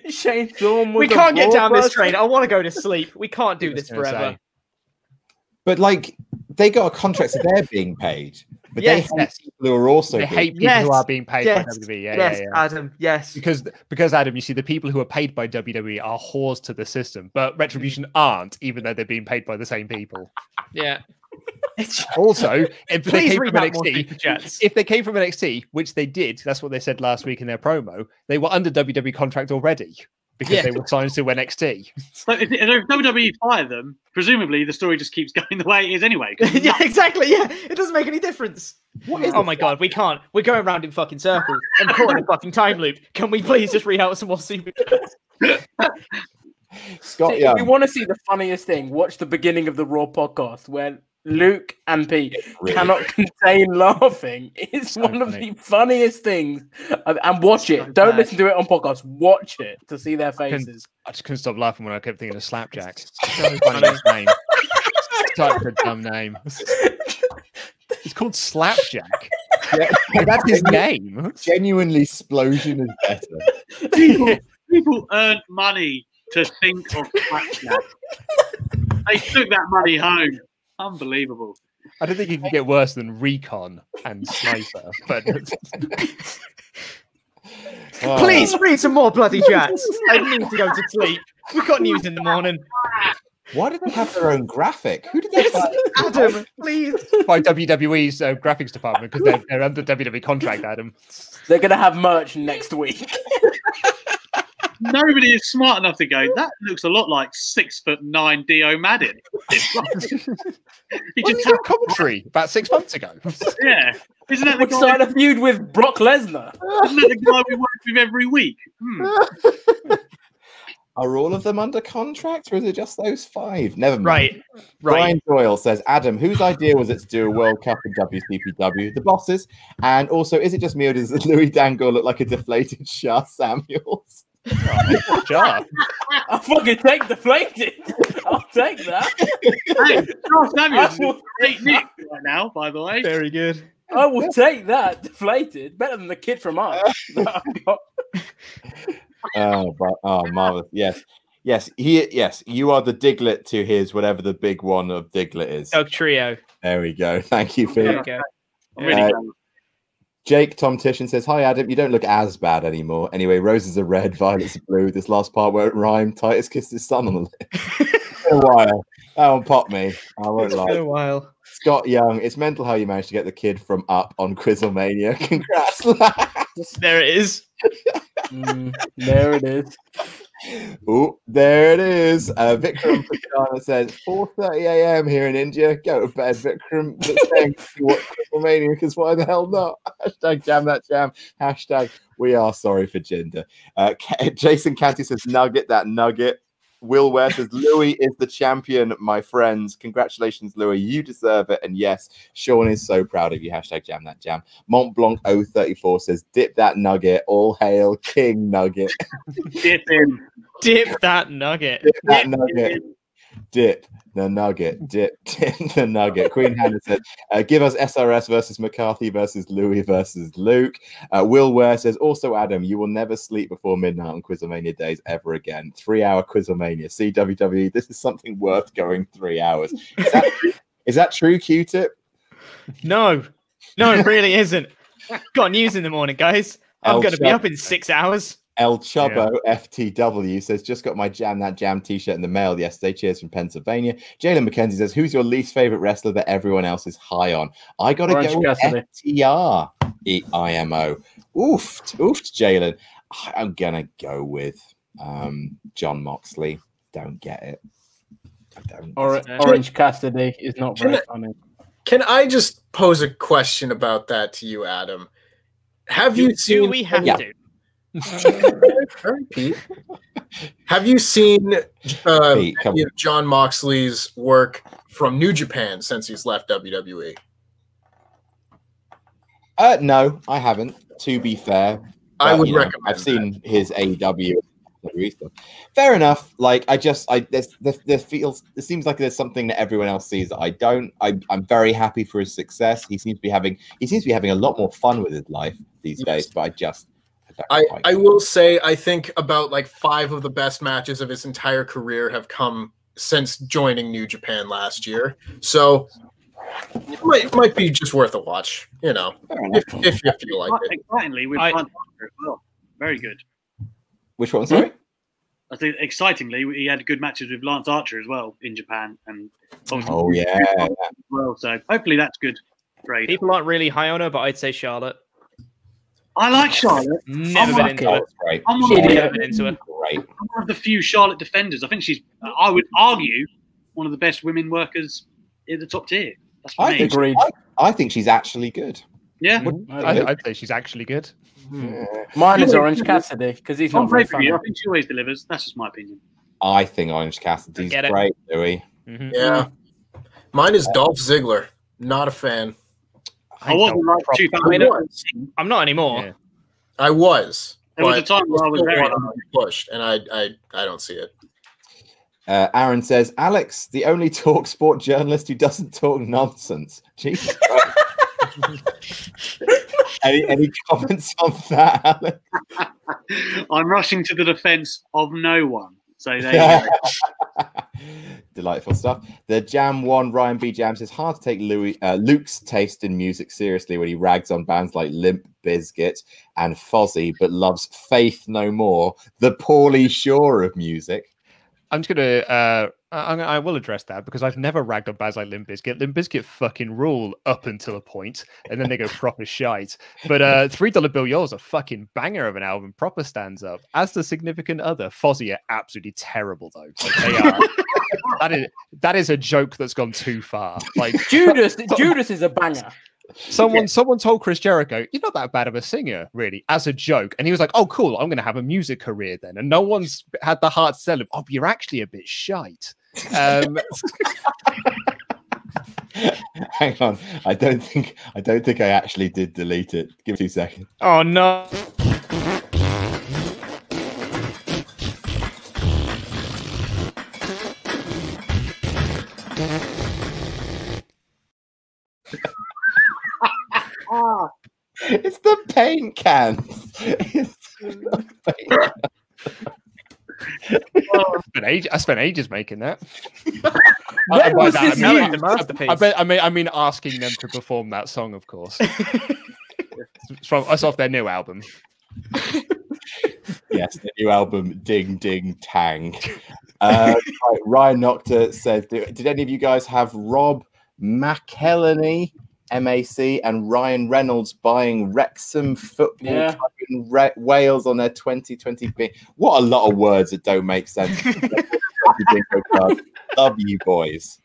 [LAUGHS] Shane Thorne We can't get down this train. I want to go to sleep. We can't do this forever. say. But like they got a contract, so they're being paid. But Yes. they hate people who are also They being hate people Yes. who are being paid Yes. by WWE. Yeah, yes, yeah, yeah. Adam. Yes. Because because Adam, you see, the people who are paid by WWE are whores to the system, but Retribution aren't, even though they're being paid by the same people. Yeah. It's- [LAUGHS] Also, [LAUGHS] if they came from NXT, if they came from NXT, which they did, that's what they said last week in their promo. They were under WWE contract already because Yeah. they were signed to NXT. So if, if WWE fire them, presumably the story just keeps [LAUGHS] going the way it is anyway. yeah, exactly. Yeah, it doesn't make any difference. What is oh my god, we can't. We're going around in fucking circles. I'm caught in a fucking time loop. Can we please just read out some more super chats? Scott See, If you want to see the funniest thing, watch the beginning of the Raw podcast where Luke and Pete Really cannot [LAUGHS] contain laughing. It's So one of the funniest things. And and watch So it. Don't bad. listen to it on podcast. Watch it to see their faces. I just couldn't stop laughing when I kept thinking of Slapjack. [LAUGHS] So Funny funny. his name. Such a dumb name. [LAUGHS] It's called Slapjack. Yeah, That's his name. Genuinely, explosion is better. people, people earned money to think of Slapjack. they took that money home. Unbelievable. I don't think you can get worse than Recon and Sniper, but Oh. [LAUGHS] Please read some more bloody chats. I need to go to sleep. We've got news in the morning. Why do they have their own graphic? Who did they find? Adam, please. by WWE's uh, graphics department because they're, they're under WWE contract, Adam. They're gonna have merch next week. [LAUGHS] Nobody is smart enough to go. That looks a lot like six foot nine Dio Maddin. [LAUGHS] He just he doing commentary about six months ago? [LAUGHS] yeah. Isn't that the Would guy? start a feud with Brock Lesnar. Isn't that the guy we work with every week? Hmm. Are all of them under contract, or is it just those five? Never mind. Right, right. Brian Doyle says, Adam, whose idea was it to do a World Cup in WCPW? The bosses. And also, is it just me or does [LAUGHS] Louis Dangoor look like a deflated Shah Samuels? Jar. I'll fucking take deflated. [LAUGHS] I'll take that. Hey, Charles Samuels is I a will- great nick right now, by the way. Very good. I will take that deflated. Better than the kid from us. [LAUGHS] [LAUGHS] that I've got. Oh, but, oh, marvelous. Yes. Yes, he yes, you are the Diglett to his whatever the big one of Diglett is. Dog trio. There we go. Thank you, There Phil. we go. I'm really Uh, glad. Jake Tom Titian says, Hi Adam, you don't look as bad anymore. Anyway, roses are red, violets are blue. This last part won't rhyme. Titus kissed his son on the [LAUGHS] lips. It's been a while. That one popped me. I won't It's been a while. Scott Young, it's mental how you managed to get the kid from Up on Quizzlemania. [LAUGHS] Congrats. There it is. Mm, there it is. Oh, there it is. Uh, Vikram Pachana says 4:30 a.m. here in India. Go to bed, Vikram. Because why the hell not? [LAUGHS] Hashtag jam that jam. Hashtag we are sorry for gender. Uh, Jason Canty says nugget that nugget. Will Ware says Louis is the champion, my friends. Congratulations, Louis. You deserve it. And yes, Sean is so proud of you. Hashtag jam that jam. Mont Blanc 034 says dip that nugget. All hail King Nugget. Dip in. Dip that nugget. Dip that nugget. Dip the nugget. Dip, [LAUGHS] dip the nugget. Queen Hannah said, uh, give us SRS versus McCarthy versus Louis versus Luke. Uh, Will Ware says, also, Adam, you will never sleep before midnight on Quizzlemania days ever again. Three hour Quizzlemania. See, WWE, this is something worth going three hours. Is that, [LAUGHS] is that true, Q tip? No, no, it really isn't. Got news in the morning, guys. I'm going to be up in six hours. El Chubbo FTW says, just got my Jam That Jam t shirt in the mail yesterday. Cheers from Pennsylvania. Jalen McKenzie says, who's your least favorite wrestler that everyone else is high on? I got to go with Cassidy. FTR. E- IMO. Oofed, oofed, Jalen. I- I'm going to go with um, Jon Moxley. Don't get it. I don't. Or- Uh, Orange Cassidy is not very funny. Can I just pose a question about that to you, Adam? Have you Do, seen? do we have Yeah. to? [LAUGHS] Pete. Have you seen uh, Pete, come any of Jon Moxley's work from New Japan since he's left? WWE? Uh, no, I haven't. To be fair, I would you know, recommend. I've seen his AEW. Stuff. Fair enough. Like I just, I there's there, there feels it seems like there's something that everyone else sees that I don't. I, I'm very happy for his success. He seems to be having he seems to be having a lot more fun with his life these Yes. days. But I just, I, I will say I think about like five of the best matches of his entire career have come since joining New Japan last year. So it might might be just worth a watch, you know, Fair if, if you feel like it. Excitingly, with I- Lance Archer as well. Very good. Which one? Sorry. I think excitingly, he had good matches with Lance Archer as well in Japan, and Oh yeah. well. So hopefully that's good. Great. People aren't really high on her, but I'd say Charlotte. I like Charlotte. Never Oh been my into it. that's great. I'm one, Idiot. of, Never been into it. Great. I'm one of the few Charlotte defenders. I think she's, I would argue, one of the best women workers in the top tier. That's for I me. think, Agreed. I, I think she's actually good. yeah. I, I'd say she's actually good. Hmm. Mine is Orange Cassidy because he's On not very pay per view, funny. I think she always delivers. That's just my opinion. I think Orange Cassidy's Get great, Louis. Mhm. Yeah. Mine is Dolph Ziggler. Not a fan. I wasn't like Proper- 2000. I'm not anymore. Yeah. I was. There was a time where I was very. wanted to be pushed, and I, I I don't see it. Uh, Aaron says, Alex, the only [LAUGHS] talk sport journalist who doesn't talk nonsense. Jesus. [LAUGHS] Any, any comments on that, Alex? I'm rushing to the defense of no one. So there you go. [LAUGHS] Delightful stuff. The Jam One Ryan B Jam says hard to take Louis uh, Luke's taste in music seriously when he rags on bands like Limp Bizkit and Fozzy, but loves Faith No More, the Pauly Shore of music. I'm just gonna. Uh, I, I will address that because I've never ragged on bands like Limp Bizkit. Limp Bizkit fucking rule up until a point, and then they go proper shite. But uh, Three Dollar Bill Yours a fucking banger of an album. Proper stands up. As the significant other, Fozzy are absolutely terrible though. Like, they are. [LAUGHS] that is that is a joke that's gone too far. Like Judas, [LAUGHS] Judas is a banger. Someone someone told Chris Jericho, "You're not that bad of a singer, really," as a joke, and he was like, "Oh, cool, I'm going to have a music career then." And no one's had the heart to tell him, "Oh, you're actually a bit shite." Um, [LAUGHS] [LAUGHS] Hang on, I don't think I don't think I actually did delete it. Give me two seconds. Oh no. [LAUGHS] It's the paint can. It's the paint I spent ages, I spent ages making that. [LAUGHS] When I- was that, this I mean, used? The masterpiece. I, bet, I mean, I mean, asking them to perform that song, of course. [LAUGHS] it's from us off their new album. [LAUGHS] yes, the new album Ding Ding Tang. Uh, right, Ryan Nocta said, "Did did any of you guys have Rob McElhenney, MAC and Ryan Reynolds buying Wrexham Football Yeah. Club in Re- Wales on their 2020 bid. What a lot of words that don't make sense. [LAUGHS] Love you boys.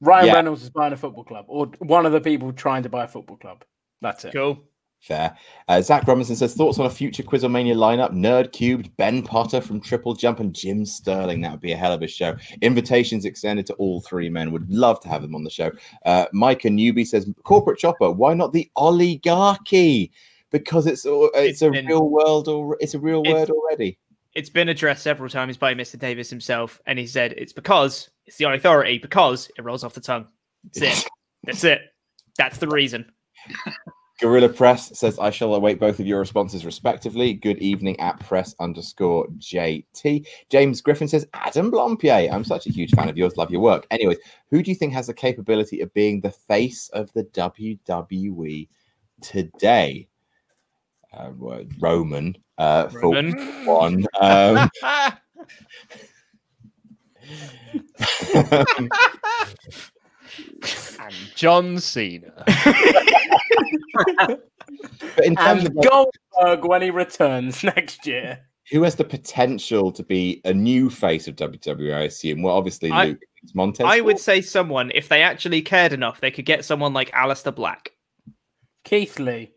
Ryan Yeah. Reynolds is buying a football club, or one of the people trying to buy a football club. That's it. Cool. Fair. Uh, Zach Robinson says thoughts on a future Quizzlemania lineup: NerdCubed, Ben Potter from Triple Jump, and Jim Sterling. That would be a hell of a show. Invitations extended to all three men. Would love to have them on the show. Uh, Micah Newby says corporate chopper. Why not the oligarchy? Because it's it's, It's a been- real world or it's a real word already. It's been addressed several times by Mr. Davis himself, and he said it's because it's the authority, because it rolls off the tongue. That's it. [LAUGHS] That's it. That's the reason. [LAUGHS] Gorilla Press says, I shall await both of your responses respectively. Good evening at press underscore JT. James Griffin says, Adam Blampied, I'm such a huge fan of yours. Love your work. Anyways, who do you think has the capability of being the face of the WWE today? Uh, Roman, uh, for Roman. one. Um, [LAUGHS] [LAUGHS] [LAUGHS] and John Cena. [LAUGHS] but in terms And of Goldberg when he returns [LAUGHS] next year. who has the potential to be a new face of WWE, I assume? Well, obviously, I- Luke Montez. I would say someone, if they actually cared enough, they could get someone like Aleister Black. Keith Lee.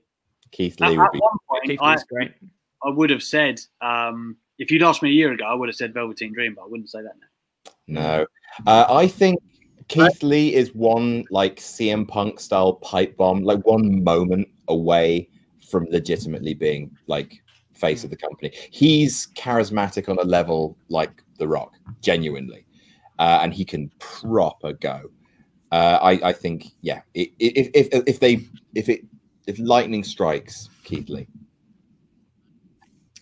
Keith Lee at would be. one point, Keith I, Lee's great. I would have said, um, if you'd asked me a year ago, I would have said Velveteen Dream, but I wouldn't say that now. No, uh, I think Keith Lee is one like CM Punk style pipe bomb, like one moment away from legitimately being like face of the company. He's charismatic on a level like The Rock, genuinely, uh, and he can proper go. Uh, I, I think, yeah, if, if if they if it if lightning strikes Keith Lee,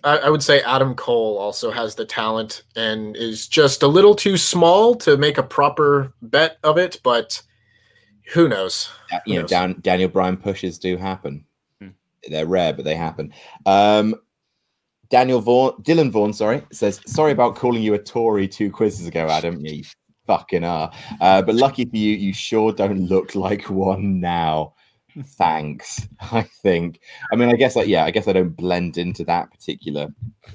I, I would say Adam Cole also has the talent and is just a little too small to make a proper bet of it, but who knows? You know, Yes. Dan, Daniel Bryan pushes do happen. Hmm. They're rare, but they happen. Um, Daniel Vaughan, Dylan Vaughan, sorry, says sorry about calling you a Tory two quizzes ago, Adam. You fucking are. Uh, but lucky for you, you sure don't look like one now. Thanks. [LAUGHS] I think. I mean, I guess, like, yeah, I guess I don't blend into that particular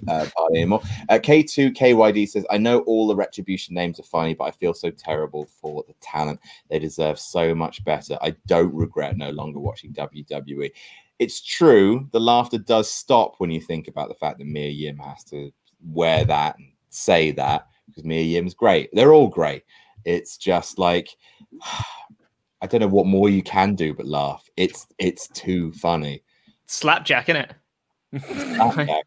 uh, party anymore. Uh, K2KYD says, I know all the retribution names are funny, but I feel so terrible for the talent. They deserve so much better. I don't regret no longer watching WWE. It's true, the laughter does stop when you think about the fact that Mia Yim has to wear that and say that because Mia Yim's great. They're all great. It's just like [SIGHS] I don't know what more you can do but laugh. It's it's too funny. Slapjack, innit? it. [LAUGHS]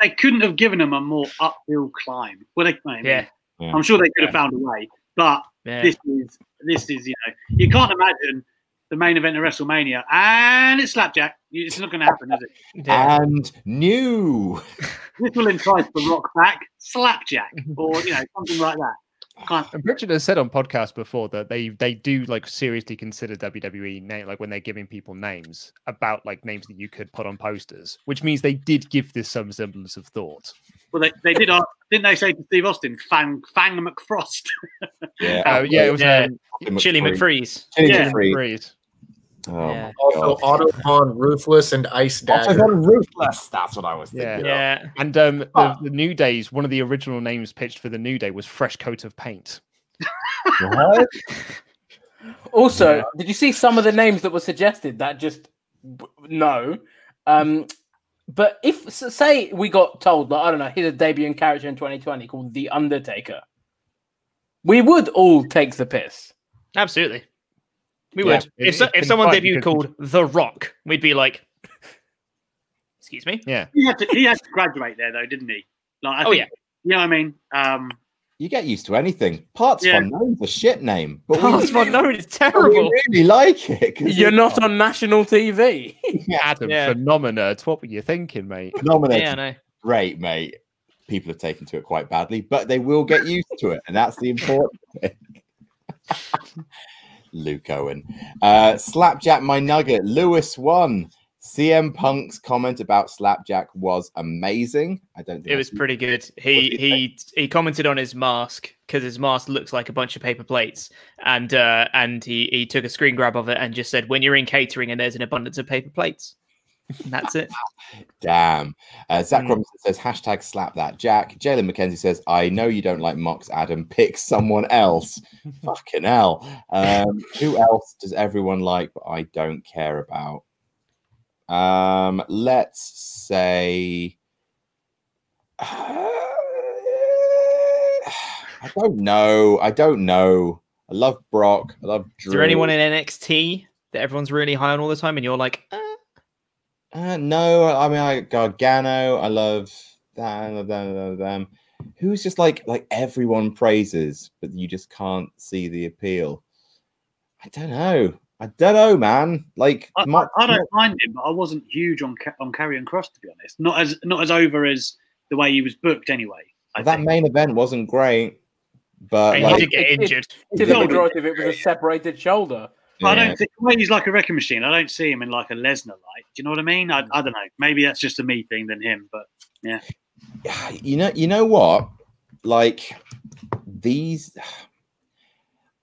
They couldn't have given him a more uphill climb. Well, they, I mean, Yeah. Yeah. I'm sure they could have found a way, but Yeah. this is this is you know you can't imagine the main event of WrestleMania and it's slapjack. It's not going to happen, is it? Yeah. And new. This will entice the Rock back, slapjack, or you know something like that. Can't, And Richard has said on podcasts before that they they do like seriously consider WWE name like when they're giving people names about like names that you could put on posters, which means they did give this some semblance of thought. well, they, they did. ask- Didn't they say to Steve Austin, "Fang Fang McFrost"? Yeah. Uh, yeah, it was Yeah. um, Chili McFreeze. Chili Yeah. McFree. Freeze. Oh Yeah. Also, God. Autobahn, Ruthless, and Ice Dagger. Autobahn Ruthless. That's what I was Yeah. thinking. Yeah. And um, the, Ah. the New Days, one of the original names pitched for the New Day was Fresh Coat of Paint. What? [LAUGHS] Also, did you see some of the names that were suggested? That just no. Um, but if s- say we got told like, I don't know, here's a debuting character in 2020 called the Undertaker, we would all take the piss. Absolutely. We Yeah, would. if, so, if someone fun debuted called The Rock, we'd be like, excuse me? Yeah. He had to, he had to graduate there, though, didn't he? Like, I Oh, think- yeah. You know what I mean? Um, You get used to anything. Parts Yeah. Unknown's a shit name, but we, Parts Unknown is but we terrible. really like it. You're not on national TV. [LAUGHS] Adam, Yeah. Phenomenerds. What were you thinking, mate? nominated. Yeah, I know. Great, mate. People have taken to it quite badly, but they will get used to it, and that's the important thing. [LAUGHS] Luke Owen. Uh, Slapjack my nugget. Lewis won. CM Punk's comment about Slapjack was amazing. I don't think It was pretty good. He he he he commented on his mask because his mask looks like a bunch of paper plates, and uh, and he he took a screen grab of it and just said, "When you're in catering and there's an abundance of paper plates." [LAUGHS] That's it. Damn. Uh, Zach Mm. Robinson says hashtag slap that Jack. Jalen McKenzie says, I know you don't like Mox Adam. Pick someone else. [LAUGHS] Fucking hell. Um, who else does everyone like but I don't care about? Um, let's say [SIGHS] I don't know. I don't know. I love Brock. I love Drew. Is there anyone in NXT that everyone's really high on all the time, and you're like, uh, Uh, no, I mean I Gargano. I love that. I love that. I love them. Who's just like like everyone praises, but you just can't see the appeal. I don't know. I don't know, man. Like I, my- I, I don't mind him, but I wasn't huge on Ca- on Karrion Kross to be honest. Not as not as over as the way he was booked anyway. I that think. main event wasn't great, but he like, did get it- it- injured. The No, majority of it was a separated shoulder. But I don't think the he's like a wrecking machine. I don't see him in like a Lesnar light. Do you know what I mean? I, I don't know. Maybe that's just a me thing than him. But yeah. [SIGHS] you know you know what like these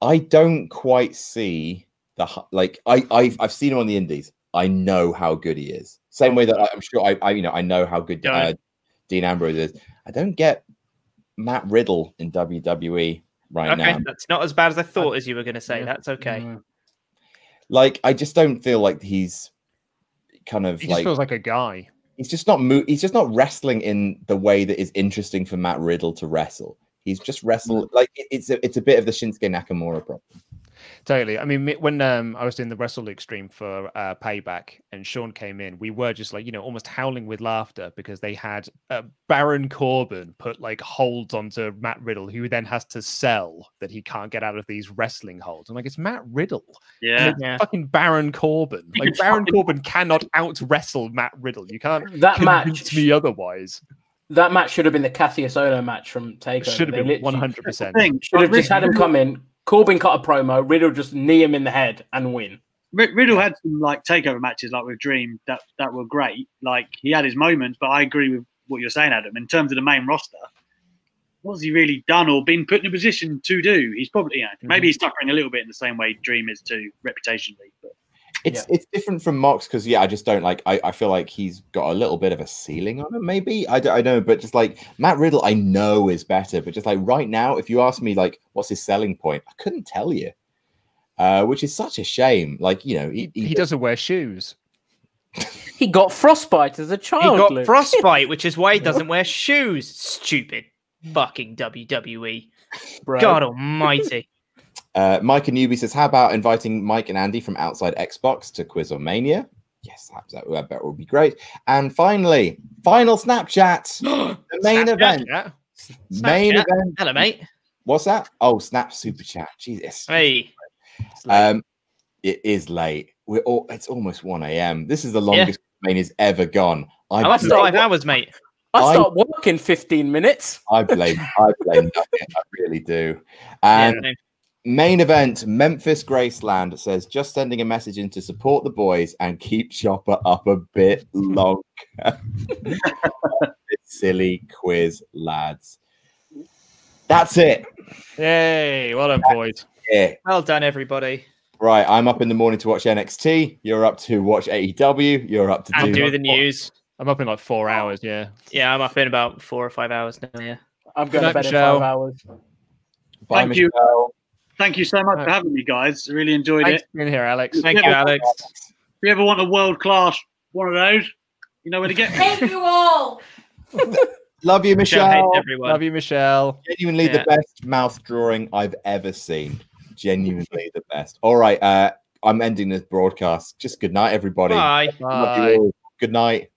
i don't quite see the like i I've, I've seen him on the indies i know how good he is same way that I, i'm sure I, I you know i know how good uh, dean ambrose is i don't get matt riddle in wwe right Okay, now that's not as bad as I thought as you were going to say. That's okay. Mm. like i just don't feel like he's kind of He just like feels like a guy. he's just not mo- he's just not wrestling in the way that is interesting for Matt Riddle to wrestle. He's just wrestle like it's a it's a bit of the Shinsuke Nakamura problem. Totally. I mean, when um, I was doing the Wrestle League stream for uh, Payback and Sean came in, we were just like, you know, almost howling with laughter because they had uh, Baron Corbin put like holds onto Matt Riddle, who then has to sell that he can't get out of these wrestling holds. I'm like, it's Matt Riddle. Yeah, Yeah. fucking Baron Corbin. [LAUGHS] Like, Baron fucking- Corbin cannot out wrestle Matt Riddle. You can't That convince match, me otherwise. that match should have been the Cassius Ohno match from Takeover. Should have They been 100%. Should have just had him come in. Corbin cut a promo. Riddle just knee him in the head and win. Rid- Riddle had some like takeover matches like with Dream that that were great. Like he had his moments, but I agree with what you're saying, Adam. In terms of the main roster, what's he really done or been put in a position to do? He's probably, you know, maybe mm-hmm. he's suffering a little bit in the same way Dream is too reputationally. But It's it's different from Mox because yeah, I just don't like. I, I feel like he's got a little bit of a ceiling on him. Maybe I don't, I know, but just like Matt Riddle, I know is better. But just like right now, if you ask me like what's his selling point, I couldn't tell you. Uh, which is such a shame. Like you know, he, He, he doesn't wear shoes. [LAUGHS] He got frostbite as a child. He got Luke. frostbite, which is why he doesn't [LAUGHS] wear shoes. Stupid fucking WWE. Bro. God almighty. Uh, Micah Newby says, "How about inviting Mike and Andy from outside Xbox to Quizzlemania?" Yes, that, that, that bet would be great. And finally, final Snapchat, [GASPS] the main Snapchat? event. Yeah. Main event. Hello, mate. What's that? Oh, Snap Super Chat. Jesus. Hey. Um, it is late. We're all, it's almost one a.m. This is the longest Mania's ever gone. I, Oh, that's five hours, mate. I I- start work in 15 minutes. I blame. I blame. [LAUGHS] nothing. I really do. And no. Main event, Memphis Graceland says just sending a message in to support the boys and keep Chopper up a bit [LAUGHS] longer. [LAUGHS] Silly quiz, lads. That's it. Yay. Well done, boys. Yeah. Well done, everybody. Right. I'm up in the morning to watch NXT. You're up to watch AEW. You're up to And do. do the news. I'm up in like four hours. Yeah. Yeah, I'm up in about four or five hours now. Yeah. I'm going night, to bed in Michelle. five hours. Bye, Thank you. Michelle. thank you so much Right. for having me, guys. Really enjoyed Thanks it. for being here, Alex. Thank Yeah. you, Alex. If you ever want a world class one of those, you know where to get me. Thank you all. [LAUGHS] Love you, Michelle Michelle. everyone. Love you, Michelle. Genuinely Yeah. the best mouth drawing I've ever seen. Genuinely the best. All right. Uh, I'm ending this broadcast. Just good night, everybody. Bye. Bye. Good night.